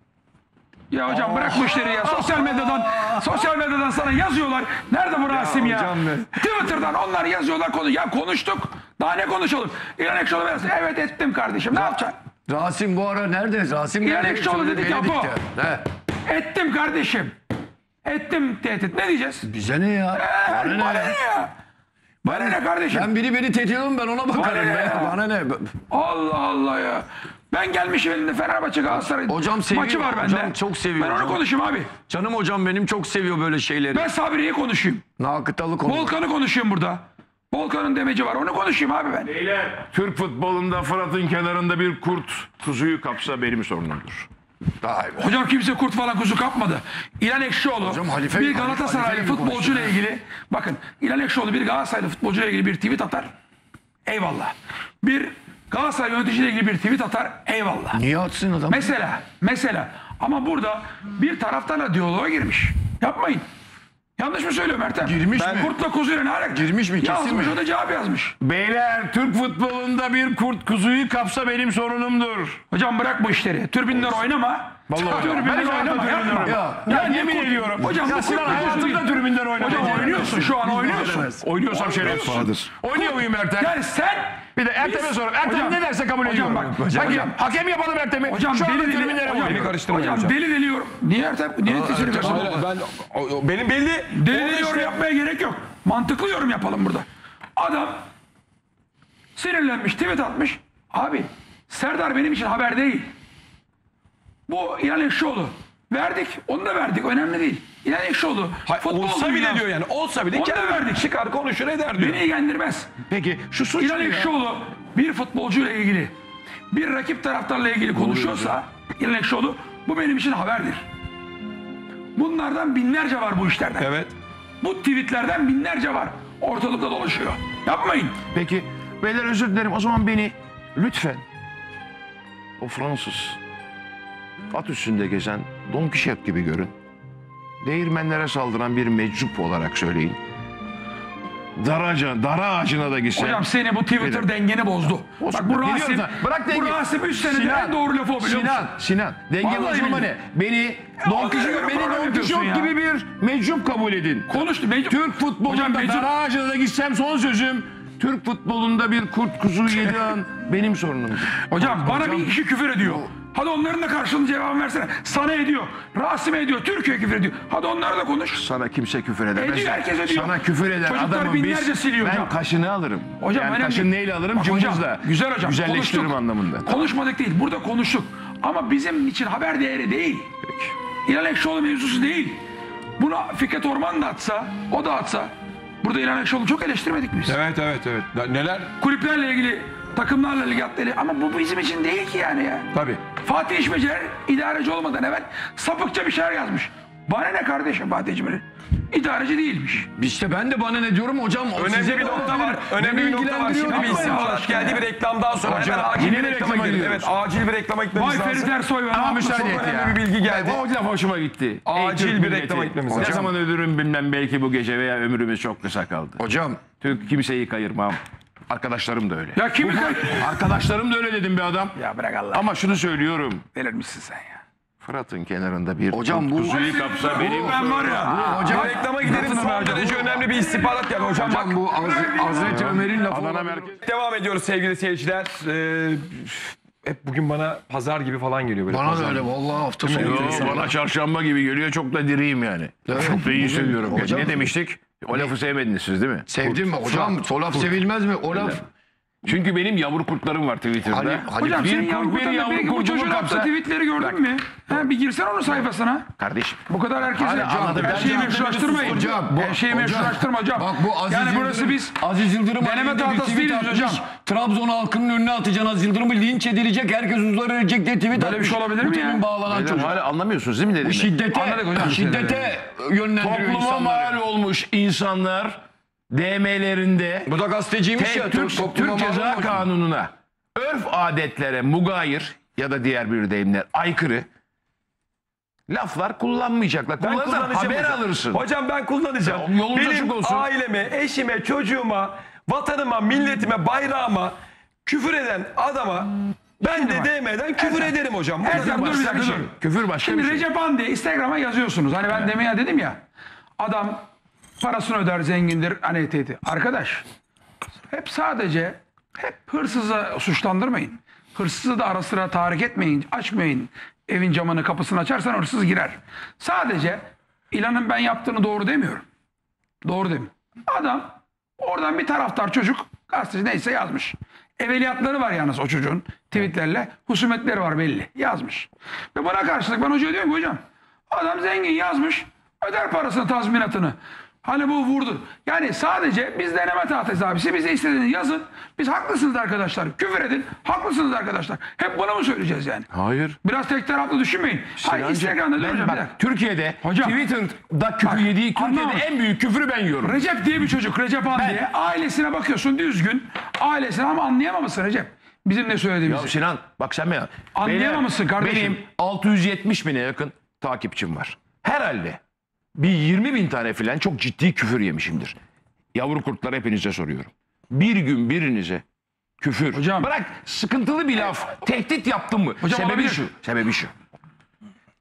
Ya hocam bırak bu işleri ya. Sosyal medyadan sosyal medyadan sana yazıyorlar. Nerede bu Rasim ya? hocam. Twitter'dan onlar yazıyorlar konu. Ya konuştuk. Daha ne konuşalım? İlhan Ekşioğlu biraz evet ettim kardeşim. Ne yapacaksın? Rasim bu ara nerede? Rasim nerede? Ekşioğlu Söyle, dedi ki, Venedik'te. Apo. He. Ettim kardeşim. Ettim tehdit. Ne diyeceğiz? Bize ne ya? Ee, Bana ne bana ya? ne ya? Bana ne kardeşim? Ben biri beni tehdit ediyor ben ona bakarım ne be. ya? Bana ne? Allah Allah ya. Ben gelmişim elinde Fenerbahçe Galatasaray Hocam seviyor. maçı var bende. Hocam çok seviyor Ben onu hocam. konuşayım abi. Canım hocam benim çok seviyor böyle şeyleri. Ben Sabri'yi konuşayım. Nakıtalı konu. Volkan'ı konuşayım burada. Volkan'ın demeci var. Onu konuşayım abi ben. Türk futbolunda Fırat'ın kenarında bir kurt kuzuyu kapsa benim sorunumdur. Daha iyi. Hocam kimse kurt falan kuzu kapmadı. İlhan Ekşioğlu Hocam Halife- bir Galatasaraylı Halife gibi futbolcuyla ilgili bakın İlhan Ekşioğlu bir Galatasaraylı futbolcuyla ilgili bir tweet atar. Eyvallah. Bir Galatasaray yöneticiyle ilgili bir tweet atar. Eyvallah. Niye atsın adam? Mesela, mesela ama burada bir taraftarla diyaloğa girmiş. Yapmayın. Yanlış mı söylüyorum Ertem? Girmiş ben mi? Kurtla kuzuyla ne alaka? Girmiş mi? Kesin Yazmış mi? o da cevap yazmış. Beyler Türk futbolunda bir kurt kuzuyu kapsa benim sorunumdur. Hocam bırak bu işleri. Türbinler oynama. Vallahi. Türbinler oynama. Yapma. Ya, Ya, niye yemin kurt- ediyorum. Hocam Ya bu kuzu hayatımda tribünden oynamam. Hocam oynuyorsun şu an oynuyorsun. Oynuyorsam şerefsiz. Oynuyor muyum Ertem? Yani sen Bir de Ertem'e soralım. Ertem Hocam- ne derse kabul hocam ediyorum. bak, Hocam, hocam- hakem yapalım Ertem'i. Hocam Şu deli deli hocam, karıştırmayın hocam, hocam. deli deliyorum. Niye Ertem? Niye? Hayır, ben benim belli. Deli deli yorum yapmaya gerek yok. Mantıklı yorum yapalım burada. Adam sinirlenmiş, tweet atmış. Abi Serdar benim için haber değil. Bu İlhan Ekşioğlu. Verdik. Onu da verdik. Önemli değil. İlhan Ekşioğlu. Hayır, futbol olsa bile diyor yani. Olsa bile Onu da kendi verdik. çıkar konuşur eder diyor. Beni ilgilendirmez. Peki şu suç İlhan ne ya? Ekşioğlu bir futbolcuyla ilgili bir rakip taraftarla ilgili konuşuyorsa İlhan Ekşioğlu bu benim için haberdir. Bunlardan binlerce var bu işlerden. Evet. Bu tweetlerden binlerce var. Ortalıkta dolaşıyor. Yapmayın. Peki beyler özür dilerim o zaman beni lütfen o Fransız at üstünde gezen Don Quixote gibi görün. Değirmenlere saldıran bir meczup olarak söyleyin. Dar, ağaca, dar ağacına da gitsen. Hocam seni bu Twitter Bir- dengeni bozdu. Olsun. Bak bu Rasim. Bırak bu denge. Rasim 3 senedir Sinan, en doğru lafı o biliyor Sinan, musun? Sinan. Denge Vallahi bozulma ne? Beni Don göre beni Don ya. gibi bir meczup kabul edin. Konuştu. Mecbur. Türk futbolunda Hocam meczup- dar ağacına da gitsem son sözüm. Türk futbolunda bir kurt kuzu yedi an benim sorunumdur. Hocam bana bir kişi küfür ediyor. Hadi onların da karşılığını cevabını versene. Sana ediyor. Rasim'e ediyor. Türkiye küfür ediyor. Hadi onlara da konuş. Sana kimse küfür edemez. Ediyor, herkes ediyor. Sana küfür eden Çocuklar adamın binlerce biz, siliyor ben hocam. kaşını alırım. Hocam yani önemli kaşın değil. neyle alırım? Bak Cımbızla. Güzel hocam. Güzelleştiririm konuştuk. anlamında. Konuşmadık değil. Burada konuştuk. Ama bizim için haber değeri değil. İlhan Ekşioğlu mevzusu değil. Buna Fikret Orman da atsa, o da atsa. Burada İlhan Ekşioğlu çok eleştirmedik biz. Evet evet evet. Neler? Kulüplerle ilgili, takımlarla ilgili atları. Ama bu bizim için değil ki yani ya. Tabii. Fatih İşmeceler idareci olmadan evvel sapıkça bir şeyler yazmış. Bana ne kardeşim Fatih İşmeceler? İdareci değilmiş. İşte ben de bana ne diyorum hocam? Önemli bir nokta var. Önemli bir nokta var. Şimdi bir istihbarat ya. geldi bir reklamdan sonra Hocam, hemen acil yine bir reklama reklama gidelim. Evet acil bir reklama gitmemiz Vay lazım. Ferit Ersoy ve Ama müsaade et ya. önemli bir bilgi geldi. O laf hoşuma gitti. Acil bir reklama gitmemiz Ne lazım. zaman ölürüm bilmem belki bu gece veya ömrümüz çok kısa kaldı. Hocam Türk kimseyi kayırmam. Arkadaşlarım da öyle. Ya kimi kay... Arkadaşlarım da öyle dedim bir adam. Ya bırak Allah. Ama şunu söylüyorum. Delirmişsin sen ya. Fırat'ın kenarında bir Hocam bu- kuzuyu kapsa benim Ben var ya. Hocam reklama gidelim. Son derece önemli bir istihbarat geldi. Hocam bak. hocam bu Haz- Hazreti Ömer'in lafı Adana merkez. Devam ediyoruz sevgili seyirciler. Ee, hep bugün bana pazar gibi falan geliyor böyle. Bana da pazar. öyle vallahi hafta sonu. Yo, bana çarşamba gibi geliyor çok da diriyim yani. Evet. Çok da iyi. Hocam- ne demiştik? O lafı sevmediniz siz değil mi? Sevdim mi? Hocam o laf sevilmez mi? O laf Çünkü benim yavru kurtlarım var Twitter'da. Hani- hani Hocam bir senin kurt yavru bir kurtarda yavru bu kurdumu çocuğun attığı kapsa- tweetleri gördün mü? Ha, bir girsen onun sayfasına. Kardeşim. Bu kadar herkese Hala anladım. her Ben şeyi meşrulaştırmayın. Hocam, bu- her şeyi meşrulaştırma hocam. Bak bu Aziz yani burası Yıldırım, biz Aziz Yıldırım deneme bir tahtası değiliz hocam. Trabzon halkının önüne atacaksın Aziz Yıldırım'ı linç edilecek. Herkes uzları edecek diye tweet Böyle bir şey olabilir mi Bu ya? temin bağlanan çocuk. hala anlamıyorsunuz değil mi Bu dediğimi? şiddete, Anladık hocam. şiddete yönlendiriyor Topluma insanları. mal olmuş insanlar DM'lerinde Bu da gazeteciymiş Te- ya. Türk, topluma Türk mal Ceza. Kanunu'na örf adetlere mugayir ya da diğer bir deyimler aykırı laflar kullanmayacaklar. Ben Kullanırsan kullanacağım haber hocam. alırsın. Hocam ben kullanacağım. Ya, yolunuz açık Benim olsun. aileme, eşime, çocuğuma, vatanıma, milletime, bayrağıma küfür eden adama ben de DM'den küfür ederim hocam. Bu kadar dur bir basit. dakika dur. Küfür başka Şimdi bir şey. Recep Han diye Instagram'a yazıyorsunuz. Hani ben demin ya dedim ya. Adam parasını öder zengindir. Hani tehdit. Arkadaş hep sadece hep hırsızı suçlandırmayın. Hırsızı da ara sıra tahrik etmeyin. Açmayın. Evin camını kapısını açarsan hırsız girer. Sadece İlan'ın ben yaptığını doğru demiyorum. Doğru demiyorum. Adam Oradan bir taraftar çocuk gazeteci neyse yazmış. Evveliyatları var yalnız o çocuğun tweetlerle. Husumetleri var belli. Yazmış. Ve buna karşılık ben hocaya diyorum ki hocam adam zengin yazmış. Öder parasını tazminatını. Hani bu vurdu. Yani sadece biz deneme tahtası abisi bize istediğiniz yazın. Biz haklısınız arkadaşlar. Küfür edin. Haklısınız arkadaşlar. Hep bunu mu söyleyeceğiz yani? Hayır. Biraz tek taraflı düşünmeyin. Hayır Sinancığım, Instagram'da ben diyorum bir bak. Türkiye'de Hocam. Twitter'da küfür Bak, yediği Türkiye'de anlamadım. en büyük küfürü ben yiyorum. Recep diye bir çocuk Recep Han Ben- diye. Ailesine bakıyorsun düzgün. Ailesine ama anlayamamışsın Recep. Bizim ne söylediğimizi. Ya Sinan bak sen mi? Anlayamamışsın Benim- kardeşim. Benim 670 bine yakın takipçim var. Herhalde bir 20 bin tane filan çok ciddi küfür yemişimdir. Yavru kurtlar hepinize soruyorum. Bir gün birinize küfür. Hocam. Bırak sıkıntılı bir laf. Tehdit yaptın mı? Hocam sebebi olabilir. şu. Sebebi şu.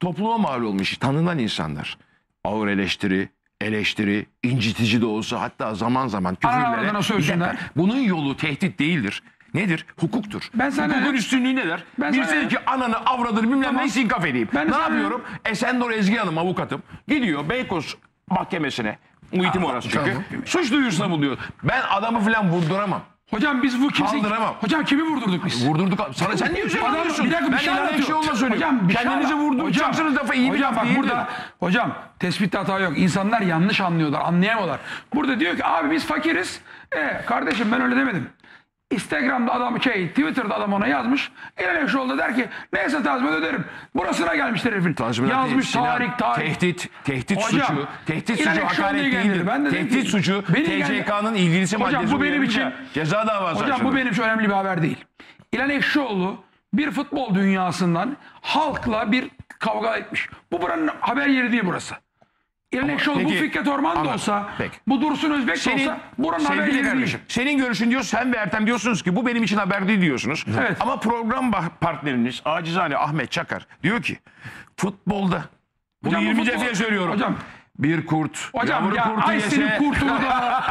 Topluma mal olmuş tanınan insanlar. Ağır eleştiri, eleştiri, incitici de olsa hatta zaman zaman küfürlere. Aralarına sövsünler. Bunun yolu tehdit değildir. Nedir? Hukuktur. Ben sana- Hukukun üstünlüğü nedir? Ben Birisi dedi ki ananı avradını bilmem Tamam. neyi sinkaf edeyim. Ben ne yapıyorum? Esenler Ezgi Hanım avukatım. Gidiyor Beykoz mahkemesine. Muhitim orası çünkü. Suç duyurusunda buluyor. Ben adamı falan vurduramam. Hocam biz bu kimseyi... Kaldıramam. Hocam kimi vurdurduk biz? Vurdurduk. Sana sen niye üzerine Adam-? Bir dakika bir ben şey anlatıyor. ekşi olma söylüyorum. Hocam bir şey Kendinizi anlat- vurduracaksınız lafı iyi bir laf bak burada hocam tespitte hata yok. İnsanlar yanlış anlıyorlar, anlayamıyorlar. Burada diyor ki abi biz fakiriz. E kardeşim ben öyle demedim. Instagram'da adam şey Twitter'da adam ona yazmış. İlan Ekşioğlu der ki neyse tazminat öderim. Burasına gelmişler herifin. Tazminat yazmış değil, tarih tarih. Tehdit, tehdit Hocam, suçu, tehdit suçu hakaret değildir. Ben de Tehdit ki, suçu. TCK'nın ilgilisi Hocam maddesi bu benim uyarınca için ceza davası Hocam bu açılır. benim için önemli bir haber değil. İlan Ekşioğlu bir futbol dünyasından halkla bir kavga etmiş. Bu buranın haber yeri değil burası. İlan Ekşioğlu bu peki, Fikret Orman da anladım. olsa, Peki. bu Dursun Özbek de Senin, olsa buranın haber sevgili yeri kardeşim, değil. senin görüşün diyor, sen ve Ertem diyorsunuz ki bu benim için haber değil diyorsunuz. Evet. Ama program partneriniz acizane Ahmet Çakar diyor ki futbolda bunu Hocam bu 20 futbol- defa söylüyorum. Hocam. Bir kurt, Hocam yavru ya kurtu ay yese... senin kurtunu *laughs* da.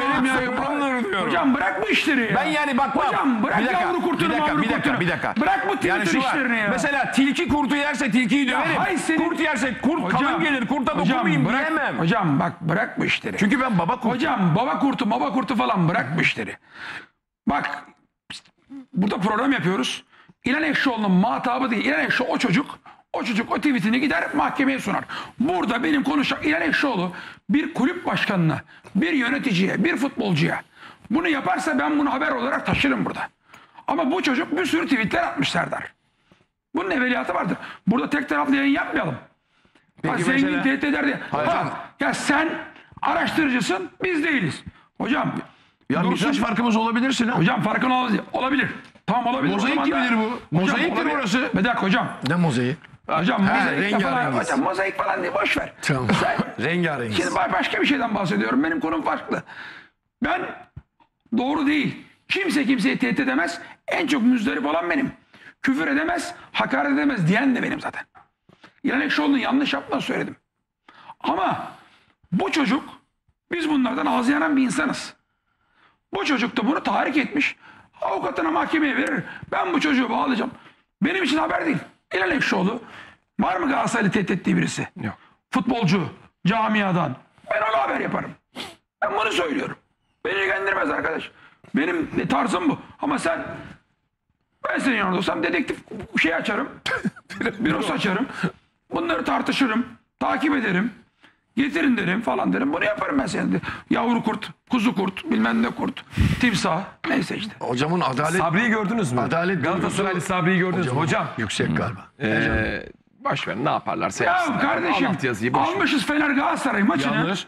Benim ya. diyorum. Hocam bırak bu işleri ya. Ben yani bak bak. Hocam bırak bir dakika, yavru kurtunu bir dakika, mavru bir dakika, kurtunu. bir dakika. Bırak bu Twitter şu var. işlerini ya. Mesela tilki kurtu yerse tilkiyi döverim. hay senin- Kurt yerse kurt kalın gelir. Kurta hocam, dokunmayayım bırak, diyemem. Hocam bak bırak bu işleri. Çünkü ben baba kurt. Hocam baba kurtu baba kurtu falan bırak bu işleri. Bak burada program yapıyoruz. İlan Ekşioğlu'nun muhatabı değil. İlan Ekşioğlu o çocuk. O çocuk o tweetini gider mahkemeye sunar. Burada benim konuşacak İlan Ekşioğlu bir kulüp başkanına, bir yöneticiye, bir futbolcuya bunu yaparsa ben bunu haber olarak taşırım burada. Ama bu çocuk bir sürü tweetler atmış Serdar. Bunun evveliyatı vardır. Burada tek taraflı yayın yapmayalım. Peki ha, zengin tehdit eder diye. Hayır Ha, canım. ya sen araştırıcısın biz değiliz. Hocam Ya Dursun- misaj farkımız olabilir Sinan. Hocam farkın olabilir. Olabilir. Tamam olabilir. Mozaik gibidir bu. Hocam, Mozaiktir olabilir. orası. Bir dakika hocam. Ne mozaiği? Hocam Ha, mozaik falan. Hocam mozaik falan değil boş ver. Tamam. Sen- *laughs* Rengarengiz. Şimdi ba- başka bir şeyden bahsediyorum. Benim konum farklı. Ben doğru değil. Kimse kimseyi tehdit edemez. En çok müzdarip olan benim. Küfür edemez, hakaret edemez diyen de benim zaten. İlan Ekşioğlu'nun yanlış yaptığını söyledim. Ama bu çocuk, biz bunlardan ağzı yanan bir insanız. Bu çocuk da bunu tahrik etmiş. Avukatına mahkemeye verir. Ben bu çocuğu bağlayacağım. Benim için haber değil. İlan Ekşioğlu var mı Galatasaray'ı tehdit ettiği birisi? Yok. Futbolcu, camiadan. Ben ona haber yaparım. Ben bunu söylüyorum. Beni ilgilendirmez arkadaş. Benim tarzım bu. Ama sen ben senin yanında olsam dedektif şey açarım. *laughs* bürosu açarım. Bunları tartışırım. Takip ederim. Getirin derim falan derim. Bunu yaparım ben senin. Yavru kurt, kuzu kurt, bilmem ne kurt, timsah. Neyse işte. Hocamın adalet Sabri'yi gördünüz mü? Adalet Galatasaraylı Sabri'yi gördünüz mü? Hocam. yüksek galiba. Ee, boş ver ne yaparlarsa Ya yapsınlar. kardeşim yazıyı boş ver. almışız Fener Galatasaray maçını. Yalnız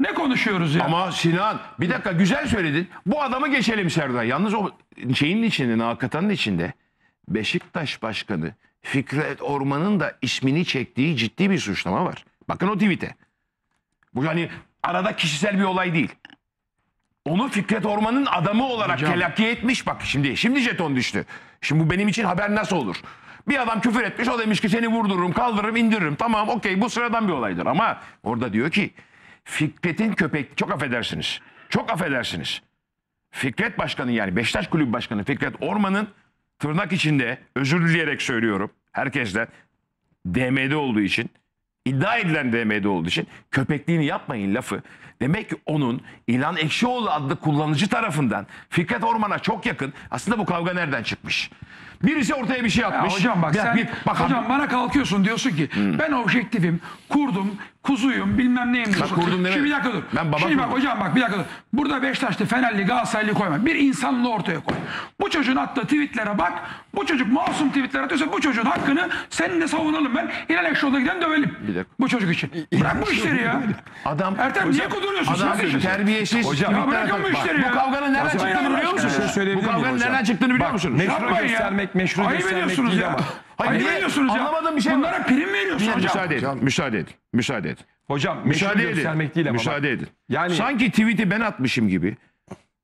Ne konuşuyoruz ya? Ama Sinan bir dakika güzel söyledin. Bu adamı geçelim Serdar. Yalnız o şeyin içinde, nakatanın içinde Beşiktaş Başkanı Fikret Orman'ın da ismini çektiği ciddi bir suçlama var. Bakın o tweet'e. Bu hani arada kişisel bir olay değil. Onu Fikret Orman'ın adamı olarak Hocam. telakki etmiş. Bak şimdi şimdi jeton düştü. Şimdi bu benim için haber nasıl olur? Bir adam küfür etmiş o demiş ki seni vurdururum kaldırırım indiririm. Tamam okey bu sıradan bir olaydır ama orada diyor ki Fikret'in köpek çok affedersiniz. Çok affedersiniz. Fikret Başkanı yani Beşiktaş Kulübü Başkanı Fikret Orman'ın tırnak içinde özür dileyerek söylüyorum herkesten DM'de olduğu için iddia edilen DM'de olduğu için köpekliğini yapmayın lafı. Demek ki onun İlhan Ekşioğlu adlı kullanıcı tarafından Fikret Orman'a çok yakın. Aslında bu kavga nereden çıkmış? Birisi ortaya bir şey Ya atmış. hocam bak Bir- sen bir- bak hocam bana kalkıyorsun diyorsun ki ben objektifim, kurdum, kuzuyum, bilmem neyim diyorsun. kurdum. Şimdi bir dakika dur. Ben baba Şimdi bak kurdum. hocam bak bir dakika dur. Burada Beşiktaşlı, Fenerli, Galatasaraylı koyma. Bir insanlığı ortaya koy. Bu çocuğun attığı tweetlere bak. Bu çocuk masum tweetler atıyorsa bu çocuğun hakkını seninle savunalım ben. İlan Ekşioğlu'na giden dövelim. Bu çocuk için. Bırak bu işleri ya. Adam Ertem niye kuduruyorsun Adam kardeşim? terbiyesiz. Hocam, ya bırakın bu işleri Bak, ya. Bu kavganın nereden çıktığını biliyor musunuz? Bir Bu kavganın nereden çıktığını biliyor Bak, musunuz? meşru göstermek, meşru göstermek değil ama. Hayır, niye? ediyorsunuz ya. Anlamadığım bir şey var. Bunlara prim Bir veriyorsun hocam. müsaade edin. Müsaade edin. Müsaade edin. Hocam Müsaade göstermek edin. değil ama. Müsaade edin. Yani Sanki tweet'i ben atmışım gibi.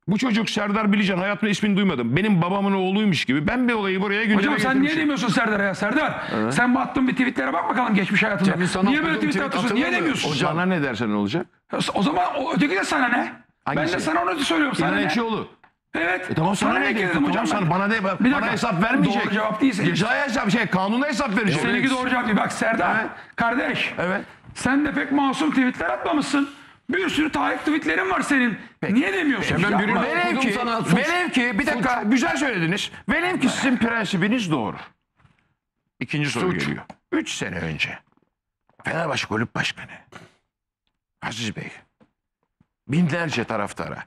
Bu çocuk Serdar Bilican hayatımda ismini duymadım. Benim babamın oğluymuş gibi. Ben bir olayı buraya gündeme Hocam sen niye demiyorsun Serdar'a ya Serdar? Sen bu attığın bir tweetlere bak bakalım geçmiş hayatında. Cemil sana Niye böyle okuduğum tweet tweet atıyorsun? Niye demiyorsun? Sana ne dersen olacak? O zaman o öteki de sana ne? Ben Hangisi? de sana onu söylüyorum. Sana İlhan ne? Ekşioğlu. Evet. E tamam sana, ne dedim diyorsun? hocam Tamam sana ben? bana de Bir bana dakika. hesap vermeyecek. Doğru cevap değilse. Cezaya hesap şey kanuna hesap verecek. Seninki doğru cevap değil. Bak Serdar Evet. kardeş. Evet. Sen de pek masum tweetler atmamışsın. Bir sürü tarih tweetlerin var senin. Niye demiyorsun? Ben Yapma. bir velev okudum ki, sana, suç. velev ki bir dakika güzel söylediniz. Velev ki sizin prensibiniz doğru. İkinci soru Suç. geliyor. Üç sene önce Fenerbahçe Kulüp Başkanı Aziz Bey binlerce taraftara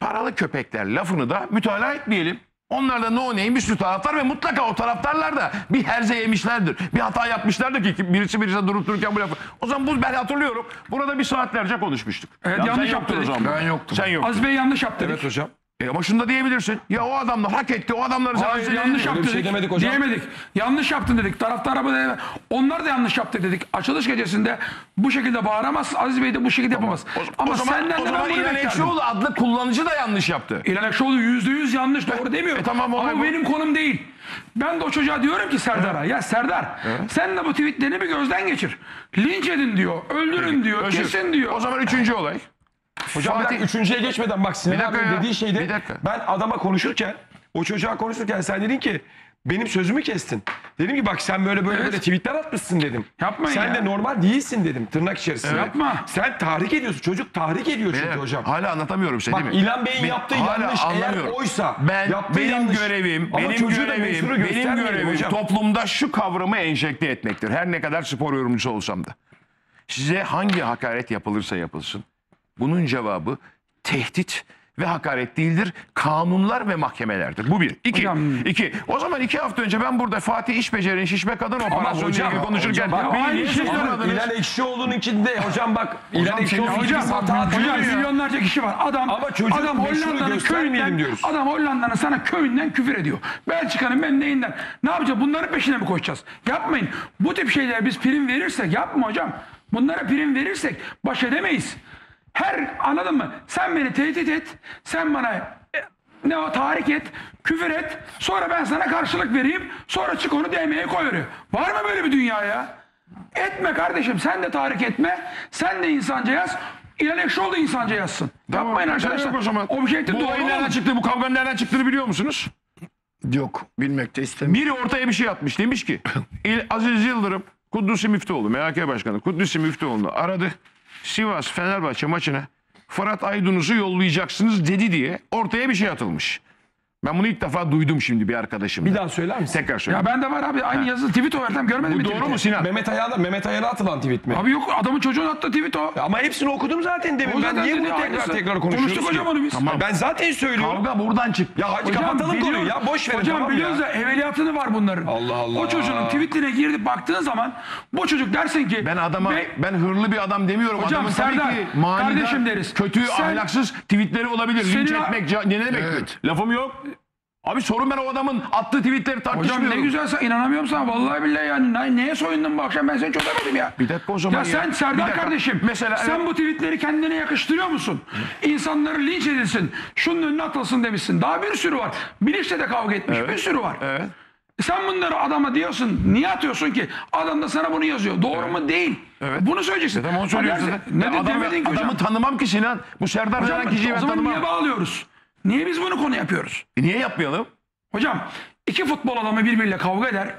paralı köpekler lafını da mütalaa etmeyelim. Onlar da no name bir sürü taraftar ve mutlaka o taraftarlar da bir herze yemişlerdir. Bir hata yapmışlardır ki birisi birisi durup dururken bu lafı. O zaman bu ben hatırlıyorum. Burada bir saatlerce konuşmuştuk. Evet, Ya yanlış zaman. Ben yoktum. Sen yoktun. Aziz Bey yanlış yaptı. Evet hocam. E ama şunu da diyebilirsin. Ya o adamlar hak etti. O adamları sen Hayır yanlış yaptı şey dedik. demedik hocam. Diyemedik. Yanlış yaptın dedik. Taraftara bu dedi. Onlar da yanlış yaptı dedik. Açılış gecesinde bu şekilde bağıramaz. Aziz Bey de bu şekilde yapamaz. O, Ama o zaman, senden o de zaman ben bunu İlhan. Ekşioğlu adlı kullanıcı da yanlış yaptı. İlhan Ekşioğlu yüzde yüz yanlış doğru demiyorum. E tamam, olay Ama bu. benim konum değil. Ben de o çocuğa diyorum ki Serdar'a ya Serdar sen de bu tweetlerini bir gözden geçir. Linç edin diyor, öldürün diyor, Özür. kesin diyor. O zaman üçüncü olay. Hocam dakika, üçüncüye geçmeden bak Sinan Bir dakika abinin ya, dediği şeyde bir dakika. ben adama konuşurken o çocuğa konuşurken sen dedin ki benim sözümü kestin. Dedim ki bak sen böyle böyle Evet. böyle tweetler atmışsın dedim. Yapmayın Sen ya. de normal değilsin dedim tırnak içerisinde. Yapma. Sen tahrik ediyorsun. Çocuk tahrik ediyor çünkü hocam. Hala anlatamıyorum seni Bak değil mi? İlhan Bey'in Ben yaptığı yanlış eğer anlamıyorum. oysa ben benim yanlış. görevim, Ama benim görevim, benim görevim hocam. toplumda şu kavramı enjekte etmektir. Her ne kadar spor yorumcusu olsam da. Size hangi hakaret yapılırsa yapılsın bunun cevabı tehdit ve hakaret değildir. Kanunlar ve mahkemelerdir. Bu bir. İki. Hocam- iki. O zaman iki hafta önce ben burada Fatih İşbecer'in şişme kadın operasyonu ile ilgili konuşurken hocam, bak, aynı şey sormadınız? İlhan Ekşioğlu'nun içinde hocam bak İlhan Ekşioğlu senin- hiçbir Hocam, hata hocam milyonlarca kişi var. Adam, Ama çocuğun adam Hollanda'nın köyünden, diyoruz. adam Hollanda'nın sana köyünden küfür ediyor. Belçika'nın ben neyinden. Ne yapacağız? Bunların peşine mi koşacağız? Yapmayın. Bu tip şeylere biz prim verirsek, yapma hocam. Bunlara prim verirsek baş edemeyiz. Her anladın mı? Sen beni tehdit et. Sen bana e, ne o tahrik et, küfür et. Sonra ben sana karşılık vereyim. Sonra çık onu DM'ye koy oraya. Var mı böyle bir dünya ya? Etme kardeşim. Sen de tahrik etme. Sen de insanca yaz. İlhan Ekşioğlu da insanca yazsın. Yapmayın mesele arkadaşlar. o zaman. Objektif bu olayın nereden çıktı, bu kavganın nereden çıktığını biliyor musunuz? Yok bilmek de istemiyorum. Biri ortaya bir şey atmış. Demiş ki *laughs* İl- Aziz Yıldırım Kudüs'ü Müftüoğlu MHK Başkanı Kudüs'ü Müftüoğlu'nu aradı. Sivas Fenerbahçe maçına Fırat Aydınus'u yollayacaksınız dedi diye ortaya bir şey atılmış. Ben bunu ilk defa duydum şimdi bir arkadaşımdan. Bir daha söyler misin? Tekrar söyle. Ya ben de var abi. Aynı yazılı tweet o Ertem. Görmedin Bu mi doğru tweet'i? mu Sinan? Mehmet Ayar'a Mehmet Ayar'a atılan tweet mi? Abi yok adamın çocuğun attığı tweet o. Ama hepsini okudum zaten demin. O Ben zaten niye dedi bunu tekrar aynısı. tekrar konuşuyoruz Konuştuk ki? hocam onu biz. Tamam. Ben zaten söylüyorum. Kavga buradan çıktı. Ya hadi kapatalım konuyu ya. Boş verin Hocam tamam biliyoruz ya. ya evveliyatını var bunların. Allah Allah. O çocuğun tweetine girdi baktığın zaman bu çocuk dersin ki Ben adama Be- ben hırlı bir adam demiyorum. Hocam, Adamın Serdar, tabii ki manidar, kardeşim deriz. kötü, Sen- ahlaksız tweetleri olabilir. Senin- Linç etmek, ca- ne demek? Lafım yok. Abi sorun ben o adamın attığı tweetleri Hocam tartışmıyorum. ne güzel sen inanamıyorum sana vallahi billahi yani ne- neye soyundun bu akşam ben seni çözemedim ya. Bir dakika o zaman Ya sen ya. Bir Serdar dakika. kardeşim Mesela sen bu tweetleri kendine yakıştırıyor musun? İnsanları linç edilsin, şunun önüne atılsın demişsin. Daha bir sürü var. Bilinçle de kavga etmiş bir sürü var. Evet. Sen bunları adama diyorsun. Niye atıyorsun ki? Adam da sana bunu yazıyor. Doğru mu? Değil. Evet. Bunu söyleyeceksin. Tamam onu söylüyorsun. derse- zaten. Ne de demedin ki hocam. adamı tanımam ki Sinan. Bu Serdar Hocam, denen kişiyi o ben zaman tanımam. niye bağlıyoruz? Niye biz bunu konu yapıyoruz? E niye yapmayalım? Hocam iki futbol adamı birbiriyle kavga eder.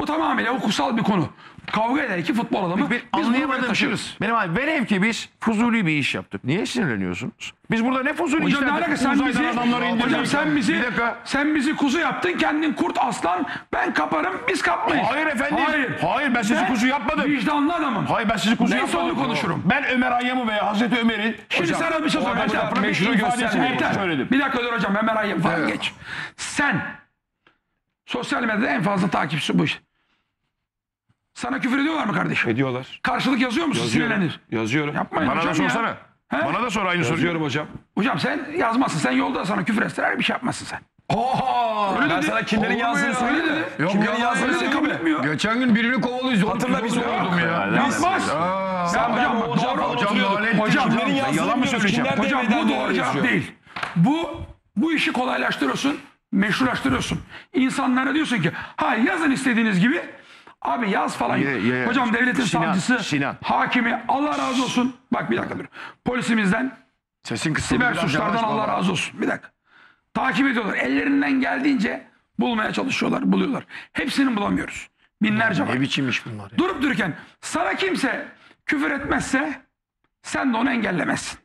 Bu tamamıyla hukuksal bir konu. Kavga eder iki futbol adamı. Bir Biz bunu buraya taşırız. Benim abi velev ki biz fuzuli bir iş yaptık. Niye sinirleniyorsunuz? Biz burada ne fuzuli Hocam işler ne alaka sen Uzaydan bizi, adamları indirdik. hocam sen bizi, Bir dakika. sen bizi kuzu yaptın kendin kurt aslan ben kaparım biz kapmayız. Hayır efendim. Hayır. Hayır, ben sizi kuzu yapmadım. Vicdanlı adamım. Hayır ben sizi kuzu Neyse yapmadım. onu konuşurum. Ben Ömer Hayyam'ı veya Hazreti Ömer'i Şimdi Hocam, sana bir şey o adamın söyleyeceğim. lafını Meşru ifadesini göstermeyin. yeter. söyledim. Bir dakika dur hocam Ömer Hayyem falan geç. Sen sosyal medyada en fazla takipçisi bu işte. Sana küfür ediyorlar mı kardeşim? Ediyorlar. Karşılık yazıyor musun? Yazıyorum. Sinirlenir. Yazıyorum. Yapmayın Bana hocam da ya. sorsana. He? Bana da sor aynı soruyu. Yazıyorum hocam. Hocam sen yazmazsın. Sen yolda sana küfür etseler bir şey yapmazsın sen. Öyle Ben dedi. sana kimlerin Olur mu yazdığını ya? söyleyeyim Öyle mi? dedi. Kimlerin ya, yazdığını Öyle de söyleyeyim kabul mi? etmiyor. Geçen gün birini kovalıyor. Zor Hatırla biz oldum ya. Yapmaz. Sen ben hocam, doğru- hocam, lanet Hocam kimlerin Ben yazdığını yalan mı biliyoruz. söyleyeceğim? Kimler Hocam bu doğru cevap değil. Bu bu işi kolaylaştırıyorsun, meşrulaştırıyorsun. İnsanlara diyorsun ki ha yazın istediğiniz gibi. Abi yaz falan. Ye- ye- Hocam devletin Sinan, savcısı, Sinan. hakimi Allah razı olsun. Bak bir dakika dur. Polisimizden, Sesin siber suçlardan Allah razı olsun. Bir dakika. Takip ediyorlar. Ellerinden geldiğince bulmaya çalışıyorlar, buluyorlar. Hepsini bulamıyoruz. Binlerce var. Ne biçim iş bunlar ya? Durup dururken sana kimse küfür etmezse sen de onu engellemezsin.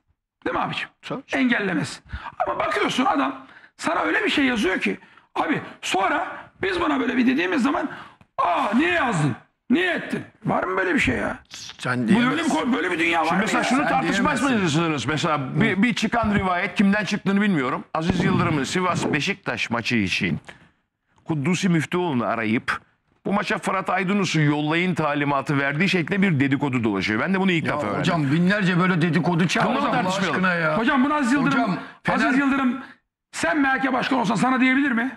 Değil mi abiciğim? Engellemezsin. Ama bakıyorsun adam sana öyle bir şey yazıyor ki abi sonra biz buna böyle bir dediğimiz zaman aa niye yazdın? Niye ettin? Var mı böyle bir şey ya? Sen Bu böyle bir, böyle bir dünya var Şimdi mı mesela ya? şunu tartışmaz diyemezsin. mısınız? Mesela bir, bir çıkan rivayet kimden çıktığını bilmiyorum. Aziz Yıldırım'ın Sivas Beşiktaş maçı için Kuddusi Müftüoğlu'nu arayıp bu maça Fırat Aydınus'u yollayın talimatı verdiği şekilde bir dedikodu dolaşıyor. Ben de bunu ilk Ya defa öğrendim. hocam binlerce böyle dedikodu çağır Bunu Allah tartışmayalım. aşkına ya. Hocam bunu Aziz Yıldırım, Hocam, Fener- Aziz Yıldırım sen MHK başkan olsan sana diyebilir mi?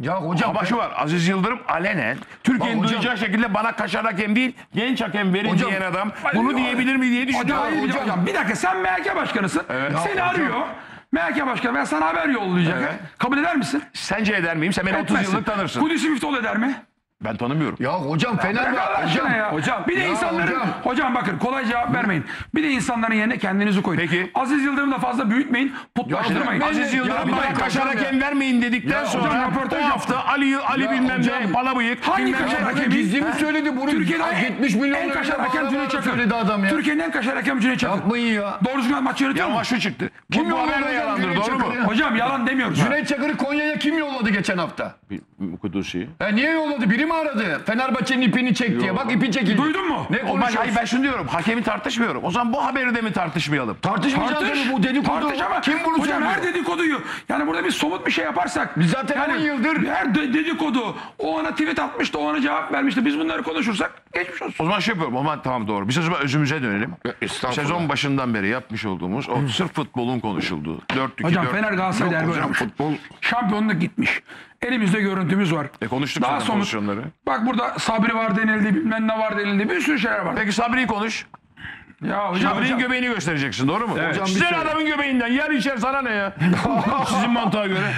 Ya hocam şu var Aziz Yıldırım alenen Türkiye'nin hocam- duyacağı şekilde bana kaşar hakem değil genç hakem verin Hocam- diyen adam bunu diyebilir mi diye düşünüyorum. hayır, bir dakika, hocam. bir dakika sen MHK başkanısın. Ya Seni hocam- arıyor. MHK başkanı ben sana haber yollayacak. Kabul eder misin? Sence eder miyim? Sen beni 30 Etmezsin. yıllık tanırsın. Kudüs'ü Müftüoğlu eder mi? Ben tanımıyorum. Ya hocam Fenerbahçe hocam. ya. hocam, bir de ya insanların hocam. hocam. bakın kolay cevap vermeyin. Bir de insanların yerine kendinizi koyun. Peki. Aziz Yıldırım'ı da fazla büyütmeyin, putlaştırmayın. Aziz Ya Yıldırım bana kaşar ya. hakem vermeyin dedikten Ya sonra hocam röportaj o hafta. Ali Ali Ya bilmem hocam, ne bala bıyık hangi kaşar hakemi? Gizli mi söyledi bunu? Türkiye'de 70 milyon en kaşar hakem Cüneyt Çakır. söyledi adam ya. Türkiye'nin en kaşar hakem Cüneyt Çakır. Yapmayın ya. Doğru düzgün maç yönetiyor Ya mu? ama şu çıktı. Kim yolladı yalandır doğru mu? Hocam yalan demiyoruz. Cüneyt Çakır'ı Konya'ya kim yolladı geçen hafta? Kudusi. E niye yolladı? Biri mi aradı? Fenerbahçe'nin ipini çek diye. Bak ipi çekildi. Duydun mu? Ne ben, konuşuyorsun? hayır, ben şunu diyorum. Hakemi tartışmıyorum. O zaman bu haberi de mi tartışmayalım? Tartışmayacağız Tartış. tabii bu dedikodu. Tartış ama Kim bunu hocam her söylüyor? dedikoduyu yani burada bir somut bir şey yaparsak. Biz zaten 10 yıldır- Her de- dedikodu o ona tweet atmıştı o ona cevap vermişti. Biz bunları konuşursak geçmiş olsun. O zaman şey yapıyorum. O zaman tamam doğru. Biz o zaman özümüze dönelim. estağfurullah. Sezon başından beri yapmış olduğumuz o sırf futbolun konuşulduğu. 4-2 Hocam 4 Fener Galatasaray derbi hocam, oynamış. futbol- Şampiyonluk gitmiş. Elimizde görüntümüz var. E konuştuk Daha somut. pozisyonları. Bak burada Sabri var denildi, bilmem ne var denildi. Bir sürü şeyler var. Peki Sabri'yi konuş. Ya hocam, Sabri'nin hocam. göbeğini göstereceksin doğru mu? Hocam bir Sizin şey- adamın göbeğinden yer içer sana ne ya? *laughs* Sizin mantığa göre.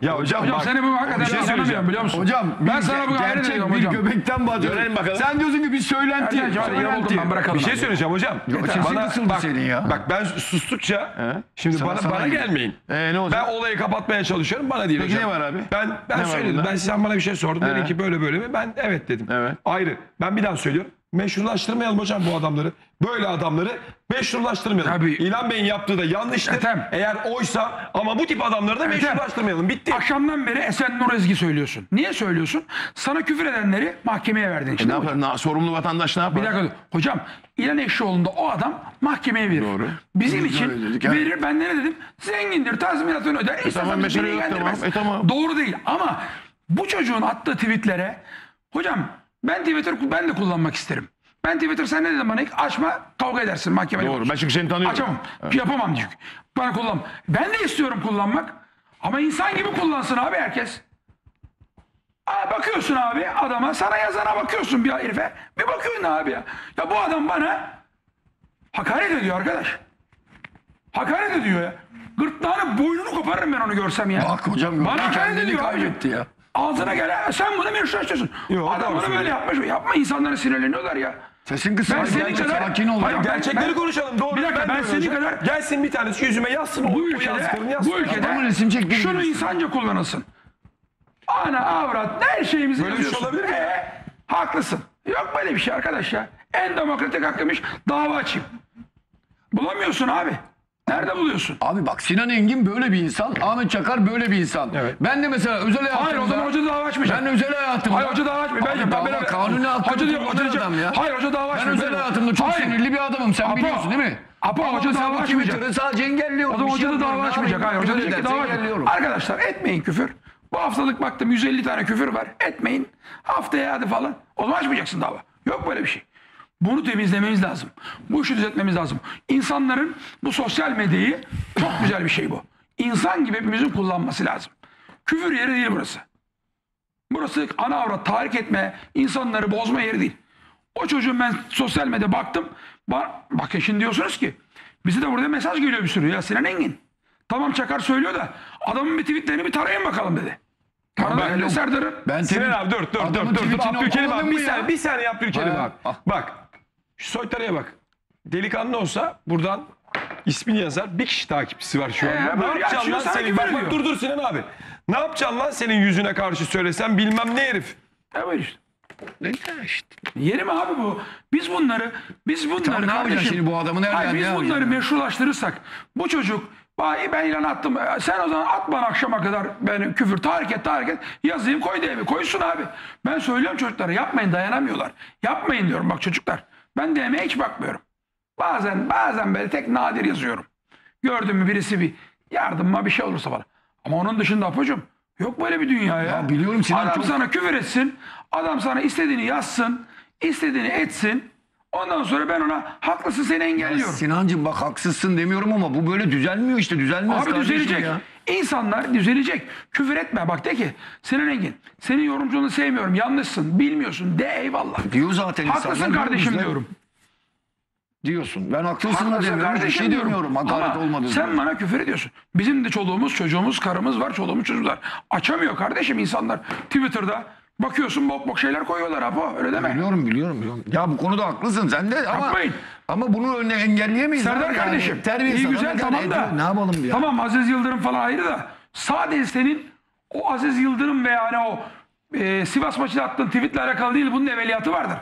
Ya hocam, Hocam bak, seni bu hakikaten şey anlamıyorum biliyor musun? Hocam ben sana bu ge- gayret gerçek ediyorum bir hocam. göbekten bahsediyorum. Görelim bakalım. Sen diyorsun ki bir söylenti. Hadi yoruldum ben bırakalım. Bir şey söyleyeceğim hocam. sesin Bana, bak, senin ya. bak ben sustukça şimdi Sana- bana, sana bana gelmeyin. Ee, ne olacak? Ben olayı kapatmaya çalışıyorum. Bana değil Peki hocam. ne var abi? Ben ben Ne söyledim. Ben sen bana bir şey sordun. Dedin ki böyle böyle mi? Ben evet dedim. Evet. Ayrı. Ben bir daha söylüyorum. Meşrulaştırmayalım hocam bu adamları. Böyle adamları meşrulaştırmayalım. Tabii. İlhan Bey'in yaptığı da yanlıştır. Ethem. Eğer oysa ama bu tip adamları da Ethem. meşrulaştırmayalım. Bitti. Akşamdan beri Esen Nur Ezgi söylüyorsun. Niye söylüyorsun? Sana küfür edenleri mahkemeye verdin. E, ne yapar? Na- sorumlu vatandaş ne yapar? Bir dakika. Hocam İlhan Eşşioğlu'nda o adam mahkemeye verir. Doğru. Bizim Biz için ha. verir. Ben de ne dedim? Zengindir, tazminatını öder. İstersen tamam, mesele yok, tamam. E, tamam. Doğru değil ama bu çocuğun attığı tweetlere hocam ben Twitter ben de kullanmak isterim. Ben Twitter sen ne dedin bana ilk açma kavga edersin mahkemede. Doğru. Ben çünkü seni tanıyorum. Açamam. Yapamam çünkü. Bana kullan. Ben de istiyorum kullanmak. Ama insan gibi kullansın abi herkes. Aa, bakıyorsun abi adama sana yazana bakıyorsun bir herife. Bir bakıyorsun abi ya. Ya bu adam bana hakaret ediyor arkadaş. Hakaret ediyor ya. Gırtlağını boynunu koparırım ben onu görsem ya. Bak hocam Bana hakaret kendini ediyor abi. kaybetti ya. Ağzına ha, sen bunu meşrulaştırıyorsun. Yok, Adam bunu böyle yapmış. Yapma insanlara sinirleniyorlar ya. Sesin kısıldı. Ben senin kadar- Sakin ol. Hayır, ben- Gerçekleri ben- konuşalım. Doğru. Bir dakika, ben öyle senin kadar- Gelsin bir tanesi yüzüme yazsın. Bu ülkede, yazdıklarını yazsın. bu ülkede şunu insanca kullanılsın. Ana avrat her şeyimizi Böyle bir şey yazıyorsun. olabilir mi? Ee, haklısın. Yok böyle bir şey arkadaş ya. En demokratik hakkıymış dava açayım. Bulamıyorsun abi. Nerede buluyorsun? Abi bak Sinan Engin böyle bir insan, Ahmet Çakar böyle bir insan. Evet. Ben de mesela özel hayatımda... Hayır o zaman hoca dava açmayacak. Ben özel hayatımda... Hayır hoca dava açmayacak. Ben, ben, ben, kanuni hakkını hoca diyor, hoca adam ya. Hayır hoca dava Ben açmayacak. özel hayatımda çok Hayır. sinirli bir adamım. Sen Apo, biliyorsun değil mi? Apo Ama hoca dava açmayacak. Sadece engelliyorum. O zaman şey hoca da dava açmayacak. Hayır hoca diyecek ki dava engelliyorum. Arkadaşlar etmeyin küfür. Bu haftalık baktım 150 tane küfür var. Etmeyin. Haftaya hadi falan. O zaman açmayacaksın dava. Yok böyle bir şey. Bunu temizlememiz lazım. Bu işi düzeltmemiz lazım. İnsanların bu sosyal medyayı çok güzel bir şey bu. İnsan gibi hepimizin kullanması lazım. Küfür yeri değil burası. Burası ana avrat tahrik etme, insanları bozma yeri değil. O çocuğun ben sosyal medyada baktım. Ba bakın şimdi diyorsunuz ki bize de burada mesaj geliyor bir sürü. Ya Sinan Engin. Tamam Çakar söylüyor da adamın bir tweetlerini bir tarayın bakalım dedi. Taradı ben. Serdar'ın. Ben Sinan abi dur dur dur dur. Abdülkerim abi bir saniye, bir saniye Abdülkerim abi. Bak şu soytarıya bak. Delikanlı olsa buradan ismini yazar. Bir kişi takipçisi var şu anda. Ee, ne yapacaksın lan senin? Bak, bak dur dur Sinan abi. Ne yapacaksın lan senin yüzüne karşı söylesem bilmem ne herif. Ya böyle işte. Yeri mi abi bu? Biz bunları, biz bunları Tamam, ne yapacaksın şimdi bu adamı nereden, Hayır, ne biz yapacaksın bunları meşrulaştırırsak bu çocuk Vay ben ilan attım. E, Sen o zaman at bana akşama kadar beni küfür tahrik et tahrik et. Yazayım koy DM'ye. Koysun abi. Ben söylüyorum çocuklara yapmayın dayanamıyorlar. Yapmayın diyorum bak çocuklar. Ben DM'ye hiç bakmıyorum. Bazen bazen böyle tek nadir yazıyorum. Gördün mü birisi bir yardımma bir şey olursa falan. Ama onun dışında Apocuğum yok böyle bir dünya ya. Ya biliyorum Sinan, Adam çok- sana küfür etsin. Adam sana istediğini yazsın. istediğini etsin. Ondan sonra ben ona haklısın seni engelliyorum. Sinancım bak haksızsın demiyorum ama bu böyle düzelmiyor işte düzelmez Abi kardeşim düzelecek. ya. İnsanlar düzelecek. Küfür etme. Bak de ki Sinan Engin senin yorumculuğunu sevmiyorum. Yanlışsın. Bilmiyorsun. De eyvallah. Diyor zaten Haklısın insanlar, kardeşim diyoruz diyorum. Diyorsun. Ben haklısın da Haklısın demiyorum. Bir kardeşim şey diyorum. demiyorum. Hakaret Ama olmadı. Sen bana küfür ediyorsun. Bizim de çoluğumuz, çocuğumuz, karımız var, çoluğumuz, çocuğumuz var. Açamıyor kardeşim insanlar. Twitter'da bakıyorsun bok bok şeyler koyuyorlar Apo. Öyle deme. Biliyorum biliyorum. biliyorum. Ya bu konuda haklısın sen de ama Yapmayın. Ama bunu önüne engelleyemeyiz. Serdar abi yani. kardeşim. Terbiyesiz iyi adam güzel tamam ediyor? da. Ne yapalım ya? Tamam Aziz Yıldırım falan ayrı da. Sadece senin o Aziz Yıldırım ve yani o e, Sivas maçında attığın tweetle alakalı değil. Bunun evveliyatı vardır.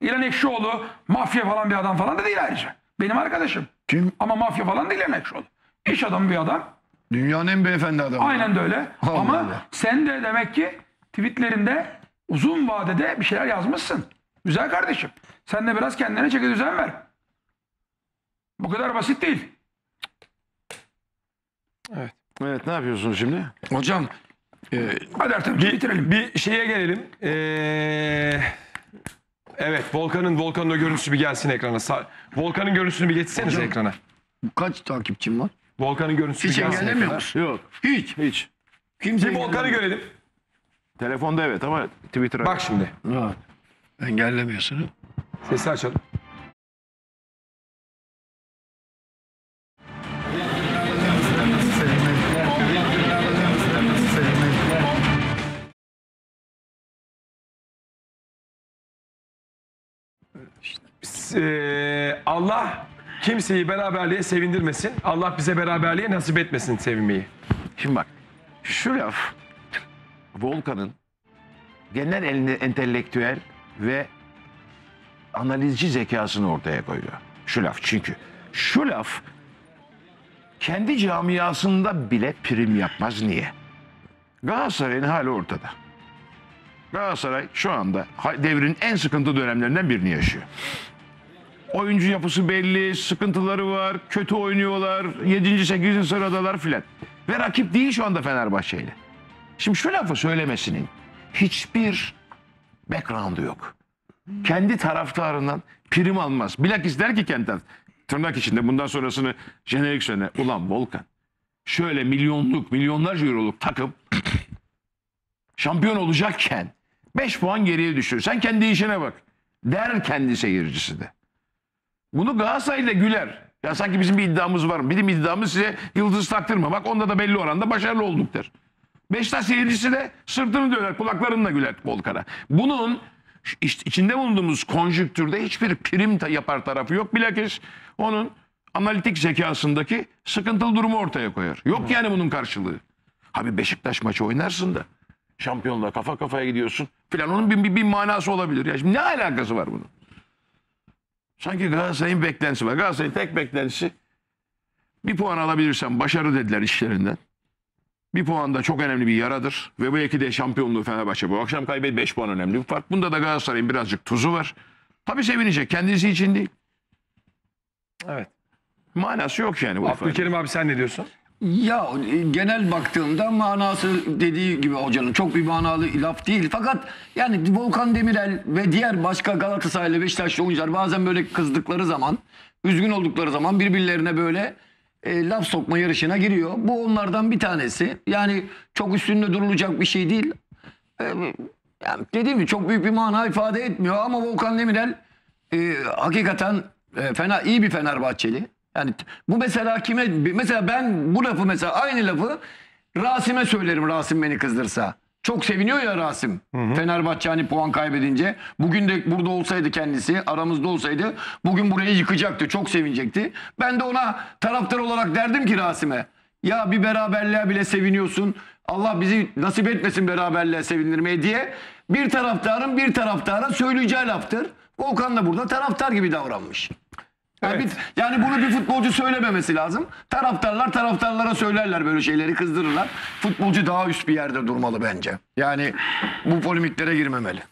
İlhan Ekşioğlu mafya falan bir adam falan da değil ayrıca. Benim arkadaşım. Kim? Ama mafya falan değil İlhan Ekşioğlu. İş adamı bir adam. Dünyanın en beyefendi adamı. Aynen de öyle. Allah Ama Allah. sen de demek ki tweetlerinde uzun vadede bir şeyler yazmışsın. Güzel kardeşim. Sen de biraz kendine çeki düzen ver. Bu kadar basit değil. Evet ne yapıyorsunuz şimdi? Hocam Hadi Ertem'ciğim bitirelim. Bir şeye gelelim. Ee, evet Volkan'ın Volkan'ın o görüntüsü bir gelsin ekrana. Sa- Volkan'ın görüntüsünü bir getirsenize Hocam. ekrana. kaç takipçim var? Volkan'ın görüntüsü Hiç bir gelsin engellemiyor ekrana. musun? Yok. Hiç. Hiç. Kimse Bir Volkan'ı engellemiyor. görelim. Telefonda evet ama Twitter'a. Bak şimdi. Ha. Engellemiyorsun. Sesi açalım. Eee, Allah kimseyi beraberliğe sevindirmesin. Allah bize beraberliğe nasip etmesin sevinmeyi. Şimdi bak şu laf Volkan'ın genel elinde entelektüel ve analizci zekasını ortaya koyuyor. Şu laf çünkü şu laf kendi camiasında bile prim yapmaz niye? Galatasaray'ın hali ortada. Galatasaray şu anda devrin en sıkıntı dönemlerinden birini yaşıyor. Oyuncu yapısı belli, sıkıntıları var, kötü oynuyorlar, 7. 8. sıradalar filan. Ve rakip değil şu anda Fenerbahçe ile. Şimdi şu lafı söylemesinin hiçbir background'u yok. Kendi taraftarından prim almaz. Bilakis der ki kendi tırnak içinde bundan sonrasını jenerik söyle. Ulan Volkan şöyle milyonluk, milyonlarca euroluk takım *clears throat* şampiyon olacakken 5 puan geriye düşür. Sen kendi işine bak. Der kendi seyircisi de. Bunu Galatasaray'la güler. Ya sanki bizim bir iddiamız var mı? Bizim iddiamız size yıldız taktırma. Bak onda da belli oranda başarılı olduk der. Beşiktaş seyircisi de sırtını döner, kulaklarını da güler Volkan'a. Bunun işte içinde bulunduğumuz konjüktürde hiçbir prim yapar tarafı yok. Bilakis onun analitik zekasındaki sıkıntılı durumu ortaya koyar. Yok yani bunun karşılığı. Abi Beşiktaş maçı oynarsın da Şampiyonluğa kafa kafaya gidiyorsun filan. Onun bir, bir, bir manası olabilir. Ya şimdi ne alakası var bunun? Sanki Galatasaray'ın beklentisi var. Galatasaray'ın tek beklentisi bir puan alabilirsen başarı dediler işlerinden. Bir puan da çok önemli bir yaradır. Ve bu belki de şampiyonluğu Fenerbahçe bu akşam kaybet 5 puan önemli bir fark. Bunda da Galatasaray'ın birazcık tuzu var. Tabii sevinecek. Kendisi için değil. Evet. Manası yok yani bu. Abdülkerim abi sen ne diyorsun? Ya e, genel baktığımda manası dediği gibi hocanın çok bir manalı laf değil. Fakat yani Volkan Demirel ve diğer başka Galatasaraylı Beşiktaşlı oyuncular bazen böyle kızdıkları zaman, üzgün oldukları zaman birbirlerine böyle e, laf sokma yarışına giriyor. Bu onlardan bir tanesi. Yani çok üstünde durulacak bir şey değil. E, yani dediğim gibi çok büyük bir mana ifade etmiyor ama Volkan Demirel e, hakikaten e, fena iyi bir Fenerbahçeli. Yani bu mesela kime mesela ben bu lafı mesela aynı lafı Rasim'e söylerim Rasim beni kızdırsa. Çok seviniyor ya Rasim. Fenerbahçe hani puan kaybedince. Bugün de burada olsaydı kendisi, aramızda olsaydı bugün burayı yıkacaktı. Çok sevinecekti. Ben de ona taraftar olarak derdim ki Rasim'e. Ya bir beraberliğe bile seviniyorsun. Allah bizi nasip etmesin beraberliğe sevindirmeye diye bir taraftarın bir taraftara söyleyeceği laftır. Volkan da burada taraftar gibi davranmış. Yani, bir- yani bunu bir futbolcu söylememesi lazım. Taraftarlar taraftarlara söylerler böyle şeyleri kızdırırlar. Futbolcu daha üst bir yerde durmalı bence. Yani bu polemiklere girmemeli.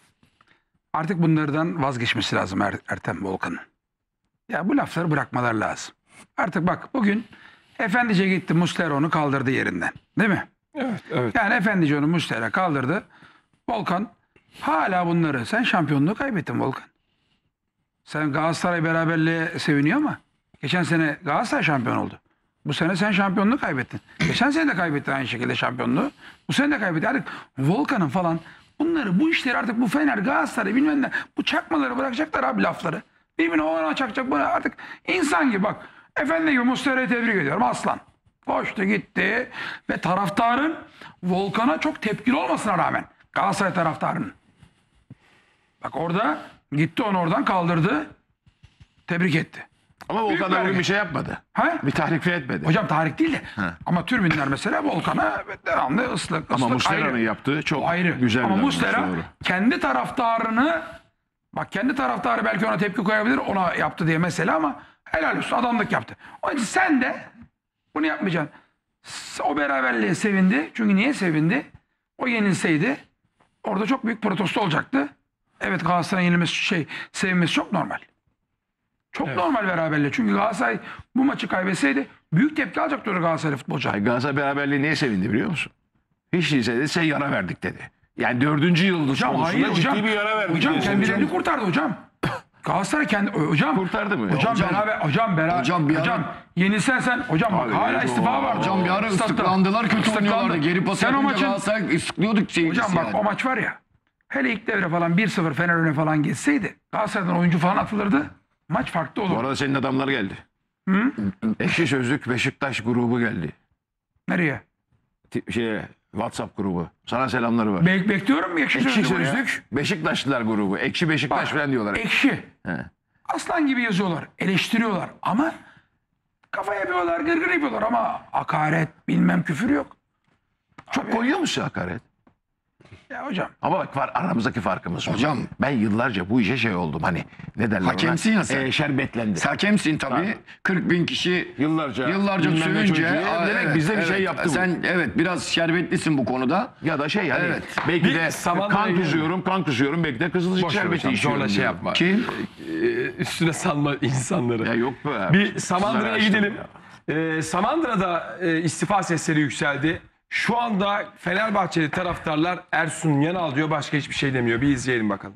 Artık bunlardan vazgeçmesi lazım er, Ertem Volkan'ın. Ya bu lafları bırakmalar lazım. Artık bak bugün Efendice gitti Muslera onu kaldırdı yerinden. Değil mi? Evet, evet. Yani Efendice onu Muslera kaldırdı. Volkan hala bunları. Sen şampiyonluğu kaybettin Volkan. Sen Galatasaray beraberliğe seviniyor ama geçen sene Galatasaray şampiyon oldu. Bu sene sen şampiyonluğu kaybettin. Geçen sene de kaybettin aynı şekilde şampiyonluğu. Bu sene de kaybettin. Artık Volkan'ın falan bunları bu işleri artık bu Fener Galatasaray bilmem ne bu çakmaları bırakacaklar abi lafları. Birbirine ona çakacak bana artık insan gibi bak. Efendi gibi Muslera'yı tebrik ediyorum aslan. Koştu gitti ve taraftarın Volkan'a çok tepkili olmasına rağmen Galatasaray taraftarının. Bak orada gitti onu oradan kaldırdı. Tebrik etti. Ama Büyük Volkan da bugün hareket. bir şey yapmadı. Ha? Bir tahrik etmedi. Hocam tahrik değil de. Ama tribünler mesela Volkan'a devamlı ıslık Ama ıslık Muslera'nın ayrı. yaptığı çok O ayrı. güzel bir Ama davranış, Muslera doğru. kendi taraftarını bak kendi taraftarı belki ona tepki koyabilir ona yaptı diye mesela ama helal olsun adamlık yaptı. Onun için sen de bunu yapmayacaksın. S- O beraberliğe sevindi. Çünkü niye sevindi? O yenilseydi orada çok büyük protesto olacaktı. Evet Galatasaray'ın yenilmesi şey sevinmesi çok normal. Çok normal beraberliğe. Çünkü Galatasaray bu maçı kaybetseydi büyük tepki alacaktı Galatasaray futbolcu. Ay Galatasaray beraberliği neye sevindi biliyor musun? Hiç değilse dedi sen yara verdik dedi. Yani dördüncü yıldız Hocam hayır ciddi hocam. bir yara verdik. Hocam kendilerini kurtardı hocam. *laughs* Galatasaray kendi hocam Kurtardı mı? Hocam, Hocam- beraber hocam beraber Hocam bir ara- hocam yenilsen sen hocam bak Abi, hala evet, istifa var. Hocam bir ara Statta. ıslıklandılar kötü Islıklandı. oynuyorlardı. Geri pas Sen o maçın Galatasaray ıslıklıyorduk seyircisi hocam bak yani. o maç var ya hele ilk devre falan 1-0 Fener öne falan geçseydi Galatasaray'dan oyuncu falan atılırdı. Maç farklı Bu olur. arada senin adamlar geldi. Ekşi Sözlük Beşiktaş grubu geldi. Nereye? Ti- Şey, WhatsApp grubu. Sana selamları var. Bek bekliyorum ekşi, Ekşi sözlük oraya. Sözlük Beşiktaşlılar grubu. Ekşi Beşiktaş falan diyorlar. Ekşi. He. Aslan gibi yazıyorlar. Eleştiriyorlar ama kafa yapıyorlar, gırgır yapıyorlar ama hakaret, bilmem küfür yok. Çok koyuyor musun hakaret? Ya hocam Ama bak var aramızdaki farkımız. var. Hocam. ben yıllarca bu işe şey oldum hani ne derler Hakemsin ona? ya sen. Ee, şerbetlendi. Hakemsin tabii. 40 bin kişi Yıllarca yıllarca sövünce demek bizde bir şey yaptı bu. Sen evet biraz şerbetlisin bu konuda. Ya da şey yani Evet. belki Bir de kan kusuyorum, kan kusuyorum. Belki de kızılcık Boş şerbeti hocam, içiyorum. zorla şey yapma. Kim? Ee, üstüne salma insanları. Ya yok be. Bir Samandıra'ya gidelim. Ee, Samandıra'da e, istifa sesleri yükseldi. Şu anda Fenerbahçeli taraftarlar Ersun Yanal diyor başka hiçbir şey demiyor. Bir izleyelim bakalım.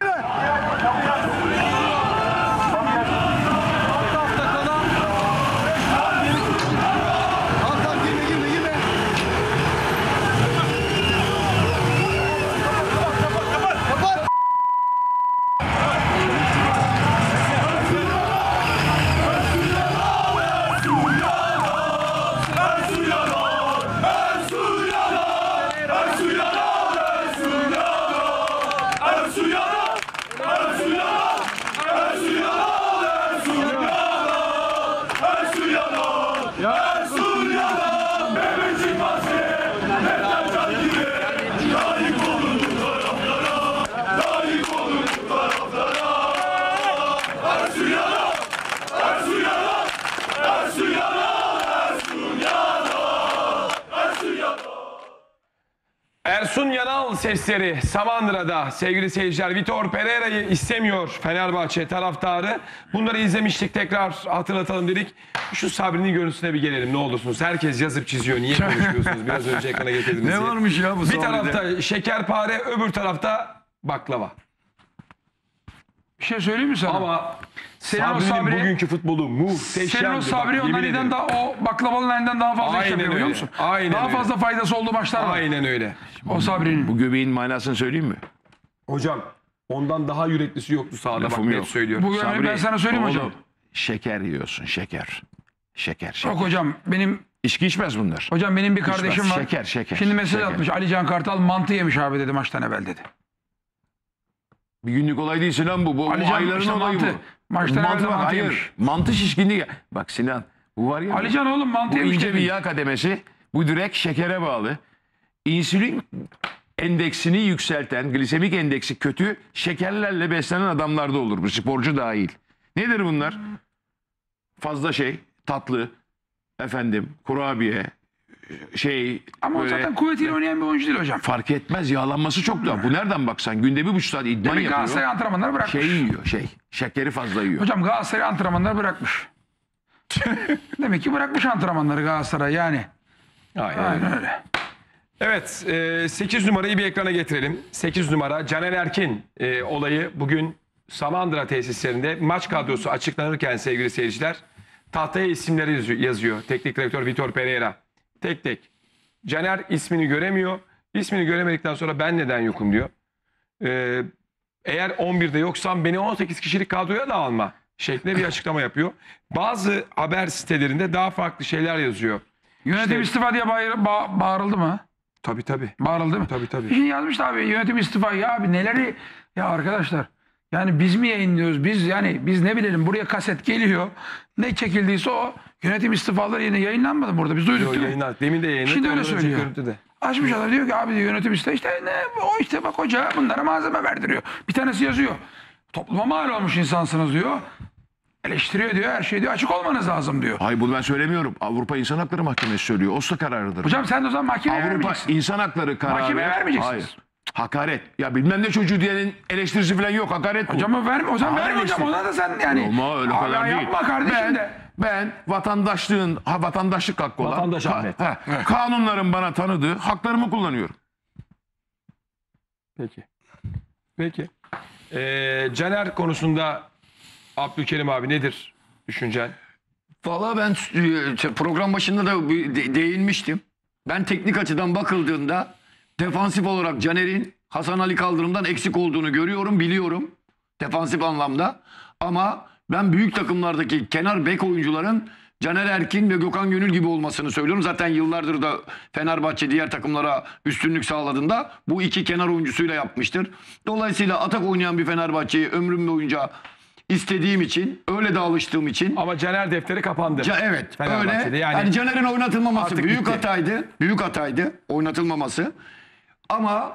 Sesleri Samandıra'da sevgili seyirciler Vitor Pereira'yı istemiyor Fenerbahçe taraftarı. Bunları izlemiştik tekrar hatırlatalım dedik. Şu Sabri'nin görüntüsüne bir gelelim ne olursunuz. Herkes yazıp çiziyor. Niye konuşmuyorsunuz? Biraz önce ekrana getirdiniz. *laughs* Ne varmış ya bu Bir Sabri'de? tarafta şekerpare öbür tarafta baklava. Bir şey söyleyeyim mi sana? Ama Senin o Sabri'nin Sabri- bugünkü futbolu muhteşemdi. Senin o bak, Sabri ondan elinden daha o baklavalı elinden daha fazla iş Aynen yapıyor biliyor öyle. musun? Aynen daha öyle. fazla faydası olduğu maçlar var. Aynen öyle. O Sabri'nin. Bu göbeğin manasını söyleyeyim mi? Hocam ondan daha yüreklisi yoktu sahada bak Lafım net yok. söylüyorum. Bu göbeği ben sana söyleyeyim oğlum, hocam. Şeker yiyorsun şeker. Şeker şeker. Yok hocam benim İçki içmez bunlar. hocam benim bir İçmez. kardeşim var. Şeker şeker. Şimdi mesaj şeker. atmış Ali Can Kartal mantı yemiş abi dedi maçtan evvel dedi. Bir günlük olay değil Sinan bu. Bu, Ali bu Can ayların işte olayı mantı. bu. Maçtan mantı mantı hayır. yemiş. Mantı şişkinliği. Bak Sinan bu var ya. Ali bu- Can oğlum mantı Bu yemiş ince bir yağ kademesi. Bu direkt şekere bağlı. İnsülin endeksini yükselten, glisemik endeksi kötü şekerlerle beslenen adamlarda olur. Bu sporcu dahil. Nedir bunlar? Fazla şey, tatlı, efendim, kurabiye, şey, Ama o böyle zaten kuvvetiyle oynayan bir oyuncu değil hocam. fark etmez. Yağlanması çok da. Bu nereden baksan günde bir buçuk saat idman Demek yapıyor. Galatasaray antrenmanları bırakmış. Şey yiyor, şey. Şekeri fazla yiyor. Hocam Galatasaray antrenmanları bırakmış. *laughs* Demek ki bırakmış antrenmanları Galatasaray yani. Aynen, Aynen öyle. Evet, e, 8 numarayı bir ekrana getirelim. 8 numara Caner Erkin e, olayı bugün Samandıra tesislerinde maç kadrosu açıklanırken sevgili seyirciler tahtaya isimleri yazıyor, yazıyor. Teknik direktör Vitor Pereira. Tek tek. Caner ismini göremiyor. İsmini göremedikten sonra ben neden yokum diyor. E, eğer 11'de yoksam beni 18 kişilik kadroya da alma şeklinde bir açıklama yapıyor. Bazı haber sitelerinde daha farklı şeyler yazıyor. Yönetim İşte- istifa diye bağır, ba- bağırıldı mı? Tabii tabii. Bağırıldı mı? Tabii tabii. Şimdi yazmış da abi yönetim istifa. Ya abi neleri... Ya arkadaşlar yani biz mi yayınlıyoruz? Biz yani biz ne bilelim buraya kaset geliyor. Ne çekildiyse o. Yönetim istifaları yine yayınlanmadı burada. Biz duyduk Yo, değil mi? yayınlar. Demin de yayınladık. Şimdi öyle ondan önceki söylüyor. görüntüde. Açmış adam diyor ki abi diyor, yönetim istifa. İşte ne o işte bak hoca bunlara malzeme verdiriyor. Bir tanesi yazıyor. Topluma mal olmuş insansınız diyor. Eleştiriyor diyor. Her şey diyor. Açık olmanız lazım diyor. Hayır bunu ben söylemiyorum. Avrupa İnsan Hakları Mahkemesi söylüyor. Oslo kararıdır. Hocam sen de o zaman mahkemeye Avrupa vermeyeceksin. İnsan Hakları kararı. Mahkemeye vermeyeceksiniz. Hayır. Hakaret. Ya bilmem ne çocuğu diyenin eleştirisi falan yok. Hakaret bu. Hocam verme. O zaman verme hocam. Ona da sen yani. Olma öyle Abi kadar değil. Yapma kardeşim ben, de. Ben vatandaşlığın, ha, vatandaşlık hakkı olan, Vatandaş ka- Ahmet. ha, kanunların bana tanıdığı haklarımı kullanıyorum. Peki. Peki. Ee, Caner konusunda Abdülkerim abi nedir düşüncen? Valla ben e, program başında da bir de- değinmiştim. Ben teknik açıdan bakıldığında defansif olarak Caner'in Hasan Ali Kaldırım'dan eksik olduğunu görüyorum, biliyorum. Defansif anlamda. Ama ben büyük takımlardaki kenar bek oyuncuların Caner Erkin ve Gökhan Gönül gibi olmasını söylüyorum. Zaten yıllardır da Fenerbahçe diğer takımlara üstünlük sağladığında bu iki kenar oyuncusuyla yapmıştır. Dolayısıyla atak oynayan bir Fenerbahçe'yi ömrüm boyunca istediğim için, öyle de alıştığım için Ama Caner defteri kapandı. Ca- evet öyle. Yani- Yani, Caner'in oynatılmaması büyük bitti. hataydı. Büyük hataydı oynatılmaması. Ama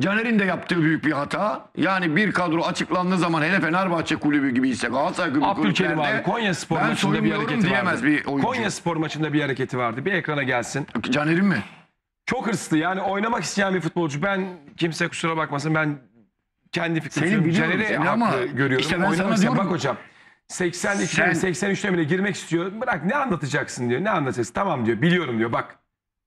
Caner'in de yaptığı büyük bir hata. Yani bir kadro açıklandığı zaman hele Fenerbahçe kulübü gibi ise Galatasaray gibi Abdülkerim abi Konya Spor ben maçında bir hareketi diyemez vardı. bir oyuncu. Konya Spor maçında bir hareketi vardı. Bir ekrana gelsin. Caner'in mi? Çok hırslı yani oynamak isteyen bir futbolcu. Ben kimse kusura bakmasın ben kendi fikrim Seni biliyorum Caner'i seni ama görüyorum. işte ben Oynamak sana diyorum- Bak hocam 82'de Sen- 83'te bile girmek istiyor. Bırak ne anlatacaksın diyor. Ne anlatacaksın? Tamam diyor. Biliyorum diyor. Bak.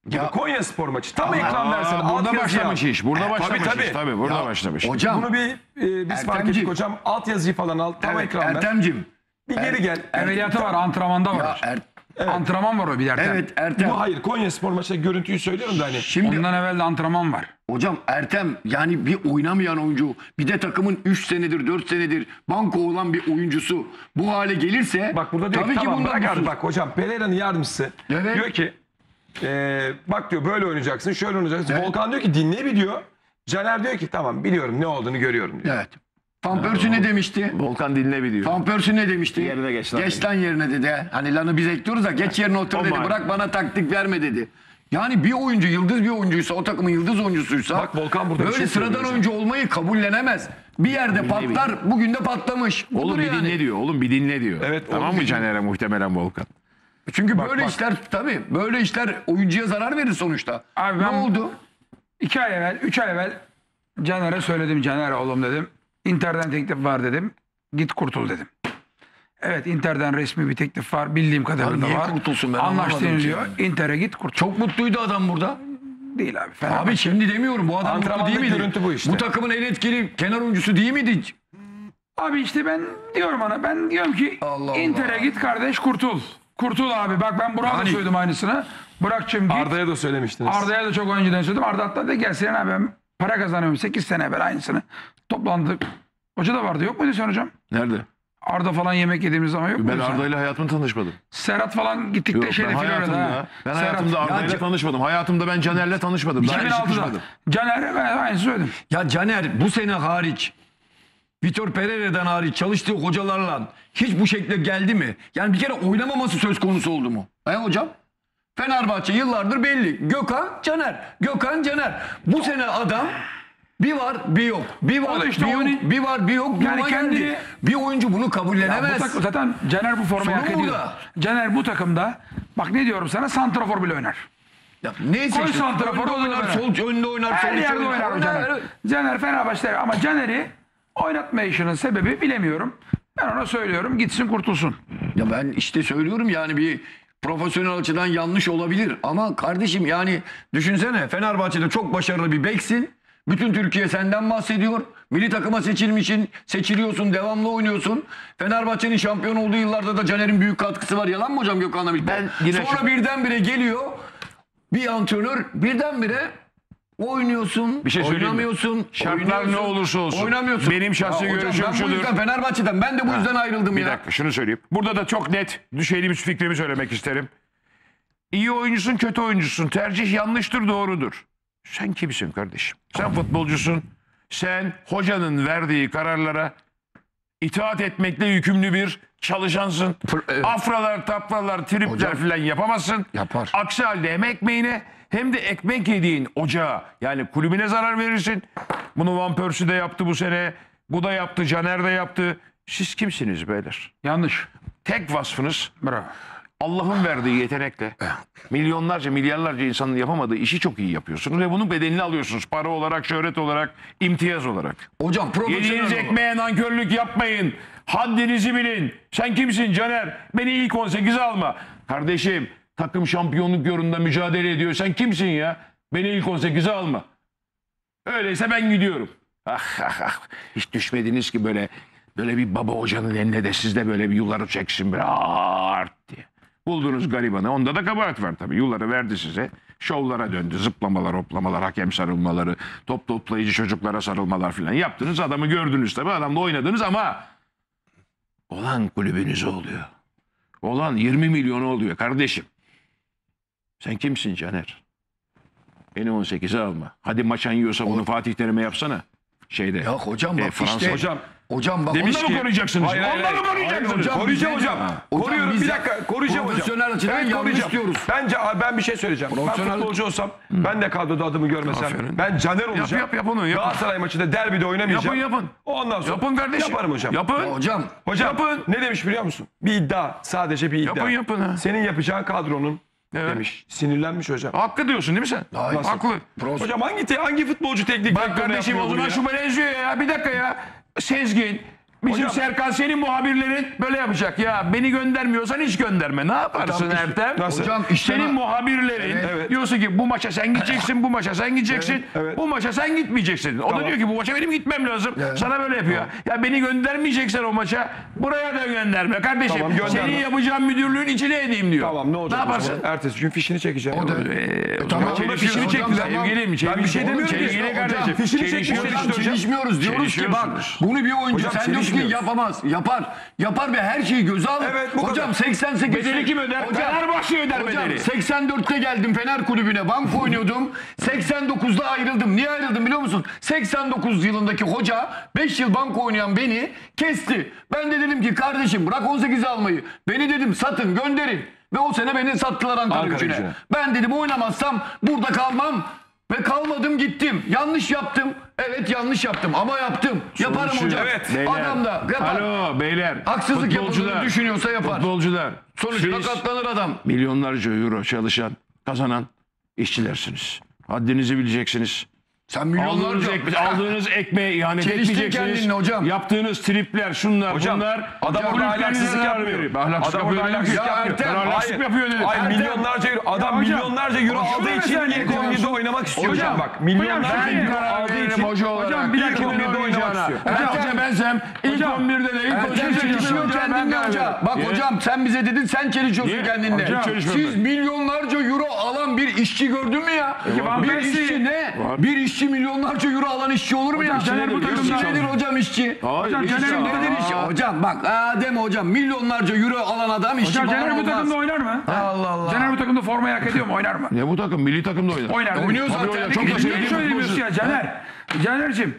Ya- Konya Spor maçı. Tam Aa, ekran versene. burada alt yazıyı başlamış iş. Burada Tabii, başlamış tabii. iş. Tabii burada Ya, başlamış. Hocam Bunu bir e, biz fark Ertemciğim. ettik hocam. Alt yazıyı falan al. Tam evet, ekran ver. Ertem'cim. Bir geri gel. Ameliyatı var. Antrenmanda Ya var. Er- Antrenman var o bir derken. evet Ertem. Bu hayır Konya Spor maçında görüntüyü söylüyorum da hani. Şimdi Ondan evvel de antrenman var. Hocam Ertem yani bir oynamayan oyuncu bir de takımın 3 senedir 4 senedir banko olan bir oyuncusu bu hale gelirse Bak burada diyor tabii ki ki tamam bundan bırak abi bak hocam Pereira'nın yardımcısı Evet. diyor ki e, bak diyor böyle oynayacaksın şöyle oynayacaksın. Evet. Volkan diyor ki dinle bir diyor. Caner diyor ki tamam biliyorum ne olduğunu görüyorum diyor. Evet. Van Persie ne demişti? Volkan dinle bir diyor. Van Persie ne demişti? Yerine geç lan. Geç lan yerine dedi. Hani lanı biz ekliyoruz da geç yerine otur *laughs* dedi. Bırak bana taktik verme dedi. Yani bir oyuncu yıldız bir oyuncuysa o takımın yıldız oyuncusuysa Bak Volkan burada bir böyle şey sıradan söylüyor oyuncu olmayı kabullenemez. Bir yerde patlar bugün de patlamış. Budur Oğlum bir yani. dinle diyor. Oğlum bir dinle diyor. Evet, Tamam oğlum mı dinle. Caner'e muhtemelen Volkan? Çünkü böyle bak. işler tabii böyle işler oyuncuya zarar verir sonuçta. Abi ne ben- oldu? İki ay evvel, üç ay evvel Caner'e söyledim. Caner oğlum dedim. Inter'den teklif var dedim. Git kurtul dedim. Evet Inter'den resmi bir teklif var. Bildiğim kadarıyla niye var. kurtulsun ben Anlaştığını anlamadım ki diyor. Inter'e git kurtul. Çok mutluydu adam burada. Değil abi. Fenerbahçe. Abi şimdi demiyorum bu adam mutlu değil miydi? görüntü bu işte. Takımın en etkili kenar oyuncusu değil miydi? Abi işte ben diyorum ona. Ben diyorum ki Allah Inter'e git kardeş kurtul. Kurtul abi. Bak ben Burak'a da Yani- söyledim aynısını. Burak'cığım git. Arda'ya da söylemiştiniz. Arda'ya da çok önceden söyledim. Arda hatta da gel Sinan abi ben para kazanıyorum. 8 sene evvel aynısını. Toplandık. Hoca da vardı yok muydu sen hocam? Nerede? Arda falan yemek yediğimiz zaman yok Ben muydu? sen? Arda'yla hayatımda tanışmadım. Serhat falan gittik Yok, de şeyde ben Florya'da. hayatımda, ha. ben Serhat- hayatımda Arda'yla tanışmadım. Hayatımda ben Caner'le tanışmadım. Daha hiç 2006'da. sıkışmadım. Caner ben aynısı söyledim. Ya Caner bu sene hariç Vitor Pereira'dan hariç çalıştığı hocalarla hiç bu şekilde geldi mi? Yani bir kere oynamaması söz konusu oldu mu? He hocam? Fenerbahçe yıllardır belli. Gökhan Caner. Gökhan Caner. Bu sene adam bir var bir yok. Bir var işte bir yok. Bir var bir yok. Yani kendi- geldi. Bir oyuncu bunu Ya bu kabullenemez. takım- zaten Caner bu formayı hak ediyor. burada. Caner bu takımda bak ne diyorum sana santrafor bile oynar. Ya neyse Koy işte, santrafor önde oynar, sol önde oynar, sol Her içe yerde oynar o Caner. Caner Fenerbahçe'de ama Caner'i oynatmayışının sebebi bilemiyorum. Ben ona söylüyorum gitsin kurtulsun. Ya ben işte söylüyorum yani bir profesyonel açıdan yanlış olabilir. Ama kardeşim yani düşünsene Fenerbahçe'de çok başarılı bir beksin. Bütün Türkiye senden bahsediyor. Milli takıma seçilmişsin, seçiliyorsun, devamlı oynuyorsun. Fenerbahçe'nin şampiyon olduğu yıllarda da Caner'in büyük katkısı var. Yalan mı hocam Gökhan'la birlikte? Ben yine Sonra şu- birdenbire geliyor bir antrenör birdenbire oynuyorsun, Bir şey söyleyeyim mi? oynamıyorsun. Şartlar oynuyorsun, ne olursa olsun. Oynamıyorsun. Benim şahsi Ya hocam görüşüm ben bu şudur. yüzden Fenerbahçe'den ben de bu yüzden ayrıldım Bir ya. dakika şunu söyleyeyim. Burada da çok net düşeyimiz fikrimi söylemek isterim. İyi oyuncusun, kötü oyuncusun. Tercih yanlıştır, doğrudur. Sen kimsin kardeşim? Sen futbolcusun. Sen hocanın verdiği kararlara itaat etmekle yükümlü bir çalışansın. evet. Afralar, tapralar, tripler Hocam- falan yapamazsın. Yapar. Aksi halde hem ekmeğine hem de ekmek yediğin ocağa yani kulübüne zarar verirsin. Bunu Van Persie de yaptı bu sene. Bu da yaptı, Caner de yaptı. Siz kimsiniz beyler? Yanlış. Tek vasfınız Bravo. Allah'ın verdiği yetenekle milyonlarca milyarlarca insanın yapamadığı işi çok iyi yapıyorsunuz ve bunun bedelini alıyorsunuz. Para olarak, şöhret olarak, imtiyaz olarak. Hocam profesyonel Yediğiniz olun. ekmeğe nankörlük yapmayın. Haddinizi bilin. Sen kimsin Caner? Beni ilk 18'e alma. Kardeşim takım şampiyonluk yolunda mücadele ediyor. Sen kimsin ya? Beni ilk 18'e alma. Öyleyse ben gidiyorum. Ah, ah, ah. Hiç düşmediniz ki böyle böyle bir baba hocanın eline de siz de böyle bir yuları çeksin böyle art diye. Buldunuz garibanı. Onda da kabahat var tabii. Yulları verdi size. Şovlara döndü. Zıplamalar, hoplamalar, hakem sarılmaları, top toplayıcı çocuklara sarılmalar filan yaptınız. Adamı gördünüz tabii. Adamla oynadınız ama olan kulübünüze oluyor. Olan 20 milyonu oluyor kardeşim. Sen kimsin Caner? Beni 18'e alma. Hadi maçan yiyorsa bunu Fatih Terim'e yapsana. Şeyde. Ya hocam E, bak Fransa- işte. Hocam Hocam bak. Demiş onlar ki, mı koruyacaksınız? Hayır, hayır, Onları hayır. koruyacaksınız. Hayır hocam, Koruyacağım hocam. Hocam, Koruyorum. biz Bir dakika koruyacağım hocam. profesyonel açıdan yanlış koruyacağım. diyoruz. Bence abi ben bir şey söyleyeceğim. Ben Profesyonel- futbolcu olsam ben de kadroda adımı görmesem Aferin. ben Caner olacağım. yap, yap onu, yapın. Galatasaray maçında derbide oynamayacağım. Yapın, yapın. Ondan sonra Yapın kardeşim. Yaparım hocam. Yapın. Ya hocam Hocam Yapın. ne demiş biliyor musun? Bir iddia. Sadece bir iddia. Yapın, yapın ha. Senin yapacağın kadronun Evet. demiş. Sinirlenmiş hocam. Hakkı diyorsun değil mi sen? Hayır. Haklı. Hocam hangi te- hangi futbolcu teknik Bak kardeşim o zaman şu benziyor ya. Bir dakika ya. Sezgin. Bizim Hocam- Serkan senin muhabirlerin böyle yapacak ya. Beni göndermiyorsan hiç gönderme. Ne yaparsın Hocam, Ertem? Nasıl? Hocam işte Senin muhabirlerin Evet. diyorsun ki bu maça sen gideceksin, bu maça sen gideceksin, Evet, evet. bu maça sen gitmeyeceksin. O da Tamam. diyor ki bu maça benim gitmem lazım. Sana böyle yapıyor. Ya beni göndermeyeceksen o maça buraya da gönderme kardeşim. Tamam, gönderme. Senin yapacağın müdürlüğün içine edeyim diyor. Tamam ne olacak? Ne yaparsın? Ertesi gün fişini çekeceğim. O da- Ee, o tamam, çelişiyoruz. fişini çektiler. Sevgilim, Ben bir şey demiyorum Hocam, kardeşim. fişini çekmişler çelişmiyoruz. Diyoruz ki bak bunu bir oyuncu sen diyorsun çelişmiyoruz. yapamaz. Yapar. Yapar ve her şeyi göze alır. Evet, bu hocam kadar. 88 Bedeli kim öder? Fenerbahçe öder hocam, bedeli. 84'te geldim Fener kulübüne. Bank oynuyordum. 89'da ayrıldım. Niye ayrıldım biliyor musun? 89 yılındaki hoca 5 yıl bank oynayan beni kesti. Ben de dedim ki kardeşim bırak 18'i almayı. Beni dedim satın gönderin. Ve o sene beni sattılar Ankara, Ankara gücüne. gücüne. Ben dedim oynamazsam burada kalmam. Ve kalmadım gittim. Yanlış yaptım. Evet yanlış yaptım ama yaptım. Yaparım hocam. Evet. Adam da yapar. Alo beyler. Haksızlık yapıldığını düşünüyorsa yapar. Futbolcular. Sonucuna siz katlanır adam. milyonlarca euro çalışan, kazanan işçilersiniz. Haddinizi bileceksiniz. Sen milyonlarca Aldığınız, ekme- aldığınız ekmeğe ihanet Çeliştin etmeyeceksiniz. kendinle hocam. Yaptığınız tripler şunlar Hocam, bunlar. adam orada kulüplerinize ahlaksızlık zarar yapmıyor. Ahlaksızlık Adam orada yapıyor. ahlaksızlık Ya yapmıyor. Ertem, Hayır, ahlaksızlık yapıyor dedim. Hayır Ertem. milyonlarca euro. Adam hocam, milyonlarca euro aldığı için mesela ilk niye 11'de diyorsun? oynamak istiyor Hocam, hocam. Bak milyonlarca euro karar aldığı veririm için hoca olarak. Hocam, bir ilk dakika, 11'de oynamak istiyor. Ertem bensem ilk Hocam, 11'de de ilk Ertem hocam çelişiyor kendinle hocam. Bak hocam sen bize dedin sen çelişiyorsun Niye? kendinle. Hocam, çelişmiyorum Siz milyonlarca euro alan bir işçi gördün mü ya? Bir işçi ne? Bir işçi milyonlarca euro alan işçi olur mu ya? Caner bu İşçi takımda- nedir hocam işçi? Hocam, İşçi Caner nedir işçi? Hocam bak Adem hocam milyonlarca euro alan adam işçi Hocam Caner bu takımda oynar mı? Allah Allah. Caner bu takımda formayı hak ediyor mu? Oynar mı? Ne bu takım? Milli takımda oynar. Oynar. Oynuyor zaten. Çok da Niye sevdiğim söylemiyorsun ya Caner? Caner'cim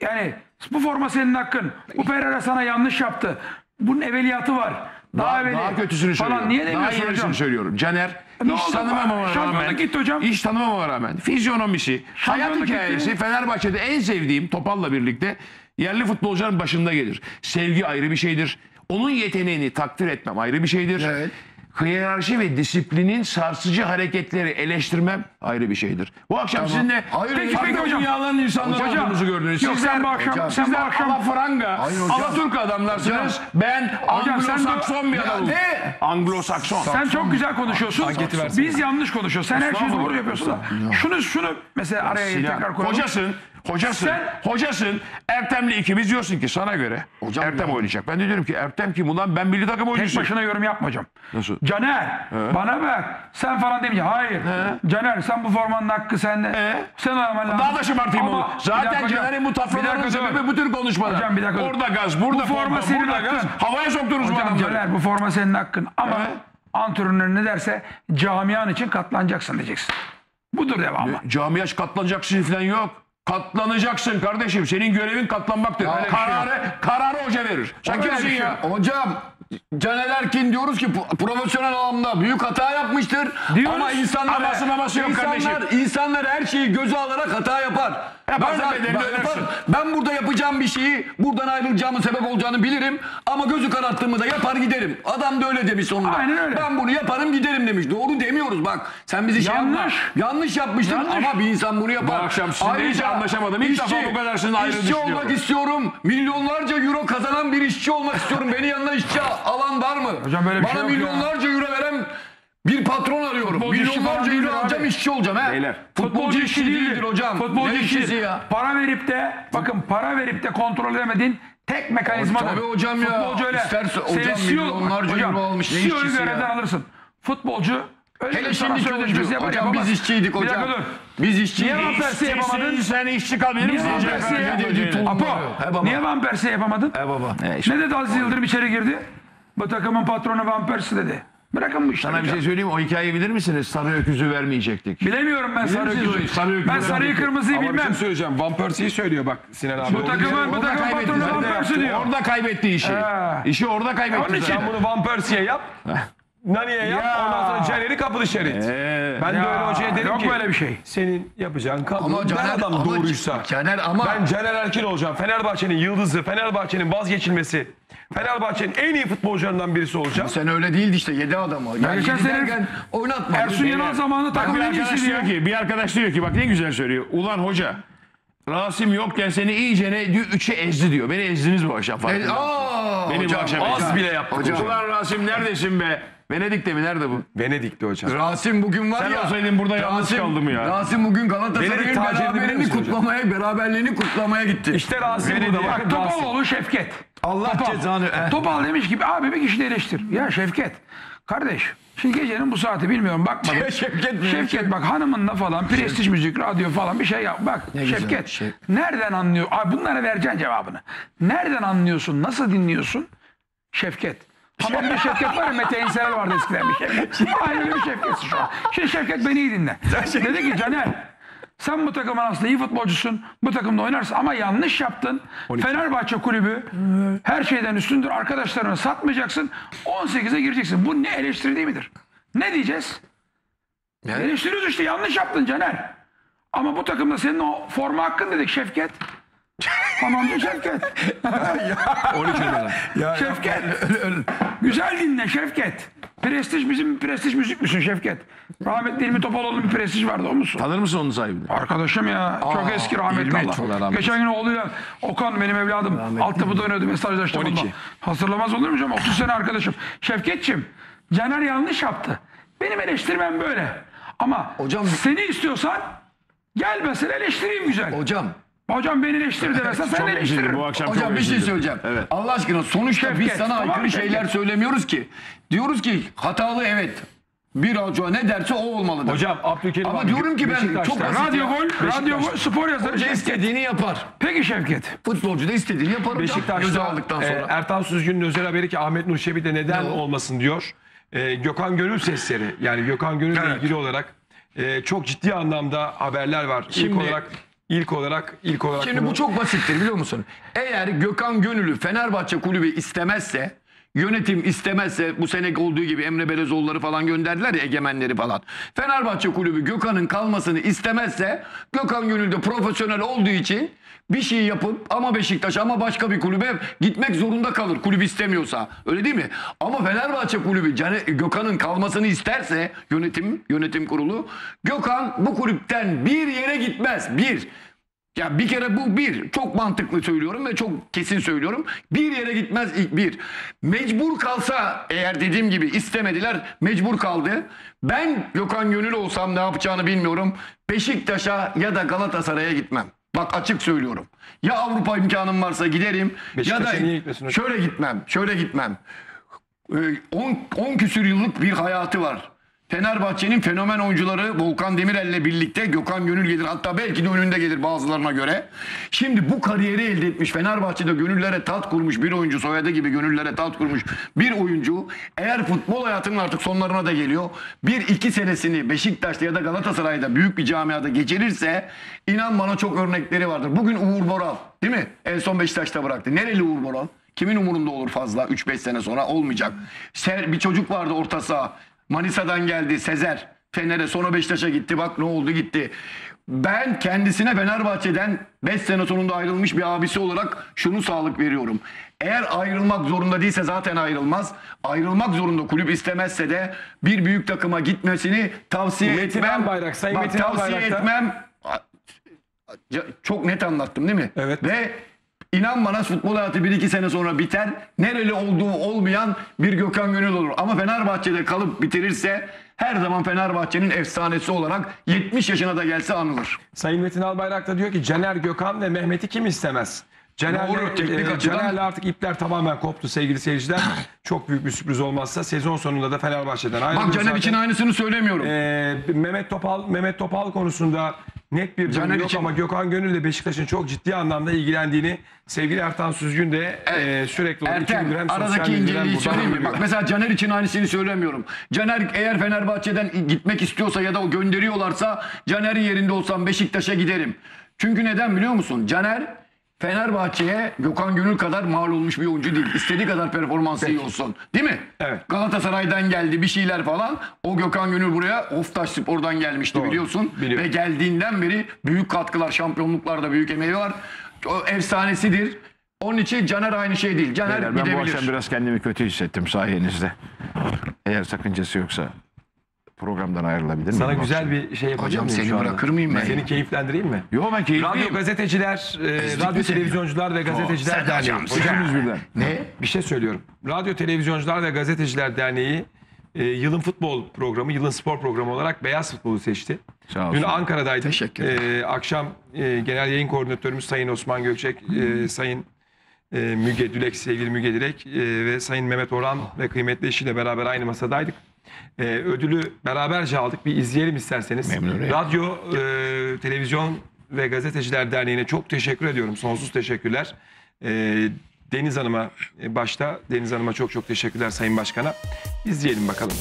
yani bu forma senin hakkın. Bu Pereira sana yanlış yaptı. Bunun evveliyatı var. Daha, Daha, evveli. daha kötüsünü falan. söylüyorum. Niye daha demiyorsun yenisini hocam? söylüyorum. Caner Ne hiç tanımamama Şampiyonluk rağmen, gitti hocam. hiç tanımamama rağmen fizyonomisi, hayat hikayesi gitti. Fenerbahçe'de en sevdiğim Topal'la birlikte yerli futbolcuların başında gelir. Sevgi ayrı bir şeydir. Onun yeteneğini takdir etmem ayrı bir şeydir. Evet. Hiyerarşi ve disiplinin sarsıcı hareketleri eleştirmem ayrı bir şeydir. Bu akşam sizinle Hayır, peki, peki hocam. dünyaların insanları Hocam. olduğunuzu gördünüz. Yok, Sizler, sen bu akşam- sen bu sizler akşam- Alafranga, Hayır hocam. Alaturk adamlarsınız. Ben Hocam, sen de- Anglo-Sakson bir adamım. ne? Anglo-Sakson. Sen çok güzel konuşuyorsun. Anketi versene. Biz yanlış konuşuyoruz. Sen her şeyi doğru yapıyorsun da. Şunu şunu mesela araya tekrar koyalım. hocasın, hocasın, Sen- hocasın. Ertem'le ikimiz diyorsun ki sana göre Hocam Ertem ya. oynayacak. Ben de diyorum ki Ertem kim ulan ben milli takım Tek oyuncusuyum. başına yorum yapma hocam. Nasıl? Caner bana bak sen falan demeyeceksin. Hayır. Caner sen bu formanın hakkı sende. He. Sen oynaman lazım. Daha da şımartayım Ama- onu. Bir Zaten hocam, Caner'in bu bir dakika sebebi bu tür konuşmalar. Hocam bir dakika. Orada gaz, burada Bu forma senin burada gaz. hakkın. Havaya soktunuz bu Hocam adamları. Caner bu forma senin hakkın. Ama He. antrenör ne derse camian için katlanacaksın diyeceksin. Budur devamı. Camia katlanacaksın falan yok. Katlanacaksın kardeşim. Senin görevin katlanmaktır. öyle bir şey kararı, kararı hoca verir. Sen Öyle kimsin bir şey. ya? Hocam Caner Erkin diyoruz ki pro- profesyonel anlamda büyük hata yapmıştır. Diyoruz. Ama insanlar, Aması maması yok insanlar, kardeşim. insanlar her şeyi göze alarak hata yapar. Ben, bedelini ben, ödersin. yaparım. ben burada yapacağım bir şeyi buradan ayrılacağımın sebep olacağını bilirim. Ama gözü kararttığımı da yapar giderim. Adam da öyle demiş sonunda. Aynen öyle. Ben bunu yaparım giderim demiş. Doğru demiyoruz bak. Sen bizi şey yapma. Yanlış. Yanlış yapmıştın Yanlış. ama bir insan bunu yapar. Bu akşam sizinle hiç anlaşamadım. İlk defa bu kadar sizin ayrı işçi düşünüyorum. olmak istiyorum. Milyonlarca euro kazanan bir işçi olmak istiyorum. Beni yanına işçi alan var mı? Hocam böyle bir Bana şey yok ya. milyonlarca euro veren bir patron arıyorum. Futbolcu milyonlarca değildir euro alacağım işçi olacağım he. Beyler. Futbolcu işçi değildir hocam. Futbolcu ne işçi ya? Para verip de bakın para verip de kontrol edemediğin tek mekanizmadır. Tabii hocam ya. Futbolcu öyle. İsterse hocam milyonlarca hocam, euro almış, ne işçisi ya? alırsın. Futbolcu öyle Hele bir şimdiki sözleşmesi yapar, Hocam yapamaz. biz işçiydik Bir hocam. dakika dur. Biz işçiydik. Niye Van Persie yapamadın? Sen işçi kal verir Niye? Van Persie. Apo, niye Van Persie yapamadın? He baba. Ne dedi Aziz Yıldırım içeri girdi? Bu takımın patronu Van Persie dedi. Bırakın bu işleri. Sana bir şey söyleyeyim mi? O hikayeyi bilir misiniz? Sarı öküzü vermeyecektik. Bilemiyorum ben sarı misiniz o öküzü. sarı öküzü? Ben sarıyı kırmızıyı Ama bir bilmem. şey söyleyeceğim. Van Persie'yi söylüyor bak Sinan abi. Bu takımın bu Orada takımın kaybetti patronu Van zaten. Persie diyor. Orada kaybetti işi. Ha. İşi orada kaybetti. Onun için. Sen bunu Van Persie'ye yap. Nani'ye yap. Ya. Ondan sonra Caner'i kapı dışarı it. Ee, Ben de öyle hocaya dedim yok ki. böyle bir şey. Senin yapacağın kadın. Ama ben Caner- adam ama doğruysa. Caner ama- Ben Caner Erkin olacağım. Fenerbahçe'nin yıldızı, Fenerbahçe'nin vazgeçilmesi. Fenerbahçe'nin en iyi futbolcularından birisi olacağım. Sen öyle değildi işte yedi adamı. Yani geçen yedi sene derken oynatma. Ersun Yanal zamanında Bak takımın bir arkadaş diyor ki, bir arkadaş diyor ki bak ne güzel söylüyor. Ulan hoca Rasim yokken seni iyice ne diyor, üçe ezdi diyor. Beni ezdiniz bu akşam E, farkında. aa, Beni bu hocam, akşam Az ezdiniz. bile yaptık hocam. Ulan Rasim neredesin be? Venedik'te mi? Nerede bu? Venedik'te hocam. Rasim bugün var Sen ya. olsaydın burada yalnız kaldım ya. Rasim bugün Venedik Galatasaray'ın tacirini beraberini misin hocam? kutlamaya, beraberliğini kutlamaya gitti. İşte Rasim Bak burada. Bakın Rasim. Topaloğlu Şevket. Allah Topal. cezanı. eh. Topal demiş ki abi bir kişi de eleştir. Ya Şevket kardeş şimdi gecenin bu saati bilmiyorum bakmadım. *laughs* Şevket mi? Şevket bak hanımınla falan prestij müzik radyo falan bir şey yap. Bak güzel, Şevket şey. nereden anlıyor? Abi bunlara vereceksin cevabını. Nereden anlıyorsun? Nasıl dinliyorsun? Şevket. Tamam bir Şevket var ya Mete İnsel vardı eskiden bir *laughs* Şevket. Aynı öyle bir Şevket'si şu an. Şimdi Şevket beni iyi dinle. Dedi ki Caner sen bu takımın aslında iyi futbolcusun. Bu takımda oynarsın ama yanlış yaptın. Fenerbahçe kulübü her şeyden üstündür. Arkadaşlarını satmayacaksın. 18'e gireceksin. Bu ne eleştiri değil midir? Ne diyeceğiz? Eleştiriyoruz işte yanlış yaptın Caner. Ama bu takımda senin o forma hakkın dedik Şevket. Tamam mı Şevket? 13 numara. Şevket. Güzel dinle Şevket. Prestij bizim prestij müzik müsün Şevket? Rahmetli İlmi Topaloğlu'nun bir prestij vardı o musun? Tanır mısın onun sahibini? Arkadaşım ya çok eski rahmetli Allah. rahmetli. Geçen gün oğluyla Okan benim evladım altyapıda oynadı mesajlaştı 12. onunla. Hatırlamaz olur mu canım 30 sene arkadaşım. Şevketçim Caner yanlış yaptı. Benim eleştirmem böyle. Ama Hocam- seni istiyorsan gel mesela eleştireyim güzel. Hocam Hocam beni eleştir demesen *laughs* sen eleştiririm. Bu akşam Hocam çok bir şey üzüldüm. söyleyeceğim. Evet. Allah aşkına sonuçta biz Şevket, sana tamam aykırı mı şeyler Şevket? söylemiyoruz ki. Diyoruz ki hatalı evet. Bir hoca ne derse o olmalıdır. Hocam Abdülkerim Ama abi, diyorum ki ben çok basit Radyo ya. gol, radyo gol, spor yazarı Hoca Şevket. istediğini yapar. Peki Şevket. Futbolcu da istediğini yapar hocam. Beşiktaş'ta aldıktan e, sonra. Ertan Süzgün'ün özel haberi ki Ahmet Nur de neden Ne olmasın diyor. E, Gökhan Gönül sesleri yani Gökhan Gönül'le Evet. ilgili olarak e, çok ciddi anlamda haberler var. Şimdi- ilk olarak ilk olarak ilk olarak Şimdi bunu- bu çok basittir biliyor musun? Eğer Gökhan Gönül'ü Fenerbahçe kulübü istemezse, yönetim istemezse bu sene olduğu gibi Emre Belezoğulları falan gönderdiler ya egemenleri falan. Fenerbahçe kulübü Gökhan'ın kalmasını istemezse Gökhan Gönül de profesyonel olduğu için bir şey yapıp ama Beşiktaş ama başka bir kulübe gitmek zorunda kalır kulüp istemiyorsa. Öyle değil mi? Ama Fenerbahçe kulübü Gökhan'ın kalmasını isterse yönetim yönetim kurulu Gökhan bu kulüpten bir yere gitmez. Bir. Ya bir kere bu bir. Çok mantıklı söylüyorum ve çok kesin söylüyorum. Bir yere gitmez ilk bir. Mecbur kalsa eğer dediğim gibi istemediler mecbur kaldı. Ben Gökhan Gönül olsam ne yapacağını bilmiyorum. Beşiktaş'a ya da Galatasaray'a gitmem. Bak açık söylüyorum. Ya Avrupa imkanım varsa giderim ya da Beşiktaş'a niye gitmesin hocam? şöyle gitmem. Şöyle gitmem. 10 küsür yıllık bir hayatı var. Fenerbahçe'nin fenomen oyuncuları Volkan Demirel'le birlikte Gökhan Gönül gelir. Hatta belki de önünde gelir bazılarına göre. Şimdi bu kariyeri elde etmiş Fenerbahçe'de gönüllere tat kurmuş bir oyuncu soyadı gibi gönüllere tat kurmuş bir oyuncu eğer futbol hayatının artık sonlarına da geliyor bir iki senesini Beşiktaş'ta ya da Galatasaray'da büyük bir camiada geçirirse inan bana çok örnekleri vardır. Bugün Uğur Boral değil mi? En son Beşiktaş'ta bıraktı. Nereli Uğur Boral? Kimin umurunda olur fazla 3-5 sene sonra olmayacak. Ser, bir çocuk vardı orta saha. Manisa'dan geldi Sezer. Fener'e sonra Beşiktaş'a gitti. Bak ne oldu gitti. Ben kendisine Fenerbahçe'den 5 sene sonunda ayrılmış bir abisi olarak şunu sağlık veriyorum. Eğer ayrılmak zorunda değilse zaten ayrılmaz. Ayrılmak zorunda kulüp istemezse de bir büyük takıma gitmesini tavsiye Metin etmem. Albayrak, Sayın Bak, Metin tavsiye Albayrak da- etmem. Çok net anlattım değil mi? Evet. Ve inan bana futbol hayatı 1-2 sene sonra biter. Nereli olduğu olmayan bir Gökhan Gönül olur. Ama Fenerbahçe'de kalıp bitirirse her zaman Fenerbahçe'nin efsanesi olarak 70 yaşına da gelse anılır. Sayın Metin Albayrak da diyor ki Caner Gökhan ve Mehmet'i kim istemez? Caner'le, Doğru, teknik e, açıdan- artık ipler tamamen koptu sevgili seyirciler. *clears throat* Çok büyük bir sürpriz olmazsa sezon sonunda da Fenerbahçe'den ayrılıyor Bak Caner için aynısını söylemiyorum. Ee, Mehmet Topal Mehmet Topal konusunda net bir durum yok için- ama Gökhan Gönül de Beşiktaş'ın çok ciddi anlamda ilgilendiğini sevgili Ertan Süzgün de e, sürekli olarak hem sosyal aradaki inceliği söyleyeyim mi? Bak mesela Caner için aynısını söylemiyorum. Caner eğer Fenerbahçe'den gitmek istiyorsa ya da o gönderiyorlarsa Caner'in yerinde olsam Beşiktaş'a giderim. Çünkü neden biliyor musun? Caner Fenerbahçe'ye Gökhan Gönül kadar mal olmuş bir oyuncu değil. İstediği kadar performansı iyi olsun. Değil mi? Evet. Galatasaray'dan geldi bir şeyler falan. O Gökhan Gönül buraya Oftaş Spor'dan gelmişti Doğru, biliyorsun. biliyorum. Ve geldiğinden beri büyük katkılar, şampiyonluklarda büyük emeği var. O efsanesidir. Onun için Caner aynı şey değil. Caner Beyler, ben bu gidebilir. akşam biraz kendimi kötü hissettim sayenizde. Eğer sakıncası yoksa programdan ayrılabilir miyim? Sana güzel bir şey yapacağım Hocam seni bırakır mıyım ben? Seni keyiflendireyim mi? Yo ben keyifliyim. Radyo Gazeteciler, e, Radyo? Televizyoncular ve Gazeteciler Derneği. hocam, birden. Ne? Bir şey söylüyorum. Radyo Televizyoncular ve Gazeteciler Derneği e, yılın futbol programı, yılın spor programı olarak beyaz futbolu seçti. Sağ olsun. Dün Ankara'daydım. Teşekkür E, akşam e, genel yayın koordinatörümüz Sayın Osman Gökçek, e, Sayın e, Müge Dülek, sevgili Müge Dülek e, ve Sayın Mehmet Orhan ve kıymetli eşiyle beraber aynı masadaydık. E, ödülü beraberce aldık. Bir izleyelim isterseniz. Memnuniyetle. Radyo, e, Televizyon ve Gazeteciler Derneği'ne çok teşekkür ediyorum. Sonsuz teşekkürler. E, Deniz Hanım'a e, başta, Deniz Hanım'a çok çok teşekkürler Sayın Başkan'a. İzleyelim bakalım.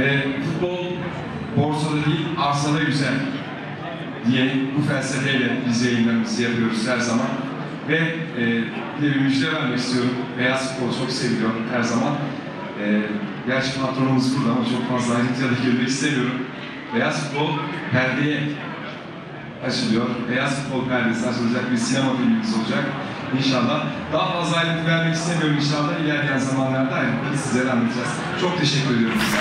Ee, futbol borsada değil, arsada güzel diye bu felsefeyle biz yayınlarımızı yapıyoruz her zaman. Ve e, bir de bir müjde vermek istiyorum. Beyaz futbol çok seviliyor her zaman. E, gerçi patronumuz burada ama çok fazla ayrıntıya da girmek istemiyorum. Beyaz futbol perdeye açılıyor. Beyaz futbol perdesi açılacak bir sinema filmimiz olacak. İnşallah. Daha fazla ayrıntı vermek istemiyorum inşallah. İlerleyen zamanlarda ayrıntıları sizlere anlatacağız. Çok teşekkür ediyorum size.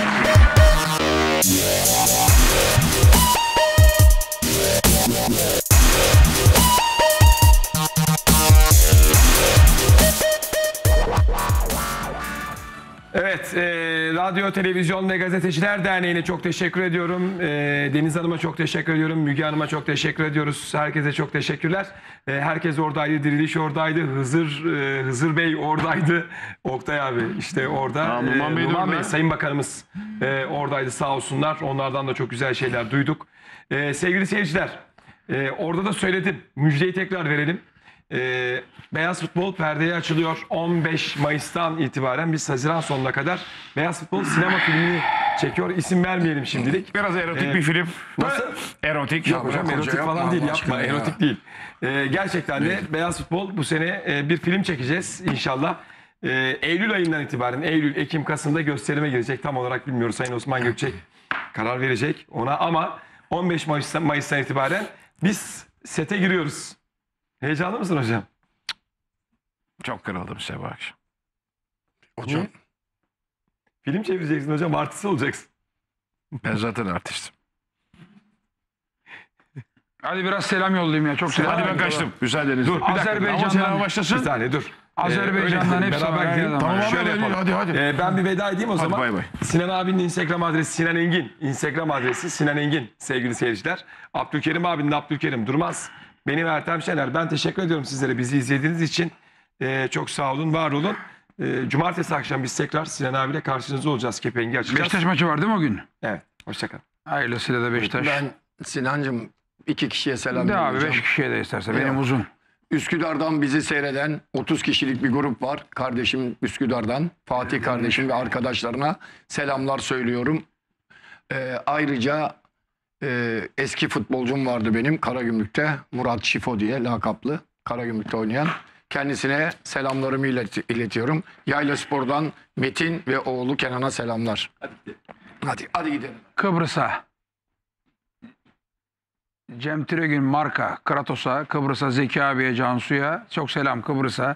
Evet, e, Radyo, Televizyon ve Gazeteciler Derneği'ne çok teşekkür ediyorum. E, Deniz Hanım'a çok teşekkür ediyorum. Müge Hanım'a çok teşekkür ediyoruz. Herkese çok teşekkürler. E, herkes oradaydı, Diriliş oradaydı, Hızır e, Hızır Bey oradaydı. *laughs* Oktay abi işte orada. Ha, Numan E, Bey Numan. Bey, Sayın Bakanımız e, oradaydı sağ olsunlar. Onlardan da çok güzel şeyler duyduk. E, sevgili seyirciler, e, orada da söyledim. Müjdeyi tekrar verelim. Ee, Beyaz Futbol perdeye açılıyor. 15 Mayıs'tan itibaren biz Haziran sonuna kadar Beyaz Futbol sinema filmini çekiyor. İsim vermeyelim şimdilik. Biraz erotik Ee, bir film. Nasıl? Erotik. Yok hocam erotik falan değil yapma. ya. Erotik değil. Ee, gerçekten de Beyaz Futbol bu sene e, bir film çekeceğiz inşallah. Ee, Eylül ayından itibaren Eylül, Ekim, Kasım'da gösterime girecek. Tam olarak bilmiyoruz. Sayın Osman Gökçek karar verecek ona ama 15 Mayıs'tan, Mayıs'tan itibaren biz sete giriyoruz. Heyecanlı mısın hocam? Çok kırıldım size bu akşam. Hocam. Film çevireceksin hocam artist olacaksın. Ben zaten artistim. *laughs* Hadi biraz selam yollayayım ya. Çok selam. Hadi ben kaçtım. Müsaadenizle. Dur bir dakika. Azerbaycan'dan- Ama başlasın. Bir saniye dur. Azerbaycan'dan Ee, hepsi beraber gidelim. Tamam adam. şöyle Hadi, yapalım. hadi, hadi. Ee, ben bir veda edeyim o Hadi zaman. bay bay. Sinan abinin Instagram adresi Sinan Engin. Instagram adresi Sinan Engin sevgili seyirciler. Abdülkerim abinin Abdülkerim Durmaz. Benim Ertem Şener. Ben teşekkür ediyorum sizlere bizi izlediğiniz için. Ee, çok sağ olun, var olun. Ee, cumartesi akşam biz tekrar Sinan abiyle karşınızda olacağız. Kepengi açacağız. Beşiktaş maçı var değil mi o gün? Evet. Hoşçakalın. Hayırlısıyla da Beşiktaş. Ben Sinancım iki kişiye selam De abi. 5 kişiye de isterse. Benim Yok. uzun. Üsküdar'dan bizi seyreden 30 kişilik bir grup var. Kardeşim Üsküdar'dan, Fatih kardeşim ve arkadaşlarına selamlar söylüyorum. Ee, ayrıca e, eski futbolcum vardı benim Karagümrük'te. Murat Şifo diye lakaplı. Karagümrük'te oynayan. Kendisine selamlarımı ilet- iletiyorum. Yayla Spor'dan Metin ve oğlu Kenan'a selamlar. Hadi, hadi gidelim. Kıbrıs'a. Cem Tiregün marka Kratos'a, Kıbrıs'a Zeki abiye, Cansu'ya çok selam Kıbrıs'a.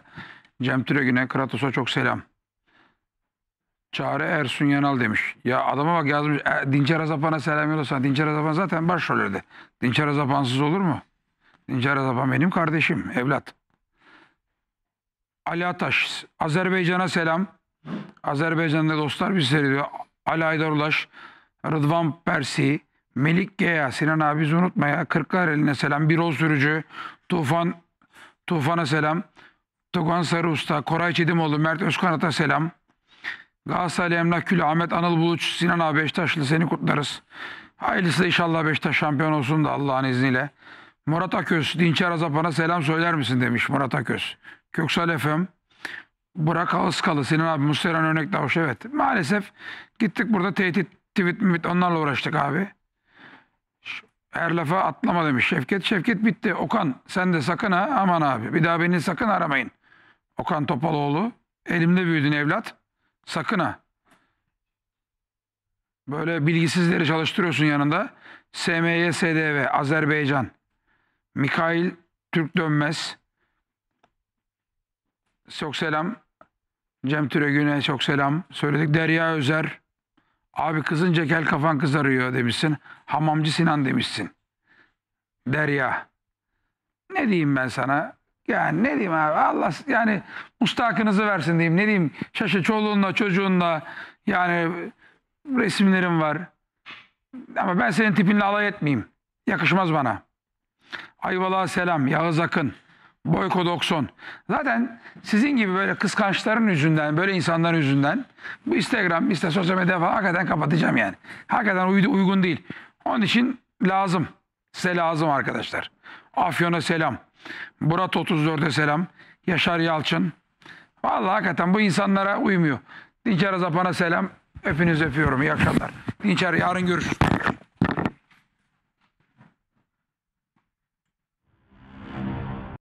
Cem Tiregün'e, Kratos'a çok selam. Çağrı Ersun Yanal demiş. Ya adama bak yazmış. E, Dinçer Azapan'a selam yollasana. Dinçer Azapan zaten başrolüydü. Dinçer Azapansız olur mu? Dinçer Azapan benim kardeşim, evlat. Ali Ataş, Azerbaycan'a selam. Azerbaycan'da dostlar bizi seyrediyor. Ali Aydar Ulaş, Rıdvan Persi, Melik Geya, Sinan abi unutma ya. Kırklareli'ne selam. Birol Sürücü, Tufan, Tufan'a selam. Tugan Sarı Usta, Koray Çedimoğlu, Mert Özkanat'a selam. Galatasaray Emlak Külü, Ahmet Anıl Buluç, Sinan abi Beşiktaşlı seni kutlarız. Hayırlısı inşallah Beşiktaş şampiyon olsun da Allah'ın izniyle. Murat Aköz, Dinçer Azapan'a selam söyler misin demiş Murat Aköz. Köksal Efem, Burak Ağızkalı, Sinan abi, Mustafa Örnek Davuş evet. Maalesef gittik burada tehdit, tweet, tweet onlarla uğraştık abi. Her lafa atlama demiş Şevket. Şevket bitti. Okan sen de sakın ha aman abi. Bir daha beni sakın aramayın. Okan Topaloğlu. Elimde büyüdün evlat. Sakın ha. Böyle bilgisizleri çalıştırıyorsun yanında. SMY SDV Azerbaycan. Mikail Türk Dönmez. Çok selam. Cem Türegün'e çok selam. Söyledik. Derya Özer. Abi kızınca kel kafan kızarıyor demişsin. Hamamcı Sinan demişsin. Derya. Ne diyeyim ben sana? Yani ne diyeyim abi? Allah yani mustakınızı versin diyeyim. Ne diyeyim? Şaşı çoluğunla çocuğunla yani resimlerim var. Ama ben senin tipinle alay etmeyeyim. Yakışmaz bana. Ayvalık'a selam. Yağız Akın. Boyko 90. Zaten sizin gibi böyle kıskançların yüzünden, böyle insanların yüzünden bu Instagram, işte sosyal medya falan hakikaten kapatacağım yani. Hakikaten uygun değil. Onun için lazım. Size lazım arkadaşlar. Afyon'a selam. Murat 34'e selam. Yaşar Yalçın. Vallahi hakikaten bu insanlara uymuyor. Dinçer Azapan'a selam. Hepinizi öpüyorum. İyi akşamlar. Dinçer yarın görüşürüz.